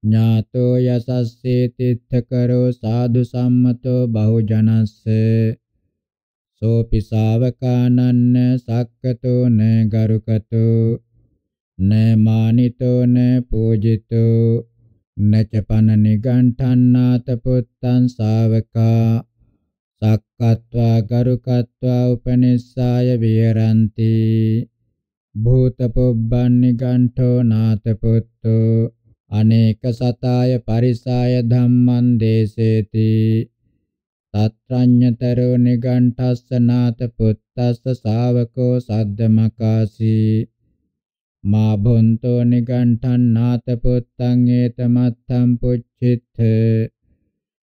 ඥාතෝ යසස්සේ තිත්තකරෝ සාදු සම්මතෝ බහුජනස්ස. සෝපි ශාවකානන්න සක්කතෝ න ගරුකතෝ. න මානිතෝ න පූජිතෝ. නචපන නිගණ්ඨන්නාත පුත්තං ශාවකා. සක්කත්වා ගරුකත්වා උපනිස්සාය විහරಂತಿ භූතපොබ්බන් නිගණ්ඨෝ නාත පුත්තෝ අනේක සතාය පරිසාය ධම්මං දේසේති. තත්‍රඤ්ඤතරෝ නිගණ්ඨස්ස නාත පුත්තස්ස ශාවකෝ සද්දමකාසී. මා භොන්තෝ නිගණ්ඨං නාත පුත්තං ඒතමත්තං පුච්චිත්ථ.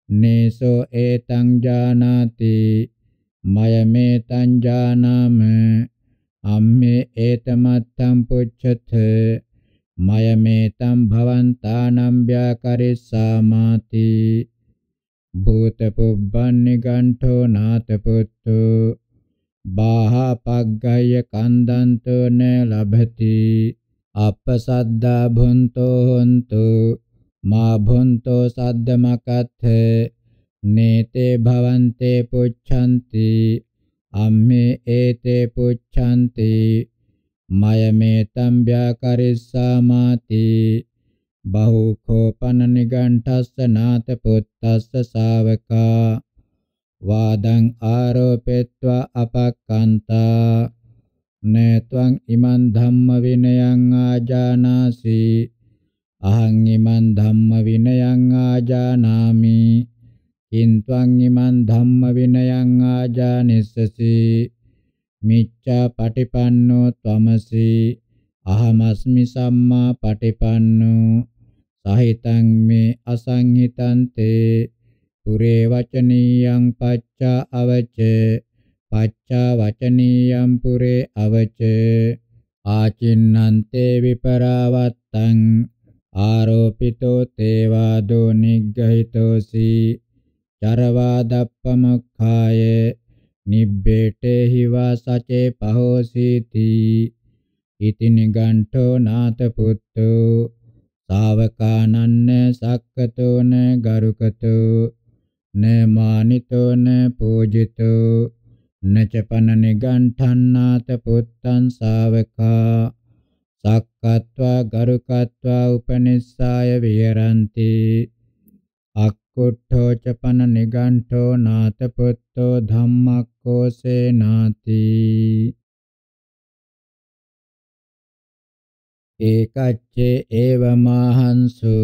නේසෝ ඒතං ජානාති. මයමේතං ජානාම. අම්මේ ඒතමත්තං පුච්චත මයමේතං භවන්තානම් ව්‍යාකරිස්සාමාති භූත පුබ්බන් නිගණ්ඨෝ නාත පුත්තෝ බාහා පග්ගය කන්දන්තෝ න ලබති. අපසද්දා භුන්තෝ හොන්තු මා භුන්තෝ සද්දමකත්ථ නේතේ භවන්තේ පුච්ඡanti අම්මේ ඒතේ පුච්ඡanti මයමේතම් ව්‍යාකරිස්සාමාති බහුකෝපන නිගණ්ඨස්ස නාත පුත්තස්ස ශාවකා වාදං ආරෝපෙත්වා අපක්කන්තා නේත්වං ඉමන් ධම්ම විනයං ආජානාසි අහං ඉමන් ධම්ම විනයං ආජානාමි කින්ත්වං ඉමන් ධම්ම විනයං ආජානිස්සසි මිච්ඡා පටිපන්නෝ ත්වමසි අහමස්මි සම්මා පටිපන්නෝ සහිතං මේ අසංහිතං තේ පුරේ වචනීයං පච්චා අවච පච්චා වචනීයං පුරේ අවච ආචින්නන්තේ විපරාවත්තං ආරෝපිතෝ තේවාදෝ නිග්ගහිතෝසි චරවාදප්පමක්ඛාය නිබ්බේටේ හිවා සචේ පහෝසීති ඉති නිගණ්ඨෝ නාත පුත්තෝ ශාවකානන්න සක්කතෝ න ගරුකතෝ න මානිතෝ න පූජිතෝ නචපන නිගණ්ඨන්නාත පුත්තං ශාවකා සක්කත්වා ගරුකත්වා උපනිස්සාය විහෙරಂತಿ අක්කුට්ඨෝ චපන නිගණ්ඨෝ නාත පුත්තෝ ධම්මක්ඛෝසේ නාති ඒකච්චේ ඒවමාහංසු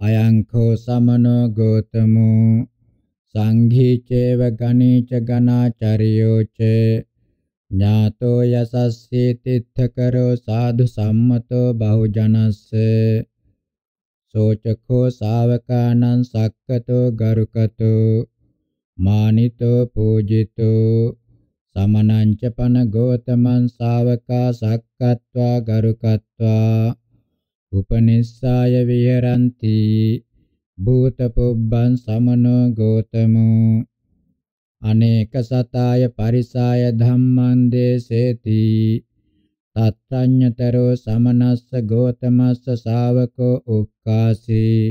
අයංඛෝ සමනෝ ගෝතමෝ. සංඝීචේව ගණීච ගණාචරියෝච ඥාතෝ යසස්සී තිත්තකරෝ සාදු සම්මතෝ බහුජනස්ස. සෝචකෝ ශාවකානං සක්කතෝ ගරුකතෝ මානිතෝ පූජිතෝ සමනංච පන ගෝතමං ශාවකා සක්කත්වා ගරුකත්වා උපනිස්සාය විහෙරಂತಿ භූත පුබ්බං සමනෝ ගෝතමෝ අනේක සතාය පරිසාය ධම්මං දේසේති තත්ත්‍ඤ්ඤතරෝ සමනස්ස ගෝතමස්ස ශාවකෝ උක්කාසී.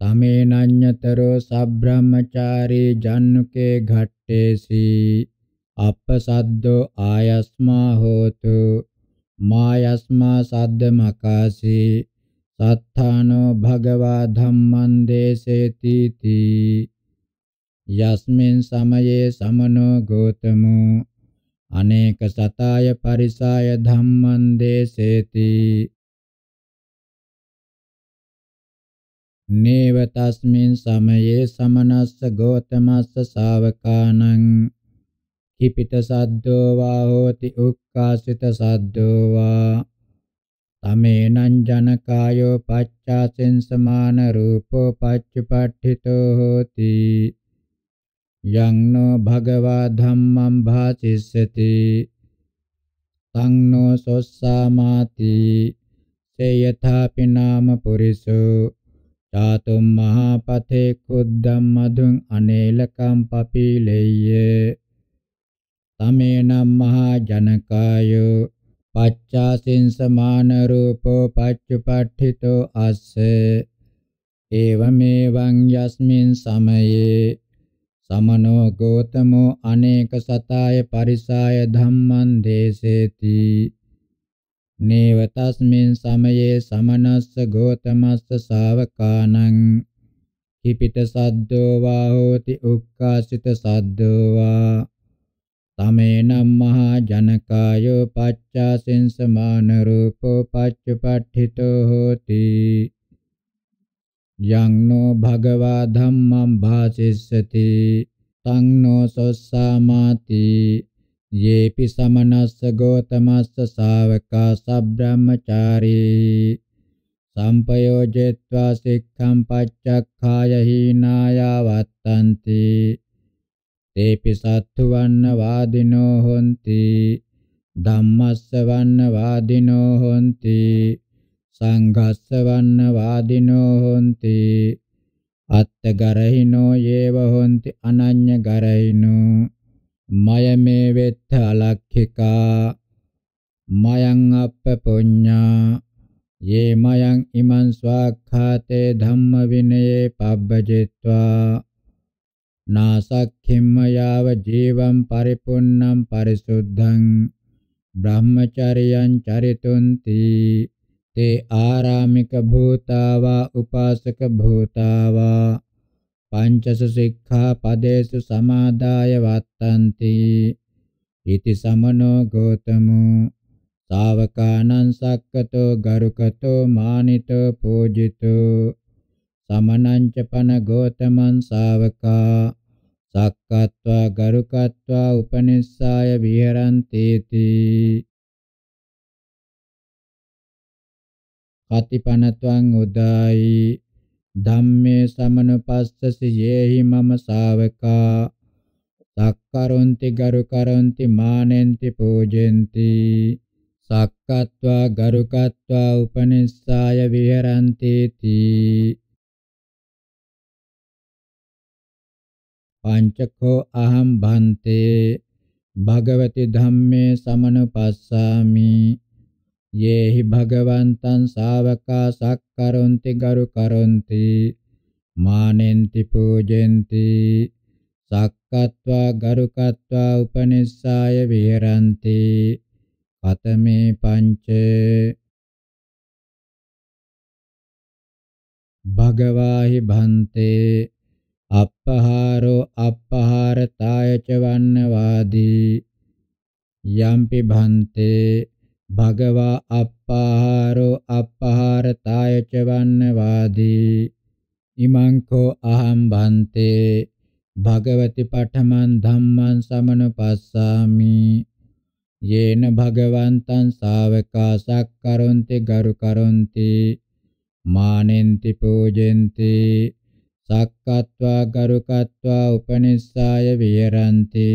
තමේනඤ්ඤතරෝ සබ්‍රහ්මචාරී ජන්නුකේ ඝට්ටේසි. අපසද්දෝ ආයස්මා හෝතු. මායස්මා සද්දමකාසී සත්තානෝ භගවා ධම්මං දේසේති තී. යස්මින් සමයේ සමනෝ ගෝතමෝ. අනේක සතාය පරිසාය ධම්මං දේසේති. නේව තස්මින් සමයේ සමනස්ස ගෝතමස්ස ශාවකානං. කිපිත සද්දෝ වා හෝති උක්කාසිත සද්දෝ වා. තමේනං ජනකායෝ පච්චාසෙන් සමාන රූපෝ පච්චුපට්ඨිතෝ හෝති. යං නෝ භගවා ධම්මං භාසිස්සති තං නෝ සොස්සාමාති සේයථාපි නාම පුරිසෝ චාතුම් මහා පතේ කුද්දම් මදුං අනේලකම් පපීලෙය්‍ය තමේනම් මහා ජනකායෝ පච්චාසින් සමාන රූපෝ පච්චුපට්ඨිතෝ අස්ස ඒවමේවං යස්මින් සමයේ සමනෝ ගෝතමෝ අනේක සතාය පරිසාය ධම්මං දේසේති. නේව තස්මින් සමයේ සමනස්ස ගෝතමස්ස ශාවකානං. කිපිත සද්දෝ වා හෝති උක්කාසිත සද්දෝ වා තමේනම් මහා ජනකායෝ පච්චාසින් සමාන රූපෝ පච්චපට්ඨිතෝ හෝති. යං නෝ භගවා ධම්මං භාසිස්සති තං නෝ සොස්සාමාති. යේපි සමනස්ස ගෝතමස්ස ශාවකා සබ්‍රහ්මචාරී. සම්පයෝජෙත්වා සික්ඛම් පච්චක්ඛාය හීනායවත්තන්ති. තේපි සත්තු වන්න වාදිනෝ හොಂತಿ ධම්මස්ස වන්න වාදිනෝ හොಂತಿ. සංඝස්ස වන්න වාදිනෝ හොಂತಿ අත්ත ගරහිනෝ යේව හොಂತಿ අනඤ්ඤ ගරහිනෝ මයමේ වෙත්ත අලක්ඛිකා මයං අප්ප පුඤ්ඤා යේ මයං ඉමං ස්වාඛාතේ ධම්ම විනයේ පබ්බජිත්වා නාසක්ඛිම්ම යාව ජීවම් පරිපුන්නම් පරිසුද්ධං බ්‍රහ්මචර්යං චරිතුන්ති තේ ආරාමික භූතාවා උපාසක භූතාවා පංචස සික්ඛා පදේසු සමාදාය වත්තන්ති ඉති සමනෝ ගෝතමෝ ශාවකානං සක්කතෝ ගරුකතෝ මානිතෝ පූජිතෝ සමනංච පන ගෝතමං ශාවකා සක්කත්වා ගරුකත්වා උපනිස්සාය විහෙරන්තේති කතිපනත්වං උදායි. ධම්මේ සමනුපස්සසි යේහි මම ශාවකා සක්කරොන්ති ගරුකරොන්ති මානෙන්ති පූජෙන්ති. සක්කත්වා ගරුකත්වා උපනිස්සාය විහෙරන්ති තී පංචකෝ අහම් භන්තේ භගවති ධම්මේ සමනුපස්සාමි. යේහි භගවන්තං ශාවකා සක්කරොන්ති ගරුකරොන්ති මානෙන්ති පූජෙන්ති සක්කත්වා ගරුකත්වා උපනිස්සාය විහෙරಂತಿ කතමේ පංච භගවාහි භන්තේ අප්පහාරෝ අප්පහාරතාය ච වන්නවාදී. යම්පි භන්තේ භගවා අප්පහාරෝ අප්පහාරතාය ච වන්නවාදී. ඉමං කෝ අහං භන්තේ භගවති පඨමන් ධම්මං සමනුපස්සාමි. යේන භගවන්තං ශාවකා සක්කරොන්ති ගරු කරොන්ති මානෙන්ති පූජෙන්ති. සක්කත්වා ගරුකත්වා උපනිස්සාය විහෙරಂತಿ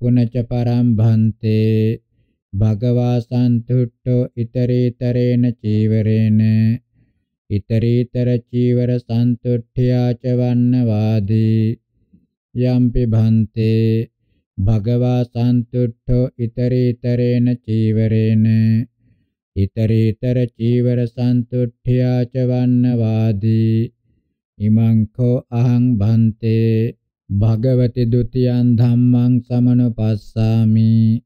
පුනච පරම් භන්තේ භගවා සන්තුට්ඨෝ ඊතරීතරේන චීවරේන ඊතරීතර චීවර සන්තුට්ඨ්‍යාච වන්නවාදී යම්පි භන්තේ භගවා සන්තුට්ඨෝ ඊතරීතරේන චීවරේන ඊතරීතර චීවර සන්තුට්ඨ්‍යාච වන්නවාදී ඉමං කෝ අහං භන්තේ භගවති ဒ ුතියං ධම්මං සමනුපස්සාමි।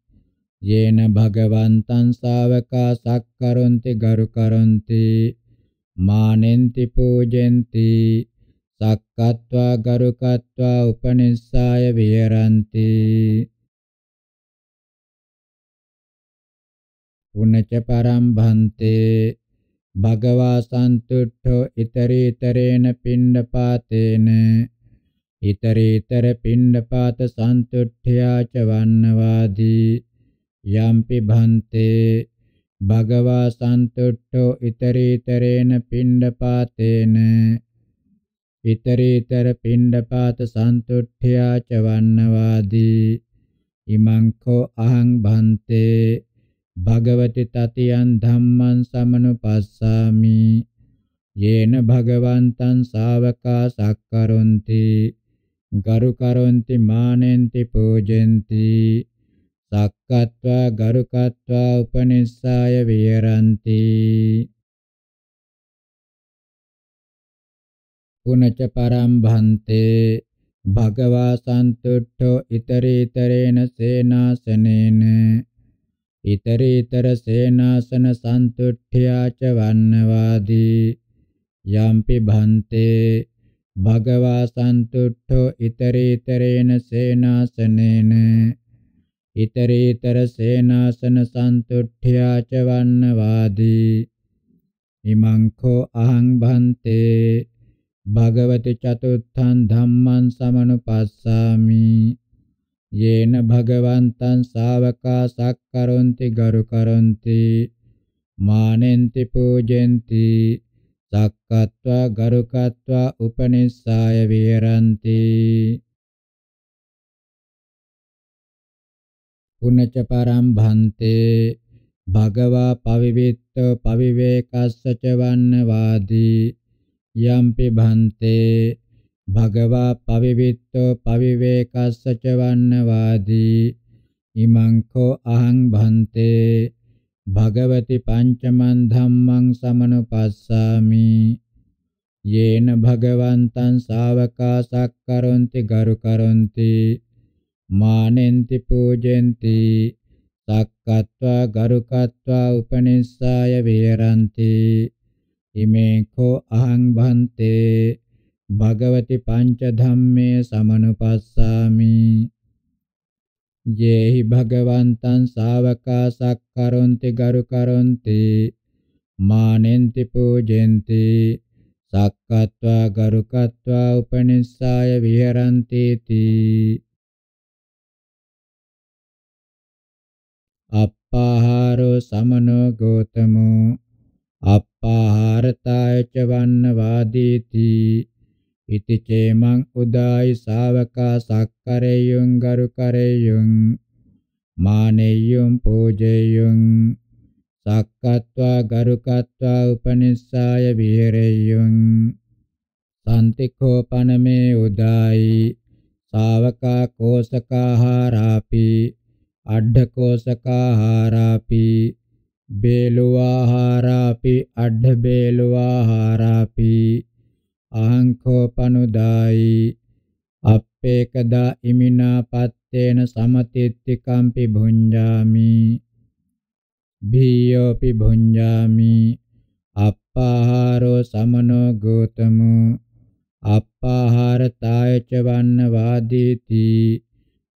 යේන භගවන්තං ශාවකා සක්කරොන්ති ගරු කරොන්ති මානෙන්ති පූජෙන්ති। සක්කත්වා ගරුකත්වා උපනිස්සාය විහෙරಂತಿ පුනච පරම් භන්තේ භගවා සන්තුට්ඨෝ ඊතරීතරේන පිණ්ඩපාතේන। ඊතරීතර පිණ්ඩපාත සන්තුට්ඨ්‍යාච වන්නවාදී යම්පි භන්තේ භගවා සන්තුට්ඨෝ ඊතරීතරේන පිණ්ඩපාතේන ඊතරීතර පිණ්ඩපාත සන්තුට්ඨ්‍යාච වන්නවාදී ඉමං කෝ අහං භන්තේ භගවති තතියන් ධම්මං සමනුපස්සාමි යේන භගවන්තං ශාවකා සක්කරොන්ති ගරු කරොන්ති මානෙන්ති පූජෙන්ති. සක්කත්වා ගරුකත්වා උපනිස්සාය විහෙරಂತಿ පුනච පරම් භන්තේ භගවා සන්තුට්ඨෝ ඊතරීතරේන සේනාසනේන. ඊතරීතර සේනාසන සන්තුට්ඨ්‍යාච වන්නවාදී. යම්පි භන්තේ භගවා සන්තුට්ඨෝ ඊතරීතරේන සේනාසනේන. ඊතරීතර සේනාසන සන්තුට්ඨ්‍යාච වන්නවාදී. ඉමං කෝ අහං භන්තේ. භගවති චතුත්ථං ධම්මං සමනුපස්සාමි. යේන භගවන්තං ශාවකා සක්කරොන්ති ගරු කරොන්ති මානෙන්ති පූජෙන්ති. සක්කත්වා ගරුකත්වා උපනිස්සාය විහෙරಂತಿ. පුනච පරම් භන්තේ භගවා පවිවිත්තෝ පවිවේකස්සච වන්නවාදී. යම්පි භන්තේ භගවා පවිවිත්තෝ පවිවේකස්සච වන්නවාදී. ඉමං කෝ අහං භන්තේ භගවති පංචමන් ධම්මං සමනුපස්සාමි. යේන භගවන්තං ශාවකා සක්කරොන්ති ගරු කරොන්ති මානෙන්ති පූජෙන්ති. සක්කත්වා ගරුකත්වා උපනිස්සාය විහෙරಂತಿ ඉමේ කෝ අහං භන්තේ භගවති පංච ධම්මේ සමනුපස්සාමි. යේහි භගවන්තං ශාවකා සක්කරොන්ති ගරුකරොන්ති මානෙන්ති පූජෙන්ති සක්කත්වා ගරුකත්වා උපනිස්සාය විහෙරಂತಿ තී අප්පාහාරෝ සමනෝ ගෝතමෝ අප්පාහාරතායච වන්න වාදීති ඉති චේමං උදායි ශාවකා සක්කරෙයුං ගරුකරෙයුං මානෙය්‍යුම් පූජෙයුං සක්කත්වා ගරුකත්වා උපනිස්සාය විහෙරෙය්‍යුං සම්තිකෝ පනමේ උදායි ශාවකා කෝසකාහාරාපි අඩ්ඩකෝසකාහාරාපි බේලුවාහාරාපි අඩ්ඩ බේලුවාහාරාපි අහංකෝ පනුදායි අප්පේකදා ඉමිනා පත්තේන සමතිත්තිකම්පි භුඤ්ජාමි භීයෝපි භුඤ්ජාමි අප්පාහාරෝ සමනෝ ගෝතමෝ. අප්පාහාරතායච වන්න වාදීති.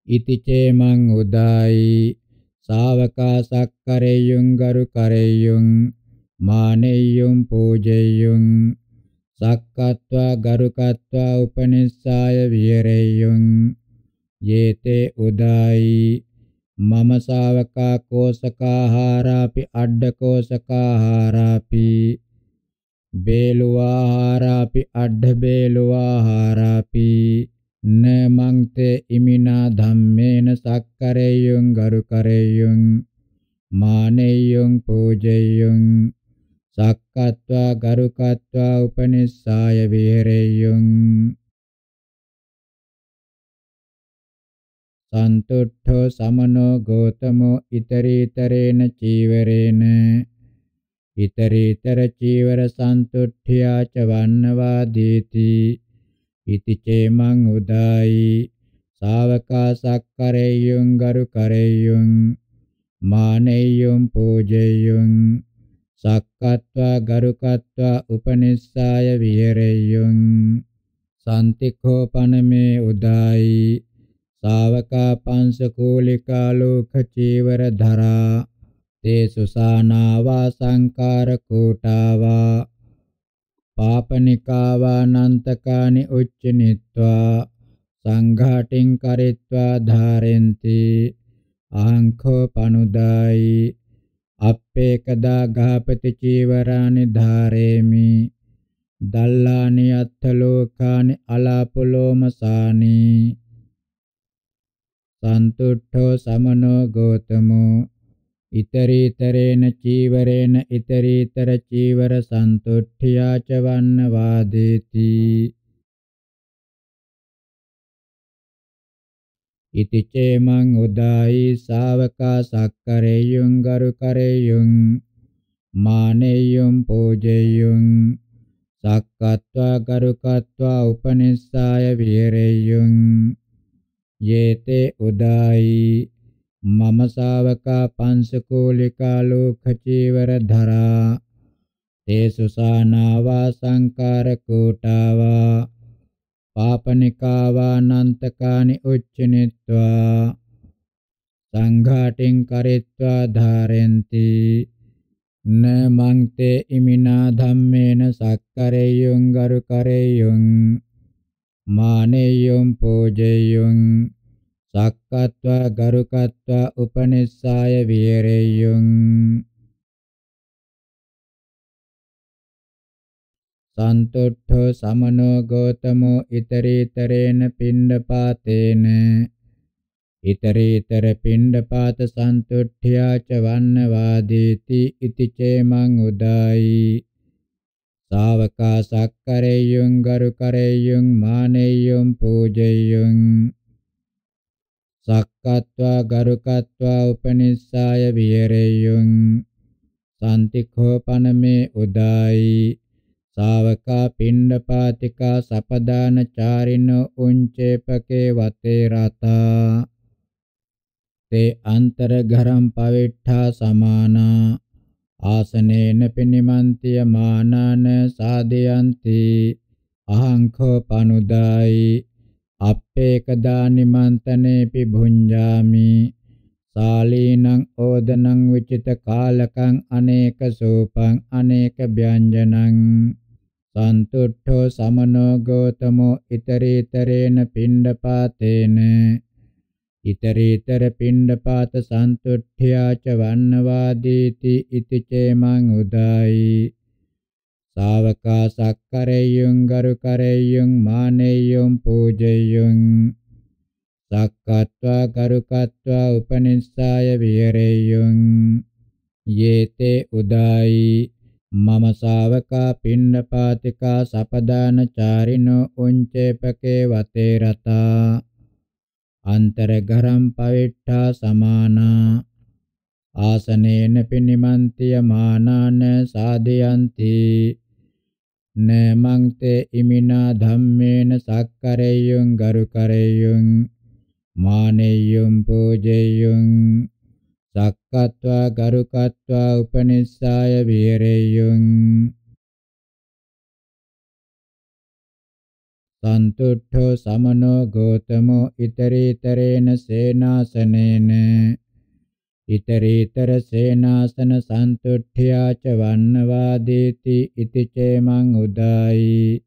ඉති චේමං උදායි. ශාවකා සක්කරෙය්‍යුං ගරු කරෙය්‍යුං මානෙය්‍යුං පූජෙය්‍යුං සක්කත්වා ගරුකත්වා උපනිස්සාය විහෙරෙය්‍යුං යේතේ උදායි. මම ශාවකා කෝසකාහාරාපි අඩ්ඩකෝසකාහාරාපි බේලුවාහාරාපි අඩ්ඩ බේලුවාහාරාපි න මංතේ ඉමිනා ධම්මේන සක්කරෙය්‍යුං ගරුකරෙය්‍යුං මානෙය්‍යුං පූජෙය්‍යුං සක්කත්වා ගරුකත්වා උපනිස්සාය විහෙරෙය්‍යුං සන්තුට්ඨෝ සමනෝ ගෝතමෝ ඉතරීතරේන චීවරේන. ඉතරීතර චීවර සන්තුට්ඨියා ච වන්නවා දීති. ඉති චේමං උදායි. ශාවකා සක්කරෙය්‍යුං ගරු කරෙය්‍යුං මානෙය්‍යුං පූජෙය්‍යුං සක්කත්වා ගරුකත්වා උපනිස්සාය විහෙරෙය්‍යුං සම්තිකෝ පනමේ උදායි. ශාවකා පංසකූලිකා ලෝක චීවර ධරා තේ සුසානාවා සංකාර කූටාවා. පාපනිකාවානන්තකානි උච්චනිත්වා සංඝාටින් කරිත්වා ධාරෙන්ති. අහංඛෝ පනුදායි. අප්පේකදා ගාපති චීවරානි ධාරේමි. දල්ලානි අත්තලෝකානි අලාපුලෝමසානි. සන්තුට්ඨෝ සමනෝ ගෝතමෝ. ඉතරීතරේන චීවරේන ඉතරීතර චීවර සන්තුට්ඨියා ච වන්න වාදේති. ඉති චේමං උදායි ශාවකා සක්කරෙය්‍යුං ගරු කරෙය්‍යුං මානෙය්‍යුං පූජෙය්‍යුං සක්කත්වා ගරුකත්වා උපනිස්සාය විහෙරෙය්‍යුං යේතේ උදායි මම ශාවකා පංසකෝලිකා ලෝක චීවර ධරා තේසුසානාවා සංකාර කෝටාවා. පාපනිකාවා නන්තකානි උච්චනිත්වා සංඝාටින් කරිත්වා ධාරෙන්ති. න මංතේ ඉමිනා ධම්මේන සක්කරෙය්‍යුං ගරු කරෙය්‍යුං මානෙය්‍යුං පූජෙය්‍යුං සක්කත්වා ගරුකත්වා උපනිස්සාය විහෙරෙය්‍යුං සන්තුට්ඨෝ සමනෝ ගෝතමෝ ඉතරීතරේන පිණ්ඩපාතේන. ඉතරීතර පිණ්ඩපාත සන්තුට්ඨ්‍යා ච වන්න වාදීති ඉති චේමං උදායි. ශාවකා සක්කරෙය්‍යුං ගරුකරෙය්‍යුං මානෙය්‍යුං පූජෙය්‍යුං සක්කත්වා ගරුකත්වා උපනිස්සාය විහෙරෙය්‍යුං සම්තිඛෝ පනමේ උදායි. ශාවකා පිණ්ඩපාතිකා සපදාන චාරිනෝ උංචේපකේ වතේ රතා. තේ අන්තරඝරම් පවිට්ඨා සමානා. ආසනේන පිනිමන්තිය මානාන සාදයන්ති. අහංඛෝ පනුදායි. අප්පේකදා නිමන්තනේපි භුඤ්ජාමි සාලීනං ඕදනං විචිත කාලකං අනේක සූපං අනේක ව්‍යංජනං. සන්තුට්ඨෝ සමනෝ ගෝතමෝ ඊතරීතරේන පිණ්ඩපාතේන. ඊතරීතර පිණ්ඩපාත සන්තුට්ඨ්‍යාච වන්නවාදීති ඉති චේමං උදායි. ශාවකා සක්කරෙය්‍යුං ගරුකරෙය්‍යුං මානෙය්‍යුං පූජෙය්‍යුං සක්කත්වා ගරුකත්වා උපනිස්සාය විහෙරෙය්‍යුං යේතේ උදායි. මම ශාවකා පින්නපාතිකා සපදාන චාරිනෝ උංචේපකේ වතේ රතා අන්තරගරම් පවිට්ඨා සමානා. ආසනේන පිනිමන්තිය මානාන සාදයන්ති නමං තේ ඉමිනා ධම්මේන සක්කරෙය්‍යුං ගරුකරෙය්‍යුං මානෙය්‍යුං පූජෙය්‍යුං. සක්කත්වා ගරුකත්වා උපනිස්සාය විහෙරෙය්‍යුං සන්තුට්ඨෝ සමනෝ ගෝතමෝ ඊතරීතරේන සේනාසනේන. ඊතරීතර සේනාසන සන්තුට්ඨ්‍යාච වන්නවාදීති ඉති චේමං උදායි.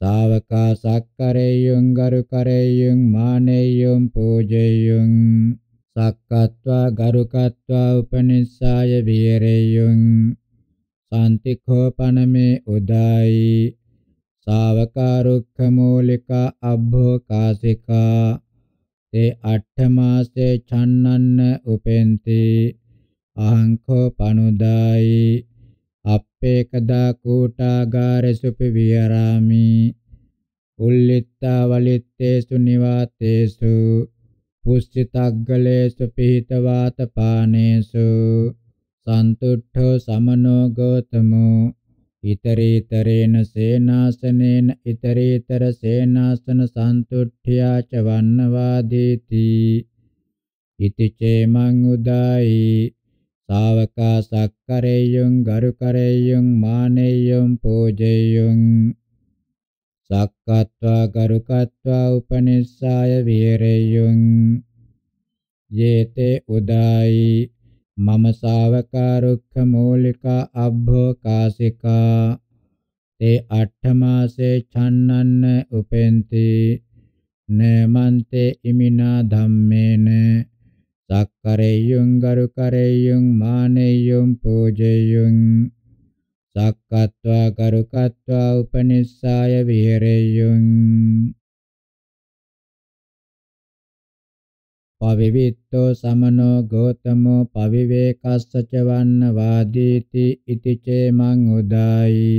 ශාවකා සක්කරෙය්‍යුං ගරුකරෙය්‍යුං මානෙය්‍යුං පූජෙය්‍යුං සක්කත්වා ගරුකත්වා උපනිස්සාය විහෙරෙය්‍යුං සාන්තිඛෝපනමේ උදායි. ශාවකා රුක්ඛ මූලිකා අබ්බෝකාසිකා තේ අට්ඨ මාසේ චන්නන්න උපෙන්ති. අහංකෝ පනුදායි. අප්පේකදා කූටාගාරසුපි විහරාමි. උල්ලිත්තා වලිත්තේසු නිවාතේසු. පුස්සිතග්ගලේසු පිහිතවාත පානේසු සන්තුට්ඨෝ සමනෝ ගෝතමෝ ඊතරීතරේන සේනාසනේන ඊතරීතර සේනාසන සන්තුට්ඨ්‍යාච වන්නවාදීති ඉති චේමං උදායි ශාවකා සක්කරෙය්‍යුං ගරුකරෙය්‍යුං මානෙය්‍යුං පූජෙය්‍යුං සක්කත්වා ගරුකත්වා උපනිස්සාය විහෙරෙය්‍යුං යේතේ උදායි. මම ශාවකා රුක්ඛ මූලිකා අබ්බෝකාසිකා තේ අට්ඨ මාසේ චන්නන්න උපෙන්ති. නමන්තේ ඉමිනා ධම්මේන. සක්කරෙය්‍යුං ගරුකරෙය්‍යුං මානෙය්‍යුං පූජෙය්‍යුං සක්කත්වා කරුකත්වා උපනිස්සාය විහෙරෙය්‍යුං පවිවිත්තෝ සමනෝ ගෝතමෝ පවිවේකස්සච වන්න වාදීති ඉති චේමං උදායි.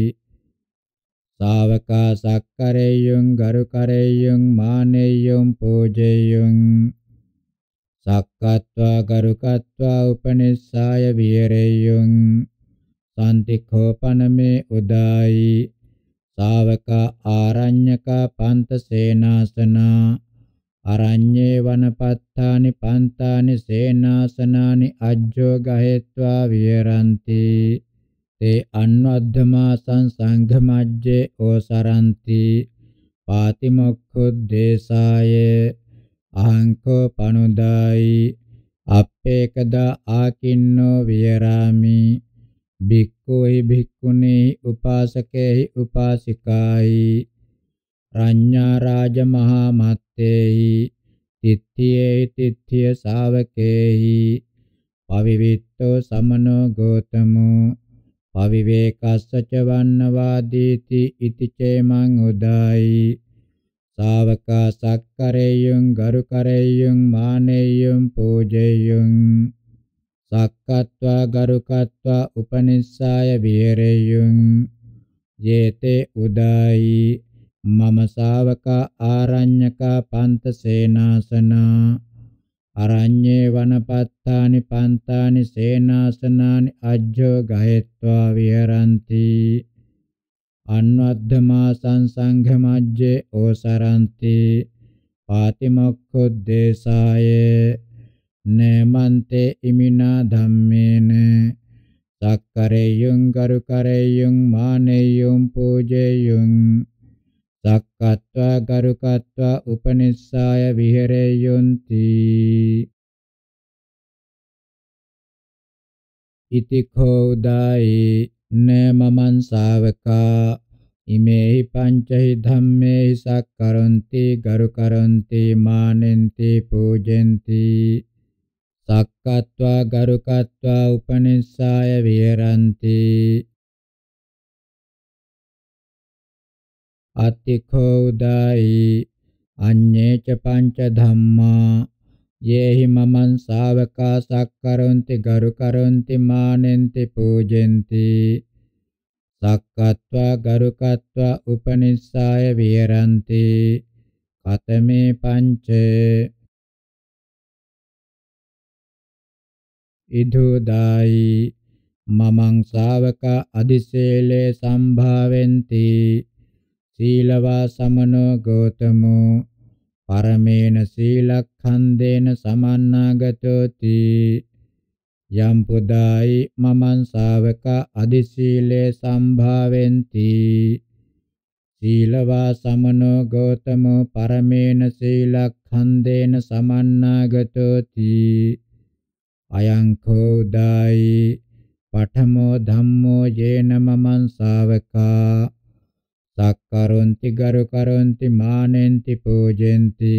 ශාවකා සක්කරෙය්‍යුං ගරුකරෙය්‍යුං මානෙය්‍යුං පූජෙය්‍යුං සක්කත්වා ගරුකත්වා උපනිස්සාය විහෙරෙය්‍යුං සම්තිඛෝපනමේ උදායි. ශාවකා ආරඤ්‍යකා පන්ත සේනාසනා අරඤ්ඤේ වනපත්තානි පන්තානි සේනාසනානි අජ්ජෝ ගහෙත්වා විහෙරಂತಿ තේ අන්වද්ධමාසං සංඝමජ්ජේ ඕසරಂತಿ පාතිමොක්ඛුද්දේශාය. අහංකෝ පනුදායි. අප්පේකදා ආකින්නෝ වියරාමි භික්ඛුහි භික්ඛුනී උපාසකේහි උපාසිකායි. රඤ්ඤා රාජ මහා මත්තේහි තිත්තියේහි තිත්තිය ශාවකේහි. පවිවිත්තෝ සමනෝ ගෝතමෝ. පවිවේකස්සච වන්නවාදීති ඉති චේමං උදායි. ශාවකා සක්කරෙය්‍යුං ගරුකරෙය්‍යුං මානෙය්‍යුං පූජෙය්‍යුං සක්කත්වා ගරුකත්වා උපනිස්සාය විහෙරෙය්‍යුං යේතේ උදායි. මම ශාවකා ආරඤ්‍යකා පන්ත සේනාසනා. අරඤ්ඤේ වනපත්තානි පන්තානි සේනාසනානි අජ්ජෝ ගහෙත්වා විහරಂತಿ. අන්වද්ධමා සංඝමජ්ජේ ඕසරಂತಿ. පාතිමොක්ඛුද්දේශාය නමන්තේ ඉමිනා ධම්මේන. සක්කරෙයුං කරුකරෙයුං මානෙයුං පූජෙයුං සක්කත්වා ගරුකත්වා උපනිස්සාය විහෙරෙයොන්ති. ඉතිඛෝ උදායි න මමං ශාවකා. ඉමේහි පංචහි ධම්මේහි සක්කරොන්ති ගරුකරොන්ති මානෙන්ති පූජෙන්ති. සක්කත්වා ගරුකත්වා උපනිස්සාය විහෙරಂತಿ. අත්තිඛෝ උදායි. අඤ්ඤේච පංච ධම්මා. යේහි මමං ශාවකා සක්කරොන්ති ගරුකරොන්ති මානෙන්ති පූජෙන්ති. සක්කත්වා ගරුකත්වා උපනිස්සාය විහෙරಂತಿ. කතමේ පංචේ. ඉදුදායි. මමං ශාවක අදිශේලේ සම්භාවෙන්ති. සීලවා සමනෝ ගෝතමෝ. පරමේන සීලක්ඛන්දේන සමන්නාගතෝති. යම් පුදායි මමං ශාවක අදිශීලේ සම්භාවෙන්ති. සීලවා සමනෝ ගෝතමෝ. පරමේන සීලක්ඛන්දේන සමන්නාගතෝති. අයං කෝදායි පඨමෝ ධම්මෝ යේන මමං ශාවකා සක්කරොන්ති ගරුකරොන්ති මානෙන්ති පූජෙන්ති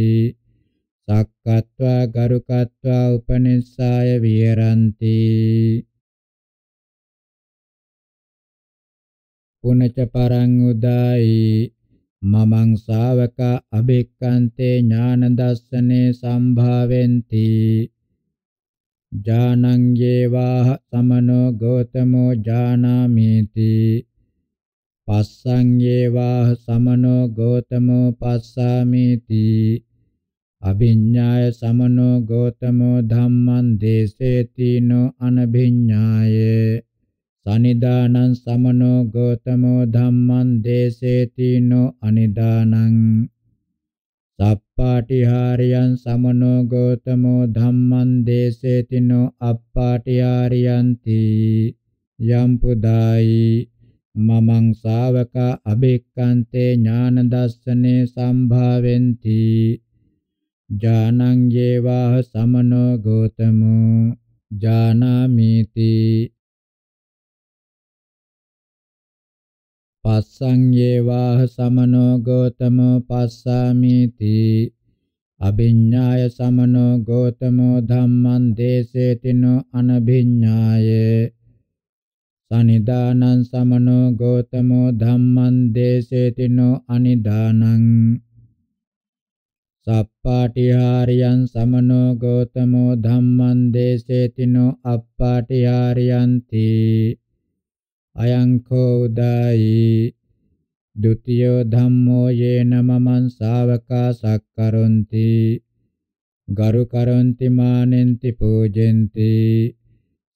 සක්කත්වා ගරුකත්වා උපනිස්සාය විහෙරಂತಿ පුනච පරං උදායි මමං ශාවක අභික්කන්තේ ඥාන දස්සනේ සම්භාවෙන්ති ජානං යේවාහ සමනෝ ගෝතමෝ ජානාමීති පස්සං යේවාහ සමනෝ ගෝතමෝ පස්සාමීති අභිඤ්ඤාය සමනෝ ගෝතමෝ ධම්මං දේසේතිනෝ අනභිඤ්ඤාය සනිදානං සමනෝ ගෝතමෝ ධම්මං දේසේතිනෝ අනිදානං සප්පාටිහාරියං සමනෝ ගෝතමෝ ධම්මං දේසේතිනෝ අප්පාටිහාරියන්ති. යම් පුදායි මමං ශාවක අභික්කන්තේ ඥාන දස්සනේ සම්භාවෙන්ති. ජානං යේවාහ සමනෝ ගෝතමෝ ජානාමීති. පස්සං යේවාහ සමනෝ ගෝතමෝ පස්සාමීති අභිඤ්ඤාය සමනෝ ගෝතමෝ ධම්මං දේසේතිනෝ අනභිඤ්ඤාය. සනිදානං සමනෝ ගෝතමෝ ධම්මං දේසේතිනෝ අනිදානං. සප්පාටිහාරියං සමනෝ ගෝතමෝ ධම්මං දේසේතිනෝ අප්පාටිහාරියන්ති. අයං කෝ උදායි ဒ ුතියෝ ධම්මෝ යේන මමං ශාවකා සක්කරොන්ති. ගරු කරොන්ති මානෙන්ති පූජෙන්ති.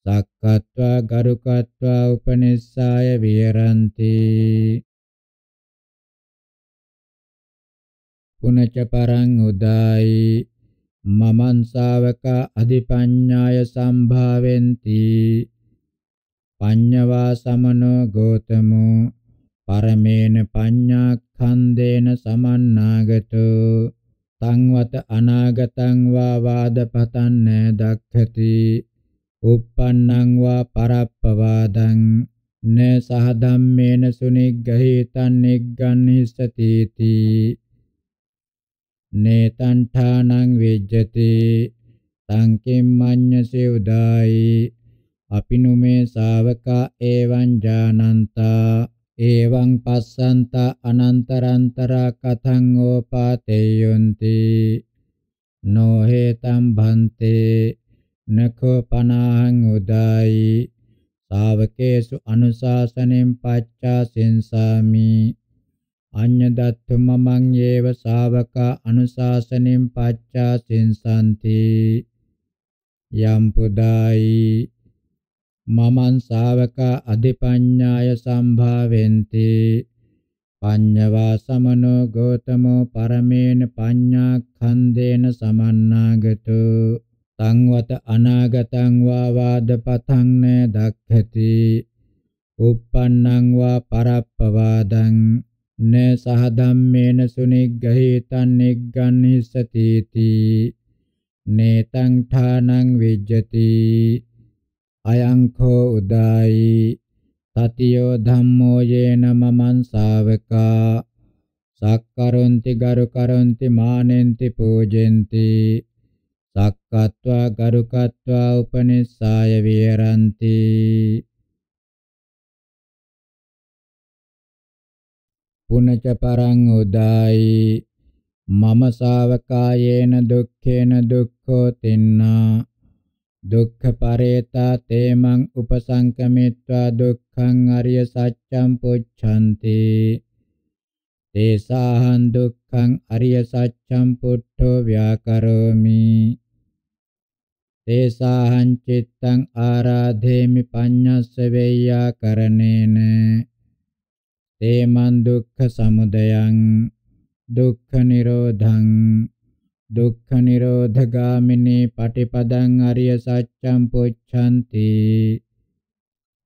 සක්කත්වා ගරුකත්වා උපනිස්සාය විහෙරಂತಿ. පුනච පරං උදායි. මමං ශාවක අධිපඤ්ඤාය සම්භාවෙන්ති. පඤ්ඤවා සමනෝ ගෝතමෝ පරමේන පඤ්ඤාඛන්දේන සමන්නාගතෝ සංවත අනාගතං වා වාදපතන්න දක්ඛති uppannං වා පරප්පවාදං න සහ ධම්මේන සුනිග්ගහිතං නිග්ගන්හිස්සති තී නේතංඨානං විජ්ජති සංකිම්මඤ්ඤසි උදායි අපිනුමේ ශාවකා එවං ජානන්තා එවං පස්සන්ත අනන්තරන්තරා කතං ඕපාතේයොන්ති. නොහේතම් භන්තේ නකෝ පනාහං උදායි. ශාවකේසු අනුශාසනෙන් පච්චා සෙන්සාමි. අඤ්ඤදත්තු මමං යේව ශාවකා අනුශාසනෙන් පච්චා සෙන්සන්ති. යම් පුදායි. මමං ශාවක අධිපඤ්ඤාය සම්භාවෙන්ති. පඤ්ඤවා සමනෝ ගෝතමෝ පරමේන පඤ්ඤාඛන්දේන සමන්නාගතෝ. සංවත අනාගතං වා වාදපතං න දක්ඛති. uppannං වා පරප්පවාදං න සහ ධම්මේන සුනිග්ගහිතං නිග්ගන්හිස්සති නේතං ඨානං විජ්ජති. අයං කෝ උදායි තතියෝ ධම්මෝ යේන මමං ශාවකා සක්කරොන්ති ගරු කරොන්ති මානෙන්ති පූජෙන්ති සක්කත්වා ගරුකත්වා උපනිස්සාය විහෙරಂತಿ පුනච පරං උදායි මම ශාවකායේන දුක්ඛේන දුක්ඛෝ තින්නා දුක්ඛ පරේතා තේමං උපසංකමිත්වා දුක්ඛං අරිය සත්‍යං පුච්ඡanti තේසාහං දුක්ඛං අරිය සත්‍යං පුට්ඨෝ ව්‍යාකරෝමි තේසාහං චිත්තං ආරාධේමි පඤ්ඤස්ස වේයා කරණේන තේමං දුක්ඛ සමුදයං දුක්ඛ නිරෝධං දුක්ඛ නිරෝධගාමිනී පටිපදං අරිය සත්‍යං පුච්ඡanti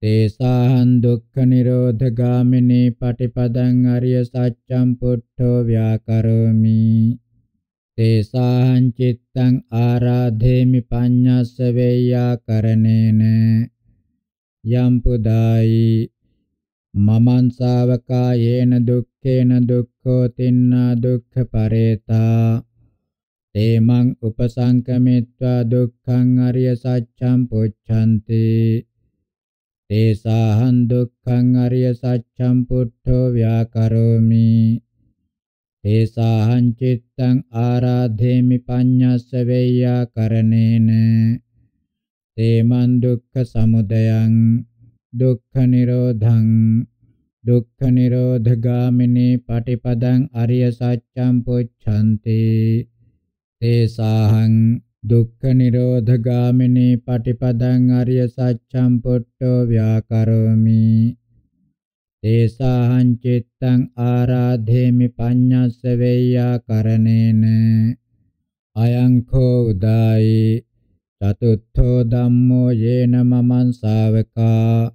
තේසාහං දුක්ඛ නිරෝධගාමිනී පටිපදං අරිය සත්‍යං පුට්ඨෝ ව්‍යාකරෝමි තේසාහං චිත්තං ආරාධේමි පඤ්ඤස්ස වේයා කරණේන යම් පුදායි මමං ශාවකා යේන දුක්ඛේන දුක්ඛෝ තින්නා දුක්ඛ පරේතා තේමං උපසංකමිත්වා දුක්ඛං අරිය සත්‍යං පුච්ඡanti තේසාහං දුක්ඛං අරිය සත්‍යං පුට්ඨෝ ව්‍යාකරෝමි තේසාහං චිත්තං ආරාධේමි පඤ්ඤස්ස වේයා කරණේන තේමං දුක්ඛ සමුදයං දුක්ඛ නිරෝධං දුක්ඛ නිරෝධගාමිනී පටිපදං අරිය සත්‍යං පුච්ඡanti තේසාහං දුක්ඛ නිරෝධගාමිනී පටිපදං අරිය සත්‍යං පුට්ඨෝ ව්‍යාකරෝමි. තේසාහං චිත්තං ආරාධේමි පඤ්ඤස්ස වේයා කරණේන අයං කෝ උදායි. චතුත්ථෝ ධම්මෝ යේන මමං ශාවකා.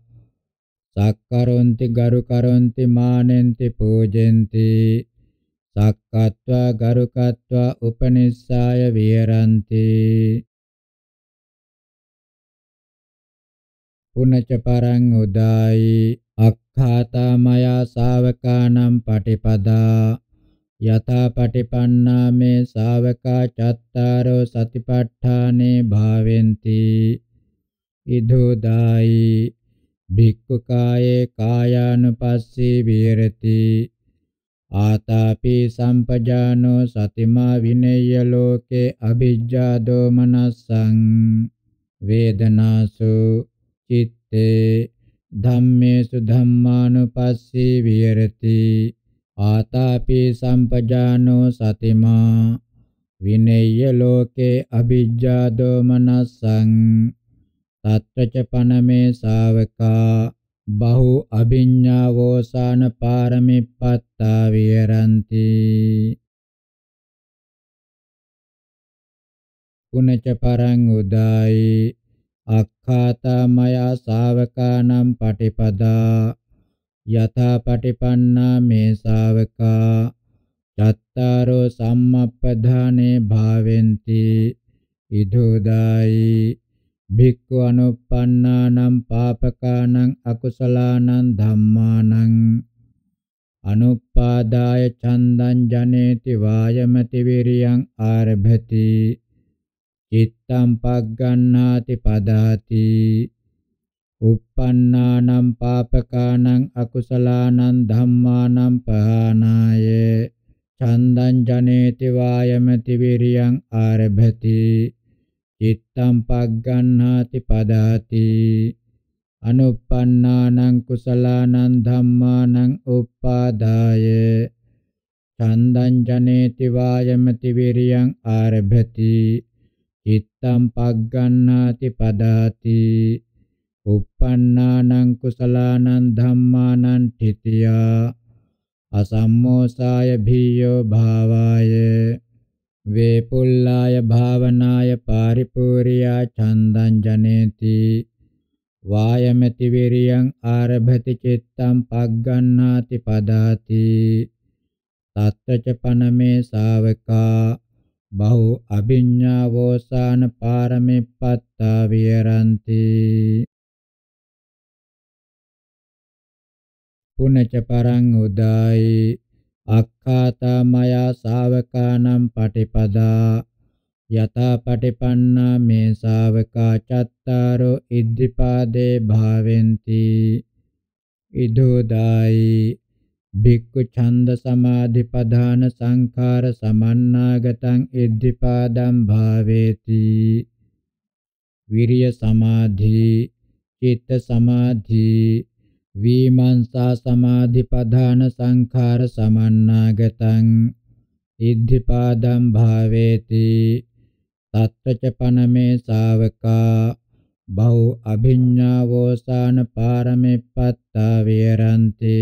සක්කරොන්ති ගරු කරොන්ති මානෙන්ති පූජෙන්ති. සක්කත්වා ගරුකත්වා උපනිස්සාය විහෙරಂತಿ පුනච පරං උදායි. අක්ඛාතා මයා ශාවකානම් පටිපදා. යථා පටිපන්නා මේ ශාවකා චත්තාරෝ සතිපට්ඨානේ භාවෙන්ති. ඉදෝදායි. භික්ඛු කායේ කායානුපස්සී විහෙරති. ආතාපි සම්පජානෝ සතිමා විනේය ලෝකේ අභිජ්ජා දෝමනස්සං වේදනාසු චිත්තේ ධම්මේසු ධම්මානුපස්සී විහෙරති ආතාපි සම්පජානෝ සතිමා විනේය ලෝකේ අභිජ්ජා දෝමනස්සං තත්‍රච පනමේ ශාවකා බහු අභිඤ්ඤාවෝසාන පාරමිප්පත්තා විහෙරಂತಿ පුනච පරං උදායි. අක්ඛාතා මයා ශාවකානම් පටිපදා. යථා පටිපන්නා මේ ශාවකා. චත්තාරෝ සම්මප්පධානේ භාවෙන්ති. ඉදෝදායි. භික්ඛු අනුප්පන්නානම් පාපකානං අකුසලානං ධම්මානං අනුපාදාය චන්දං ජනේති වායමති විරියං ආරභති චිත්තං පග්ගණ්ණාති පදාති uppannānaṁ pāpakānaṁ akusalaanaṁ dhammānaṁ pahānāය චන්දං ජනේති වායමති විරියං ආරභති චිත්තං පග්ගණ්හාති පදාති. අනුප්පන්නානං කුසලානං ධම්මානං උප්පාදාය චන්දං ජනේති වායමති විරියං ආරභති. චිත්තං පග්ගණ්හාති පදාති. uppannānaං කුසලානං ධම්මානං තිතියා. අසම්මෝසාය භීයෝ භාවාය. වේපුල්ලාය භාවනාය පාරිපූර්යා ඡන්දං ජනේති. වායමති විරියං ආරභති චිත්තං පග්ගණ්ණාති පදාති. තත්තච පනමේ ශාවකා බහු අභිඤ්ඤාවෝසාන පාරමිප්පත්තා විරන්ති පුනච පරං උදායි. අක්ඛාතා මයා ශාවකානම් පටිපදා යතා පටිපන්නා මේ ශාවකා චත්තාරෝ ඉද්ධිපාදේ භාවෙන්ති. ඉදෝදායි. භික්ඛු ඡන්ද සමාධි පදාන සංඛාර සමන්නාගතං ඉද්ධිපාදම් භාවේති. විරිය සමාධි චිත්ත සමාධි විමංසා සමාධි පධාන සංඛාර සමන්නාගතං ඉද්ධිපාදම් භාවේති තත්තච පනමේ ශාවකා බහු අභිඤ්ඤාවෝසාන පාරමෙප්පත්තා විරන්ති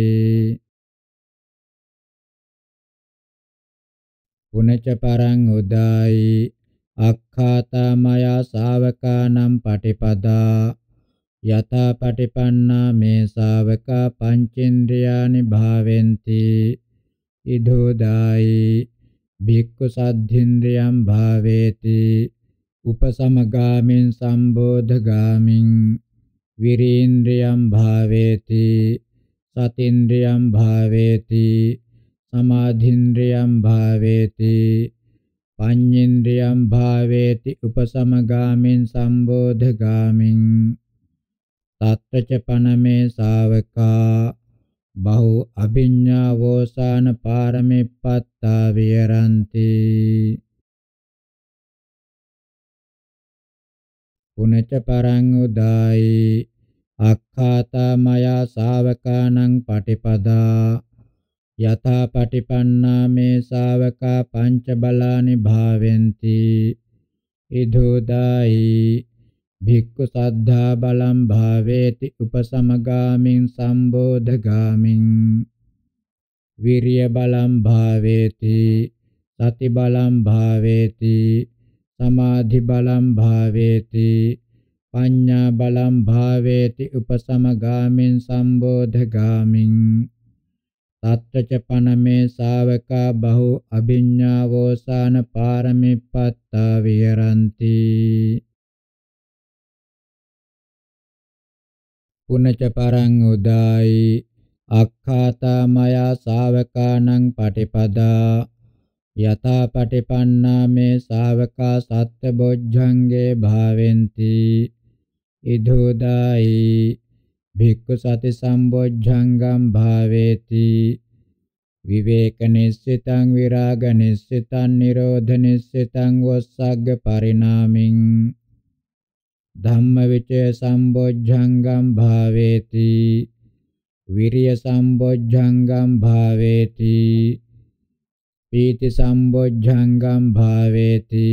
පුනච පරං උදායි අක්ඛාතා මයා ශාවකානම් පටිපදා යතා පටිපන්නා මේ ශාවකා පංචේන්ද්‍රයානි භාවෙන්ති. ඉදෝදායි භික්ඛු සද්ධින්ද්‍රයම් භාවේති. උපසමගාමින් සම්බෝධගාමින් විරීන්ද්‍රයම් භාවේති. සතින්ද්‍රයම් භාවේති. සමාධින්ද්‍රයම් භාවේති. පඤ්ඤේන්ද්‍රයම් භාවේති. උපසමගාමින් සම්බෝධගාමින් තත්ත්‍ච පනමේ ශාවකා බහු අභිඤ්ඤාවෝසාන පාරමිප්පත්තා විරන්ති පුනච පරං උදායි අක්ඛාතා මයා ශාවකානං පටිපදා යතා පටිපන්නා මේ ශාවකා පංච බලානි භාවෙන්ති. ඉදෝදායි භික්ඛු සද්ධා බලම් භාවේති උපසමගාමින් සම්බෝධගාමින්. විරිය බලම් භාවේති සති බලම් භාවේති සමාධි බලම් භාවේති පඤ්ඤා බලම් භාවේති උපසමගාමින් සම්බෝධගාමින්. තත්ත්‍ච පනමේ ශාවකා බහු අභිඤ්ඤාවෝසාන පාරමිප්පත්තා විහරಂತಿ. පුනච පරං උදායි අක්ඛාතා මයා ශාවකානං පටිපදා යතා පටිපන්නා මේ ශාවකා සත්‍ය බොජ්ජංගේ භාවෙන්ති. ඉදෝදායි භික්ඛු සති සම්බොජ්ජංගම් භාවේති. විවේක නිස්සිතං විරාග නිස්සිතං නිරෝධ නිස්සිතං වස්සග්ග පරිණාමින් ධම්මවිචය සම්බොජ්ජංගම් භාවේති. විරිය සම්බොජ්ජංගම් භාවේති. පීති සම්බොජ්ජංගම් භාවේති.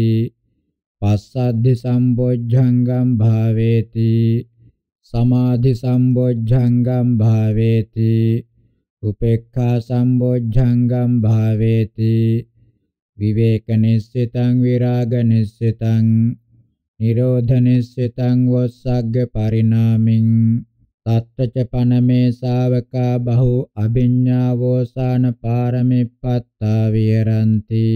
පස්සද්ධි සම්බොජ්ජංගම් භාවේති. සමාධි සම්බොජ්ජංගම් භාවේති. උපේක්ඛා සම්බොජ්ජංගම් භාවේති. විවේක නිස්සිතං විරාග නිස්සිතං නිරෝධනිස්සිතං වස්සග්ග පරිණාමින් තත්තච පනමේ ශාවකා බහු අභිඤ්ඤාවෝසාන පාරමිප්පත්තා විරන්ති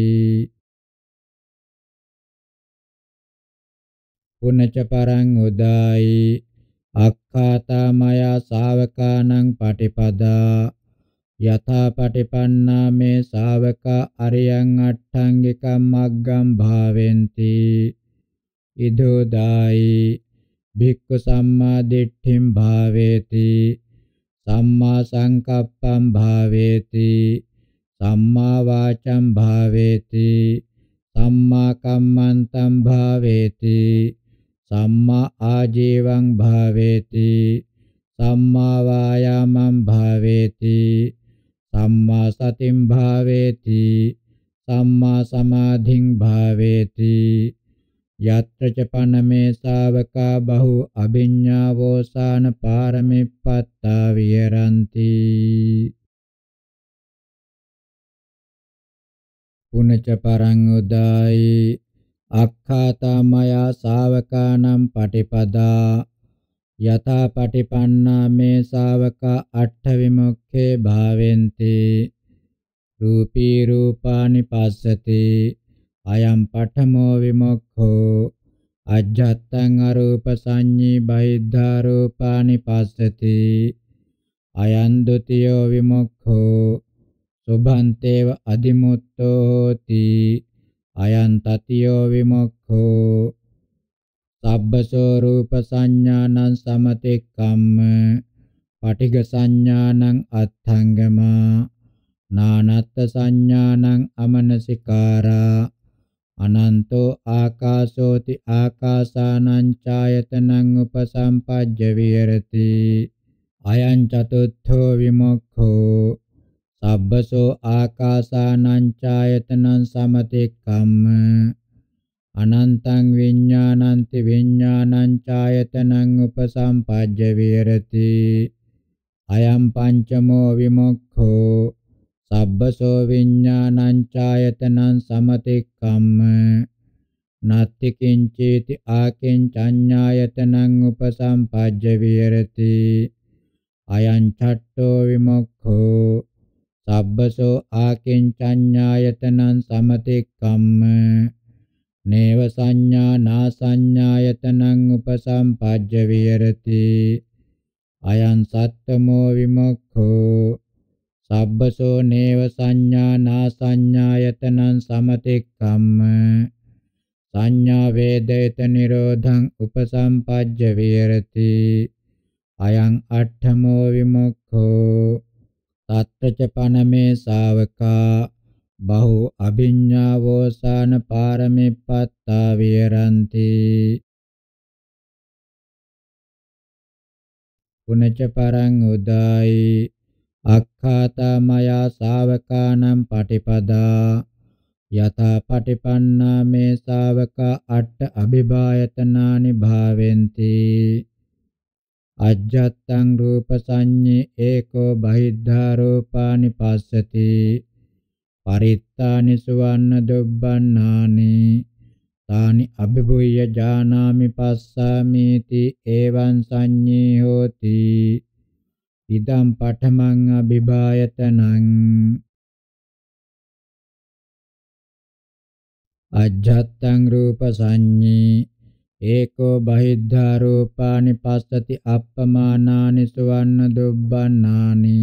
පුනච පරං උදායි. අක්ඛාතා මයා ශාවකානං පටිපදා. යථා පටිපන්නා මේ ශාවකා අරියං අට්ඨංගිකම් මග්ගම් භාවෙන්ති. ඉදෝදායි. භික්ඛු සම්මා දිට්ඨිම් භාවේති. සම්මා සංකප්පම් භාවේති. සම්මා වාචම් භාවේති. සම්මා කම්මන්තම් භාවේති. සම්මා ආජීවං භාවේති. සම්මා වායාමං භාවේති. සම්මා සතිම් භාවේති. සම්මා සමාධින් භාවේති. යත්‍ර ච පනමේ ශාවකා බහු අභිඤ්ඤාවෝසාන පාරමිප්පත්තා විහෙරಂತಿ පුනච පරං උදායි අක්ඛාතා මයා ශාවකානම් පටිපදා. යථා පටිපන්නා මේ ශාවකා අට්ඨ විමුක්ඛේ භාවෙන්ති. රූපී රූපානි පස්සති. අයම් පඨමෝ විමුක්ඛෝ අජ්ජත්තං අරූප සංඤී බහිද්ධා රූපානි පස්සති අයං ဒ ුතියෝ විමුක්ඛෝ සුභන්තේව අදිමුත්තෝ හෝති අයං තතියෝ විමුක්ඛෝ සබ්බසෝ රූප සංඥානං සමතික්කම්ම පටිඝ සංඥානං අත්ථංගමා නානත්ත් සංඥානං අමනසිකාරා අනන්තෝ ආකාශෝති ආකාසානං ඡායතනං උපසම්පජ්ජ විහෙරති. අයං චතුත්ථෝ විමුක්ඛෝ. සබ්බසෝ ආකාසානං ඡායතනං සමතික්කම්ම අනන්තං විඥානන්ති විඥානං ඡායතනං උපසම්පජ්ජ විහෙරති. අයං පංචමෝ විමුක්ඛෝ. සබ්බසෝ විඥානං ඡායතනං සමතික්කම්ම නත්ති කිංචේති ආකින්චඤ්ඤායතනං උපසම්පජ්ජ විහෙරති අයං චට්ඨෝ විමුක්ඛෝ සබ්බසෝ ආකින්චඤ්ඤායතනං සමතික්කම්ම නේව සංඥා නා සංඥායතනං උපසම්පජ්ජ විහෙරති අයං සත්තමෝ විමුක්ඛෝ සබ්බසෝ නේව සංඥා නා සංඥායතනං සමතික්කම්ම සංඥා වේදිත නිරෝධං උපසම්පජ්ජ විහෙරති අයං අට්ඨමෝ විමුක්ඛෝ තත්තච පනමේ ශාවකා බහු අභිඤ්ඤාවෝසාන පාරමිප්පත්තා විරන්ති පුනච පරං උදායි අක්ඛාතා මයා ශාවකානම් පටිපදා යථා පටිපන්නා මේ ශාවකා අට්ඨ අභිභායතනානි භාවෙන්ති. අජ්ජත්තං රූප සංඤේ ඒකෝ බහිද්ධා රූපානි පස්සති. පරිත්තානි සුවන්න දුබ්බන්නානි. තානි අභිභුය්‍ය ජානාමි පස්සාමීති. එවං සංඤේ හෝති. ඉදම් පඨමං අභිභායතනං අජ්ජත්තං රූප සංඤී ඒකෝ බහිද්ධා රූපානි පස්සති අප්පමානානි සුවන්න දුබ්බන්නානි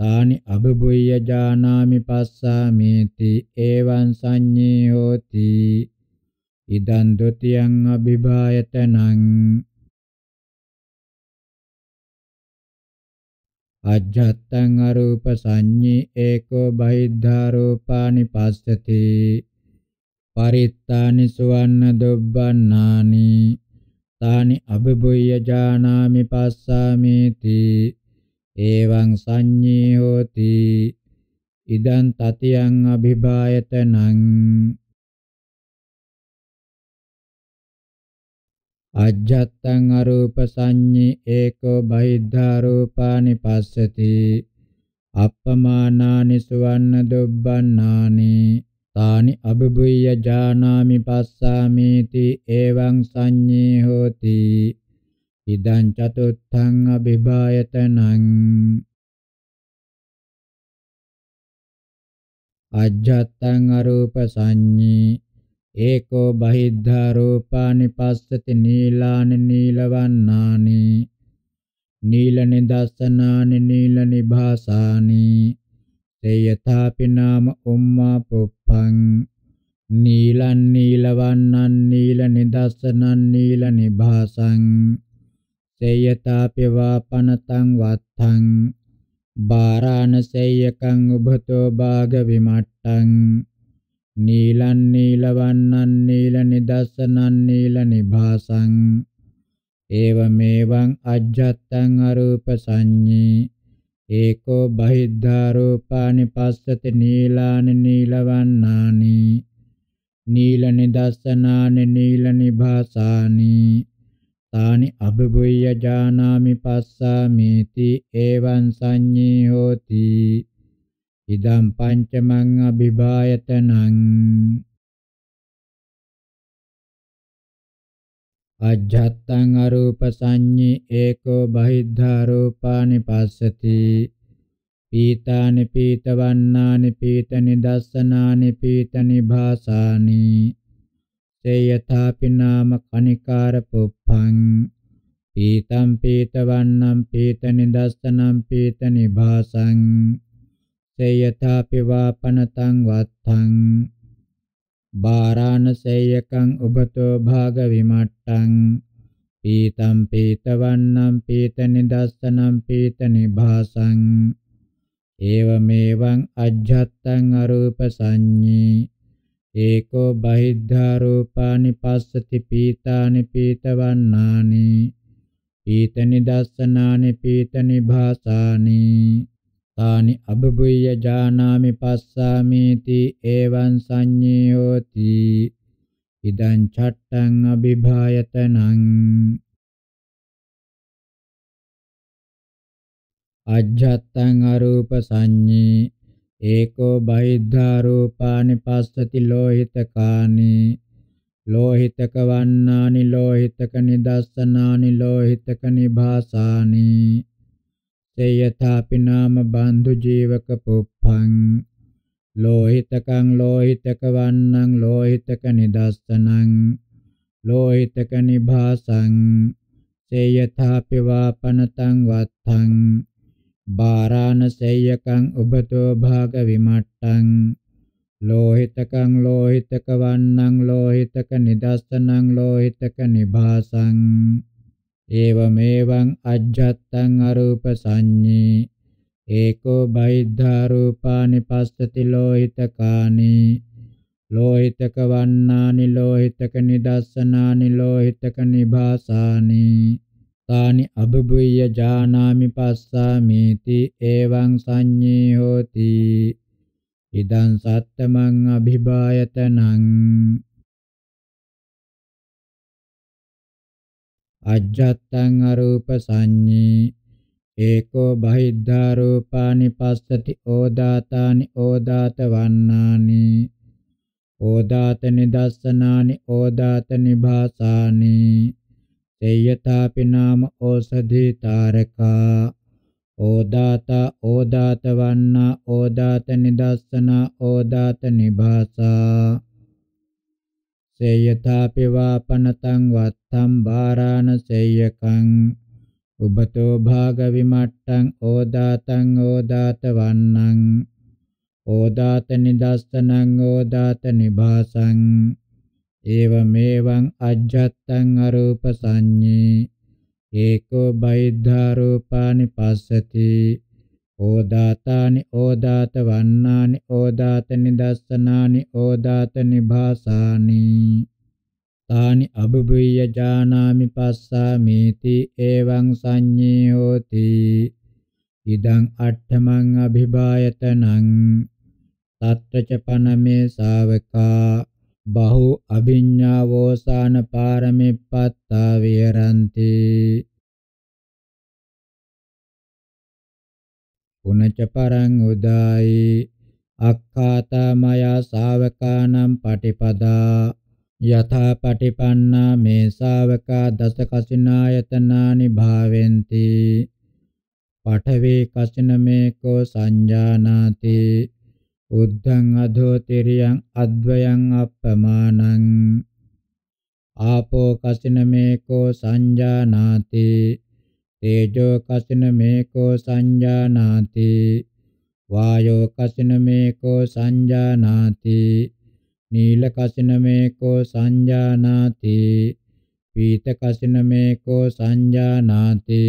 තානි අභිභුය්‍ය ජානාමි පස්සාමේති එවං සංඤේ හෝති ඉදං ဒ ුතියං අභිභායතනං අජ්ජත්තං අරූප සංඤී ඒකෝ බහිද්ධා රූපානි පස්සති පරිත්තානි සුවන්න දුබ්බන්නානි තානි අභිභුය්‍ය ජානාමි පස්සාමේති එවං සංඤී හෝති. ඉදං තතියං අභිභායතනං අජ්ජත්තං අරූප සංඤී ඒකෝ බහිද්ධා රූපානි පස්සති අප්පමානානි සුවන්න දුබ්බන්නානි තානි අබුබුය්‍ය ජානාමි පස්සාමීති එවං සංඤේ හෝති ඉදං චතුත්ථං අභිභායතනං අජ්ජත්තං අරූප සංඤී ඒකෝ බහිද්ධා රූපානි පස්සති නීලානි නීලවන්නානි නීල නිදස්සනානි නීල නිභාසානි තේයථාපි නාම උම්මා පුප්පං නීලං නීලවන්නං නීල නිදස්සනං නීල නිභාසං තේයථාපි වාපනතං වත්තං බාරාණසේයකං උභතෝ භාග විමට්ටං නීලං නීලවන්නං නීල නිදස්සනං නීල නිභාසං. ඒවමේවං අජ්ජත්තං අරූප සංඤී. ඒකෝ බහිද්ධා රූපානි පස්සති නීලානි නීලවන්නානි. නීල නිදස්සනානි නීල නිභාසානි. තානි අභිභුය්‍ය ජානාමි පස්සාමේති. එවං සංඤී හෝති. ඉදම් පංචමං අභිභායතනං අජ්ජත්තං අරූප සංඤී ඒකෝ බහිද්ධා රූපානි පස්සති පීතානි පීතවන්නානි පීත නිදස්සනානි පීත නිභාසානි සේයථාපි නාම කනිකාර පුප්පං පීතම් පීතවන්නම් පීත නිදස්සනම් පීත නිභාසං සේයථාපි වාපනතං වත්තං. බාරාණසේයකං උබතෝ භාග විමට්ටං. පීතම් පීතවන්නම් පීත නිදස්සනම් පීත නිභාසං. ඒවමේවං අජ්ජත්තං අරූප සංඤී. ඒකෝ බහිද්ධා රූපානි පස්සති පීතානි පීතවන්නානි. පීත නිදස්සනානි පීත නිභාසානි. තානි අබබුය්‍ය ජානාමි පස්සාමීති එවං සංඤී හෝති ඉදං චට්ටං අභිභායතනං. අජ්ජත්තං අරූප සංඤී. ඒකෝ බහිද්ධා රූපානි පස්සති ලෝහිතකානි. ලෝහිතක වන්නානි ලෝහිතක නිදස්සනානි ලෝහිතක නිභාසානි. තේයථාපි නාම බන්ධු ජීවක පුප්පං ලෝහිතකං ලෝහිතක වන්නං ලෝහිතක නිදස්සනං ලෝහිතක නිභාසං තේයථාපි වාපනතං වත්තං බාරාණසේයකං උබතෝ භාග විමට්ටං ලෝහිතකං ලෝහිතක වන්නං ලෝහිතක නිදස්සනං ලෝහිතක නිභාසං ඒවමේවං අජ්ජත්තං අරූප සංඤී ඒකෝ බහිද්ධා රූපානි පස්සති ලෝහිතකානි ලෝහිතක වන්නානි ලෝහිතක නිදස්සනානි ලෝහිතක නිභාසානි තානි අබබුය්‍ය ජානාමි පස්සාමීති අජ්ජත්තං අරූප සංඤී ඒකෝ බහිද්ධා රූපානි පස්සති ඕදාතානි ඕදාත වන්නානි ඕදාත නිදස්සනානි ඕදාත නිභාසානි තේයතාපි නාම ඕසධී තාරකා ඕදාත ඕදාත වන්නා ඕදාත නිදස්සනා ඕදාත නිභාසා සේයථාපි වාපනතං වත්තම් බාරාණසේයකං උබතෝ භාග විමට්ටං ඕදාතං ඕදාත වන්නං ඕදාත නිදස්සනං ඕදාත නිභාසං ඒවමේවං අජ්ජත්තං අරූප සංඤේ ඒකෝ බයිද්ධා රූපානි පස්සති ඕදාතානි ඕදාත වන්නානි ඕදාත නිදස්සනානි ඕදාත නිභාසානි තානි අබුබුය්‍ය ජානාමි පස්සාමීති එවං සංඤී හෝති. ඉදං අට්ඨමං අභිභායතනං. තත්ත්‍ච පනමේ ශාවකා. බහු අභිඤ්ඤාවෝසාන පාරමිප්පත්තා විහරಂತಿ. පුනච පරං උදායි. අක්ඛාතා මයා ශාවකානම් පටිපදා. යථා පටිපන්නා මේ ශාවකා දස කසිනායතනානි භාවෙන්ති. පඨවේ කසින මේකෝ සංජානාති. උද්ධං අධෝ තිරියං අද්වයං අප්පමානං ආපෝ කසින මේකෝ සංජානාති. තේජෝ කසින මේකෝ සංජානාති වායෝ කසින මේකෝ සංජානාති නීල කසින මේකෝ සංජානාති පීත කසින මේකෝ සංජානාති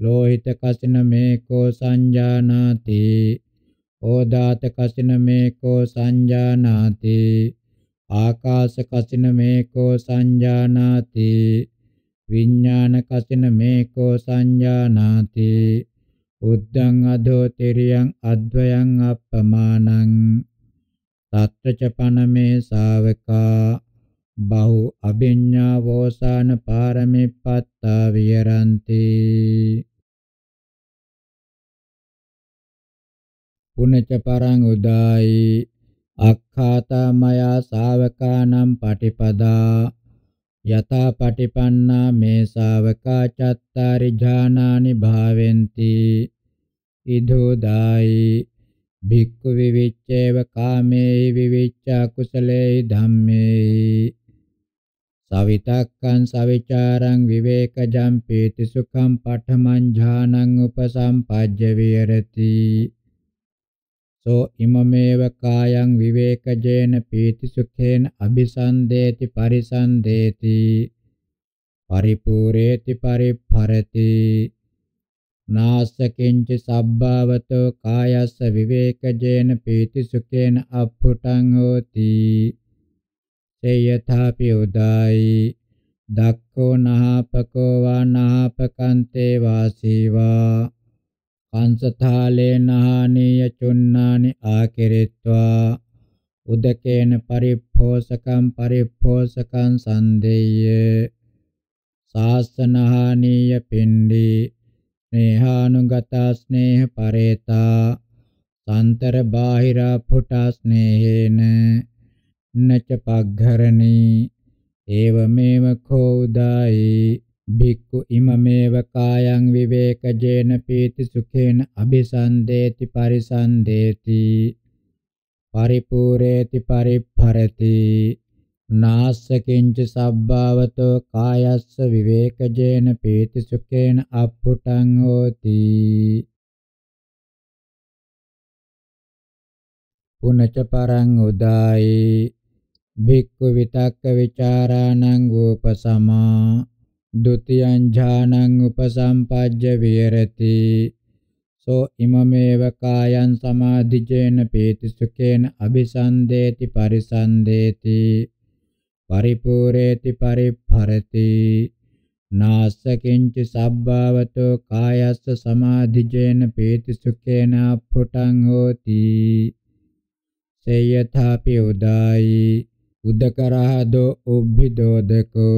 ලෝහිත කසින මේකෝ සංජානාති ඕදාත කසින මේකෝ සංජානාති ආකාශ කසින මේකෝ සංජානාති විඥාන කසින මේකෝ සංජානාති උද්දං අධෝ තිරියං අද්වයං අප්පමානං තත්ත්‍ච පනමේ ශාවකා. බහු අභිඤ්ඤා වෝසාන පාරමිප්පත්තා විහරಂತಿ. පුනච පරං උදායි. අක්ඛාතා මයා ශාවකානම් පටිපදා. යතා පටිපන්නා මේ ශාවකා චත්තාරි ඥානානි භාවෙන්ති. ඉදෝදායි භික්ඛු විවිච්ඡේව කාමේ විවිච්ඡ කුසලේ ධම්මේ සවිතක්කං සවිචාරං විවේකජම් පීති සුඛං පඨමං ඥානං උපසම්පජ්ජ විහෙරති. සෝ ඉමමේව කායං විවේකජේන පීති සුඛේන අபிසන්දේති පරිසන්දේති පරිපූරේති පරිප්පරති නාසකින්ච සබ්බාවතෝ කායස්ස විවේකජේන පීති සුඛේන අප්පුටං හෝති සේයථාපි උදායි දක්ඛෝ නහපකෝ වා නහපකන්තේ වාසීවා කංසථාලේ නහානීය චුන්නානි ආකිරිත්වා. උදකේන පරිප්පෝසකම් පරිප්පෝසකං සන්දෙය්‍ය සාසනහානීය පින්ඩි ස්නේහානුගතා ස්නේහ පරේතා. සන්තර බාහිරා පුටා ස්නේහේන නච පග්ඝරණී. ඒවමේව කෝදායි භික්ඛු ඉමමේව කායං විවේකජේන පීති සුඛේන අபிසන්දේති පරිසන්දේති. පරිපූරේති පරිප්පරති. නාස්සකින්ච සබ්බාවතෝ කායස්ස විවේකජේන පීති සුඛේන අප්පුටං හෝති. පුනච පරං උදායි. භික්ඛු විතක්ක dutiyan jhanaṃ upasampajja viyarati so imameva kāyaṃ samādhijena pīti sukhena abhisandeti parisandeti paripureti paripharati nāssa kiñci sabbāvato kāyassa samādhijena pīti sukhena phutaṃ hoti se yathāpi udāyi udakaraha do ubbhidodako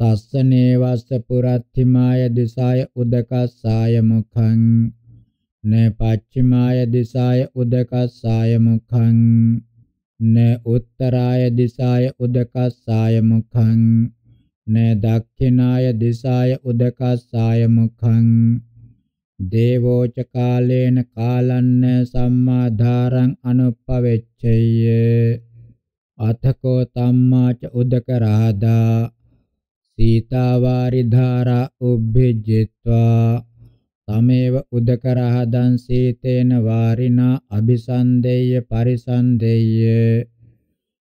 තස්සනේ වස්ස පුරත්තිමාය දිසාය උදකස්සාය මුඛං. න පච්චිමාය දිසාය උදකස්සාය මුඛං. න උත්තරාය දිසාය උදකස්සාය මුඛං. න දක්ඛිනාය දිසාය උදකස්සාය මුඛං. දේවෝච කාලේන කාලන්න සම්මාධාරං අනුප්පවෙච්චය අතකෝ තම්මාච උදක රාදා. සීතාවාරි ධාරා උබ්බෙජ්ජත්වා තමේව උදක රහදං සීතේන වාරිනා අபிසන්දේය පරිසන්දේය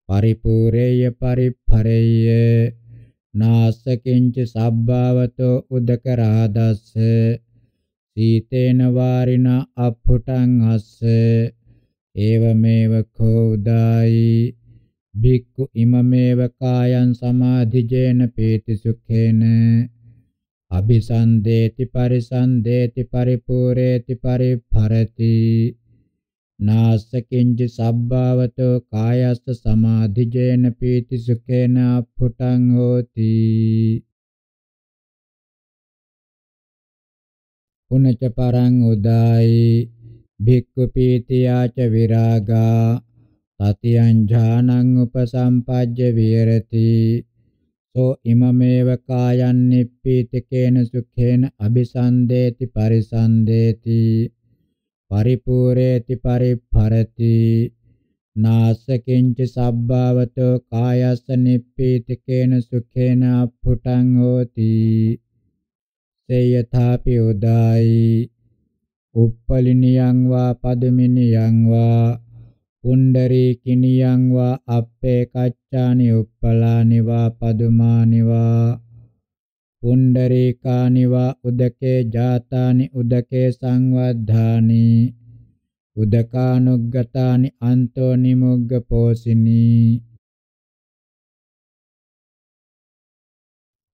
පරිපූරේය පරිප්පරේය නාසකින්ච සබ්බාවතෝ උදක රහදස්ස සීතේන වාරිනා අප්පුටං අස්ස ඒවමේව කෝදායි භික්ඛු ඉමමේව කායං සමාධිජේන පීති සුඛේන අபிසන්දේති පරිසන්දේති පරිපූරේති පරිපරති නාසකින්ජ සබ්බාවතෝ කායස්ස සමාධිජේන පීති සුඛේන අප්පුටං හෝති පුනච පරං උදායි භික්ඛු පීතියාච විරාගා සතියං ඥානං උපසම්පජ්ජ විහෙරති. සෝ ඉමමේව කායන් නිප්පීතිකේන සුඛේන අபிසන්දේති පරිසන්දේති. පරිපූරේති පරිපරති නාසකින්ච සබ්බාවතෝ කායස්ස නිප්පීතිකේන සුඛේන අප්පුටං හෝති. සේයථාපි උදායි. උප්පලිනියං වා පදමිනියං වා පුණ්ඩරී කිනියං වා අප්පේ කච්චානි උප්පලානි වා පදුමානි වා. පුණ්ඩරීකානි වා උදකේ ජාතානි උදකේ සංවද්ධානි උදකානුග්ගතානි අන්තෝ නිමුග්ග පෝසිනී.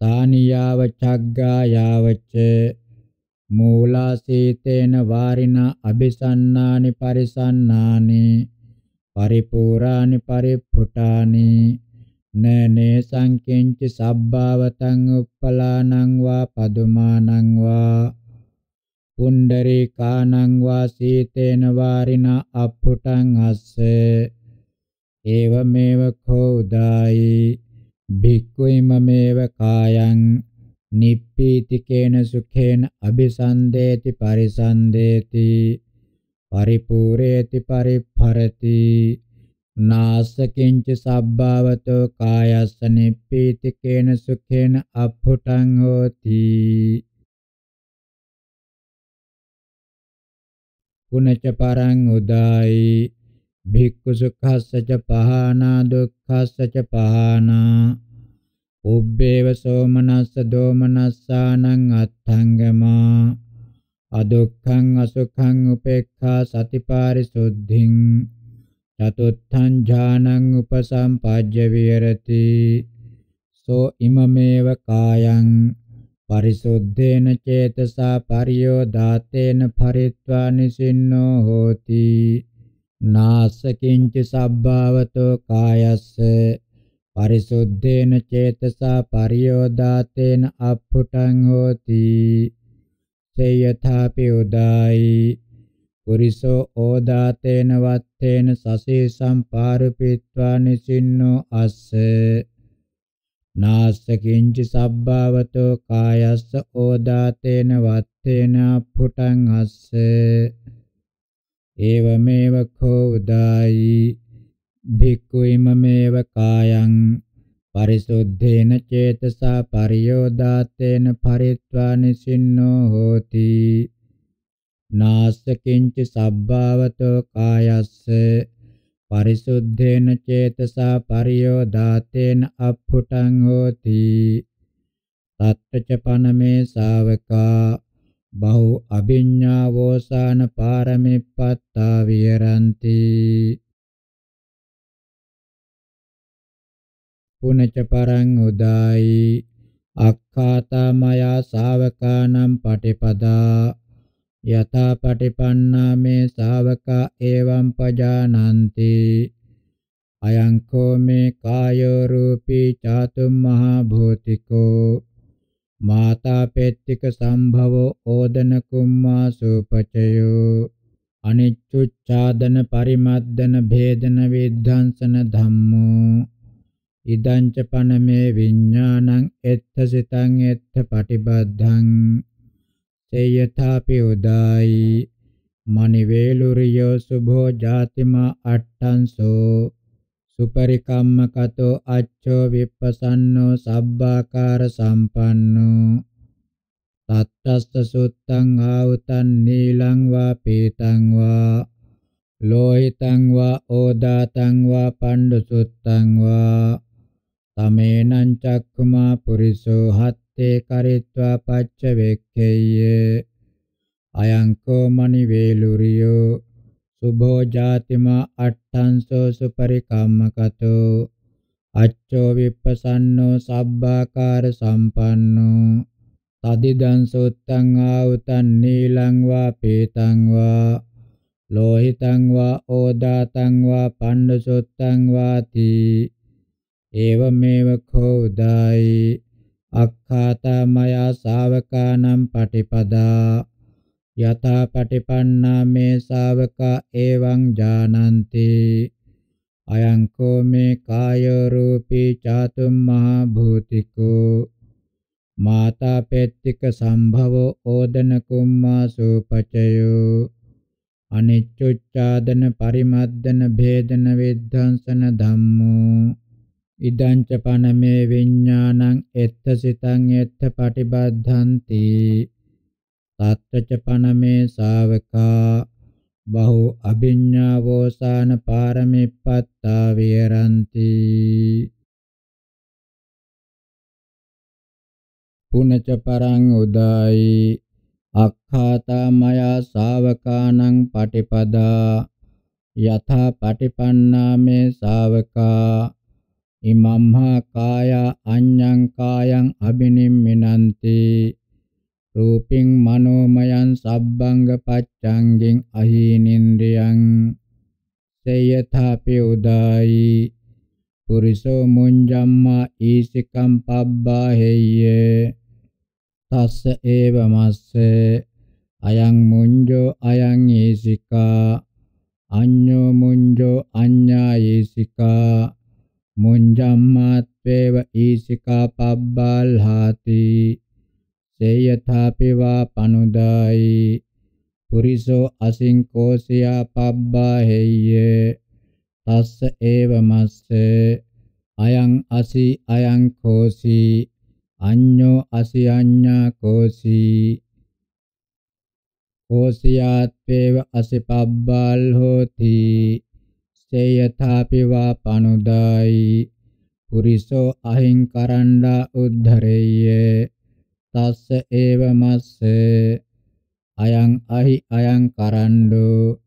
තානියාව චග්ගා යාවච. මූලා සීතේන වාරිනා අபிසන්නානි පරිසන්නානි. පරිපූරානි පරිප්පුටානි නනේ සංකෙන්ච සබ්බාවතං උප්පලානං වා පදුමානං වා පුණ්ඩරී කානං වා සීතේන වාරින අප්පුටං අස්ස ඒවමේව කෝදායි භික්ඛුයිමමේව කායං නිප්පීතිකේන සුඛේන අபிසන්දේති පරිසන්දේති පරිපූරේති පරිප්පරති. නාසකින්ච සබ්බාවතෝ කායස්ස නිප්පීතිකේන සුඛේන අප්පුටං හෝති. පුනච පරං උදායි. භික්ඛු සුඛස්සච පහනා දුක්ඛස්සච පහනා. උබ්බේව සෝමනස්ස දෝමනස්සානං අත්ථංගමා. අදුක්ඛං අසුඛං උපේක්ඛා සතිපාරිසුද්ධින් චතුත්ථං ඥානං උපසම්පජ්ජ විහෙරති. සෝ ඉමමේව කායං පරිසුද්ධේන චේතසා පරියෝදාතේන පරිත්වා නිසින්නෝ හෝති. නාසකින්ච සබ්බාවතෝ කායස්ස පරිසුද්ධේන චේතසා පරියෝදාතේන අප්පුටං හෝති. සේයථාපි උදායි. පුරිසෝ ඕදාතේන වත්තේන සසී සම්පාරුපිත්වා නිසින්නෝ අස්ස. නාස්සකින්ච සබ්බාවතෝ කායස්ස ඕදාතේන වත්තේන අප්පුටං අස්ස. ඒවමේව කෝ උදායි. භික්ඛුයිමමේව කායං පරිසුද්ධේන චේතසා පරියෝදාතේන පරිත්වා නිසින්නෝ හෝති. නාස්සකින්ච සබ්බාවතෝ කායස්ස පරිසුද්ධේන චේතසා පරියෝදාතේන අප්පුටං හෝති. තත්තච පනමේ ශාවකා බහු අභිඤ්ඤාවෝසාන පාරමිප්පත්තා විහරಂತಿ. පුනච පරං උදායි. අක්ඛාතා මයා ශාවකානම් පටිපදා. යථා පටිපන්නා මේ ශාවකා එවං පජානಂತಿ. අයං කෝ මේ කායෝ රූපී චාතුම් මහා භූතිකෝ. මාතා පෙත්තික සම්භවෝ ඕදන කුම්මා සූපචයෝ. අනිච්චුච්ඡාදන පරිමද්දන භේදන විද්ධාංසන ධම්මෝ. ඉදංච පනමේ විඥානං එත්ථ සිතං එත්ථ පටිබද්ධං සේයථාපි උදායි මනිවේලුරියෝ සුභෝ ජාතිමා අට්ඨංසෝ සුපරිකම්මකතෝ අච්චෝ විප්පසන්නෝ සබ්බාකාර සම්පන්නෝ තත්තස්ස සුත්තං ආවුතං නීලං වා පීතං වා ලෝහිතං වා ඕදාතං වා පණ්ඩු සුත්තං වා තමේනං චක්ඛුමා පුරිසෝ හත්තේ කරිත්වා පච්ච වෙක්ඛෙය්‍ය අයං කෝ මනි වේලුරියෝ සුභෝ ජාතිමා අට්ඨංසෝ සුපරිකම්මකතෝ අච්චෝ විප්පසන්නෝ සබ්බාකාර සම්පන්නෝ තදිදං සුත්තං ආවුතං නීලං වා පීතං වා ලෝහිතං වා ඕදාතං වා පණ්ඩ සුත්තං වාති ඒවමේව කෝදායි අක්ඛාතා මයා ශාවකානම් පටිපදා යථා පටිපන්නා මේ ශාවකා එවං ජානಂತಿ අයං කෝ මේ කාය රූපී චාතුම් මහා භූතිකෝ මාතා පෙත්තික සම්භවෝ ඕදන කුම්මා සූපචයෝ අනිච්චුච්ඡාදන පරිමද්දන භේදන විද්ධාංසන ධම්මෝ ඉදංච පනමේ විඥානං එත්ත සිතං එත්ත පටිබද්ධಂತಿ තත්තච පනමේ ශාවකා බහු අභිඤ්ඤාවෝසාන පාරමිප්පත්තා විහරಂತಿ। පුනච පරං උදායි। අක්ඛාතා මයා ශාවකානං පටිපදා। යථා පටිපන්නා මේ ශාවකා। ඉමම්හා කාය අඤ්ඤං කායං අබිනිම්මිනන්ති රූපින් මනෝමයං සබ්බංග පච්ඡංගින් අහීනින්ද්‍රයං. සේයථාපි උදායි. පුරිසෝ මුංජම්මා ඊසිකම් පබ්බා හෙය්‍ය. තස්ස ඒව මස්ස. අයං මුඤ්ජෝ අයං ඊසිකා. අඤ්ඤෝ මුඤ්ජෝ අඤ්ඤා ඊසිකා. මුඤ්ජම්මාත්වේව ඊසිකා පබ්බල්හාති සේයථාපි වා පනුදායි පුරිසෝ අසින් කෝසියා පබ්බා හෙය්‍ය තස්ස ඒව මස්ස. අයං අසි අයං කෝසි. අඤ්ඤෝ අසි අඤ්ඤා කෝසි. කෝසියාත්වේව අසි පබ්බාල් හෝති. සේයථාපි වා පනුදායි. පුරිසෝ අහිං කරණ්ඩා උද්ධරෙය්‍ය. තස්ස ඒව මස්ස. අයං අහි අයං කරණ්ඩෝ.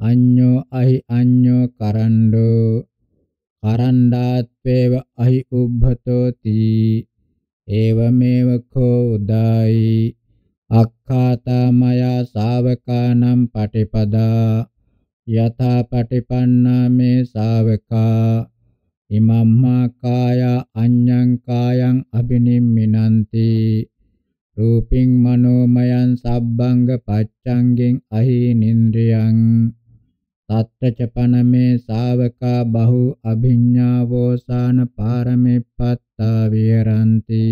අඤ්ඤෝ අහි අඤ්ඤෝ කරණ්ඩෝ. කරණ්ඩාත්වේව අහි උබ්බතෝති. ඒවමේව කෝ උදායි. අක්ඛාතා මයා ශාවකානම් පටිපදා. යථා පටිපන්නා මේ ශාවකා ඉමම්මා කාය අඤ්ඤං කායං අබිනිම්මිනන්ති රූපින් මනෝමයන් සබ්බංග පච්ඡංගෙන් අහීනින්ද්‍රියං තත්තච පනමේ ශාවකා බහු අභිඤ්ඤාවෝසාන පාරමෙප්පත්තා විහරಂತಿ.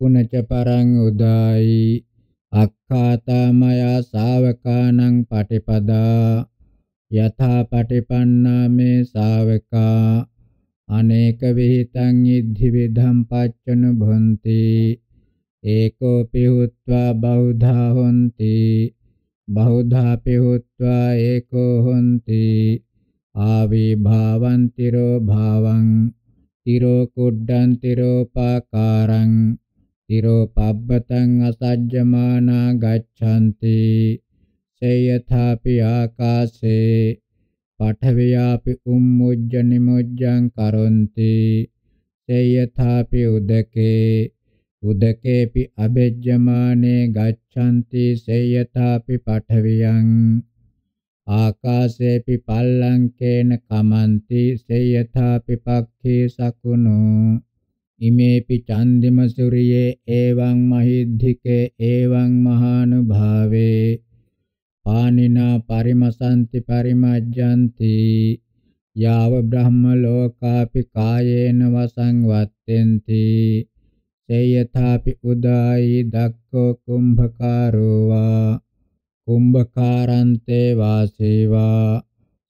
පුනච පරං උදායි. අක්ඛාතා මයා ශාවකානං පටිපදා යථා පටිපන්නා මේ ශාවකා අනේක විහිතං ඉද්ධි විධම් පච්චන භොන්ති ඒකෝ පිහුත්වා බෞද්ධා හොಂತಿ බෞද්ධා පිහුත්වා ඒකෝ හොಂತಿ ආවි භාවන්තිරෝ භාවං තිරෝ කුඩ්ඩං තිරෝපාකාරං තිරෝ පබ්බතං අසජ්ජමානා ගච්ඡanti සේයථාපි ආකාසේ පඨවියාපි උම්මුජ්ජ නිමුජ්ජං කරොන්ති සේයථාපි උදකේ උදකේපි අබෙජ්ජමානේ ගච්ඡanti සේයථාපි පඨවියං ආකාශේපි පල්ලංකේන කමන්ති සේයථාපි පක්ඛේ සකුණෝ ඉමේපි චන්දිම සූරියේ එවං මහිද්ධිකේ එවං මහානුභාවේ පානිනා පරිමසන්ති පරිමජ්ජಂತಿ යාව බ්‍රහ්ම ලෝකාපි කායේන වසං වත්තෙන්ති සේයථාපි උදායි දක්ඛෝ කුම්භකාරෝ වා කුම්භකාරන්තේ වාසේවා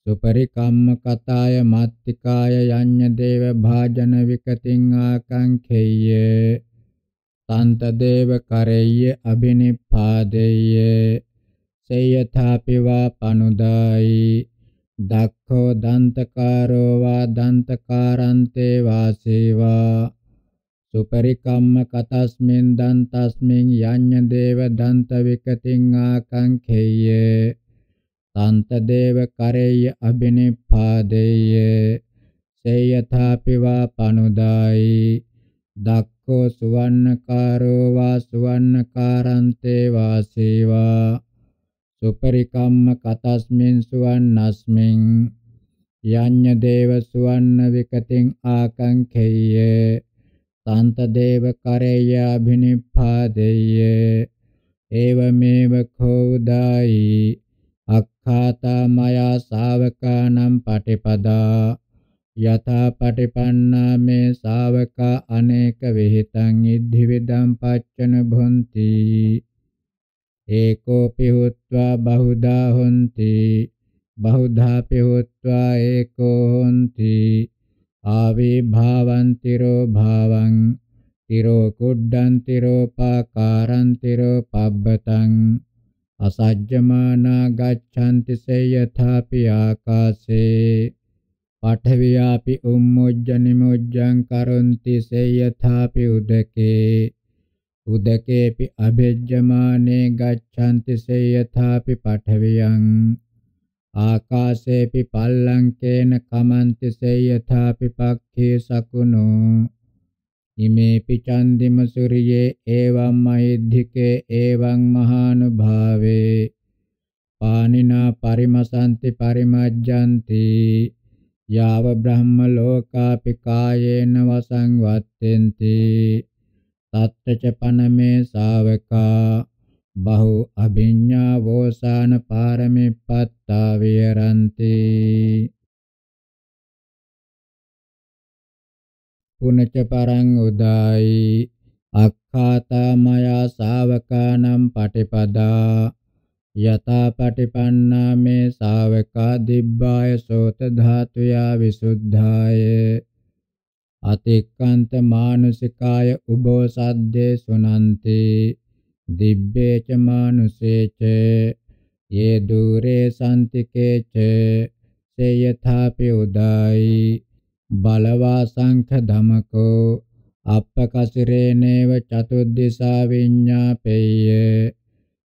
සුපරිකම්ම කතාය මත්තිකාය යඤ්ඤ දේව භාජන විකතින් ආකංඛෙය්‍ය තන්ත දේව කරෙය්‍ය අබිනිපාදෙය්‍ය සේයථාපි වා පනුදායි දක්ඛෝ දන්තකාරෝ වා දන්තකාරන්තේ වාසේවා සුපරිකම්ම කතස්මින් දන්තස්මින් යඤ්ඤ දේව දන්ත විකතින් ආකංඛෙය්‍ය තන්ත දේව කරෙය්‍ය අබිනිපාදෙය්‍ය සේයථාපි වා පනුදායි. දක්ඛෝ සුවන්නකාරෝ වා සුවන්නකාරන්තේ වාසේවා සුපරිකම්ම කතස්මින් සුවන්නස්මින් යඤ්ඤ දේව සුවන්න විකතින් ආකංඛෙය්‍ය. තන්ත දේව කරේය අභිනිපාදෙය්‍ය. ඒවමේව කෝදායි खाता मया सावकानं पटिपदा। යථා පටිපන්නා මේ ශාවක අනේක විಹಿತං ඉද්ධි විදම් පච්චන භොಂತಿ ඒකෝපි හොත්වා බහුදා හොಂತಿ බහුධාපි හොත්වා ඒකෝ හොಂತಿ ආවිභාවං තිරෝ භාවං තිරෝ කුඩ්ඩං තිරෝ පාකාරං තිරෝ පබ්බතං අසජ්ජමානා ගච්ඡanti සේයථාපි ආකාසේ. පඨවියාපි උම්මුජ්ජ නිමුජ්ජං කරොන්ති සේයථාපි උදකේ. උදකේපි අභෙජ්ජමානේ ගච්ඡanti සේයථාපි පඨවියං. ආකාශේපි පල්ලංකේන කමන්ති සේයථාපි පක්ඛේ සකුණෝ ඉමේපි චන්දිම සූරියේ එවං මහිද්ධිකේ එවං මහානුභාවේ පානිනා පරිමසන්ති පරිමජ්ජಂತಿ යාව බ්‍රහ්ම ලෝකාපි කායේන වසං වත්තෙන්ති තත්තච පනමේ ශාවකා බහු අභිඤ්ඤා වෝසාන පාරමිප්පත්තා විහරಂತಿ පුනච පරං උදායි. අක්ඛාතා මයා ශාවකානම් පටිපදා. යතා පටිපන්නා මේ ශාවකා දිබ්බාය සෝත ධාතුයා විසුද්ධාය. අතික්කන්ත මානුසිකාය උභෝ සද්දේ සුනන්ති. දිබ්බේච මානුසේච යේ දුරේ සම්තිකේච සේයථාපි උදායි. බලවා සංඛ ධමකෝ අප්පකසිරේනේව චතුද්දිසා විඤ්ඤාපෙය්‍ය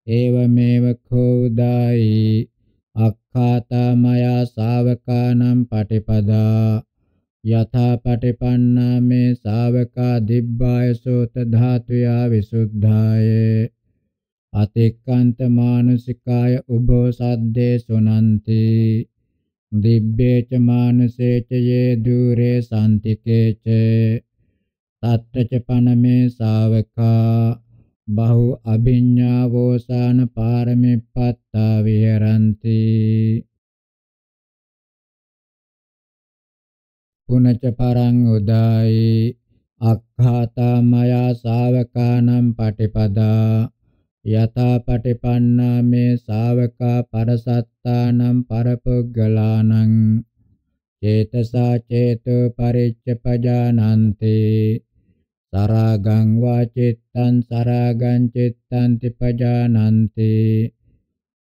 ඒවමේව කෝදායි අක්ඛාතා මයා ශාවකානම් පටිපදා යථා පටිපන්නා මේ ශාවකා දිබ්බාය සෝත ධාතුයා විසුද්ධාය අතික්කන්ත මානුසිකාය උභෝ සද්දේ සුනන්ති දිබ්බේච මානුසේච යේ දුරේ සම්තිකේච තත්තච පනමේ ශාවකා බහු අභිඤ්ඤාවෝසාන පාරමිප්පත්තා විහරಂತಿ පුනච පරං උදායි අක්ඛාතා මයා ශාවකානම් පටිපදා යතා පටිපන්නා මේ ශාවකා පරසත්තානම් පරපුග්ගලානං චේතසා චේතෝ පරිච්ඡපජානන්ති සරාගං වා චිත්තං සරාගං චිත්තං තිපජානන්ති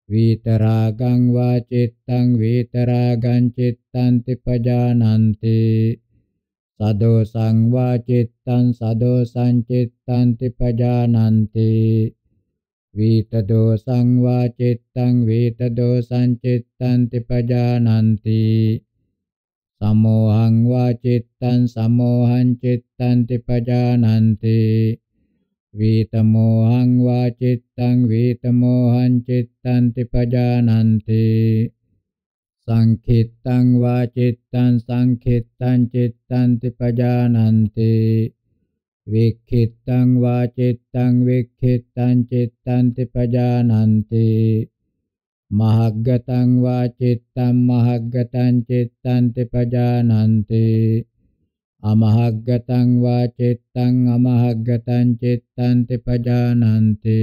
විතරාගං වා චිත්තං විතරාගං චිත්තං තිපජානන්ති සදෝසං වා චිත්තං සදෝසං චිත්තං තිපජානන්ති විතදෝසං වා චිත්තං විතදෝසං චිත්තං තිපජානන්ති සමෝහං වා චිත්තං සමෝහං චිත්තං තිපජානන්ති වීතමෝහං වා චිත්තං වීතමෝහං චිත්තං තිපජානන්ති සංඛිත්තං වා චිත්තං සංඛිත්තං චිත්තං තිපජානන්ති වික්ඛිත්තං වා චිත්තං වික්ඛිත්තං චිත්තං තිපජානන්ති මහග්ගතං වා චිත්තං මහග්ගතං චිත්තං තිපජානන්ති අමහග්ගතං වා චිත්තං අමහග්ගතං චිත්තං තිපජානන්ති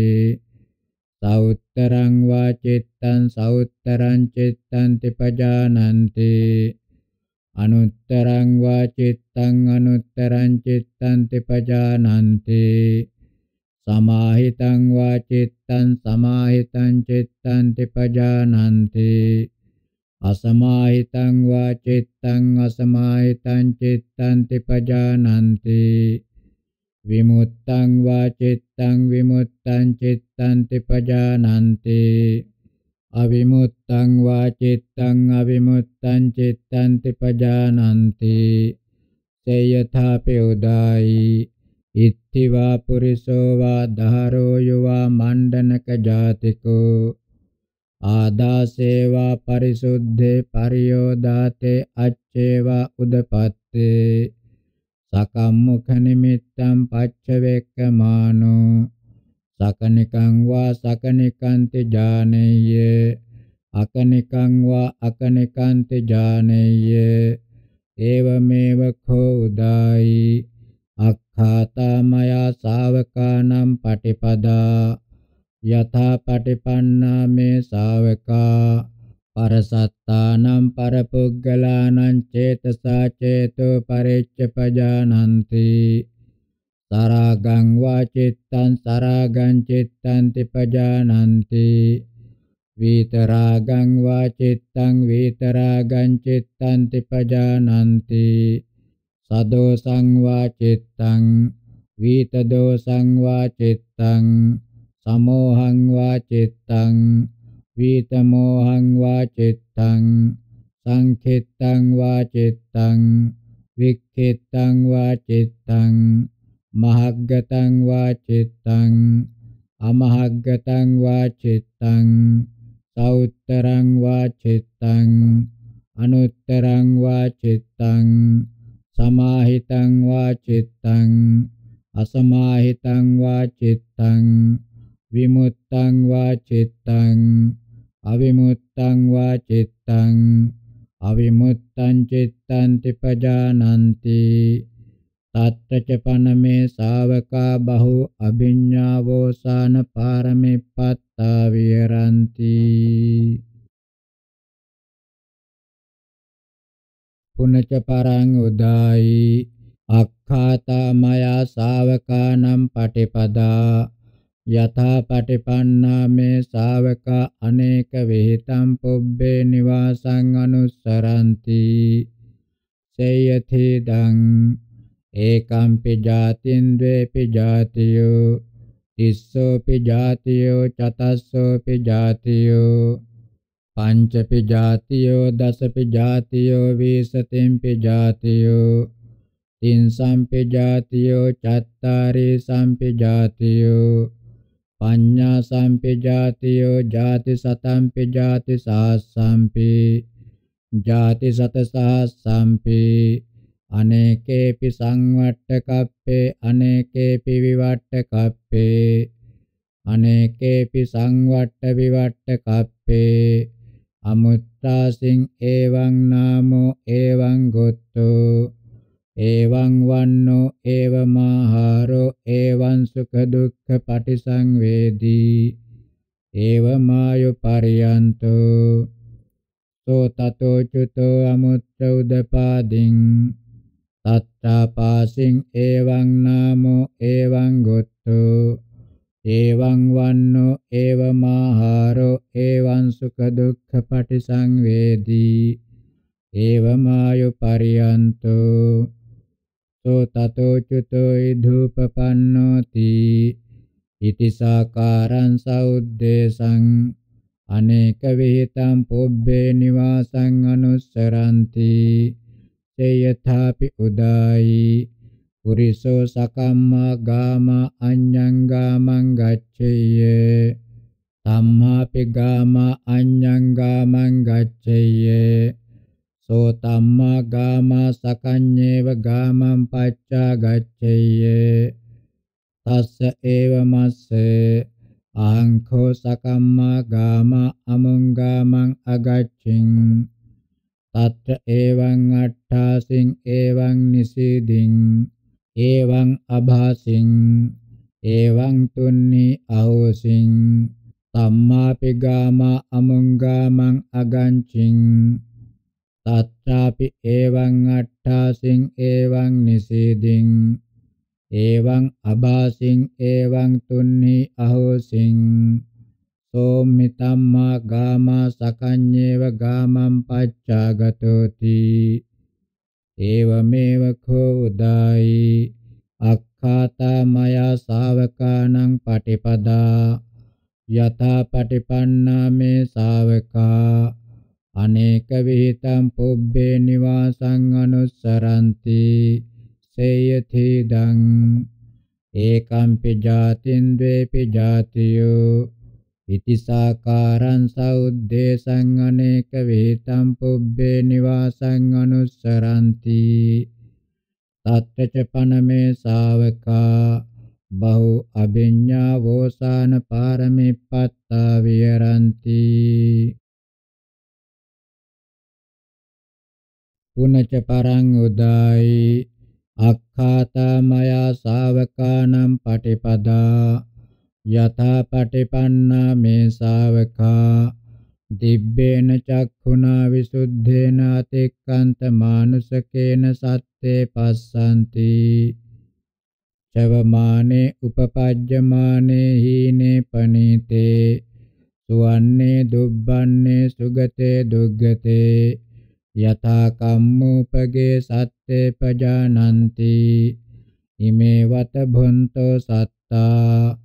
සෞත්තරං වා චිත්තං සෞත්තරං චිත්තං තිපජානන්ති අනුත්තරං වා චිත්තං අනුත්තරං චිත්තං තිපජානන්ති සමාහිතං වා චිත්තං සමාහිතං චිත්තං තිපජානන්ති අසමාහිතං වා චිත්තං අසමාහිතං චිත්තං තිපජානන්ති විමුත්තං වා චිත්තං විමුත්තං චිත්තං තිපජානන්ති අවිමුත්තං වා චිත්තං අවිමුත්තං චිත්තං තිපජානන්ති සේයථාපි උදායි. ඉත්තිවා පුරිසෝ වා දහරෝ යවා මණ්ඩනක ජාතිකෝ. ආදාසේවා පරිසුද්ධේ පරියෝදාතේ අච්චේවා උදපත්තේ. සකම්මුඛ නිමිත්තං පච්චවෙක්කමානෝ සකනිකං වා සකනිකන්ති ජානෙය්‍ය අකනිකං වා අකනිකන්ති ජානෙය්‍ය ඒවමේව කෝ උදායි අක්ඛාතා මයා ශාවකානම් පටිපදා යථා පටිපන්නා මේ ශාවකා පරසත්තානම් පරපුග්ගලානං චේතසා චේතෝ පරිච්ඡපජානಂತಿ සරාගං වා චිත්තං සරාගං චිත්තං තිපජානಂತಿ විතරාගං වා චිත්තං විතරාගං චිත්තං තිපජානಂತಿ සදෝසං වා චිත්තං විතදෝසං වා චිත්තං සමෝහං වා චිත්තං විතමෝහං වා චිත්තං සංඛිත්තං වා චිත්තං වික්ඛිත්තං වා චිත්තං මහග්ගතං වා චිත්තං අමහග්ගතං වා චිත්තං සෞත්තරං වා චිත්තං අනුත්තරං වා චිත්තං සමාහිතං වා චිත්තං අසමාහිතං වා චිත්තං විමුත්තං වා චිත්තං අවිමුත්තං වා චිත්තං අවිමුත්තං චිත්තං තිපජානಂತಿ තත්තච පනමේ ශාවකා බහු අභිඤ්ඤාවෝසාන පාරමිප්පත්තා විහරಂತಿ පුනච පරං උදායි. අක්ඛාතා මයා ශාවකානම් පටිපදා. යථා පටිපන්නා මේ ශාවකා අනේක විහිතම් පුබ්බේ නිවාසං අනුස්සරಂತಿ. සේයති දං ඒකම්පි ජාතින් ද්වේපි ජාතියෝ තිස්සෝපි ජාතියෝ චතස්සෝපි ජාතියෝ පංචපි ජාතියෝ දසපි ජාතියෝ විසතිම්පි ජාතියෝ තින්සම්පි ජාතියෝ චත්තාරි සම්පි ජාතියෝ පඤ්ඤා සම්පි ජාතියෝ ජාති සතම්පි ජාති සාස්සම්පි ජාති සත සාස්සම්පි අනේකේපි සංවට්ට කප්පේ අනේකේපි විවට්ට කප්පේ අනේකේපි සංවට්ට විවට්ට කප්පේ අමුත්තාසින් එවං නාමෝ එවං ගොත්තෝ එවං වන්නෝ එවමාහාරෝ එවං සුඛ දුක්ඛ පටිසංවේදී එවමායු පරියන්තෝ සෝ තතෝ චුතෝ අමුත්ත උදපාදින් තත්තා පාසින් එවං නාමෝ එවං ගොත්තෝ එවං වන්නෝ එවමාහාරෝ එවං සුඛ දුක්ඛ පටිසංවේදී එවමායු පරියන්තෝ. සෝ තතෝ චුතෝ ඉදූපපන්නෝති. ඉතිසාකාරං සෞද්දේශං. අනේක විහිතං පුබ්බේ නිවාසං අනුස්සරಂತಿ තේයථාපි උදායි පුරිසෝ සකම්මා ගාම අඤ්ඤං ගාමං ගච්ඡේය සම්මාපි ගාම අඤ්ඤං ගාමං ගච්ඡේය සෝ තම්මා ගාම සකඤ්ඤේව ගාමං පච්චා ගච්ඡේය තස්ස ඒව මස්සේ අහංඛෝ සකම්මා ගාම අමුංගාමං අගච්ඡින් තත්ත එවං අට්ඨාසින් එවං නිසීදින් එවං අභාසින් එවං තුන්නි අහෝසින් සම්මාපි ගාම අමුංගාමං අගංචින් තත්තාපි එවං අට්ඨාසින් එවං නිසීදින් එවං අභාසින් එවං තුන්නි අහෝසින් සෝම්මිතම්මා ගාමා සකඤ්ඤේව ගාමං පච්චාගතෝති ඒවමේව කෝ උදායි. අක්ඛාතා මයා ශාවකානං පටිපදා. යථා පටිපන්නා මේ ශාවකා. අනේක විහිතං පුබ්බේ නිවාසං අනුස්සරಂತಿ සේයති දං. ඒකම්පි ජාතින් ද්වේපි ජාතියෝ. ඉතිසාකාරං සෞද්දේශං අනේක වේතං පුබ්බේ නිවාසං අනුස්සරಂತಿ තත්තච පනමේ ශාවකා බහු අභිඤ්ඤා වෝසාන පාරමිප්පත්තා විහරಂತಿ පුනච පරං උදායි අක්ඛාතා මයා ශාවකානම් පටිපදා යථා පටිපන්නා මේ ශාවකා දිබ්බේන චක්ඛුනා විසුද්ධේන අතික්කන්ත මානුසකේන සත්තේ පස්සන්ති. චවමානේ උපපජ්ජමානේ හීනේ පනීතේ සුවන්නේ දුබ්බන්නේ සුගතේ දුග්ගතේ යථා කම්මූපගේ සත්තේ පජානಂತಿ ඉමේ වත භොන්තෝ සත්තා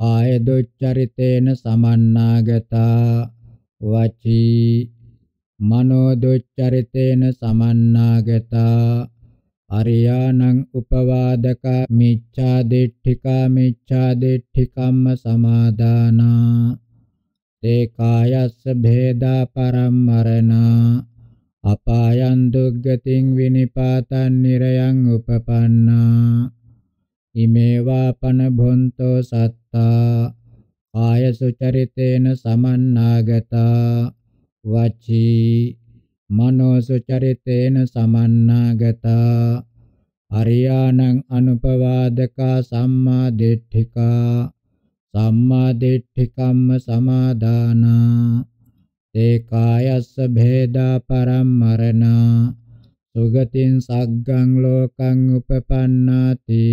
කාය දුච්චරිතේන සමන්නාගතා වචී මනෝ දුච්චරිතේන සමන්නාගතා අරියානං උපවාදක මිච්ඡා දිට්ඨිකා මිච්ඡා දිට්ඨිකම්ම සමාදානා තේ කායස්ස භේදා පරම්මරණා අපායන් දුග්ගතින් විනිපාතන් නිරයන් උපපන්නා ඉමේවා පන භොන්තෝ සත්තා ආය සුචරිතේන සමන්නාගතා වචී මනෝ සුචරිතේන සමන්නාගතා අරියාණං අනුපවාදකා සම්මා දිට්ඨිකා සම්මා දිට්ඨිකම්ම සමාදානා තේ කායස්ස භේදා පරම්මරණා සුගතින් සග්ගං ලෝකං උපපන්නාති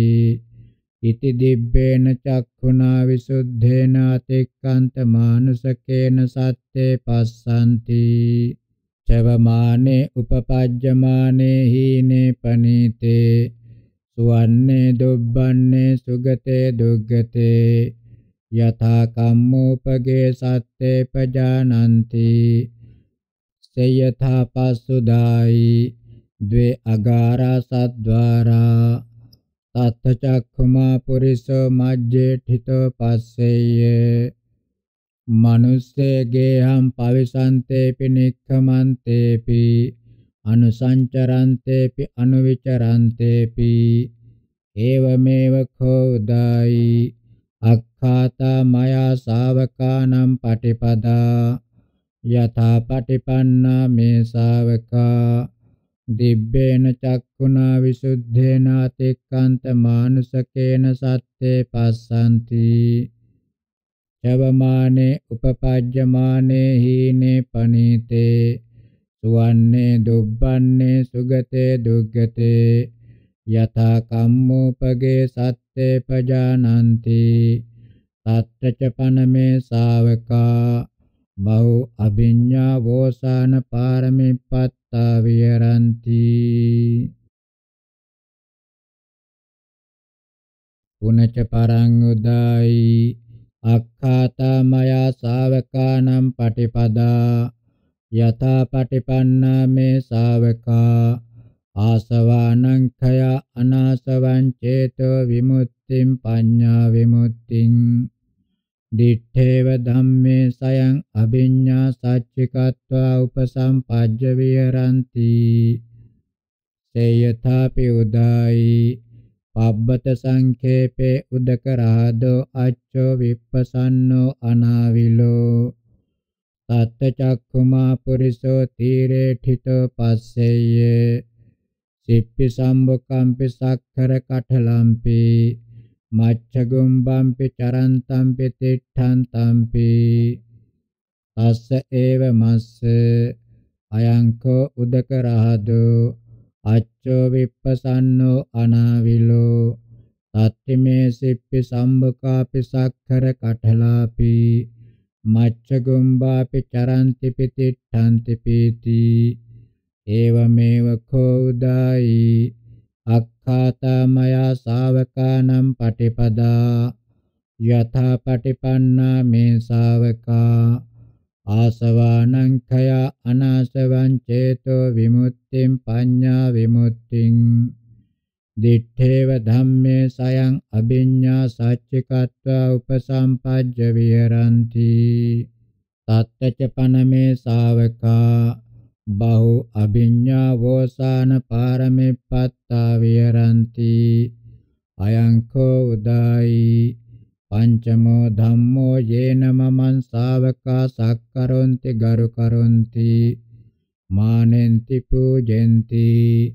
ඉති දිබ්බේන චක්ඛුනා විසුද්ධේන අතික්කන්ත මානුසකේන සත්තේ පස්සන්ති චවමානේ උපපජ්ජමානේ හීනේ පනීතේ සුවන්නේ දුබ්බන්නේ සුගතේ දුග්ගතේ යථා කම්මෝපගේ සත්තේ පජානಂತಿ සේයථා පස්සුදායි ද්වේ අගාරා සද්්වාරා තත්ථ චක්ඛුමා පුරිසෝ මජ්ජේ ඨිතෝ පස්සෙය්‍ය. මනුස්සේගේ හම් පවිසන්තේපි නික්ඛමන්තේපි. අනුසංචරන්තේපි අනුවිචරන්තේපි. ඒවමේව කෝදායි. අක්ඛාතා මයා ශාවකානම් පටිපදා. යථා පටිපන්නා මේ ශාවකා. දිබ්බේන චක්කුණා විසුද්ධේන අතික්කන්ත මානුසකේන සත්තේ පස්සන්ති. චවමානේ උපපජ්ජමානේ හීනේ පනීතේ. සුවන්නේ දුබ්බන්නේ සුගතේ දුග්ගතේ. යථා කම්මෝපගේ සත්තේ පජානಂತಿ. තත්තච පනමේ ශාවකා. බහු අභිඤ්ඤා වෝසාන පාරමිප්පත්තා විහරಂತಿ පුනච පරං උදායි අක්ඛාතා මයා ශාවකානම් පටිපදා යථා පටිපන්නා මේ ශාවකා ආසවානං khය අනාසවං චේතෝ විමුක්තිං පඤ්ඤා විමුක්තිං දිත්තේව ධම්මේ සයං අභිඤ්ඤා සච්චිකත්වා උපසම්පජ්ජ විහරಂತಿ සේයථාපි උදායි පබ්බත සංඛේපේ උදක රාදෝ අච්චෝ විප්පසන්නෝ අනාවිලෝ තත්ත චක්ඛුමා පුරිසෝ තීරේ ඨිතෝ පස්සෙය්‍ය සිප්පි සම්බුකම්පි සක්කර කඨලම්පි මච්ඡගුම්බම්පි චරන්තම්පි තිට්ඨන්තම්පි තස්ස ඒව මස්ස අයංකෝ උදක රහදෝ අච්චෝ විප්පසන්නෝ අනාවිලෝ තත්තිමේ සිප්පි සම්බුකාපි සක්කර කඨලාපි මච්ඡගුම්බාපි චරන්ති පිතිට්ඨන්ති පීති. ඒවමේව කෝදායි අක්ඛාතා මයා ශාවකානම් පටිපදා යථා පටිපන්නා මේ ශාවකා ආසවානං khය අනාසවං චේතෝ විමුක්තිං පඤ්ඤා විමුක්තිං දිත්තේව ධම්මේ සයං අභිඤ්ඤා සච්චිකත්වා උපසම්පජ්ජ විහරಂತಿ තත්තච පනමේ ශාවකා බහු අභිඤ්ඤා වෝසාන පාරමෙප්පත්තා විහරಂತಿ। අයං කෝ උදායි। පංචමෝ ධම්මෝ යේන මමං ශාවකා සක්කරොන්ති ගරු කරොන්ති මානෙන්ති පූජෙන්ති।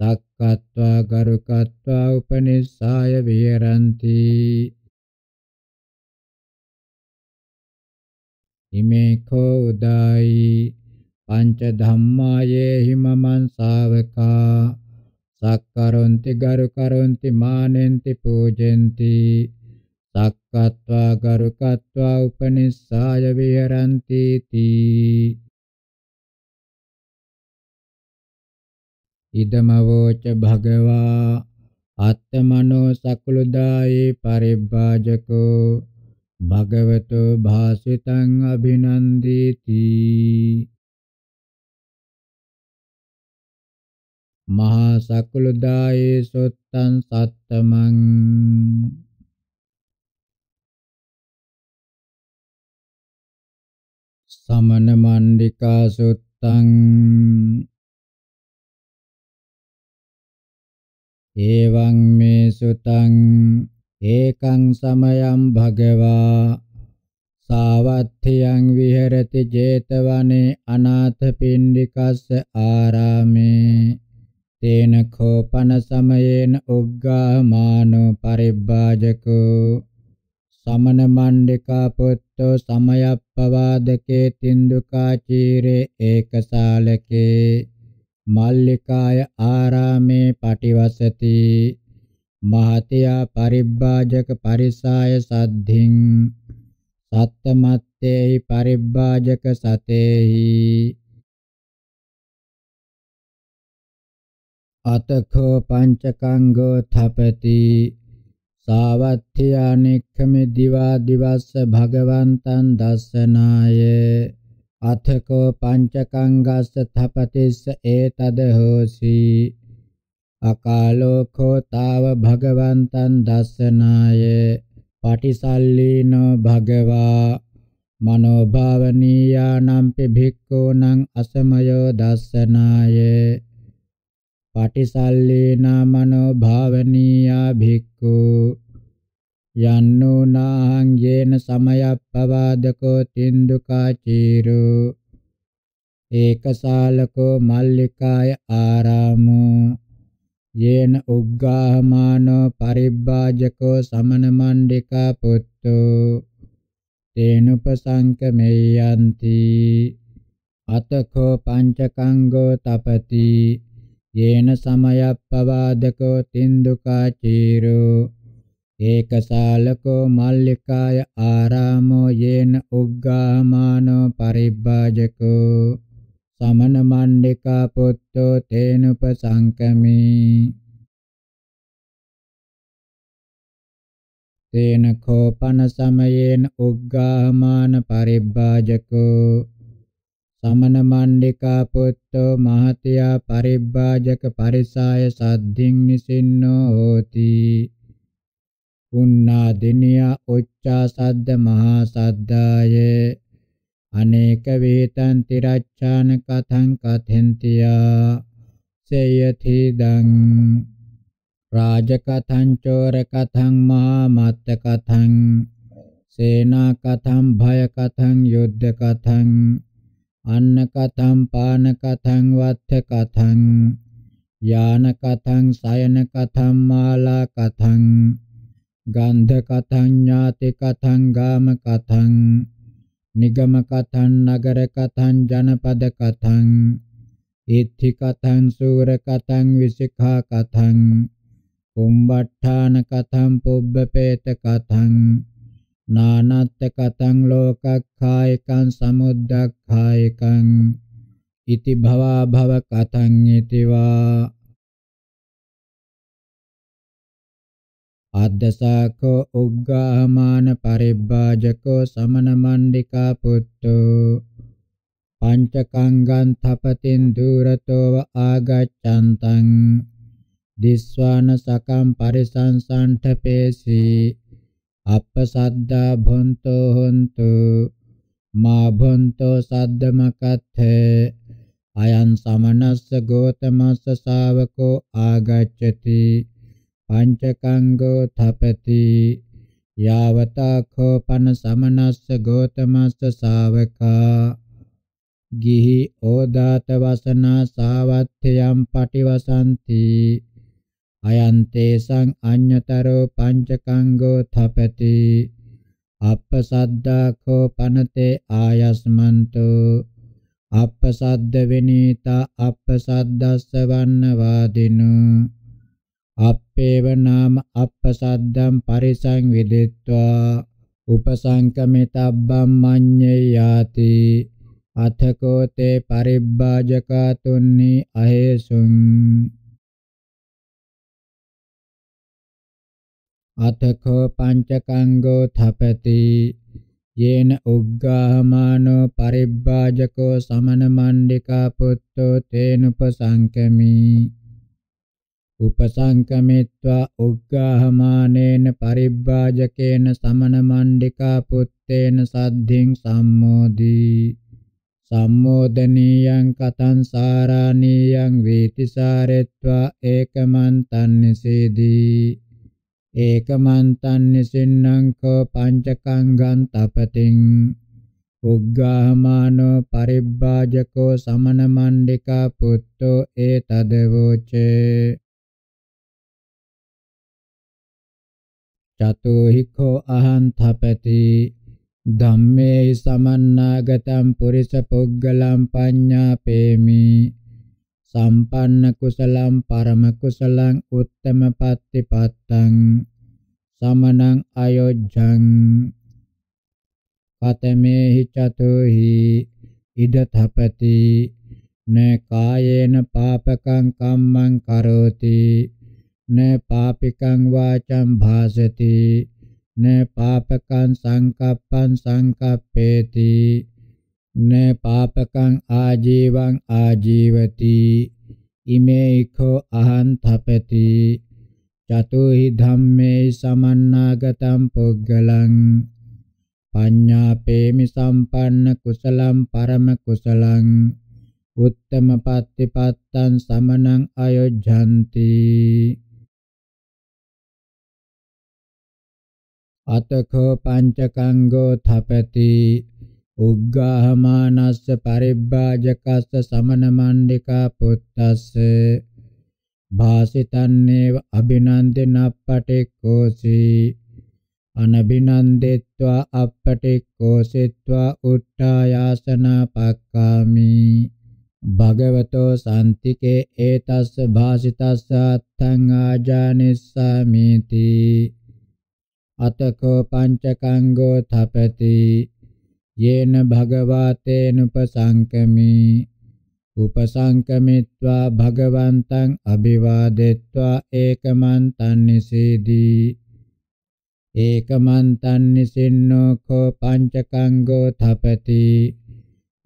සක්කත්වා ගරුකත්වා උපනිස්සාය විහරಂತಿ। ඉමේ කෝ උදායි। පංච ධම්මායේ හිමමං ශාවකා සක්කරොන්ති ගරුකරොන්ති මානෙන්ති පූජෙන්ති. සක්කත්වා ගරුකත්වා උපනිස්සාය විහරಂತಿ තී. ඉදමවෝච භගවා අත්තමනෝ සකුළුදායේ පරිබ්බාජකෝ. භගවතෝ භාසිතං අභිනන්දීති. මහා සකුළුදායේ සොත්තං සත්තමං. සමන මණ්ඩිකා සුත්තං. එවං මේ සුතං. ඒකං සමයං භගවා. සාවත්ථියං විහෙරති 제තවනේ අනාථ පින්ඩිකස්ස ආරාමේ. තේන කෝපන සමයේන උග්ගාමානෝ පරිබ්බාජකෝ සමන මණ්ඩිකා පුත්තෝ සමයප්පවාදකේ තින්දුකා චීරේ ඒකසාලකේ මල්ලිකාය ආරාමේ පටිවසති මහතියා පරිබ්බාජක පරිසාය සද්ධින් සත්තමත්තේහි පරිබ්බාජක සතේහි අතකෝ පංචකංගෝ තපති සාවත්ථ්‍යානික්ඛමෙ දිවා දිවස්ස භගවන්තං දස්සනාය. අතකෝ පංචකංගස්ස තපතිස්ස ඒතද හෝසි. අකාලෝකෝ තාව භගවන්තං දස්සනාය. පටිසල්ලීනෝ භගවා. මනෝභාවනීයානම්පි භික්ඛූනං අසමයෝ දස්සනාය. පටිසල්ලීනා මනෝභාවනීයා භික්ඛු යන්නෝ නාහං යේන සමයප්පවාදකෝ තින්දුකා චීරෝ ඒකසාලකෝ මල්ලිකාය ආරාමෝ යේන උග්ගාහමානෝ පරිබ්බාජකෝ සමන මණ්ඩිකා පුත්තෝ තේනුපසංකමෙයන්ති අතකෝ පංචකංගෝ තපති යේන සමයප්පවාදකෝ තින්දුකා චීරෝ ඒකසාලකෝ මල්ලිකාය ආරාමෝ යේන උග්ගාහමානෝ පරිබ්බාජකෝ සමන මණ්ඩිකා පුත්තෝ තේනුපසංකමී තේන කෝපන සමයේන උග්ගාහමාන පරිබ්බාජකෝ සමන මණ්ඩිකා පුත්තෝ මහතියා පරිබ්බාජක පරිසාය සද්ධින් නිසින්නෝ හෝති. උන්නා දිනියා උච්චා සද්ද මහා සද්දායේ අනේක වේතං තිරච්ඡාන කතං කතෙන්තියා. සේයති දං රාජ කතං චෝර කතං මහා මත්ත කතං. සේනා කතං භය කතං යුද්ධ කතං. අන්න කතං පාන කතං වත්ථ කතං යාන කතං සයන කතං මාලා කතං ගන්ධ කතං ඥාති කතං ගාම කතං නිගම කතං නගර කතං ජනපද කතං ඉත්ථි කතං සූර කතං විසිඛා කතං කුම්බට්ඨාන කතං පුබ්බපේත කතං නානත්ත කතං ලෝකක්ඛායකං සමුද්දක්ඛායකං ඉති භවා භව කතං ඉතිවා අද්දසාකෝ උග්ගාහමාන පරිබ්බාජකෝ සමන මණ්ඩිකා පුත්තෝ පංචකංගං තපතින් දුරතෝව ආගච්ඡන්තං දිස්වාන සකම් පරිසංසන්ඨපේසි අප්පසද්දා භොන්තෝ හොන්තු මා භොන්තෝ සද්දමකත්ථේ අයං සමනස්ස ගෝතමස්ස ශාවකෝ ආගච්ඡති පංචකංගෝ තපති යාවතා කෝපන සමනස්ස ගෝතමස්ස ශාවකා ගිහි ඕදාත වසනා සාවත්ථයම් පටිවසಂತಿ අයන්තේසං අඤ්‍යතරෝ පංචකංගෝ තපති අප්පසද්දා කෝපනතේ ආයස්මන්තෝ අප්පසද්ද විනීතා අප්පසද්දස්ස වන්නවාදිනෝ අප්පේව නාම අප්පසද්දම් පරිසං විදිත්වා උපසංකමිතබ්බම් මඤ්ඤේ යාති අතකෝ තේ පරිබ්බාජකා තුන්නි අහේසුං අතකෝ පංචකංගෝ තපති යේන උග්ගාහමානෝ පරිබ්බාජකෝ සමන මණ්ඩිකා පුත්තෝ තේනුපසංකමී. උපසංකමිත්වා උග්ගාහමානේන පරිබ්බාජකේන සමන මණ්ඩිකා පුත්තේන සද්ධින් සම්මෝදී සම්මෝදනීයං කතං සාරාණීයං වීතිසාරෙත්වා ඒකමන්තන්නසේදී ඒකමන්තන්නසින්නං කෝ පංචකංගං තපතින් උග්ගාහමානෝ පරිබ්බාජකෝ සමන මණ්ඩිකා පුත්තෝ ඒ තදවෝචේ චතුහිකෝ අහං තපති ධම්මේ සමන්නාගතම් පුරිස පුග්ගලම් පඤ්ඤාපේමි සම්පන්න කුසලම් පරම කුසලං උත්තම පත්තිපත්තං සමනං අයොජ්ජං. පතමේහි චතුහි ඉද තපති න කායේන පාපකං කම්මං කරෝති න පාපිකං වාචං භාසති න පාපකං සංකප්පං සංකප්පේති න පාපකං ආජීවං ආජීවති. ඉමේඛෝ අහං තපති. චතුහි ධම්මේ සමන්නාගතම් පුග්ගලං පඤ්ඤාපේමි සම්පන්න කුසලම් පරම කුසලං. උත්තම පත්තිපත්තං සමනං අයොජ්ජಂತಿ. අතකෝ පංචකංගෝ තපති. උග්ගාහමානස්ස පරිබ්බාජකස්ස සමන මණ්ඩිකා පුත්තස්ස. භාසිතන්නේව අභිනන්දිනප්පටික්කෝසි. අනබිනන්දෙත්වා අප්පටික්කෝසිත්වා උට්ටායාසනා පක්කාමි භගවතෝ සන්තිකේ ඒතස්ස භාසිතස්ස අත්තං ආජානිස්සාමිති. අතකෝ පංචකංගෝ තපති. යේන භගවාතේන උපසංකමි උපසංකමිත්වා භගවන්තං අභිවාදෙත්වා ඒකමන්තං නිසීදී ඒකමන්තං නිසින්නෝ කෝ පංචකංගෝ තපති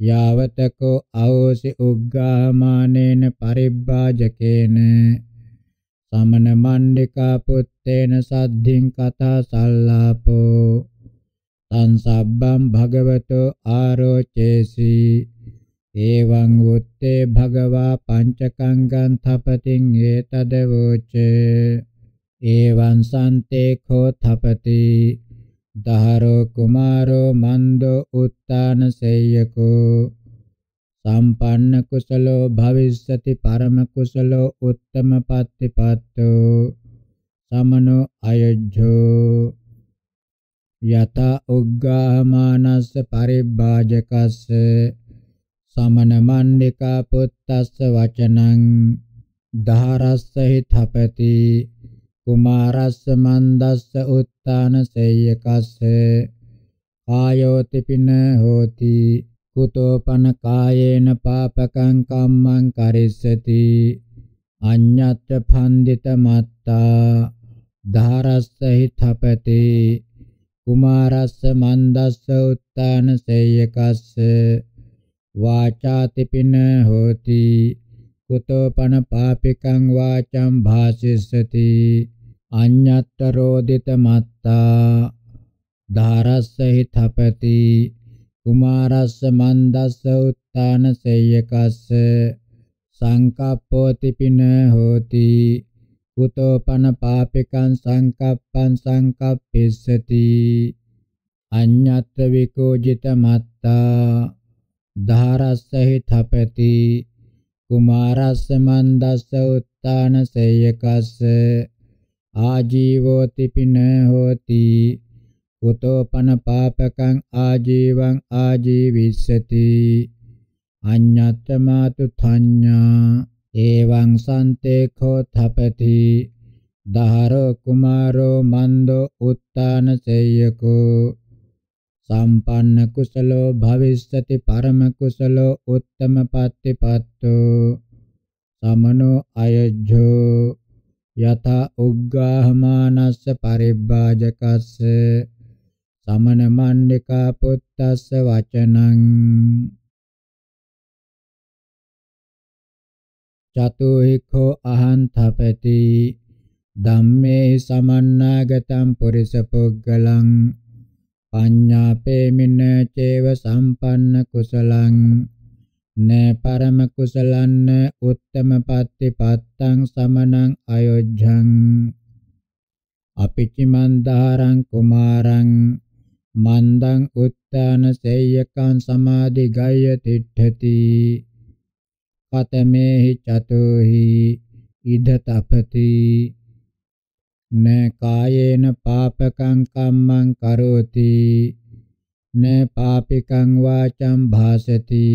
යාවතකෝ අවෝසි උග්ගාමානේන පරිබ්බාජකේන සමන මණ්ඩිකා පුත්තේන සද්ධින් කතා සල්ලාපෝ සංසබ්බම් භගවතෝ ආරෝචේසි. එවං වුත්තේ භගවා පංචකංගං තපතින් ඒතදවෝචේ එවං සන්තේ කෝ තපති. දහරෝ කුමාරෝ මන්දෝ උත්තාන සේයකෝ සම්පන්න කුසලෝ භවිස්සති පරම කුසලෝ උත්තම පත්තිපත්තෝ සමනෝ අයජ්ජෝ. යත උග්ගාමානස්ස පරිබ්බාජකස්ස සමන මණ්ඩිකා පුත්තස්ස වචනං දහරස්ස හිතපති කුමාරස්ස මන්දස්ස උත්තාන සේයකස්ස ආයෝතිපින හෝති කුතෝපන කායේන පාපකං කම්මං කරිස්සති අඤ්ඤත් පන්දිත මත්තා ධාරස්ස හිතපති කුමාරස්ස මන්දස්ස උත්තාන සේයකස්ස වාචාතිපින හෝති කුතෝපන පාපිකං වාචම් භාසිස්සති අඤ්ඤත්තරෝදිත මත්තා ධාරස්ස හිතපති කුමාරස්ස මන්දස්ස උත්තාන සේයකස්ස සංකප්පෝතිපින හෝති කුතෝපන පාපිකං සංකප්පං සංකප්පිස්සති අඤ්ඤත්ත විකෝජිත මත්තා ධාරස්ස හිතපති කුමාරස්ස මන්දස්ස උත්තාන සේයකස්ස ආජීවෝතිපින හෝති කුතෝපන පාපකං ආජීවං ආජීවිස්සති අඤ්ඤත්තමාතු තඤ්ඤා එවං සන්තේ කෝ තපති දහරෝ කුමාරෝ මන්දෝ උත්තාන සේයකෝ සම්පන්න කුසලෝ භවිස්සති පරම කුසලෝ උත්තම පත්තිපත්තෝ සමනෝ අයජ්ජෝ යත උග්ගාහමානස්ස පරිබ්බාජකස්ස සමන මණ්ඩිකා පුත්තස්ස වචනං චතුහිකෝ අහං තපති ධම්මේ සමන්නාගතම් පුරිස පුග්ගලං පඤ්ඤාපේමින චේව සම්පන්න කුසලං. නේ පරම කුසලන්න උත්තම පත්ති පත්තං සමනං අයොජ්ජං. අපිචි මන්දාරං කුමාරං. මන්දං උත්තාන සේයකං සමාධි ගය තිට්ඨති. කතමේහි චතෝහි ඉද තපති න කායේන පාපකං කම්මං කරෝති. න පාපිකං වාචං භාසති.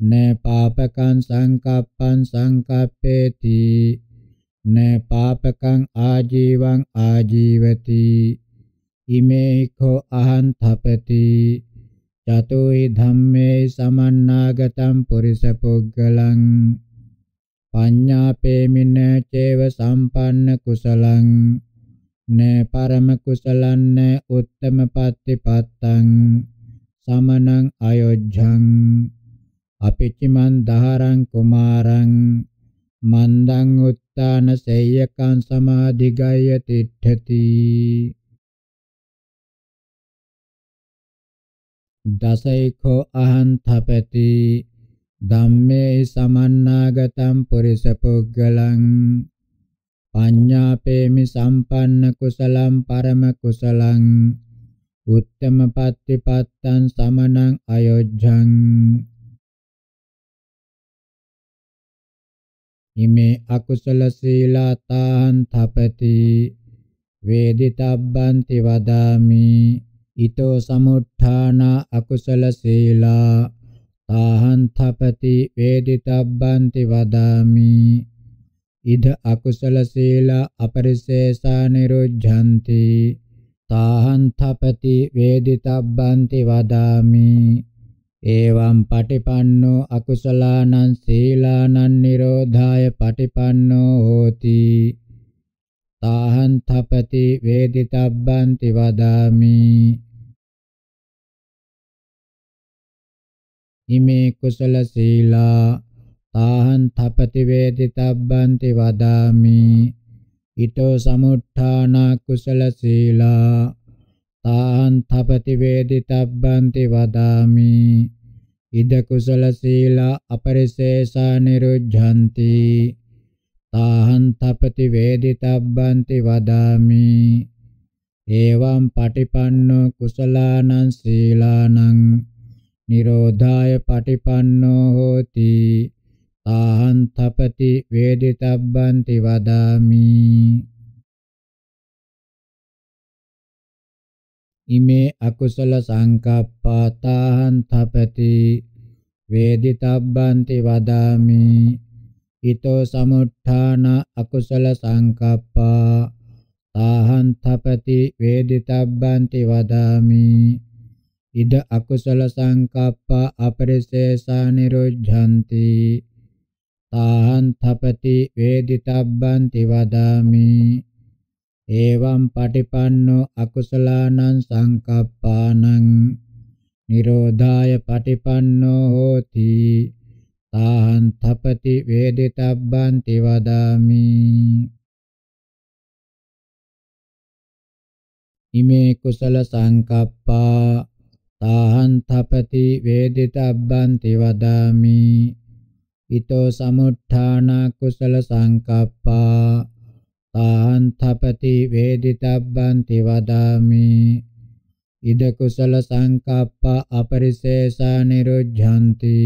න පාපකං සංකප්පං සංකප්පේති. න පාපකං ආජීවං ආජීවති. ඉමේඛෝ අහං තපති. චතෝයි ධම්මේ සමන්නාගතම් පුරිස පුග්ගලං පඤ්ඤාපේමින චේව සම්පන්න කුසලං න පරම කුසලන්න උත්තම පත්ති පත්තං සමනං අයොජ්ජං අපිච්චිමන් දහරං කුමාරං මන්දං උත්තාන සේයකං සමාධිගය තිට්ඨති දසයිකෝ අහං තපති ධම්මේ සමන්නාගතම් පුරිස පුග්ගලං පඤ්ඤාපේමි සම්පන්න කුසලම් පරම කුසලං උත්තම පත්තිපත්තං සමනං අයොජ්ජං. ඉමේ අකුසල සීලාතාහං තපති වේදිතබ්බන්ති වදාමි. ඊතෝ සමුත්ථාන අකුසල සීලා තාහං තපති වේදිතබ්බන්ති වදාමි. ඉද අකුසල සීලා අපරිසේසා නිරුද්ධಂತಿ තාහං තපති වේදිතබ්බන්ති වදාමි. එවං පටිපන්නෝ අකුසලානං සීලානං නිරෝධාය පටිපන්නෝ හෝති. තාහං තපති වේදිතබ්බන්ති වදාමි. ඉමේ කුසල සීලා තාහං තපති වේදිතබ්බන්ති වදාමි. ඊතෝ සමුත්ථාන කුසල සීලා තාහං තපති වේදිතබ්බන්ති වදාමි. ඉද කුසල සීලා අපරිසේසා නිරුද්ධಂತಿ තාහං තපති වේදිතබ්බන්ති වදාමි. එවං පටිපන්නෝ කුසලානං සීලානං නිරෝධාය පටිපන්නෝ හෝති. තාහං තපති වේදිතබ්බන්ති වදාමි. ඉමේ අකුසල සංකප්පා තාහං තපති වේදිතබ්බන්ති වදාමි. ඊතෝ සමුත්ථාන අකුසල සංකප්පා තාහං තපති වේදිතබ්බන්ති වදාමි. ඉද අකුසල සංකප්ප අපරිසේසා නිරුද්ධಂತಿ තාහං තපති වේදිතබ්බන්ති වදාමි. එවං පටිපන්නෝ අකුසලානං සංකප්පානං. නිරෝධාය පටිපන්නෝ හෝති. තාහං තපති වේදිතබ්බන්ති වදාමි. ඉමේ කුසල සංකප්පා තාහං තපති වේදිතබ්බන්ති වදාමි. ඊතෝ සමුත්ථාන කුසල සංකප්පා. තාහං තපති වේදිතබ්බන්ති වදාමි. ඉද කුසල සංකප්ප අපරිසේසා නිරුද්ධಂತಿ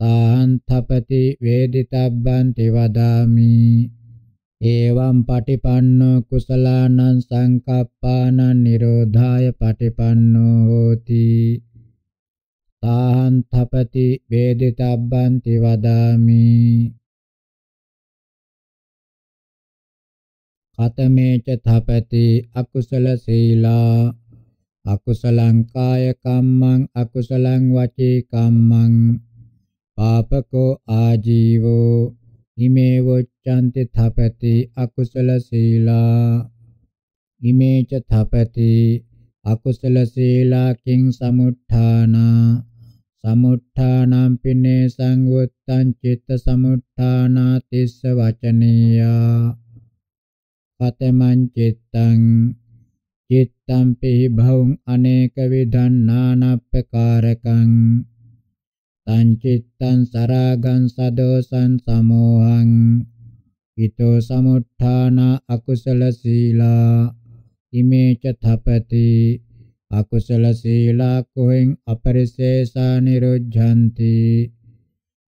තාහං තපති වේදිතබ්බන්ති වදාමි. එවං පටිපන්නෝ කුසලානං සංකප්පානං නිරෝධාය පටිපන්නෝ හෝති තාහං තපති වේදිතබ්බන්ති වදාමි කතමේච තපති අකුසල සීලා අකුසලං කාය කම්මං අකුසලං වචී කම්මං පාපකෝ ආජීවෝ ඉමේ වොච්ඡන්ති තපති අකුසල සීලා. ඉමේච තපති අකුසල සීලා කිං සමුත්ථානා. සමුත්ථානම් පිනේ සංවුත්තං චිත්ත සමුත්ථානා තිස්ස වචනීයා. පතමං චිත්තං. චිත්තං පිහි භවං අනේක විධං නානප්පකාරකං. තංචිත්තං සරාගං සදෝසං සමෝහං ඊතෝ සමුත්ථාන අකුසල සීලා ඉමේච තපති අකුසල සීලා කොහෙන් අපරිසේසා නිරුද්ධಂತಿ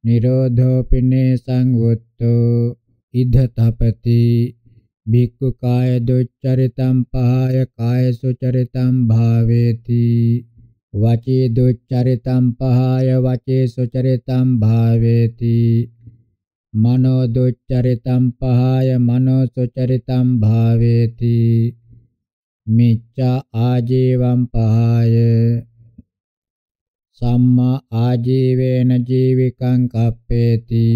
නිරෝධෝ පිනේ සංවුත්තෝ ඉද තපති භික්ඛු කාය දුච්චරිතම් පහය කාය සුචරිතම් භාවේති වචී දුච්චරිතම් පහය වචේ සුචරිතම් භාවේති මනෝ දුච්චරිතම් පහය මනෝ සුචරිතම් භාවේති මිච්ඡා ආජීවම් පහය සම්මා ආජීවේන ජීවිකං කප්පේති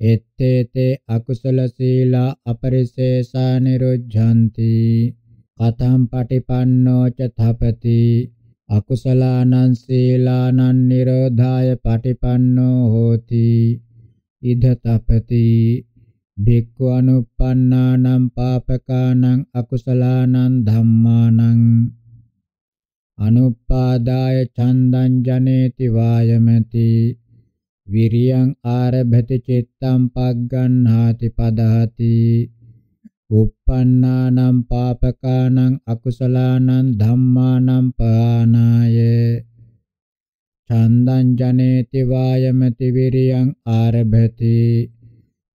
එත්තේතේ අකුසල සීලා අපරිසේසා නිරුද්ධಂತಿ කතම් පටිපන්නෝ ච තපති අකුසලානං සීලානං නිරෝධාය පටිපන්නෝ හෝති. ඉද තපති භික්ඛු අනුප්පන්නානම් පාපකානං අකුසලානං ධම්මානං අනුපාදාය ඡන්දං ජනේති වායමති. විරියං ආරභති චිත්තං පග්ගණ්හාති පදහති. Uppannānaṁ pāpakānaṁ akusalaanaṁ dhammānaṁ pāනාය චන්දං ජනේති වායමති විරියං ආරභති.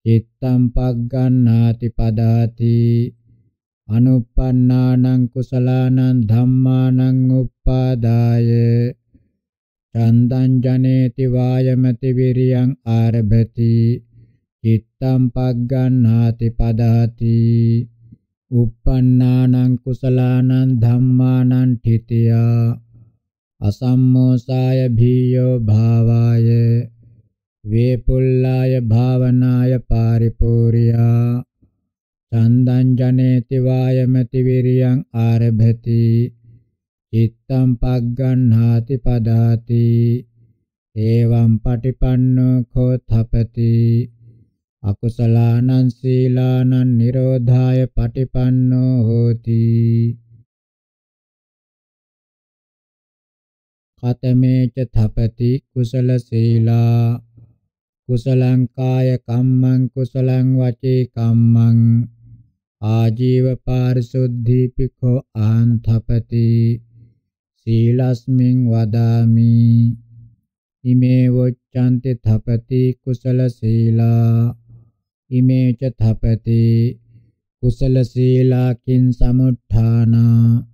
චිත්තං පග්ගණ්හාති පදාති. අනුප්පන්නානං කුසලානං ධම්මානං උප්පාදාය චන්දං ජනේති වායමති විරියං ආරභති. චිත්තං පග්ගණ්හාති පදාති uppannānaṁ කුසලානං ධම්මානං ठितिයා අසම්මෝසාය භීයෝ භාවාය. වේපුල්ලාය භාවනාය පාරිපූර්යා. චන්දං ජනේති වායමති විරියං ආරභති. චිත්තං පග්ගණ්හාති පදාති එවං පටිපන්නෝ කෝ තපති. අකුසලානං සීලානං නිරෝධාය පටිපන්නෝ හෝති. කතමේච තපති කුසල සීලා. කුසලං කාය කම්මං කුසලං වචී කම්මං. ආජීව පාරිශුද්ධීපිකෝ ආන්තපති සීලස්මින් වදාමි. ඉමේ වොච්ඡන්ති තපති කුසල සීලා. ඉමේච තපති කුසල සීලාකින් සමුත්ථානා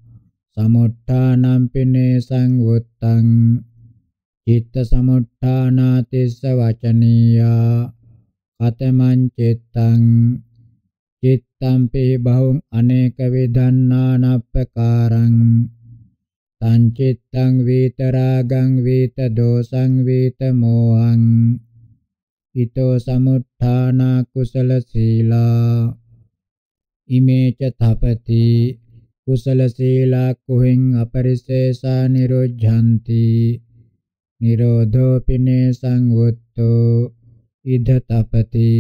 සමුත්ථානම් පිනේ සංවුත්තං චිත්ත සමුත්ථානා තිස්ස වචනීයා කතමං චිත්තං චිත්තං පි බහුං අනේක විධන්නානප්පකාරං සංචිත්තං වීතරාගං වීත දෝසං වීත මෝහං ඊතෝ සමුත්ථානා කුසල සීලා. ඉමේච තපති කුසල සීලා කුහින් අපරිසේසා නිරුද්ධಂತಿ නිරෝධෝ පිනේ සංවුත්තෝ ඉද තපති.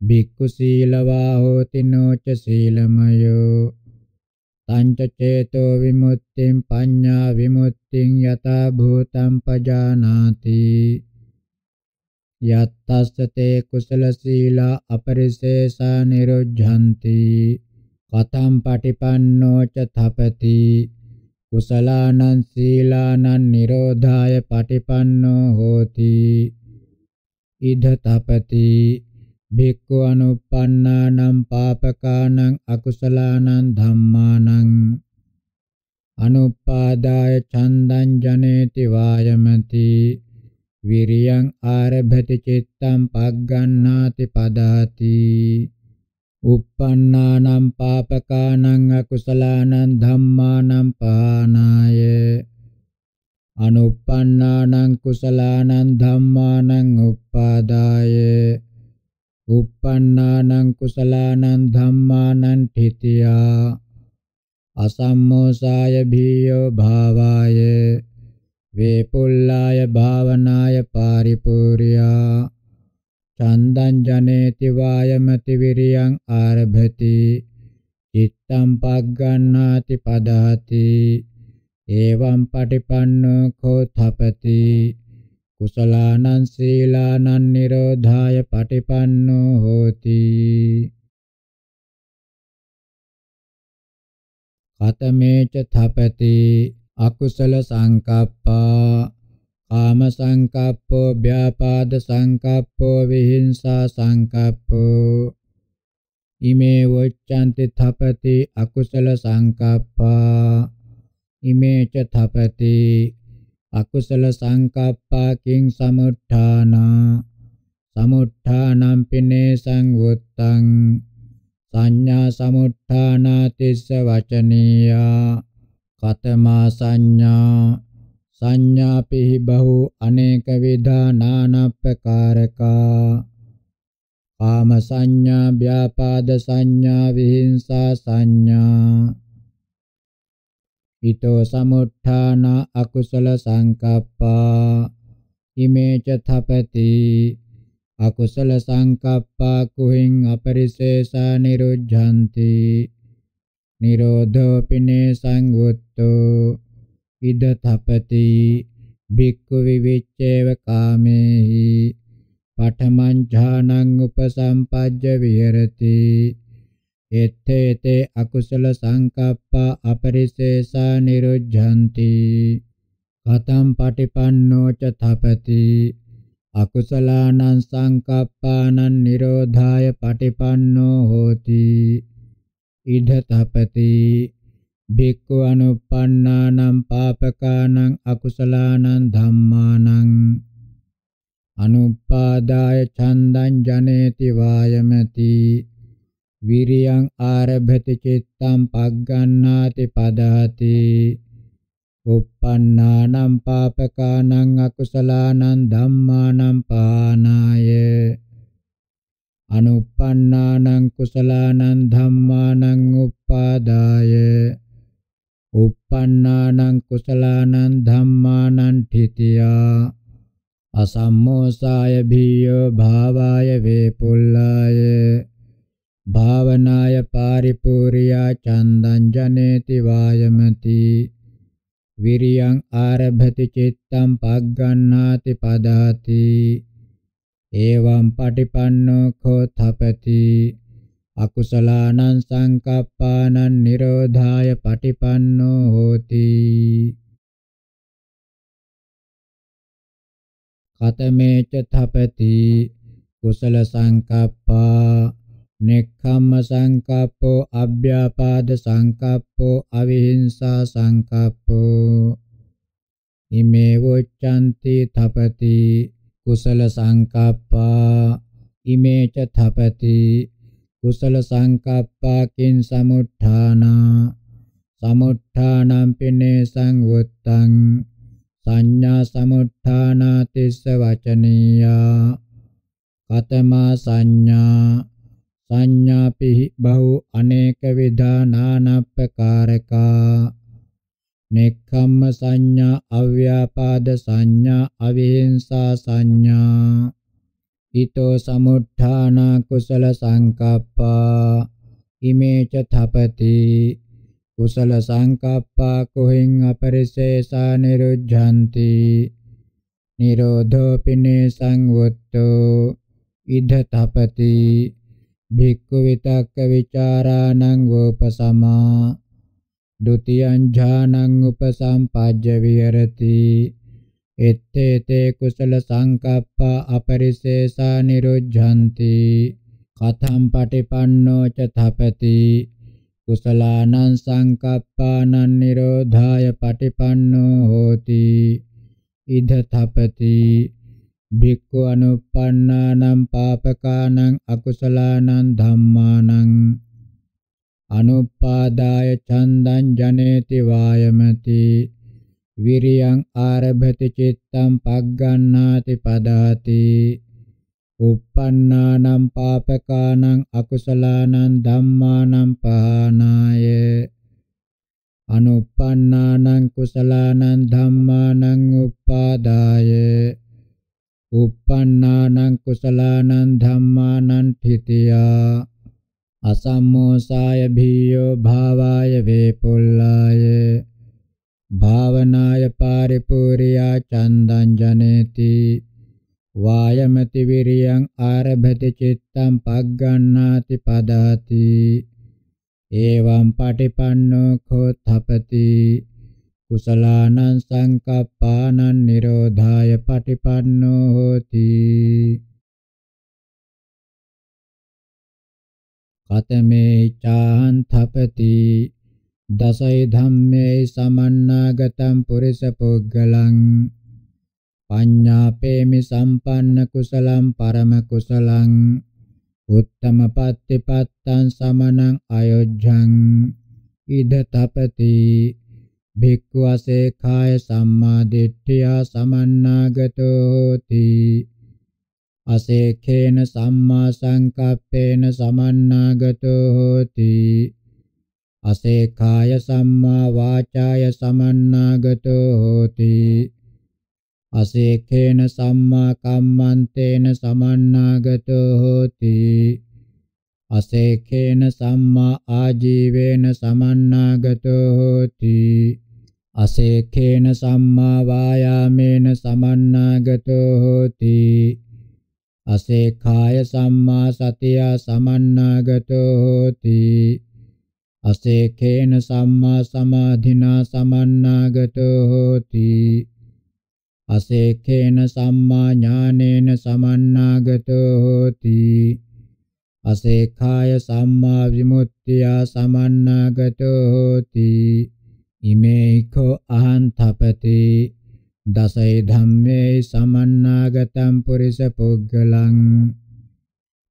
භික්ඛු සීලවා හෝති නොච සීලමයෝ. තංච චේතෝ විමුක්තිං පඤ්ඤා විමුක්තිං යතා භූතං පජානාති. යත්තස්සතේ කුසල සීලා අපරිසේසා නිරුද්ධಂತಿ කතම් පටිපන්නෝ ච තපති. කුසලානං සීලානං නිරෝධාය පටිපන්නෝ හෝති. ඉද තපති. භික්ඛු අනුප්පන්නානම් පාපකානං අකුසලානං ධම්මානං. අනුපාදාය ඡන්දං ජනේති වායමති. විරියං ආරභති චිත්තං පග්ගණ්ණාති පදාති. uppannānaṁ pāpakānaṁ akusalānaṁ dhammānaṁ pānāya anuppannānaṁ kusalānaṁ dhammānaŋ uppādāya. uppannānaṁ kusalānaṁ dhammānaŋ thitiyā අසම්මෝසාය භීයෝ භාවාය වේපුල්ලාය භාවනාය පාරිපූර්යා චන්දං ජනේති වායමති විරියං ආරභති චිත්තං පග්ගණ්හාති පදාති එවං පටිපන්නෝ කෝ තපති කුසලානං සීලානං නිරෝධාය පටිපන්නෝ හෝති කතමේච තපති අකුසල සංකප්පා කාම සංකප්පෝ ව්‍යාපාද සංකප්පෝ විහිංසා සංකප්පෝ. ඉමේ වොච්ඡන්ති තපති අකුසල සංකප්පා. ඉමේච තපති අකුසල සංකප්පා කිං සමුත්ථානා. සමුත්ථානම් පිනේ සංවුත්තං. සංඥා සමුත්ථානා තිස්ස වචනීයා. කතමා සංඥා. සංඥා පිහි බහු අනේක විධා නානප්පකාරකා. කාම සංඥා ව්‍යාපාද සංඥා විහිංසා සංඥා. ඊතෝ සමුත්ථාන අකුසල සංකප්පා. ඉමේච තපති අකුසල සංකප්පා කුහින් අපරිසේසා නිරුද්ධಂತಿ නිරෝධෝ පිනේ සංවුත්තෝ. ඉද තපති භික්ඛු විවිච්ඡේව කාමේහි. පඨමං ඥානං උපසම්පජ්ජ විහෙරති. එත්තේතේ අකුසල සංකප්පා අපරිසේසා නිරුද්ධಂತಿ. කතම් පටිපන්නෝ ච තපති. අකුසලානං සංකප්පානං නිරෝධාය පටිපන්නෝ හෝති. ඉද තපති භික්ඛු අනුප්පන්නානම් පාපකානං අකුසලානං ධම්මානං අනුපාදාය ඡන්දං ජනේති වායමති විරියං ආරභති චිත්තං පග්ගණ්ණාති පදහති uppannānaṁ pāpakānaṁ akusalaanaṁ dhammānaṁ pānāය anuppannānaṁ kusalaanaṁ dhammānaṁ uppādāය uppannānaṁ kusalaanaṁ dhammānaṁ thitiyā අසම්මෝසාය භීයෝ භාවාය වේපුල්ලාය භාවනාය පාරිපූර්යා චන්දං ජනේති වායමති විරියං ආරභති චිත්තං පග්ගණ්ණාති පදාති එවං පටිපන්නෝ කෝ තපති අකුසලානං සංකප්පානං නිරෝධාය පටිපන්නෝ හෝති. කතමේච තපති. කුසල සංකප්පා. නෙක්ඛම්ම සංකප්පෝ. අභ්‍යාපාද සංකප්පෝ. අවිහිංසා සංකප්පෝ. ඉමේ වොච්ඡන්ති තපති. කුසල සංකප්පා ඉමේච තපති. කුසල සංකප්පා කිං සමුත්ථානා. සමුත්ථානම් පිනේ සංවුත්තං සංඥා සමුත්ථානා තිස්ස වචනීයා. කතමා සංඥා සංඥාපි බහු අනේක විධා නානප්පකාරකා නෙක්ඛම්ම සංඥා, අව්‍යාපාද සංඥා, අවිහිංසා සංඥා. ඊතෝ සමුත්ථානා කුසල සංකප්පා ඉමේ ච තපති කුසල සංකප්පා කුහින් අපරිශේෂා නිරුද්ධಂತಿ නිරෝධෝ පිනේ සංවුත්තෝ ඉද තපති භික්ඛු විතක්ක විචාරාණං වූපසමා ဒ ුතියං ඥානං උපසම්පජ්ජ විහෙරති එත්තේතේ කුසල සංකප්පා අපරිසේසා නිරුද්ධಂತಿ। කතම් පටිපන්නෝ ච තපති। කුසලානං සංකප්පානං නිරෝධාය පටිපන්නෝ හෝති। ඉද තපති। භික්ඛු අනුප්පන්නානම් පාපකානං අකුසලානං ධම්මානං। අනුපාදාය ඡන්දං ජනේති වායමති. විරියං ආරභති චිත්තං පග්ගණ්ණාති පදාති. uppannānaṁ pāpakānaṁ akusalaanaṁ dhammānaṁ pahānāය anuppannānaṁ kusalaanaṁ dhammānaṁ uppādāය uppannānaං කුසලානං ධම්මානං තිතියා. අසම්මෝසාය භීයෝ භාවාය වේපොල්ලාය භාවනාය පාරිපූර්යා චන්දං ජනේති වායමති විරියං ආරභති චිත්තං පග්ගණ්ණාති පදාති එවං පටිපන්නෝ කෝ තපති කුසලානං සංකප්පානං නිරෝධාය පටිපන්නෝ හෝති කතමේ චාන් තපති දසයි ධම්මේ සමන්නාගතම් පුරිස පුග්ගලං පඤ්ඤාපේමි සම්පන්න කුසලං පරම කුසලං උත්තම පත්තිපත්තං සමනං අයොජ්ජං ඉද තපති භික්ඛු අසේඛාය සම්මා දිට්ඨියා සමන්නාගතෝ හෝති අසේඛේන සම්මා සංකප්පේන සමන්නාගතෝ හෝති අසේඛාය සම්මා වාචාය සමන්නාගතෝ හෝති අසේඛේන සම්මා කම්මන්තේන සමන්නාගතෝ හෝති අසේඛේන සම්මා ආජීවේන සමන්නාගතෝ හෝති අසේඛේන සම්මා වායාමේන සමන්නාගතෝ හෝති අසේඛාය සම්මා සතිය සමන්නාගතෝ හෝති අසේඛේන සම්මා සමාධිනා සමන්නාගතෝ හෝති අසේඛේන සම්මා ඥානේන සමන්නාගතෝ හෝති අසේඛාය සම්මා විමුක්තිය සමන්නාගතෝ හෝති ඉමේඛෝ අහං තපති. දසයි ධම්මේ සමන්නාගතම් පුරිස පුග්ගලං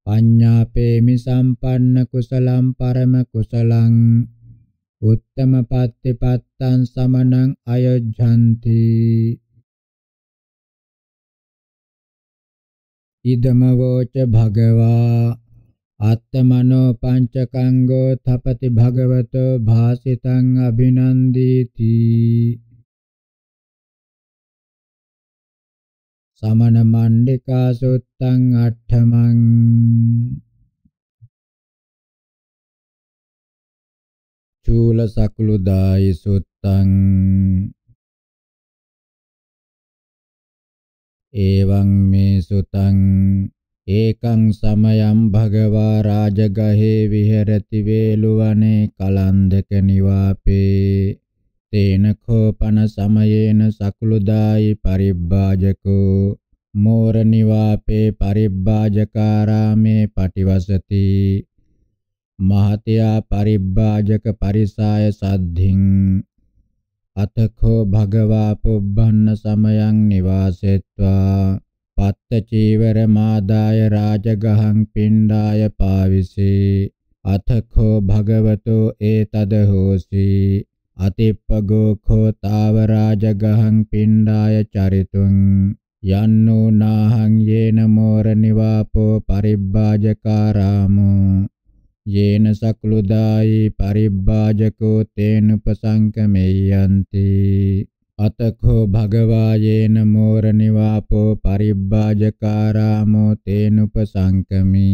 පඤ්ඤාපේමි සම්පන්න කුසලම් පරම කුසලං උත්තම පත්තිපත්තං සමනං අයොජ්ජಂತಿ. ඉදම වෝච භගවා අත්තමනෝ පංචකංගෝ තපති භගවතෝ භාසිතං අභිනන්දීති. සමන මණ්ඩිකා සුත්තං අට්ඨමං චූල සකුළුදායි සුත්තං එවං මේ සුතං ඒකං සමයම් භගවා රාජගහේ විහෙරති වේලුවනේ කලන්දක නිවාපේ තේන කෝපන සමයේන සකුළුදායි පරිබ්බාජකෝ. මෝර නිවාපේ පරිබ්බාජකාරාමේ පටිවසති. මහතයා පරිබ්බාජක පරිසාය සද්ධින්. අතකෝ භගවා පුබ්බන්න සමයං නිවාසෙත්වා. පත්ත චීවර මාදාය රාජගහං පිණ්ඩාය පාවිසී. අතකෝ භගවතෝ ඒතද හෝසි. අතිප්පගෝ කෝ තාවරාජගහං පිණ්ඩාය චරිතුං යන්නෝ නාහං යේන මෝර නිවාපෝ පරිබ්බාජකාරාමෝ යේන සක්ලුදායි පරිබ්බාජකෝ තේනුපසංකමෙය්‍යන්ති අතකෝ භගවා යේන මෝර නිවාපෝ පරිබ්බාජකාරාමෝ තේනුපසංකමි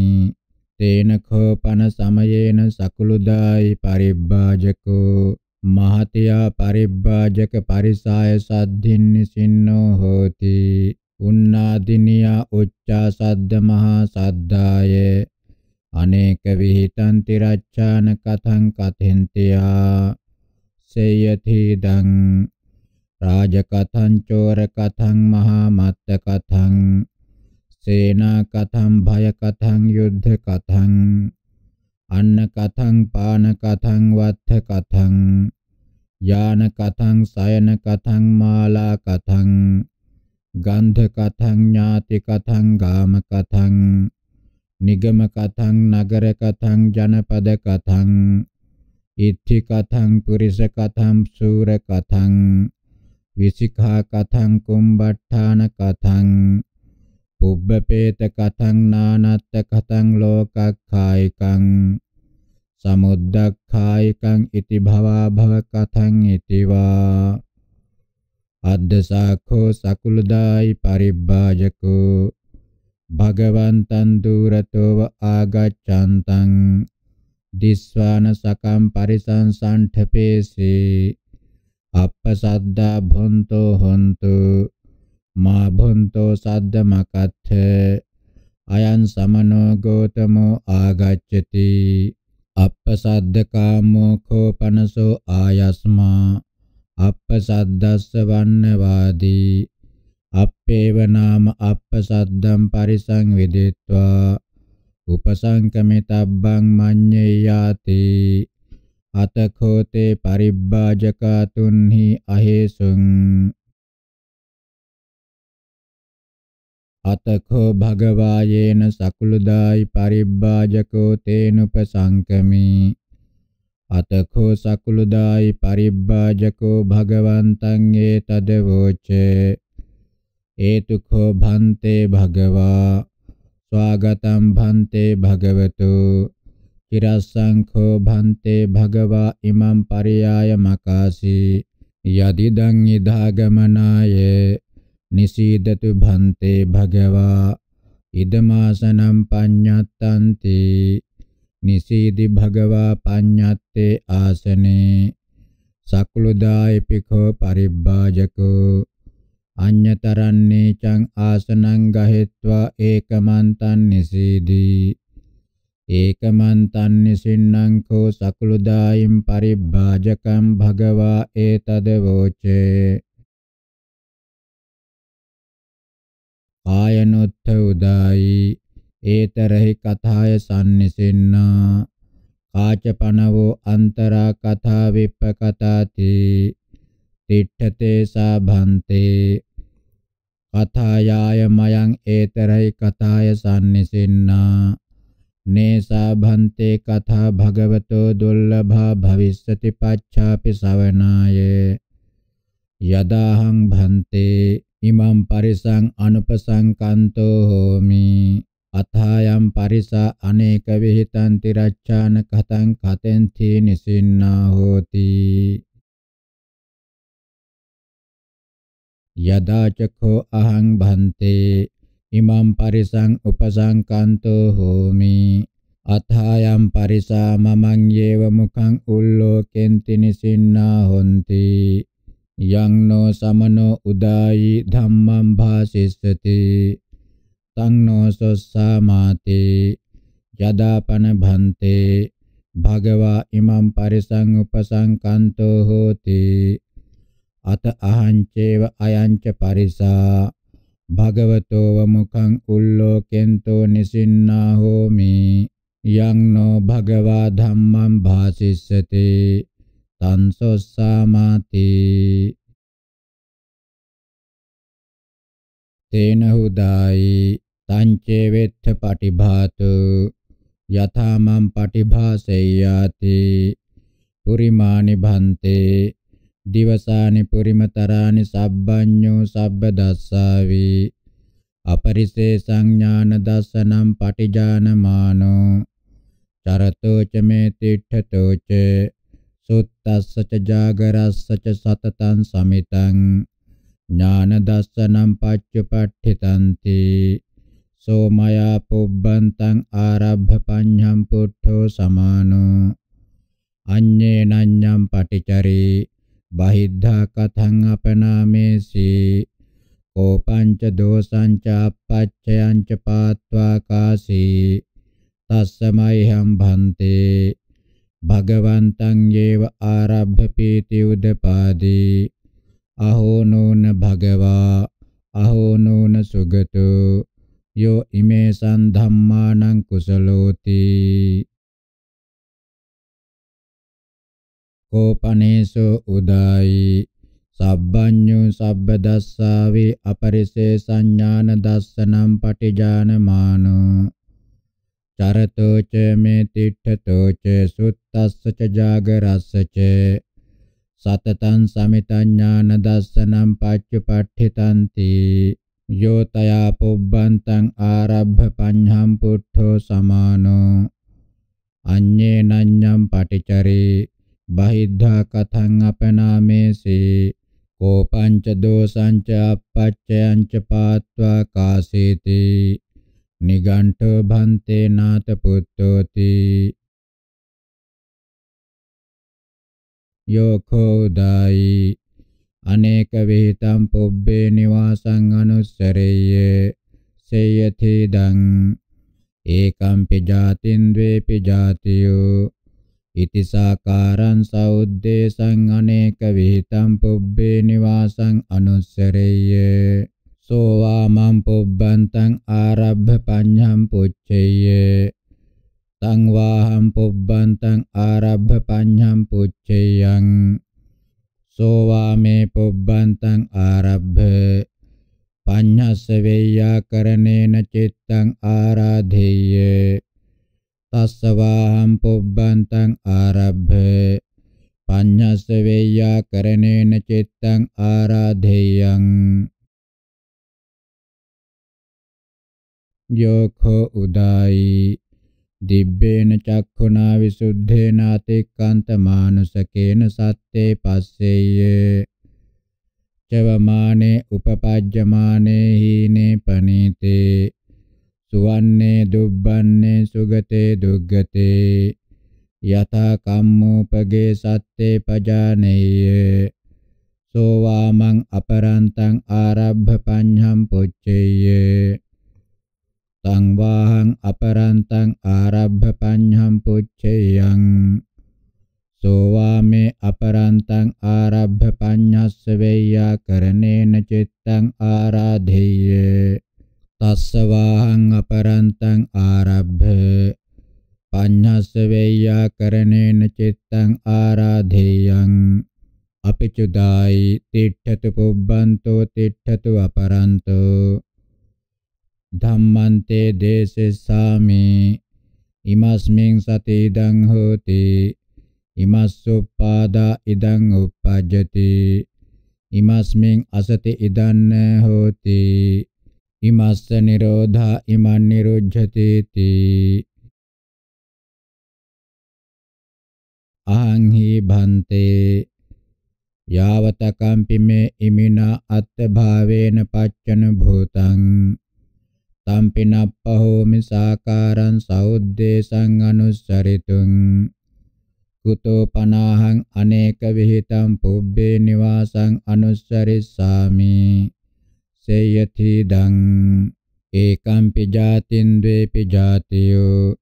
තේනකෝ පන සමයේන සකුළුදායි පරිබ්බාජකෝ මහතයා පරිබ්බාජක පරිසාය සද්ධින්නි සින්නෝ හෝති. උන්නාදිනියා උච්චා සද්ද මහා සද්දාය අනේක විහිතං තිරච්ඡාන කතං කතෙන්තියා. සේයතිදං රාජ කතං චෝර කතං මහා මත්ත කතං. සේනා කතං භය කතං යුද්ධ කතං. අන්න කතං පාන කතං වත්ථ කතං යාන කතං සයන කතං මාලා කතං ගන්ධ කතං ඥාති කතං ගාම කතං නිගම කතං නගර කතං ජනපද කතං ඉත්ථි කතං පුරිස කතං සූර කතං විසිකා කතං කුම්බට්ඨාන කතං පුබ්බපේත කතං නානත්ත කතං ලෝකක්ඛායිකං සමුද්දක්ඛායිකං ඉති භවා භව කතං ඉතිවා අද්දසාඛෝ සකුලදායි පරිබ්බාජකෝ භගවන්තං දුරතෝව ආගච්ඡන්තං දිස්වාන සකම් පරිසංසන්ඨපේසී අප්පසද්දා භොන්තෝ හොන්තු මා භොන්තෝ සද්ද මකත්ථ අයං සමනෝ ගෝතමෝ ආගච්ඡති අප්පසද්දකාමෝ කෝපනසෝ ආයස්මා අප්පසද්දස්ස වන්නවාදී අප්පේව නාම අප්පසද්දම් පරිසංවිදිත්වා උපසංකමිතබ්බං මඤ්ඤේයාති අතකෝතේ පරිබ්බාජකාතුන්හි අහේසුං අතකෝ භගවායේන සකුළුදායි පරිබ්බාජකෝ තේනුපසංකමි. අතකෝ සකුළුදායි පරිබ්බාජකෝ භගවන්තං ඒ තදවෝචේ ඒතුකෝ භන්තේ භගවා. ස්වාගතම් භන්තේ භගවතු. චිරස්සංඛෝ භන්තේ භගවා ඉමම් පරියාය මකාසි. යදිදං ඉදාගමනාය නිසීදතු භන්තේ භගවා ඉදමාසනම් පඤ්ඤත්තන්ති. නිසීදි භගවා පඤ්ඤත්තේ ආසනේ. සකුළුදාය පිඛෝ පරිබ්බාජකෝ. අඤ්‍යතරන්නේ චං ආසනං ගහෙත්වා ඒකමන්තං නිසීදී. ඒකමන්තං නිසින්නං කෝ සකුළුදායින් පරිබ්බාජකම් භගවා ඒතද වෝචේ. ආයනොත්ථ උදායි. ඒතරහි කථාය සම්නිසින්නා. කාචපනවෝ අන්තරා කථා විප්පකතාති. තිට්ඨතේ සාභන්තේ කථායාය මයං ඒතරයි කථාය සම්නිසින්නා. නේසා භන්තේ කථා භගවතෝ දුර්ලභා භවිස්සති පච්ඡාපි සවනාය යදාහං භන්තේ. ඉමම් පරිසං අනුපසංකන්තෝ හෝමි। අථායම් පරිසා අනේක විහිතං තිරච්ඡාන කතං කතෙන්ති නිසින්නා හෝති। යදාචකෝ අහං භන්තේ। ඉමම් පරිසං උපසංකන්තෝ හෝමි। අථායම් පරිසා මමං යේව මුඛං උල්ලෝකෙන්ති නිසින්නා හොಂತಿ යං නෝ සමනෝ උදායි ධම්මං භාසිස්සති තං නෝ සොස්සාමාති යදාපන භන්තේ භගවා ඉමම් පරිසං උපසංකන්තෝ හෝති අත අහංචේව අයංච පරිසා භගවතෝ වමුඛං උල්ලෝකෙන්තෝ නිසින්නා හෝමි යං නෝ භගවා ධම්මං භාසිස්සති. තන්සොස්සාමාති තේන හුදායි තංචේ වෙත්ත පටිභාතු යථාමම් පටිභාසෙය්‍යාති පුරිමානි භන්තේ දිවසානි පුරිමතරානි සබ්බඤ්ඤෝ සබ්බ දස්සාවි අපරිසේ සංඥාන දස්සනම් පටිජානමානෝ චරතෝ ච මේ තිට්ඨතෝ ච සුත්තස්ස ච ජාගරස්ස ච සතතං සමිතං ඥාන දස්සනම් පච්චපට්ඨිතಂತಿ සෝමයා පුබ්බන්තං ආරබ්භ පඤ්ඤම් පුට්ඨෝ සමානෝ අඤ්ඤේනඤ්ඤම් පටිචරේ බහිද්ධා කතං අපනාමේසි කෝපංච දෝසංච අපච්චයංච පාත්වා කාසී තස්සමයිහම් භන්තේ භගවන්තං යේව ආරබ්ධ පීති උදපාදී අහෝ නෝන භගවා අහෝ නෝන සුගතෝ යෝ ඉමේ සන්ධම්මානං කුසලෝති කෝපනේසෝ උදායි සබ්බඤ්ඤෝ සබ්බ දස්සාවි අපරිසේ සංඥාන දස්සනම් පටිජානමානෝ චරතෝ ච මේ තිට්ඨතෝ ච සුත්තස්ස ච ජාගරස්ස ච සතතං සමිතඥාන දස්සනම් පච්චපට්ඨිතಂತಿ යෝ තයා පුබ්බන්තං ආරබ්භ පඤ්ඤම් පුට්ඨෝ සමානෝ අඤ්ඤේනඤ්ඤම් පටිචරේ බහිද්ධා කතං අපනාමේසී කෝපංච දෝසංච අපච්චයංච පාත්වා කාසීති නිගණ්ඨෝ භන්තේ නාත පුත්තෝති. යෝඛෝ දායි. අනේක විහිතම් පුබ්බේ නිවාසං අනුස්සරෙය්‍ය. සේයති දං. ඒකම්පි ජාතින් ද්වේපි ජාතියෝ. ඉතිසාකාරං සෞද්දේශං අනේක විහිතම් පුබ්බේ නිවාසං අනුස්සරෙය්‍ය. සෝවාමං පුබ්බන්තං ආරබ්බ පඤ්ඤං පුච්චෙය්‍ය. තං වාහං පුබ්බන්තං ආරබ්බ පඤ්ඤං පුච්චෙයං සෝවාමේ පුබ්බන්තං ආරබ්බ පඤ්ඤස්ස වේයාකරණේන චිත්තං ආරාධේය තස්සවාහං පුබ්බන්තං ආරබ්බ පඤ්ඤස්ස වේයාකරණේන චිත්තං ආරාධේයං යෝඛෝ උදායි. දිබ්බේන චක්ඛුනා විසුද්ධේන අතික්කන්ත මානුසකේන සත්තේ පස්සෙය්‍ය. චවමානේ උපපජ්ජමානේ හීනේ පනීතේ. සුවන්නේ දුබ්බන්නේ සුගතේ දුග්ගතේ. යතා කම්මෝපගේ සත්තේ පජානෙය්‍ය. සෝවාමං අපරන්තං ආරබ්බ පඤ්ඤම් පුච්චෙය්‍ය. සංවාහං අපරන්තං ආරබ්බ පඤ්ඤම් පුච්චේයං සෝවාමේ අපරන්තං ආරබ්බ පඤ්ඤස්ස වේයා කරණේන චිත්තං ආරාධේය තස්සවාහං අපරන්තං ආරබ්බ පඤ්ඤස්ස වේයා කරණේන චිත්තං ආරාධේයං අපිචුදායි තිට්ඨතු පුබ්බන්තෝ තිට්ඨතු අපරන්තෝ ධම්මන්තේ දේසෙස්සාමි ඉමස්මින් සති ඉදං හෝති. ඉමස්සුප්පාදා ඉදං උප්පජ්ජති ඉමස්මින් අසති ඉදන්න හෝති. ඉමස්ස නිරෝධා ඉමන් නිරුද්ධති තී අහං හි භන්තේ. යාවතකම්පි මේ ඉමිනා අත්ථ භාවේන පච්චන භූතං. තම්පිනප්පහෝමි සාකාරං සෞද්දේශං අනුස්සරිතුං කුතෝ පනාහං අනේක විහිතං පුබ්බේ නිවාසං අනුස්සරිස්සාමි සේයති දං ඒකම්පි ජාතින් ද්වේපි ජාතියෝ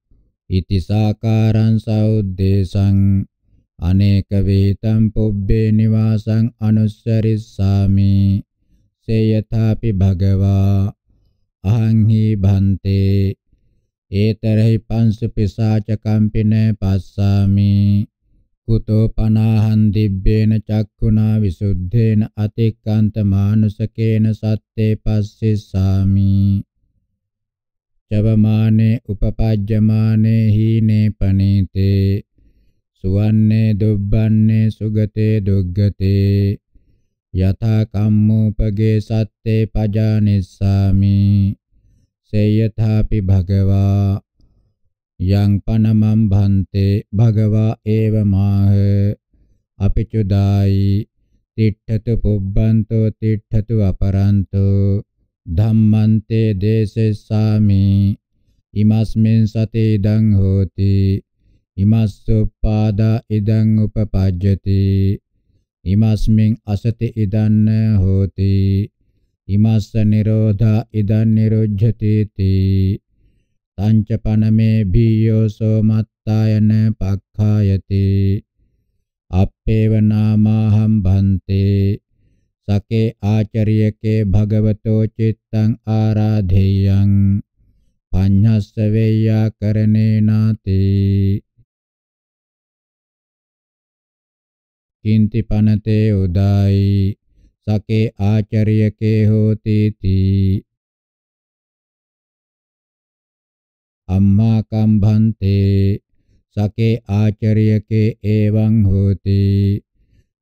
ඉති සාකාරං සෞද්දේශං අනේක විහිතං පුබ්බේ නිවාසං අනුස්සරිස්සාමි සේයථාපි භගවා අහං හි භන්තේ ඒතරහි පංසු පිසාච කම්පින පස්සාමි. කුතෝ පනාහං දිබ්බේන චක්ඛුනා විසුද්ධේන අතික්කාන්ත මානුසකේන සත්තේ පස්සිස්සාමි. චවමානේ උපපජ්ජමානේ හීනේ පනීතේ. සුවන්නේ දුබ්බන්නේ සුගතේ දුග්ගතේ. යථා කම්මෝපගේ සත්තේ පජානිස්සාමි. සේයථාපි භගවා. යං පනමම් භන්තේ භගවා ඒවමාහ අපිචුදායි. තිට්ඨතු පුබ්බන්තෝ තිට්ඨතු අපරන්තෝ. ධම්මන්තේ දේසෙස්සාමි. ඉමස්මින් සති ඉදං හෝති. ඉමස්සුප්පාදා ඉදං උපපජ්ජති. ඉමස්මින් අසති ඉදන්න හෝති. ඉමස්ස නිරෝධා ඉදන් නිරුද්ධති තී. තංච පනමේ භීයෝ සෝමත්තායන පක්ඛායති. අප්පේව නාමාහම් භන්තේ සකේ ආචරියකේ භගවතෝ චිත්තං ආරාධේයං. පඤ්ඤස්ස වේයා කරණේනාති කින්ති පනතේ උදායි. සකේ ආචර්යකේ හෝති තී. අම්මා කම්භන්තේ සකේ ආචර්යකේ එවං හෝති.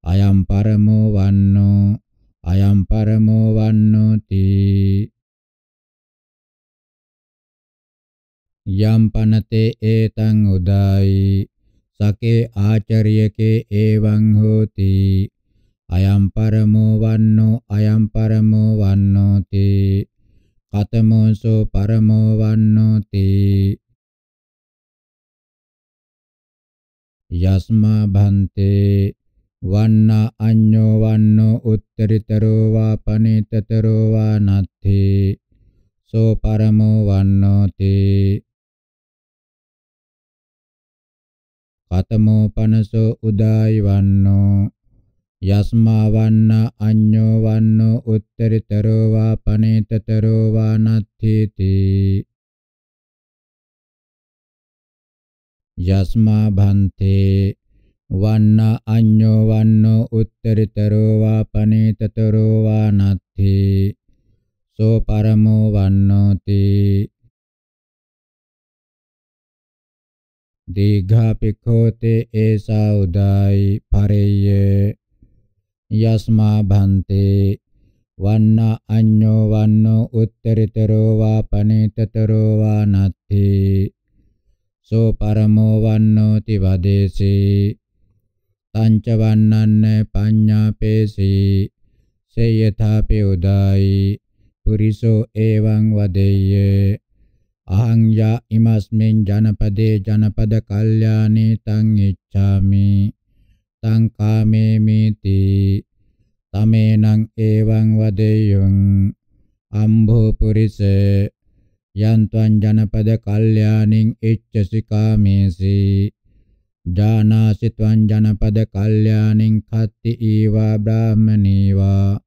අයම් පරමෝ වන්නෝ අයම් පරමෝ වන්නෝති යම් පනතේ ඒතං උදායි. සකේ ආචර්යකේ එවං හෝති. අයම් පරමෝ වන්නෝ අයම් පරමෝ වන්නෝති. කතමෝසෝ පරමෝ වන්නෝති. යස්මා භන්තේ වන්නා අඤ්ඤෝ වන්නෝ උත්තරිතරෝ වා පනීතතරෝ වා නත්ථි. සෝ පරමෝ වන්නෝති. කතමෝ පනසෝ උදායි වන්නෝ යස්මා වන්න අඤ්ඤෝ වන්නෝ උත්තරිතරෝ වා පනේතතරෝ වා නත්ථීති. යස්මා භන්තේ වන්න අඤ්ඤෝ වන්නෝ උත්තරිතරෝ වා පනේතතරෝ වා නත්ථි. සෝ පරමෝ වන්නෝති. දීඝාපික්ඛෝතේ ඒසා උදායි පරෙය්‍ය යස්මා භන්තේ වන්න අඤ්ඤෝ වන්නෝ උත්තරිතරෝ වා පනේතතරෝ වා නත්ති සෝ පරමෝ වන්නෝති වදේසී තංච වන්නන්න පඤ්ඤාපේසි සේයථාපි උදායි පුරිසෝ එවං වදෙය්‍ය අහං යා ඉමස්මින් ජනපදේ ජනපද කල්යාණී තං ඉච්ඡාමි තං කාමේමිති තමේනං එවං වදෙය්‍යං අම්භෝ පුරිස යන්ත්වං ජනපද කල්යාණින් ඉච්ඡසි කාමේසි ජානාසි ත්වං ජනපද කල්යාණින් කත්ති ඊවා බ්‍රාහමනීවා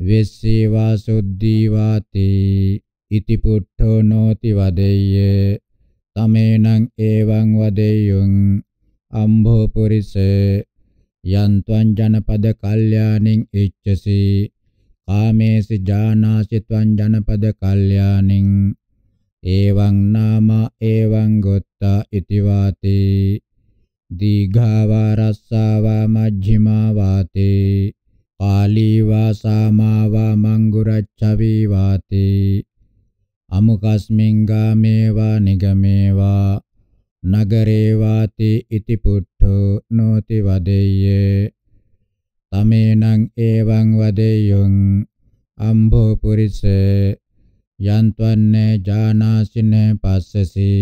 වෙස්සීවා සුද්ධීවාති ඉති පුට්ඨෝ නෝති වදෙය්‍ය තමේනං එවං වදෙය්‍යං අම්භෝ පුරිස යන්ත්වං ජනපද කල්යාණින් ඉච්ඡසි කාමේසි ජානාසි ත්වං ජනපද කල්යාණින් එවං නාම එවං ගොත්තා ඉති වාති දීඝාවා රස්සාවා මජ්ක්‍ධිමා වාති පාලී වා සාමා වා මංගුරච්ඡවි වාති අමුකස්මින් ගාමේවා නිගමේවා නගරේවාති ඉති පුට්ඨෝ නෝති වදෙය්‍ය. තමේනං එවං වදෙය්‍යං අම්භෝ පුරිස යන්ත්වන්නේ ජානාසින පස්සසි.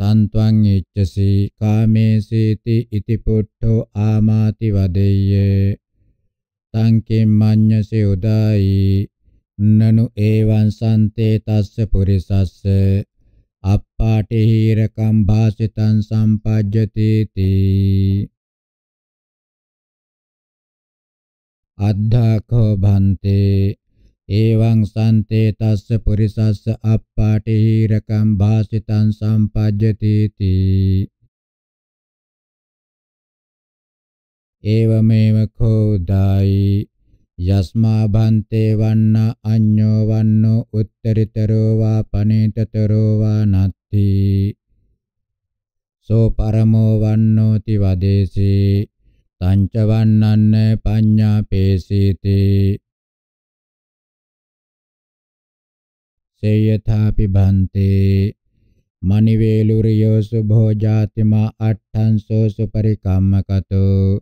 තන්ත්වං ඉච්ඡසි කාමේසීති ඉති පුට්ඨෝ ආමාති වදෙය්‍ය. තං කිම්මඤ්ඤසි උදායි නනු ඒවං සන්තේ තස්ස පුරිසස්ස. අප්පාටිහිරකම් භාසිතං සම්පජ්ජති තී අද්ධාඛෝ භන්තේ. එවං සන්තේ තස්ස පුරිසස්ස අප්පාටිහිරකම් භාසිතං සම්පජ්ජති තී ඒවමේව කෝදායි. යස්මා භන්තේ වන්න අඤ්ඤෝ වන්නෝ උත්තරිතරෝ වා පනේතතරෝ වා නත්ති සෝ පරමෝ වන්නෝති වදේසී තංච වන්නන්න පඤ්ඤාපේසීති. සේයථාපි භන්තේ. මනිවේලුරියෝ සුභෝ ජාතිමා අට්ඨංසෝ සුපරිකම්මකතෝ.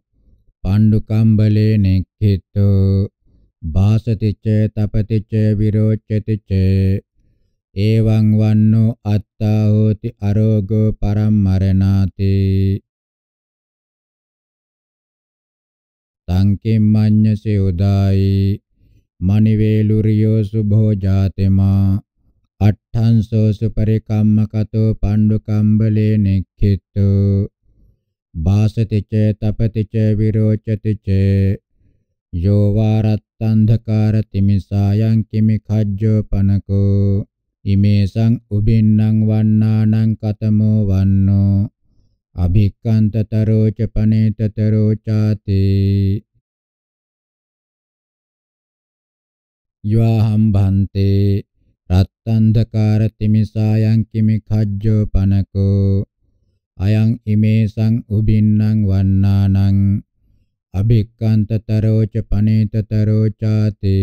පණ්ඩු කම්බලේ නෙක්ඛිතෝ භාසතිච තපතිච විරෝචතිච එවං වන්නෝ අත්තා හෝති අරෝගෝ පරම්මරණාති සංකිම්මඤ්ඤසේ උදායි මනිවේලුරියෝ සුභෝ ජාතෙමා අට්ඨංසෝ සුපරිකම්මකතෝ පණ්ඩු කම්බලේ නෙක්ඛිතෝ භාසතිච තපතිච විරෝචතිච යෝ වාරත්තන්ධකාර තිමිසායන් කිමි කජ්ජෝ පනකෝ ඉමේසං උබින්නං වන්නානං කතමෝ වන්නෝ අභික්කන්තතරෝ ච පනේතතරෝ ചാති යවහම් භන්තේ රත්තන්ධකාර තිමිසායන් කිමි කජ්ජෝ පනකෝ අයං ඉමේසං උබින්නං වන්නානං අභික්කන්තතරෝ ච පනේතතරෝ ചാති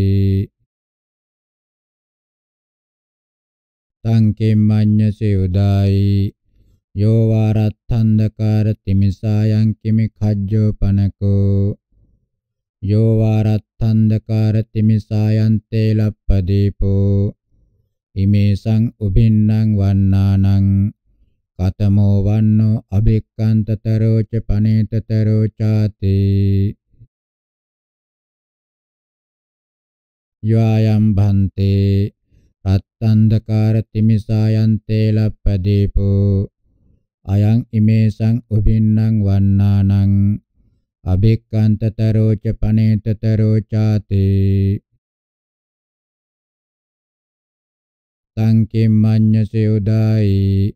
සංකෙම්මඤ්ඤසේ උදායි. යෝ වාරත්තන්දකාර තිමිසායන් කිමි කජ්ජෝ පනකෝ යෝ වාරත්තන්දකාර තිමිසායන් තේ ලප්පදීපෝ ඉමේසං උබින්නං වන්නානං කතමෝ වන්නෝ අභික්කන්තතරෝ ච පනේතතරෝ ചാති යයම් භන්තේ රත්තන්ධකාර තිමිසායන්තේ ලප්පදීපෝ. අයං ඉමේසං උබින්නං වන්නානං අභික්කන්තතරෝ ච පනේතතරෝ ചാති සංකිම්මඤ්ඤසේ උදායි.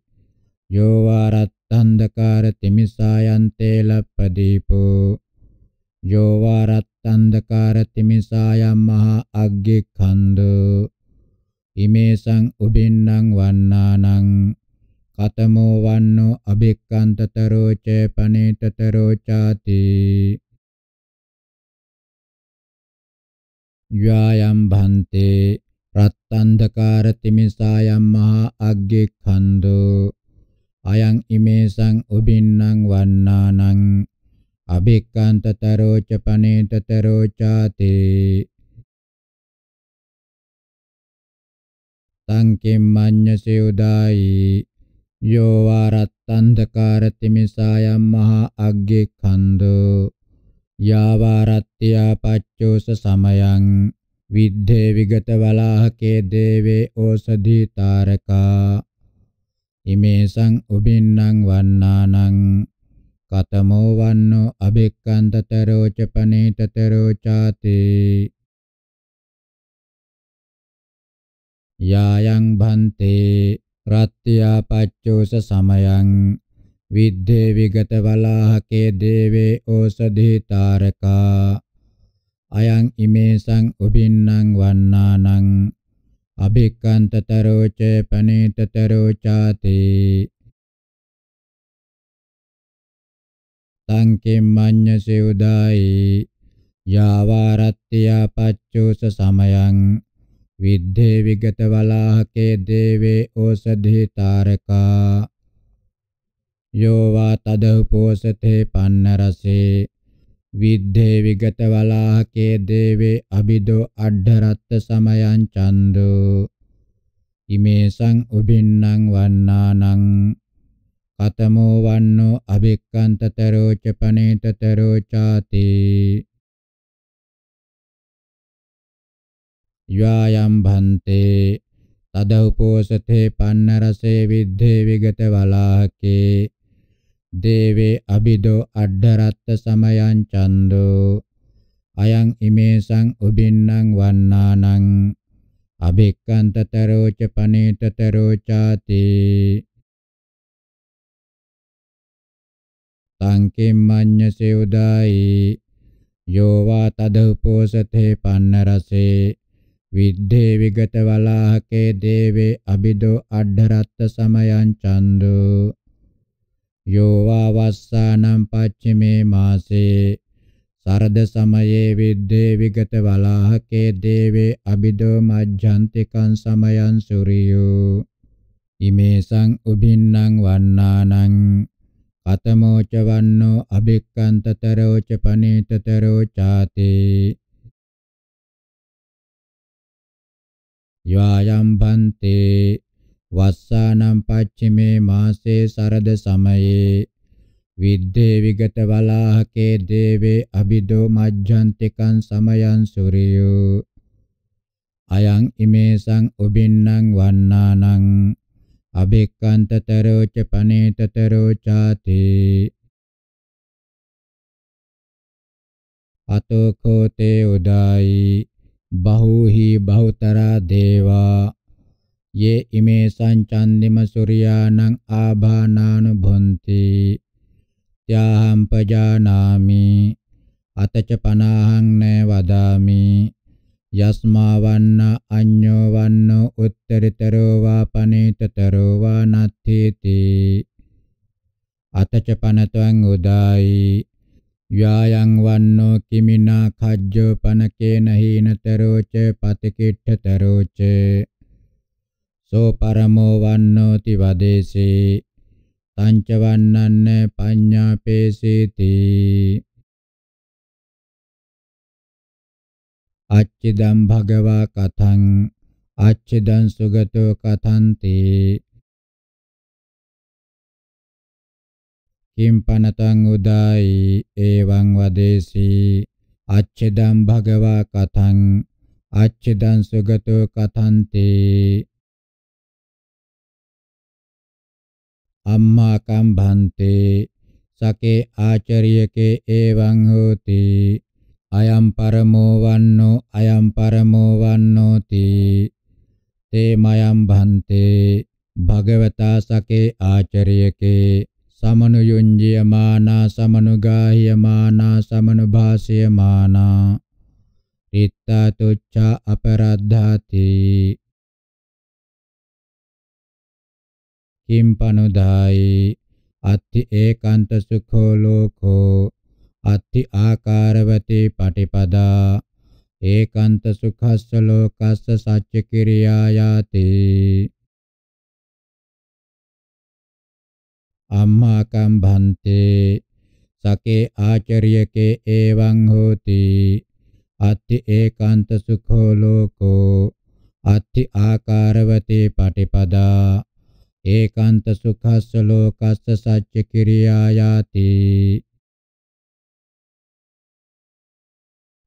යෝ වාරත්තන්දකාර තිමිසායන්තේ ලප්පදීපෝ යෝ වාරත්තන්දකාර තිමිසායම් මහා අග්ගිඛන්දෝ ඉමේසං උබින්නම් වන්නානං කතමෝ වන්නෝ අබෙක්කන්තතරෝ ච පනේතතරෝ ചാති යායම් භන්තේ රත්තන්දකාර තිමිසායම් මහා අග්ගිඛන්දෝ අයං ඉමේසං උබින්නං වන්නානං අභික්ඛන්තතරෝ ච පනේතතරෝ ചാති සංකිම්මඤ්ඤසේ උදායි යෝ වාරත්තන්ධකාර තිමිසායම් මහා අග්ගික්ඛන්தோ යාවාරත්ත්‍යා පච්චෝස සමයං විද්ධේ විගත වලාහකේ දේවේ ඕසධී තාරකා ඉමේසං උබින්නං වන්නානං කතමෝ වන්නෝ අභික්කන්තතරෝ ච පනේතතරෝ ചാති යායන් භන්තේ රත්ත්‍යා පච්චෝස සමයං විද්ධේ විගත වලාහකේ දේවේ ඕසධී තාරකා අයං ඉමේසං උබින්නං වන්නානං අභික්කන්තතරෝ ච පනේතතරෝ ചാති සංකිම්මඤ්ඤසේ උදායි. යාවාරත්ත්‍යා පච්චෝස සමයං. විද්ධේ විගත වලාහකේ දේවේ ඕසධී තාරකා. යෝ වා තදඋපෝසතේ පන්නරසේ විද්ධේ විගත වලාහකේ දේවේ අබිදෝ අඩ්ඩරත්ත සමයං චන්දෝ. ඉමේසං උබින්නං වන්නානං කතමෝ වන්නෝ අභික්කන්තතරෝ ච පනේතතරෝ ചാති. යායම් භන්තේ තදඋපෝසතේ පන්නරසේ විද්ධේ විගත වලාහකේ දේවේ අබිදෝ අඩ්ඩරත්ත සමයං චන්දෝ අයං ඉමේසං උබින්නම් වන්නානං අබෙක්කන්තතරෝච පනේතතරෝචාති සංකෙම්මඤ්ඤ සේවදායි යෝවා තද උපෝසතේ පන්න රසේ විද්දේ විගත වලාහකේ දේවේ අබිදෝ අඩ්ඩරත්ත සමයං චන්දෝ යෝ වා වස්සානම් පච්චිමේ මාසේ සරද සමයේ විද්දේ විගත වලාහකේ දේවේ අබිදෝ මජ්ජන්තිකං සමයං සුරියෝ. ඉමේසං උබින්නං වන්නානං කතමෝච වන්නෝ අභික්කන්තතරෝ ච පනේතතරෝ ചാති යායම් භන්තේ වස්සානම් පච්චිමේ මාසේ සරද සමයේ. විද්දේ විගත වලාහකේ දේවේ අබිදෝ මජ්ජන්තිකං සමයං සුරියෝ. අයං ඉමේසං උබින්නං වන්නානං. අභික්කන්තතරෝ ච පනේතතරෝ ചാති අතෝ කෝතේ උදායි. බහූහි බහුතරා දේවා. යේ ඉමේ සංචන්දිම සූර්යානං ආභානානුභොන්ති. ත්‍යාහම් පජානාමි. අතච පනාහං නේ වදාමි. යස්මා වන්න අඤ්ඤෝ වන්නෝ උත්තරිතරෝ වා පනේතතරෝ වා නත්තේති අතච පනතං උදායි. යායන් වන්නෝ කිමිනා කජ්ජෝ පනකේන හීනතරෝ ච පතිකිට්ඨතරෝ ච සෝ පරමෝ වන්නෝති වදේසේ. තංච වන්නන්න පඤ්ඤාපේසීති. අච්චිදම් භගවා කතං අච්චිදං සුගතෝ කතන්ති. කිම්පනතං උදායි එවං වදේසි. අච්චදම් භගවා කතං අච්චදං සුගතෝ කතන්ති. අම්මා කම්භන්තේ සකේ ආචරියකේ එවං හෝති. අයම් පරමෝ වන්නෝ අයම් පරමෝ වන්නෝති. තේ මයම් භන්තේ භගවතා සකේ ආචරියකේ සමනු යුඤ්ජයමානා සමනු ගාහියමානා සමනු භාසයමානා රිත්තා තුච්ඡා අපරද්ධාති. කිම්පනුදායි අත්ති ඒකාන්ත සුඛෝ ලෝකෝ අත්ති ආකාරවතී පටිපදා ඒකාන්ත සුඛස්ස ලෝකස්ස සච්ච කිරියායාති අම්මාකම් භන්තේ සකේ ආචර්යකේ එවං හෝති අත්ති ඒකාන්ත සුඛෝ ලෝකෝ අත්ති ආකාරවතී පටිපදා ඒකාන්ත සුඛස්ස ලෝකස්ස සච්ච කිරියායාති.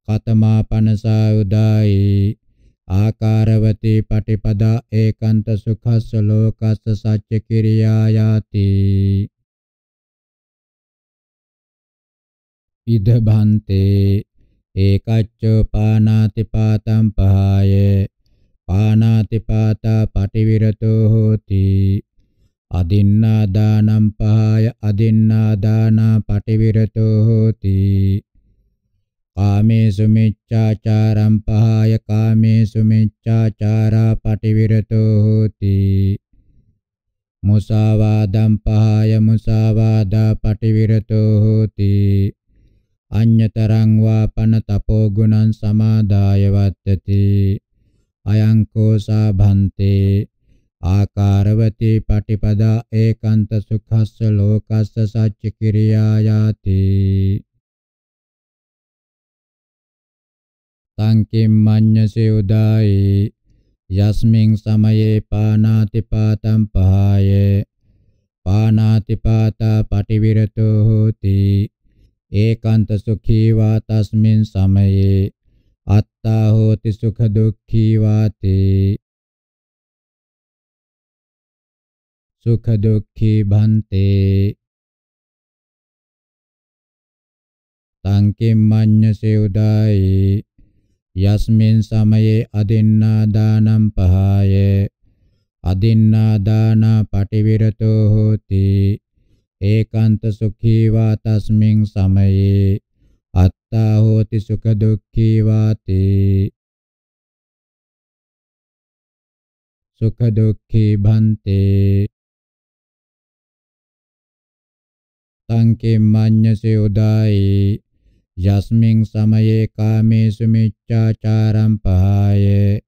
කතමා පනසා උදායි. ආකාරවතී පටිපදා ඒකාන්ත සුඛස්ස ලෝකස්ස සච්ච කිරියායාති. ඉද භන්තේ ඒකච්චෝ පානාති පාතම් පහය. පානාති පාතා පටිවිරතෝ හෝති. අදින්නා දානම් පහය අදින්නා දානා පටිවිරතෝ හෝති. කාමේසු මිච්ඡාචාරම් පහය කාමේසු මිච්ඡාචාරා පටිවිරතෝ හෝති. මුසාවාදම් පහය මුසාවාදා පටිවිරතෝ හෝති. අඤ්‍යතරං වා පන තපෝ ගුණං සමාදාය වත්තති. අයං කෝසා භන්තේ. ආකාරවතී පටිපදා ඒකාන්ත සුඛස්ස ලෝකස්ස සච්ච කිරියායාති. සංකින් මඤ්ඤසේ උදායි. යස්මින් සමයේ පානාති පාතම් පහය. පානාති පාතා පටිවිරතෝ හෝති. ඒකාන්ත සුඛී වා තස්මින් සමයේ. අත්තා හෝති සුඛ දුක්ඛී වාති සුඛ දුක්ඛී භන්තේ සංකින් මඤ්ඤසේ උදායි යස්මින් සමයේ අදින්නා දානම් පහය අදින්නා දානා පටිවිරතෝ හෝති ඒකාන්ත සුඛී වා තස්මින් සමයේ අත්තා හෝති සුඛ දුක්ඛී වාති සුඛ දුක්ඛී භන්තේ සංකේ මඤ්ඤසේ උදායි. යස්මින් සමයේ කාමේසු මිච්ඡාචාරම් පහය.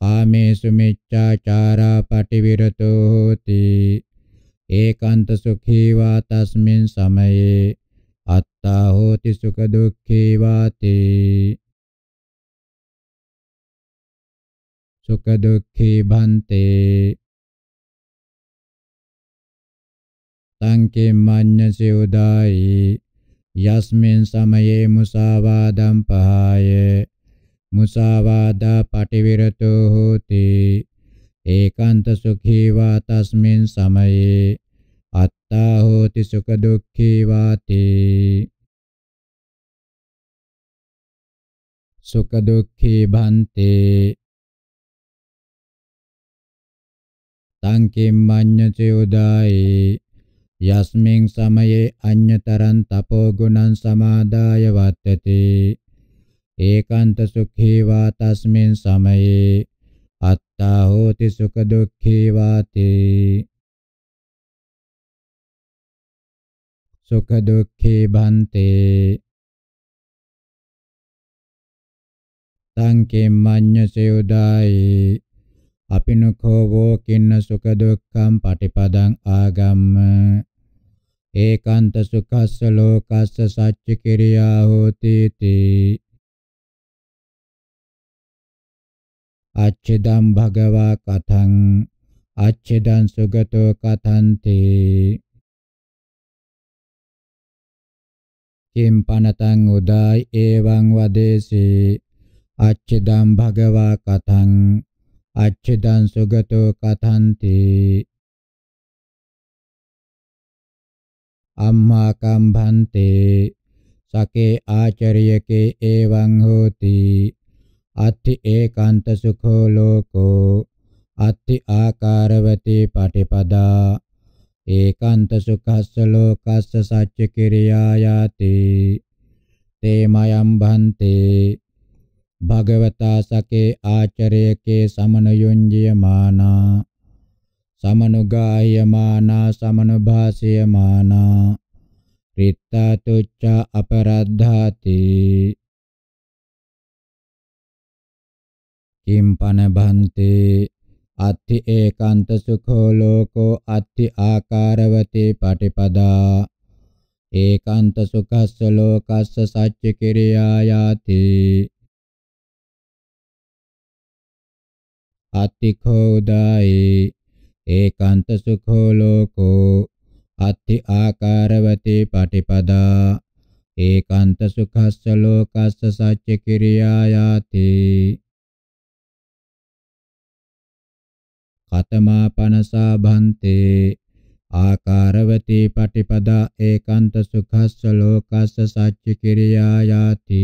කාමේසු මිච්ඡාචාරා පටිවිරතෝ හෝති. ඒකාන්ත සුඛී වා තස්මින් සමයේ. අත්තා හෝති සුඛ දුක්ඛී වාති සුඛ දුක්ඛී භන්තේ. සංකේ මඤ්ඤසේ උදායි යස්මින් සමයේ මුසාවාදම් පහය. මුසාවාදා පටිවිරතෝ හෝති. ඒකාන්ත සුඛී වා තස්මින් සමයේ. අත්තා හෝති සුඛ දුක්ඛී වාති සුඛ දුක්ඛී භන්තේ. සංකිම්මඤ්ඤච උදායි යස්මින් සමයේ අඤ්‍යතරං තපෝ ගුණං සමාදාය වත්තති. ඒකාන්ත සුඛී වා තස්මින් සමයේ අත්තා හෝති සුඛ දුක්ඛී වාති. සුඛ දුක්ඛී භන්තේ සංකේමඤ්ඤසේ උදායි අපිනකෝ වෝ කින්න සුඛ දුක්ඛං පටිපදං ආගම්ම. ඒකාන්ත සුඛස්ස ලෝකස්ස සච්ච කිරියා හෝති තී. අච්චදම් භගවා කතං අච්චදං සුගතෝ කතන්ති. කිම් පනතං උදායි එවං වදේසී. අච්චිදම් භගවා කතං අච්චිදං සුගතෝ කතන්ති. අම්මා කම්භන්තේ සකේ ආචරියකේ එවං හෝති. අත්ති ඒකාන්ත සුඛෝ ලෝකෝ අත්ති ආකාරවති පටිපදා. ඒකාන්ත සුඛස්ස ලෝකස්ස සච්ච කිරියායාති තේමයම් භන්තේ භගවතා සකේ ආචරයකේ සමනයුඤ්ජයමානා සමනුගායමානා සමනුභාසයමානා රිත්තා තුච්චා අපරද්ධාති. කිම්පන භන්තේ අත්ති ඒකාන්ත සුඛෝ ලෝකෝ අත්ති ආකාරවතේ පටිපදා. ඒකාන්ත සුඛස්ස ලෝකස්ස සච්ච කිරියායාති. අත්තිඛෝ උදායි ඒකාන්ත සුඛෝ ලෝකෝ අත්ති ආකාරවතේ පටිපදා ඒකාන්ත සුඛස්ස ලෝකස්ස සච්ච කිරියායාති කතමා පනසා භන්තේ ආකාරවතී පටිපදා ඒකාන්ත සුඛස්ස ලෝකස්ස සච්ච කිරියායාති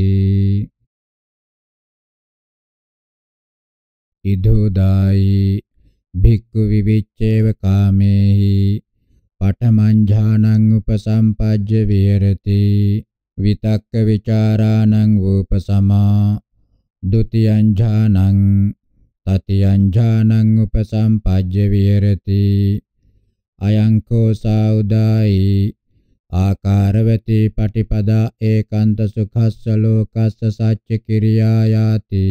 ඉදෝදායි භික්ඛු විවිච්ඡේව කාමේහි පඨමං උපසම්පජ්ජ විහෙරති විතක්ක ਵਿਚාරාණං උපසමා ဒ ුතියං ඥානං තතියං ඥානං උපසම්පජ්ජ විහෙරති අයං කෝසා උදායි ආකාරවති පටිපදා ඒකාන්ත සුඛස්ස ලෝකස්ස සච්ච කිරියා යාති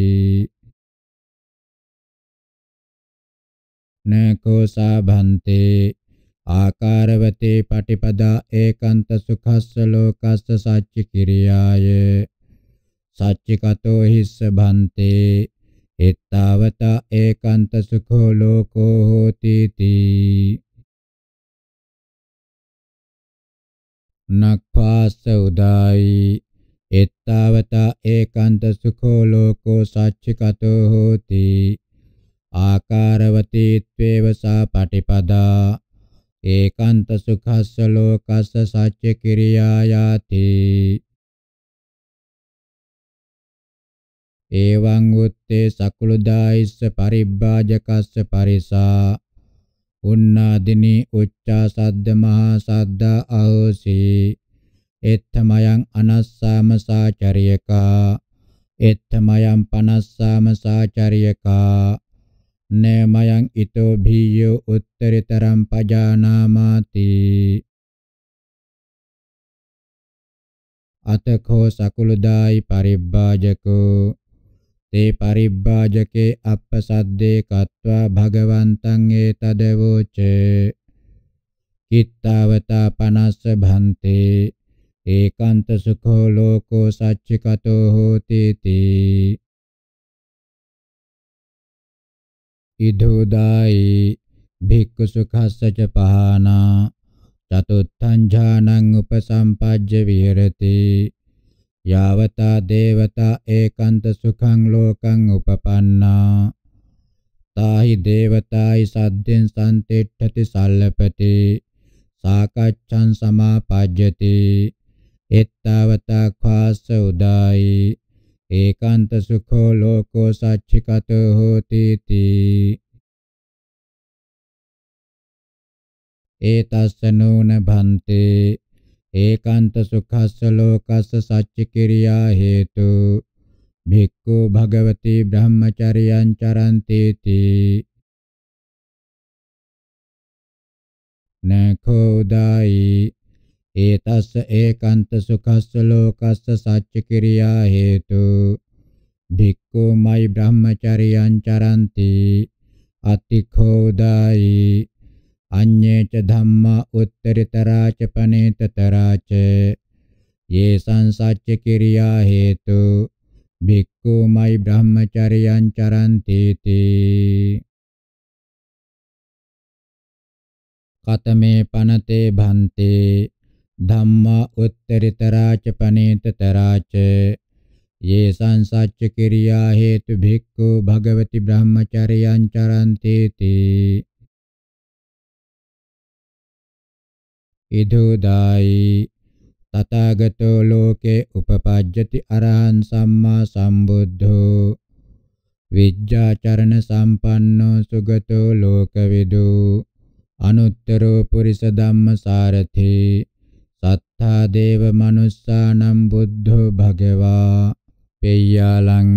කිරියායාති නකෝ සාභන්තේ ආකාරවතේ පටිපදා ඒකාන්ත සුඛස්ස ලෝකස්ස සච්ච කිරියාය සච්චිකතෝ හිස්ස භන්තේ එත්තාවත ඒකාන්ත සුඛෝ ලෝකෝ හෝති තී නක්ඛාස උදායි එත්තාවත ඒකාන්ත සුඛෝ ලෝකෝ සච්චිකතෝ හෝති ආකාරවතීත්වේව සා පටිපදා ඒකාන්ත සුඛස්ස ලෝකස්ස සච්ච කිරියායාති එවං උත්තේ සකුළුදායිස්ස පරිබ්බාජකස්ස පරිසා උන්නාදිනී උච්චා සද්ද මහා සද්දා අහෝසි. එත්තමයන් අනස්සාම සාචරියකා. එත්තමයන් පනස්සාම සාචරියකා. නේමයන් ඊතෝ භීයෝ උත්තරිතරම් පජානාමාති. අතකෝ සකුළුදායි පරිබ්බාජකෝ. තේ පරිබ්බාජකේ අප්පසද්දේ කତ୍වා භගවන්තං ඒතදවෝච කිත්තාවතා පනස්ස භන්තේ. ඒකාන්ත සුඛෝ ලෝකෝ සච්චිකතෝ හෝති තී. ඉදෝදායි භික්ඛු සුඛස්සච පහනා චතුත්ථං ඥානං උපසම්පජ්ජ විහෙරති යාවතා දේවතා ඒකාන්ත සුඛං ලෝකං උපපන්නා තාහි දේවතායි සද්දෙන් සම්තෙට්ඨති සල්ලපති සාකච්ඡං සමාපජ්ජති එත්තාවතා ඛාස උදායි ඒකාන්ත සුඛෝ ලෝකෝ සච්චිකතෝ හෝති තී ඒතස්ස නූන භන්තේ ඒකාන්ත සුඛස්ස ලෝකස්ස සච්ච කිරියා හේතු භික්ඛු භගවති බ්‍රහ්මචර්යං චරන්ති තී නඛෝදායි ඒතස්ස ඒකාන්ත සුඛස්ස ලෝකස්ස සච්ච කිරියා හේතු. භික්ඛු මයි බ්‍රහ්මචර්යං චරන්ති අතිඛෝදායි අඤ්ඤේච ධම්මා උත්තරිතරාච පනේතතරාච යේ සංසච්ච කිරියා හේතු. භික්ඛුමයි බ්‍රහ්මචර්යං චරන්ති තී කතමේ පනතේ භන්තේ. ධම්මා උත්තරිතරාච පනේතතරාච යේ සංසච්ච කිරියා හේතු භික්ඛු භගවති බ්‍රහ්මචර්යං චරන්ති තී ඉදෝදායි. තථාගතෝ ලෝකේ උපපජ්ජති අරහං සම්මා සම්බුද්ධෝ. විජ්ජාචරණ සම්පන්නෝ සුගතෝ ලෝකවිදු. අනුත්තරෝ පුරිස ධම්මසාරති සත්තා දේව මනුස්සානම් බුද්ධෝ භගවා පෙය්‍යාලං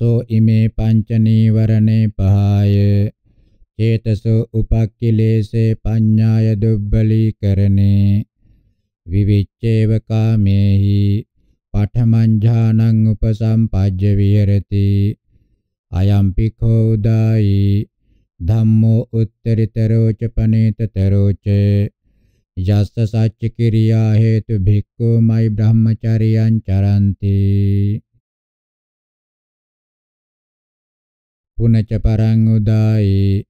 සෝ ඉමේ පංච නීවරණේ පහය චේතසෝ උපක්ඛිලේසේ පඤ්ඤාය දුබ්බලීකරණේ විවිච්ඡේව කාමේහි පඨමං ඥානං උපසම්පජ්ජ විහෙරති අයම්පි කෝදායි ධම්මෝ උත්තරිතරෝච පනේතතරෝච යස්ස සච්ච කිරියා හේතු භික්ඛුමයි බ්‍රහ්මචරියං චරන්ති පුනච පරං උදායි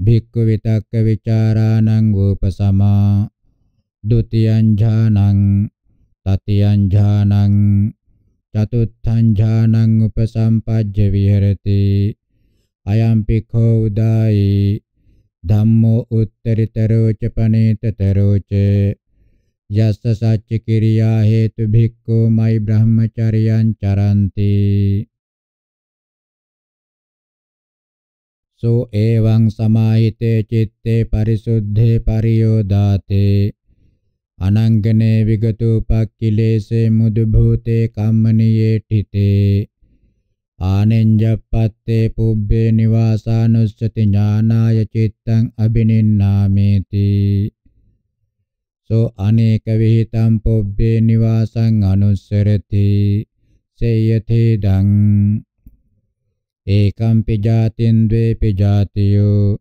භික්ඛු විතක්ක විචාරාණං උපසමා ဒ ුතියං ඥානං තතියං ඥානං චතුත්ථං ඥානං උපසම්පජ්ජ විහෙරති අයම්පි කෝ උදායි ධම්මෝ උත්තරිතරෝච පනේතතරෝච යස්ස සච්ච කිරියා හේතු භික්ඛෝ මයි බ්‍රහ්මචරියං චරಂತಿ। සෝ එවං සමාහිතේ චිත්තේ පරිසුද්ධේ පරියෝදාතේ। අනංගනේ විගතෝපක්ඛිලේසේ මුදු භූතේ කම්මනියේ ඨිතේ। ආනෙන්ජප්පත්තේ පුබ්බේ නිවාසානුස්සති ඥානාය චිත්තං අබිනින්නාමේති. සෝ අනේක විහිතම් පුබ්බේ නිවාසං අනුස්සරති. සේයතේ දං ඒකම් පිජාතින් ද්වේ පිජාතියෝ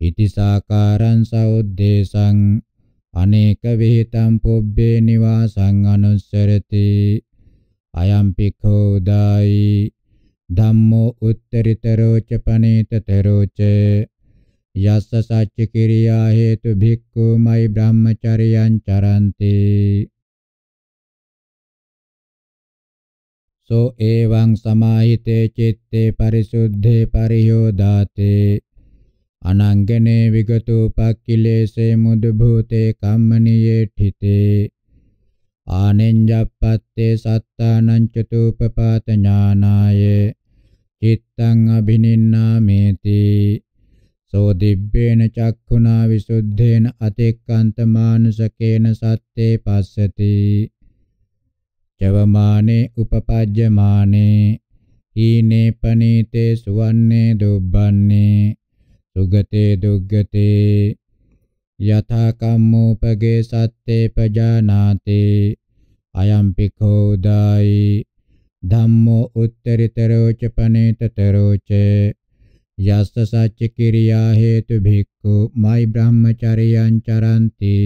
ඉතිසාකාරං සෞද්දේශං අනේක විහිතම් පුබ්බේ නිවාසං අනුස්සරති. අයම්පිකෝ දායි ධම්මෝ උත්තරිතරෝච පනේතතරෝච යස්ස සච්ච කිරියා හේතු භික්ඛු මයි බ්‍රහ්මචරියං චරಂತಿ। සෝ එවං සමාහිතේ චිත්තේ පරිසුද්ධේ පරියෝදාතේ අනංගනේ විගතෝපක්ඛිලේසේ මුදු භූතේ කම්මනියේ ඨිතේ। ආනෙන්ජප්පත්තේ සත්තානං චතුපපාත ඥානාය। චිත්තං අබිනින්නාමේති සෝ දිබ්බේන චක්ඛුනා විසුද්ධේන අතික්කන්ත මානුසකේන සත්තේ පස්සති. චවමානේ උපපජ්ජමානේ. ඊනේ පනීතේ සුවන්නේ දුබ්බන්නේ. සුගතේ දුග්ගතේ. යථා කම්මෝපගේ සත්තේ පජානාතේ. අයම්පි කෝදායි ධම්මෝ උත්තරිතරෝච පනේතතරෝච යස්ස සච්ච කිරියා හේතු භික්ඛු මයි බ්‍රහ්මචරියං චරಂತಿ.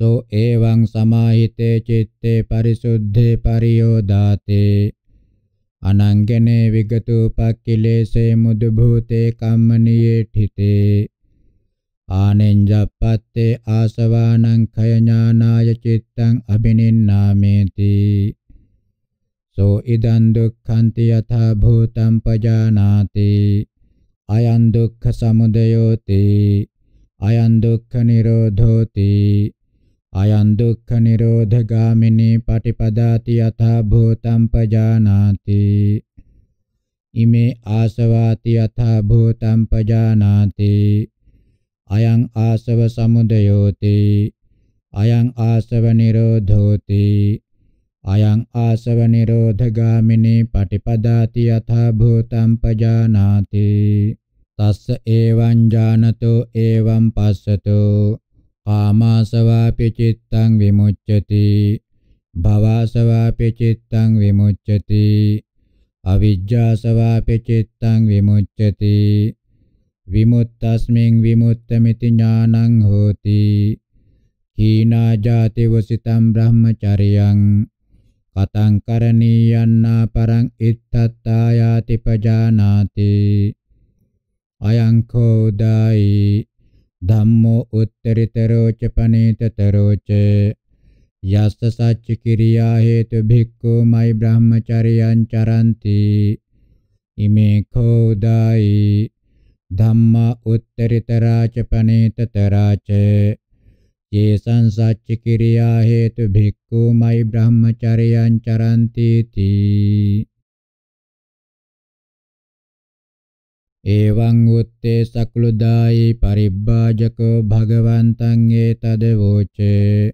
සෝ එවං සමාහිතේ චිත්තේ පරිසුද්ධේ පරියෝදාතේ අනංගනේ විගතෝපක්ඛිලේසේ මුදු භූතේ කම්මනියේ ඨිතේ ආනෙන්ජප්පත්තේ ආසවානං khය ඥානාය චිත්තං අබිනින්නාමේති සෝ ඉදං දුක්ඛන්ති යථා භූතං පජානාති. අයං දුක්ඛ සමුදයෝති. අයං දුක්ඛ නිරෝධෝති. අයං දුක්ඛ නිරෝධගාමිනී පටිපදාති යථා භූතං පජානාති. ඉමේ ආසවාති යථා භූතං පජානාති. අයං ආසව සමුදයෝති අයං ආසව නිරෝධෝති අයං ආසව නිරෝධගාමිනී පටිපදාති යථා භූතං පජානාති. තස්ස ඒවං ඥානතෝ ඒවං පස්සතෝ කාමාසවාපි චිත්තං විමුච්ඡති භවසවාපි චිත්තං විමුච්ඡති අවිජ්ජාසවාපි චිත්තං විමුච්ඡති විමුත්තස්මින් විමුත්තමිති ඥානං හෝති කීනා ජාති වසිතම් බ්‍රහ්මචරියං කතං කරණීයන්නා පරං ඉත්තත්තායාති පජානාති අයං කෝදායි ධම්මෝ උත්තරිතරෝච පනීතතරෝච යස්ස සච්ච කිරියා හේතු භික්ඛු මයි බ්‍රහ්මචරියං චරಂತಿ ඉමේ කෝදායි ධම්මා උත්තරිතරාච පනීතතරාච යේසං සච්ච කිරියා හේතු භික්ඛු මයි බ්‍රහ්මචරියං චරಂತಿ තී එවං උත්තේ සකලුදායි පරිබ්බාජකෝ භගවන්තං ඒතද වෝචේ.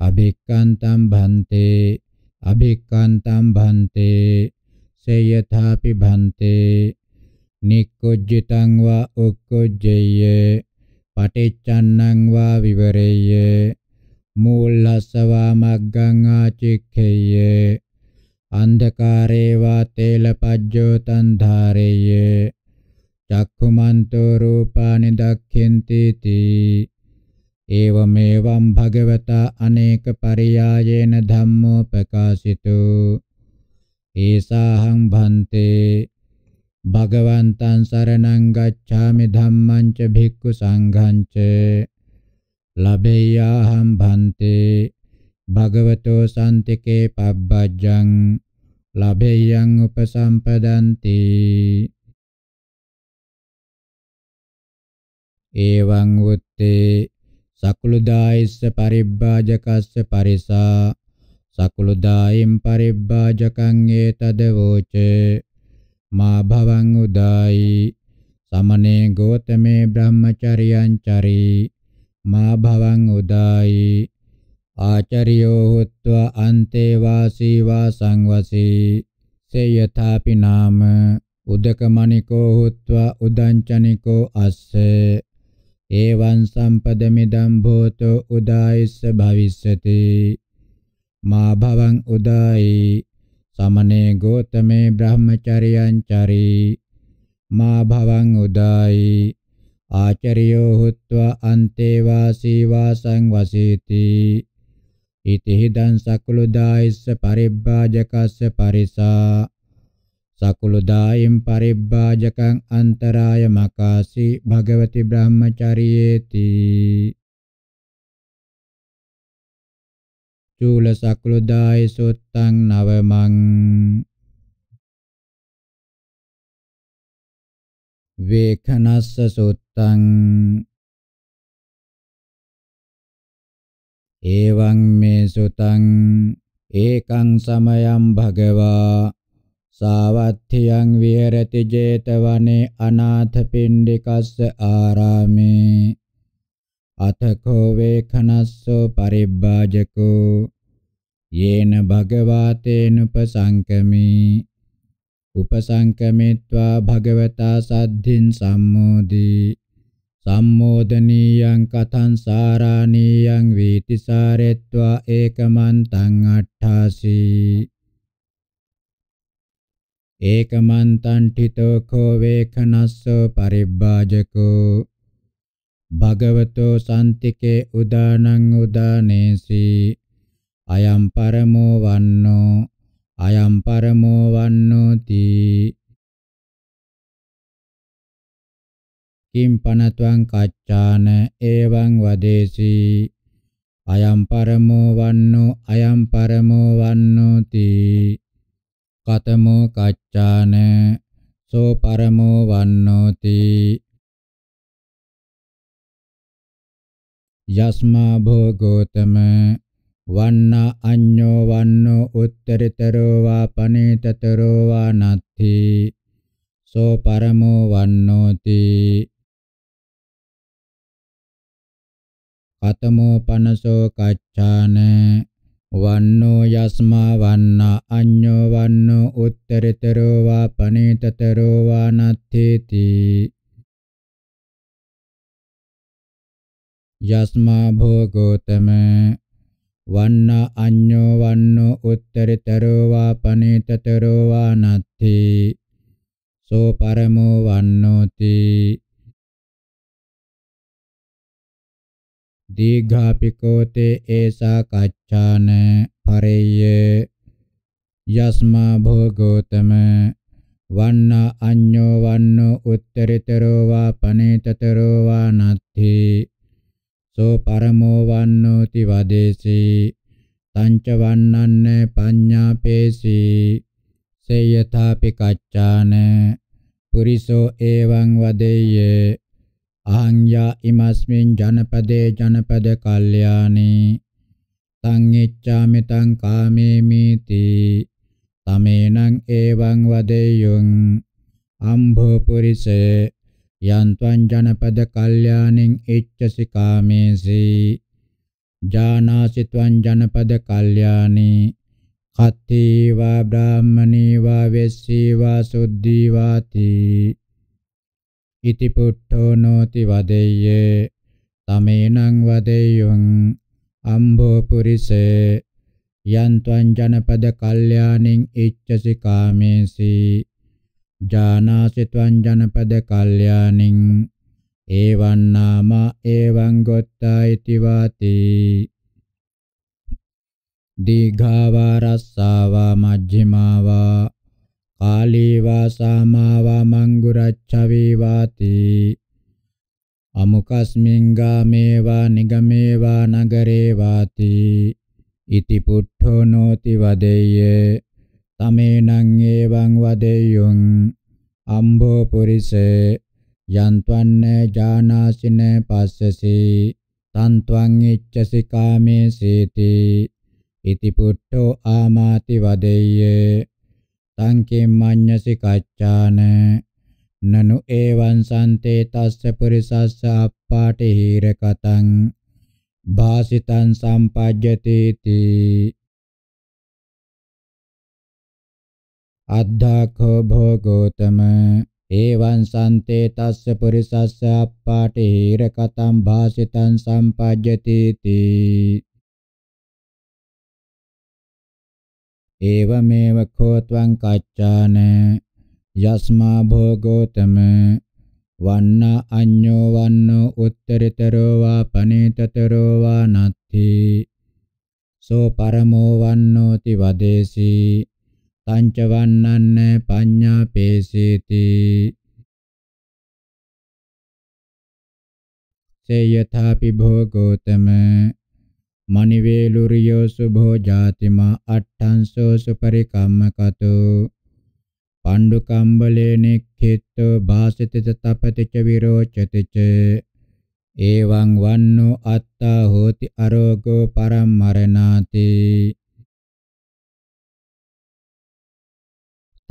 අභික්කන්තම් භන්තේ අභික්කන්තම් භන්තේ සේයථාපි භන්තේ නික්කොජ්ජිතං වා උක්කොජ්ජේය පටිච්චන්නං වා විවරේය මූල්ලස්සවා මග්ගං ආචික්ඛේය අන්ධකාරේ වා තේලපජ්ජෝ තන් ධාරේය චක්ඛුමන්තෝ රූපානි දක්ඛෙන්ති තී. ඒවමේවම් භගවතා අනේක පරියායේන ධම්මෝ ප්‍රකාශිතෝ. ඒසාහං භන්තේ භගවන්තං සරණං ගච්ඡාමි ධම්මං ච භික්ඛු සංඝං ච. ලබෙය්‍යාහං භන්තේ භගවතෝ සන්තිකේ පබ්බජ්ජං ලබෙය්‍යං උපසම්පදන්ති එවං උත්තේ සකුළුදායිස්ස පරිබ්බාජකස්ස පරිසා සකුළුදායිම් පරිබ්බාජකං ඒතද වෝච. මා භවං උදායි. සමනේ ගෝතමේ බ්‍රහ්මචරියං චරී. මා භවං උදායි. ආචරියෝ හුත්වා අන්තේ වාසී වා සංවසී සේයථාපි නාම. උදකමණිකෝ හුත්වා උදංචනිකෝ අස්සේ. ඒවං සම්පදමිදම් භූතෝ උදායිස්ස භවිස්සති. මා භවං උදායි. සමනේ ගෝතමේ බ්‍රහ්මචර්යං චරී මා භවං උදායි. ආචරියෝ හුත්වා අන්තේ වාසී වාසං වසීති. ඉති හිදං සකුළුදායිස්ස පරිබ්බාජකස්ස පරිසා. සකුළුදායිම් පරිබ්බාජකං අන්තරාය මකාසි භගවති බ්‍රහ්මචරියේති. චූල සකුළුදායි සුත්තං නවමං වේඛනස්ස සුත්තං එවං මේ සුතං ඒකං සමයං භගවා සාවත්ථියං විහෙරති 제තවනේ අනාථ පිණ්ඩිකස්ස ආරාමේ අතකෝ වේඛනස්සෝ පරිබ්බාජකෝ යේන භගවාතේනුපසංකමී උපසංකමිත්වා භගවතා සද්ධින් සම්මෝදී සම්මෝදනීයං කතං සාරාණීයං වීතිසාරෙත්වා ඒකමන්තං අට්ඨාසී. ඒකමන්තං ඨිතෝ කෝ වේඛනස්සෝ පරිබ්බාජකෝ භගවතෝ සන්තිකේ උදානං උදානේසි। අයම් පරමෝ වන්නෝ අයම් පරමෝ වන්නෝති। කිම් පනත්වං කච්චාන එවං වදේසි। අයම් පරමෝ වන්නෝ අයම් පරමෝ වන්නෝති। කතමෝ කච්චාන සෝ පරමෝ වන්නෝති। යස්මා භෝගෝතම වන්න අඤ්ඤෝ වන්නෝ උත්තරිතරෝ වා පනේතතරෝ වා නත්ති සෝ පරමෝ වන්නෝති කතමෝ පනසෝ කච්චාන වන්නෝ යස්මා වන්නා අඤ්ඤෝ වන්නෝ උත්තරිතරෝ වා පනේතතරෝ වා නත්තේති යස්මා භෝගෝතම වන්නා අඤ්ඤෝ වන්නෝ උත්තරිතරෝ වා පනේතතරෝ වා නත්ති සෝ පරමෝ වන්නෝති. දීඝාපිකෝතේ ඒසා කච්චාන පරෙය්‍ය යස්මා භෝගෝතම වන්නා අඤ්ඤෝ වන්නෝ උත්තරිතරෝ වා පනේතතරෝ වා නත්ථි සෝ පරමෝ වන්නෝති වදේසී තංච වන්නන්න පඤ්ඤාපේසි සේයථාපි කච්චාන පුරිසෝ එවං වදෙය්‍ය අහං යා ඉමස්මින් ජනපදේ ජනපද කල්යාණී තං ඉච්ඡාමි තං කාමේමිති තමේනං එවං වදෙය්‍යං අම්භෝ පුරිසේ යන්ත්වං ජනපද කල්යාණින් ඉච්ඡසි කාමේසි ජානාසි ත්වං ජනපද කල්යාණී කත්ති වා බ්‍රාහ්මණී වා වෙස්සී වා සුද්ධී වාති ඉති පුට්ඨෝ නෝති වදෙය්‍යේ තමේනං වදෙය්‍යං අම්භෝ පුරිසේ යන්ත්වං ජනපද කල්යාණින් ඉච්ඡසි කාමේසි. ජානාසි ත්වං ජනපද කල්යාණින් එවං නාම එවං ගොත්තා ඉති වාති. දීඝාවා රස්සාවා මජ්ක්‍ධිමාවා කාලීවා සාමාවා මංගුරච්ඡවී වාති. අමුකස්මින් ගාමේවා නිගමේවා නගරේ වාති. ඉති පුට්ඨෝ නෝති වදෙය්‍ය. තමේනං එවං වදෙය්‍යං අම්භෝ පුරිසේ යන්ත්වන්න ජානාසින පස්සසි තන්ත්වං ඉච්ඡසි කාමේසීති ඉති පුට්ඨෝ ආමාති වදෙය්‍ය තං කිම්මඤ්ඤසි කච්චාන නනු ඒවං සන්තේ තස්ස පුරිසස්ස අප්පාටි හීරකතං භාසිතං සම්පජ්ජති තී අද්ධාඛෝ භෝගෝතම ඒවං සන්තේ තස්ස පුරිසස්ස අප්පාටි හීරකතං භාසිතං සම්පජ්ජති තී. ඒවමේව කෝත්වං කච්චාන යස්මා භෝගෝතම වන්නා අඤ්ඤෝ වන්නෝ උත්තරිතරෝ වා පනේතතරෝ වා නත්ථි. සෝ පරමෝ වන්නෝති වදේසී. තංච වන්නන්න පඤ්ඤා පේසීති. සේයථාපි භෝගෝතම මනිවේලුරියෝ සුභෝ ජාතිමා අට්ඨංසෝ සුපරිකම්මකතෝ. පණ්ඩු කම්බලේ නික්ඛිතෝ භාසිත තපතිච විරෝචතිච. එවං වන්නෝ අත්තා හෝති අරෝගෝ පරම්මරණාති.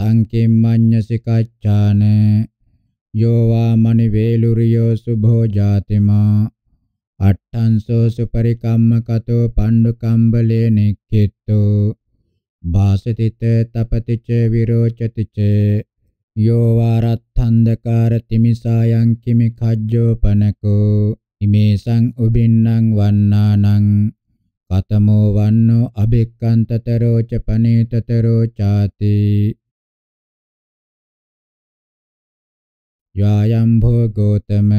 සංකිම්මඤ්ඤසි කච්චාන යෝ වා මනිවේලුරියෝ සුභෝ ජාතිමා අට්ඨංසෝ සුපරිකම්මකතෝ පණ්ඩු කම්බලේ නික්ඛිතෝ භාසතිත තපතිච විරෝචතිච යෝ වාරත්ථන්දකාර තිමිසායන් කිමි කජ්ජෝපනකෝ ඉමේසං උබින්නං වන්නානං කතමෝ වන්නෝ අබික්කන්තතරෝ ච පනේතතරෝ ചാති යායම් භෝගෝතම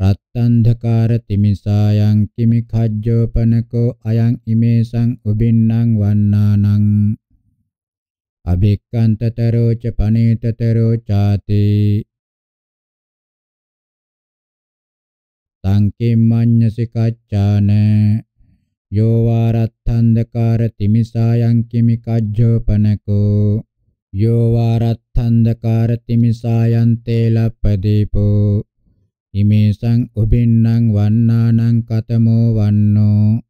රත්තන්ධකාර තිමිසායන් කිමි කජ්ජෝපනකෝ අයං ඉමේසං උබින්නං වන්නානං අභික්කන්තතරෝ ච පනේතතරෝ ചാති සංකිම්මඤ්ඤසි කච්චාන යෝ වාරත්තන්ධකාර තිමිසායන් කිමි කජ්ජෝපනකෝ යෝ වාරත්තන්ධකාර තිමිසායන් තේලප්පදීපෝ ඉමේසං උබින්නං වන්නානං කතමෝ වන්නෝ.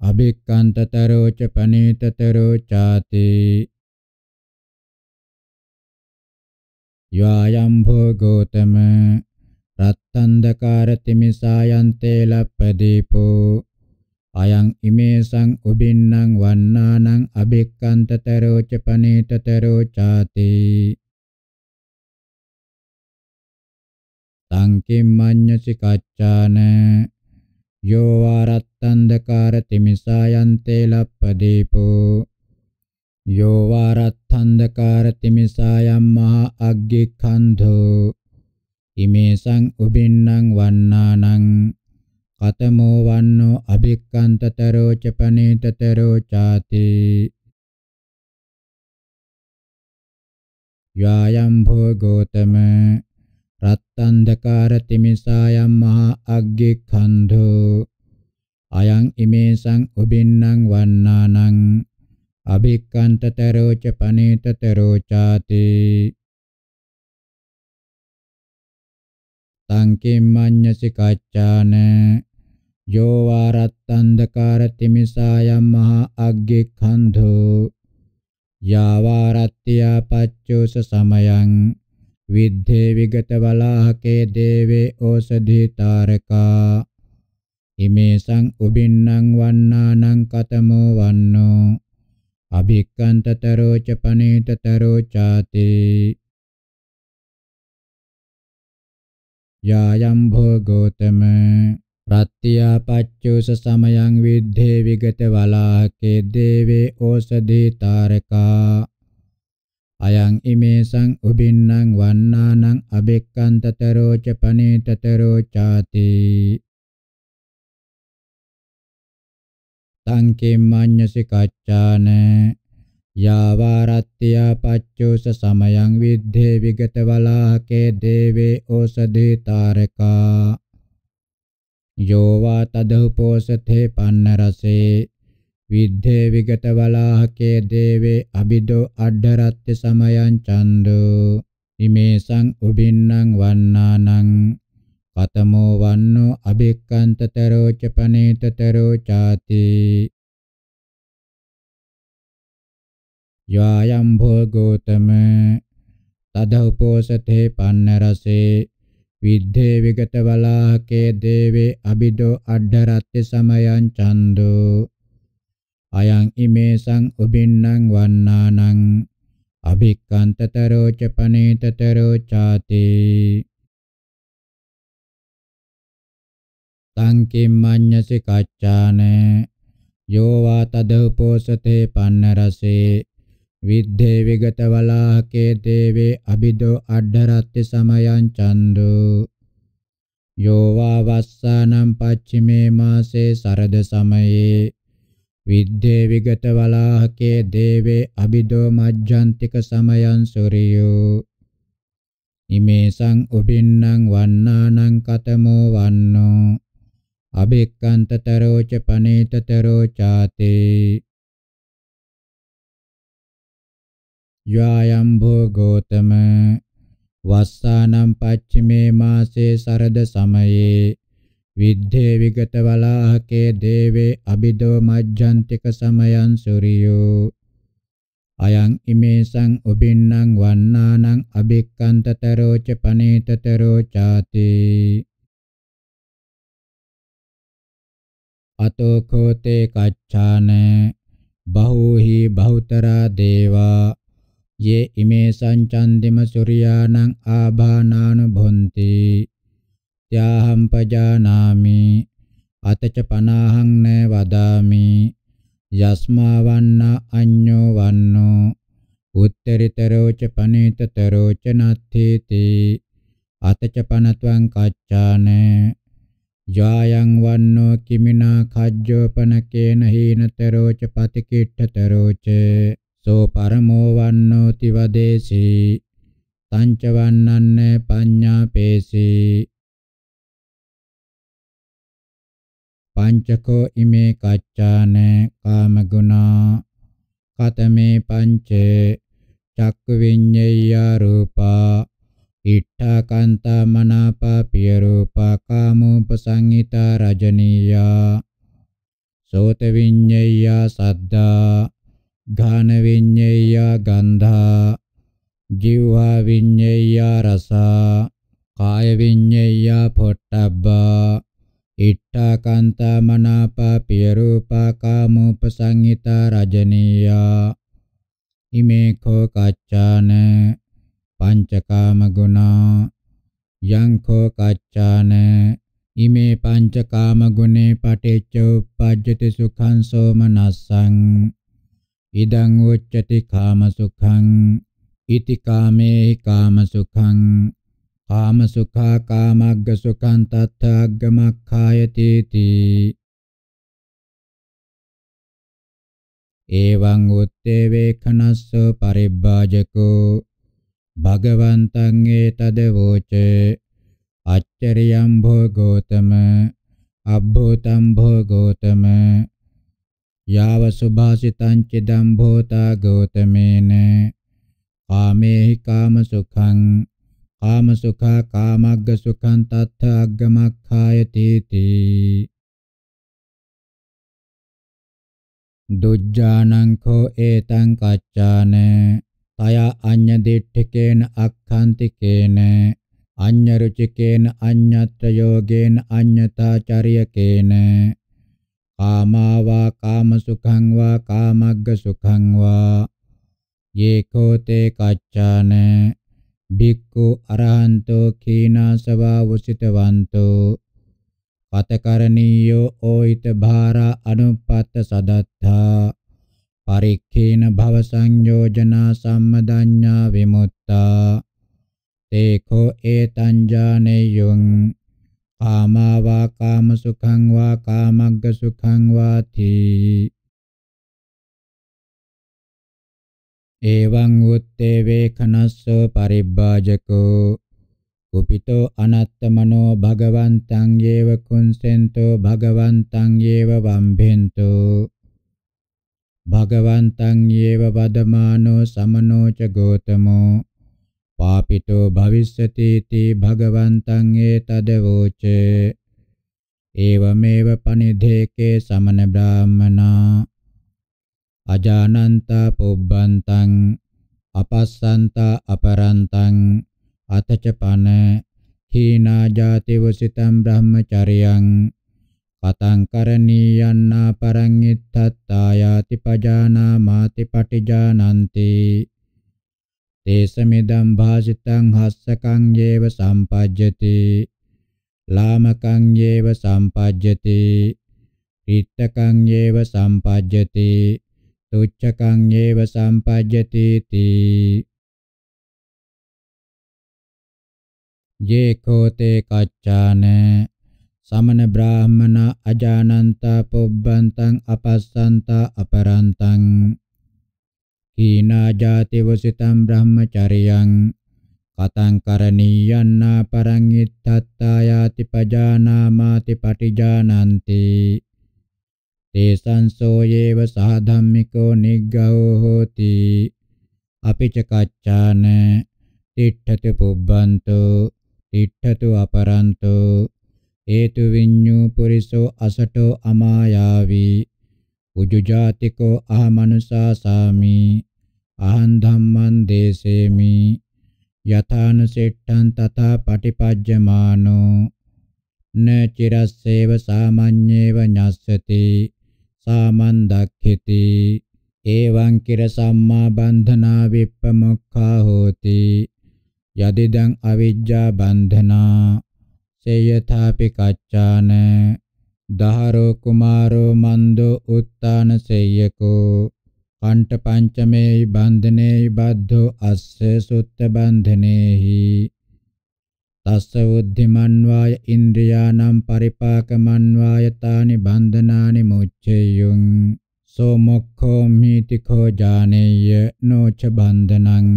අභික්කන්තතරෝ ච පනේතතරෝ ചാති. යායම් භෝගෝතම රත්තන්දකාර තිමිසායන්තේ ලප්පදීපෝ. අයං ඉමේසං උබින්නං වන්නානං අභික්කන්තතරෝ ච පනේතතරෝ ചാති සංකිම්මඤ්ඤසි කච්චාන යෝ වාරත්තන්දකාර තිමිසායන්තේ ලප්පදීපෝ. යෝ වාරත්තන්දකාර තිමිසායම් මහා අග්ගිඛන්ධෝ ඉමේසං උබින්නං වන්නානං කතමෝ වන්නෝ අභික්කන්තතරෝ ච පනේතතරෝ ചാති යායම් භෝගෝතම රත්තන්ධකාර තිමිසායම් මහා අග්ගික්ඛන්ධෝ අයං ඉමේසං උබින්නං වන්නානං අභික්කන්තතරෝච පනේතතරෝ ചാති සංකිම්මඤ්ඤසි කච්චාන යෝ වාරත්තන්ධකාර තිමිසායම් මහා අග්ගික්ඛන්ධෝ යාවාරත්ත්‍යා පච්චෝස සමයං විද්ධේ විගත වලාහකේ දේවේ ඕසධී තාරකා ඉමේසං උබින්නං වන්නානං කතමෝ වන්නෝ අභික්කන්තතරෝච පනේතතරෝ ചാති යායම් භෝගෝතම ප්‍රත්‍යා පච්චෝස සමයං විද්ධේ විගත වලාහකේ දේවේ ඕසදී තාරකා. අයං ඉමේසං උබින්නං වන්නානං අබෙක්කන්තතරෝච පනේතතරෝ ചാති සංකේම්මඤ්ඤසි කච්චාන යාවාරත්ත්‍යා පච්චෝස සමයං විද්ධේ විගත වලාහකේ දේවේ ඕසදී තාරකා. යෝවා තදහුපෝසතේ පන්න රසේ විද්ධේ විගත වලාහකේ දේවේ අබිදෝ අඩ්ඩරත්ති සමයං චන්දෝ. ඉමේසං උබින්නං වන්නානං කතමෝ වන්නෝ අභික්කන්තතරෝච පනේතතරෝ ചാති යායම් භෝගෝතම තදඋපෝසතේ පන්න රසේ විද්ධේ විගත වලාහකේ දේවේ අබිදෝ අඩ්ඩරත්ති සමයං චන්දෝ අයං ඉමේසං උබින්නං වන්නානං අභික්කන්තතරෝච පනේතතරෝ ചാති සංකිම්මඤ්ඤසි කච්චාන යෝවා තදඋපෝසතේ පන්න රසේ විද්ධේ විගත වලාහකේ දේවේ අබිදෝ අඩ්ඩරත්ති සමයං චන්දෝ। යෝවා වස්සානම් පච්චිමේ මාසේ සරද සමයේ। විද්ධේ විගත වලාහකේ දේවේ අබිදෝ මජ්ජන්තික සමයං සුරියෝ। ඉමේසං උබින්නං වන්නානං කතමෝ වන්නෝ। අබෙක්කන්තතරෝච පනේතතරෝ ചാතේ। යායම් භෝගෝතම වස්සානම් පච්චිමේ මාසේ සරද සමයේ විද්ධේ විගත වලාහකේ දේවේ අබිදෝ මජ්ජන්තික සමයං සුරියෝ අයං ඉමේසං උබින්නං වන්නානං අබික්කන්තතරෝච පනේතතරෝ ചാතේ අතෝ කෝතේ කච්ඡාන බහූහි බහුතරා දේවා යේ ඉමේ සංචන්දිම සූර්යානං ආභානානුභොන්ති. ත්‍යාහම් පජානාමි. අතච පනාහං න වදාමි. යස්මා වන්නා. අඤ්ඤෝ වන්නෝ උත්තරිතරෝච පනේතතරෝච නත්ථේති. අතච පනත්වං කච්ඡාන. යායන් වන්නෝ කිමිනා කජ්ජෝපනකේන හීනතරෝච පතිකිට්ඨතරෝච සෝ පරමෝ වන්නෝ තිවදේසී තංච වන්නන්න පඤ්ඤාපේසී. පංචකෝ ඉමේ කච්චාන කාමගුණා කතමේ පංචේ චක්ක විඤ්ඤය රූපා ඉට්ඨා කාන්තා මනාපා පිය රූපා කාමෝපසංහිතා රජනීයා සෝත විඤ්ඤයා සද්දා ගාන විඤ්ඤයා ගන්ධා ජීවා විඤ්ඤයා රසා කාය විඤ්ඤයා පොට්ටබ්බා ඉට්ඨා කාන්තා මනාපා පිය රූපා කාමෝපසංහිතා රජනීයා ඉමේ කෝ කච්චාන පංචකාම ගුණා යංකෝ කච්චාන ඉමේ පංචකාම ගුණේ පටිච්ච උප්පජ්ජති සුඛං සෝමනස්සං ඉදං උච්චති කාම සුඛං ඉති කාමේ කාම සුඛං කාම සුඛා කාමග්ග සුඛං තත්ථාග්ගමක්ඛායති තී එවං උත්තේ වේඛනස්සෝ පරිබ්බාජකෝ භගවන්තං ඒතද වෝච අච්චරියම් භෝගෝතම අබ්බෝතම් භෝගෝතම යාව සුභාසිතං චිදම් භෝතා ගෝතමේන කාමේහි කාම සුඛං කාම සුඛා කාමග්ග සුඛං තත්ථ අග්ගමක්ඛායති තී දුජ්ජානං කෝ ඒතං කච්චාන තය අඤ්ඤ දිට්ඨිකේන අක්ඛන්තිකේන අඤ්ඤ රුචිකේන අඤ්ඤත්‍ර යෝගේන අඤ්ඤතාචරියකේන කාමාවා කාමසුඛං වා කාමග්ග සුඛං වා යේකෝතේ කච්චාන භික්ඛු අරහන්තෝ කීනාසවා වසිතවන්තෝ. පතකරණීයෝ ඕිත භාරා අනුපත්ත සදත්තා. පරික්ඛේන භව සංයෝජනා සම්මදඤ්ඤා විමුක්තා තේකෝ ඒතං ඥානෙයං කාමාවා කාමසුඛං වා කාමග්ග සුඛං වාති එවං උත්තේ වේඛනස්සෝ පරිබ්බාජකෝ. කුපිතෝ අනත්තමනෝ භගවන්තං යේව කුංසෙන්තෝ භගවන්තං යේව වම්භෙන්තෝ භගවන්තං යේව වදමානෝ සමනෝ ච ගෝතමෝ. පාපිතෝ භවිස්සති තී භගවන්තං ඒතද වෝච। ඒවමේව පනිධේකේ සමන බ්‍රාහමනා। අජානන්තා පුබ්බන්තං අපස්සන්තා අපරන්තං අතච පන හීනා ජාති වසිතම් බ්‍රහ්මචරියං। කතං කරණීයන්නා පරං ඉත්තත්තායාති පජානා මාති පටිජානන්ති। තේසමිදම් භාසිතං හස්සකං යේව සම්පජ්ජති ලාමකං යේව සම්පජ්ජති රිත්තකං යේව සම්පජ්ජති තුච්ඡකං යේව සම්පජ්ජති තී යේ කෝතේ කච්චාන සමන බ්‍රාහමන අජානන්තා පුබ්බන්තං අපස්සන්තා අපරන්තං. කීනා ජාති වසිතම් බ්‍රහ්මචරියං කතං කරණීයන්නා පරං ඉත්තත්තා යාති පජානාමාති පටිජානන්ති තේසංසෝ යේව සාධම්මිකෝ නිග්ගහෝ හෝති අපිච කච්චාන තිට්ඨති පුබ්බන්තෝ තිට්ඨතු අපරන්තෝ හේතු විඤ්ඤු පුරිසෝ අසටෝ අමායාවි උජුජාතිකෝ අහමනුසා සාමි අහං ධම්මං දේසේමි යථාන සෙට්ඨං තථා පටිපජ්ජමානෝ න චිරස්සේව සාමඤ්ඤේව ඤස්සති සාමන් දක්ඛිති එවං කිර සම්මා බන්ධනා විප්පමොක්ඛා හෝති යදිදං අවිජ්ජා බන්ධනා සේයථාපි කච්චාන දහරෝ කුමාරෝ මන්දෝ උත්තාන සේයකෝ කණ්ඨ පංචමේ බන්ධනේ බද්ධෝ අස්ස සුත්ත බන්ධනේහි තස්ස උද්ධිමන්වාය ඉන්ද්‍රියානම් පරිපාකමන්වාය තානි බන්ධනානි මුච්චෙයුං සෝ මොක්ඛෝ මීතිකෝ ජානේය නොච බන්ධනං.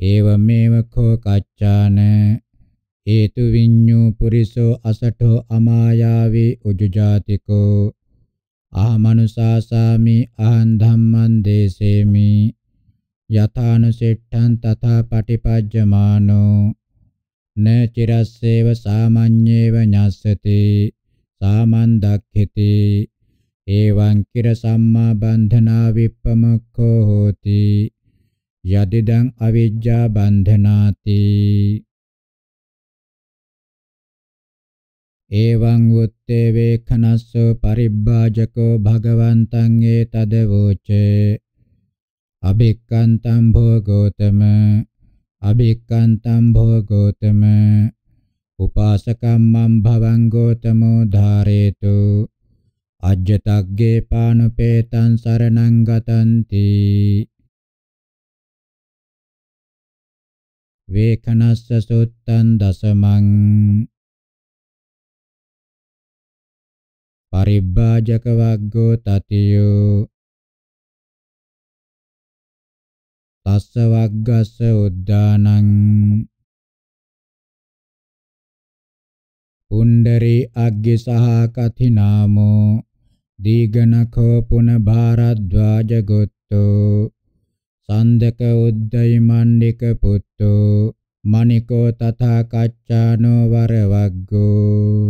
ඒවමේව කෝ කච්චාන හේතු විඤ්ඤු පුරිසෝ අසඨෝ අමායාවි උජුජාතිකෝ. ආමනුසාසාමි අහං ධම්මං දේසේමි. යථානුසෙට්ඨං තථා පටිපජ්ජමානෝ. න චිරස්සේව සාමඤ්ඤේව ඤස්සති. සාමන් දක්ඛති. එවං කිර සම්මා බන්ධනා විප්පමක්ඛෝ හෝති. යදිදං අවිජ්ජා බන්ධනාති. එවං උත්තේ වේඛනස්සෝ පරිබ්බාජකෝ භගවන්තං ඒතද වෝචේ අභික්කන්තං භෝගෝතම අභික්කන්තං භෝගෝතම උපාසකම්මං භවං ගෝතමෝ ධාරේතු අජ්ජතග්ගේ පානුපේතං සරණං ගතන්ති වේකනස්ස සුත්තං දසමං පරිබ්බාජක වග්ගෝ තතියෝ තස්ස වග්ගස්ස උද්දානං පුණ්ඩරි අග්ගි සහ කතිනාමෝ දීඝනඛෝ පුන භාරද්වාජ ගොත්තෝ සන්දක උද්දයි මණ්ඩික පුත්තෝ මණිකෝ තථා කච්චානෝ වරවග්ගෝ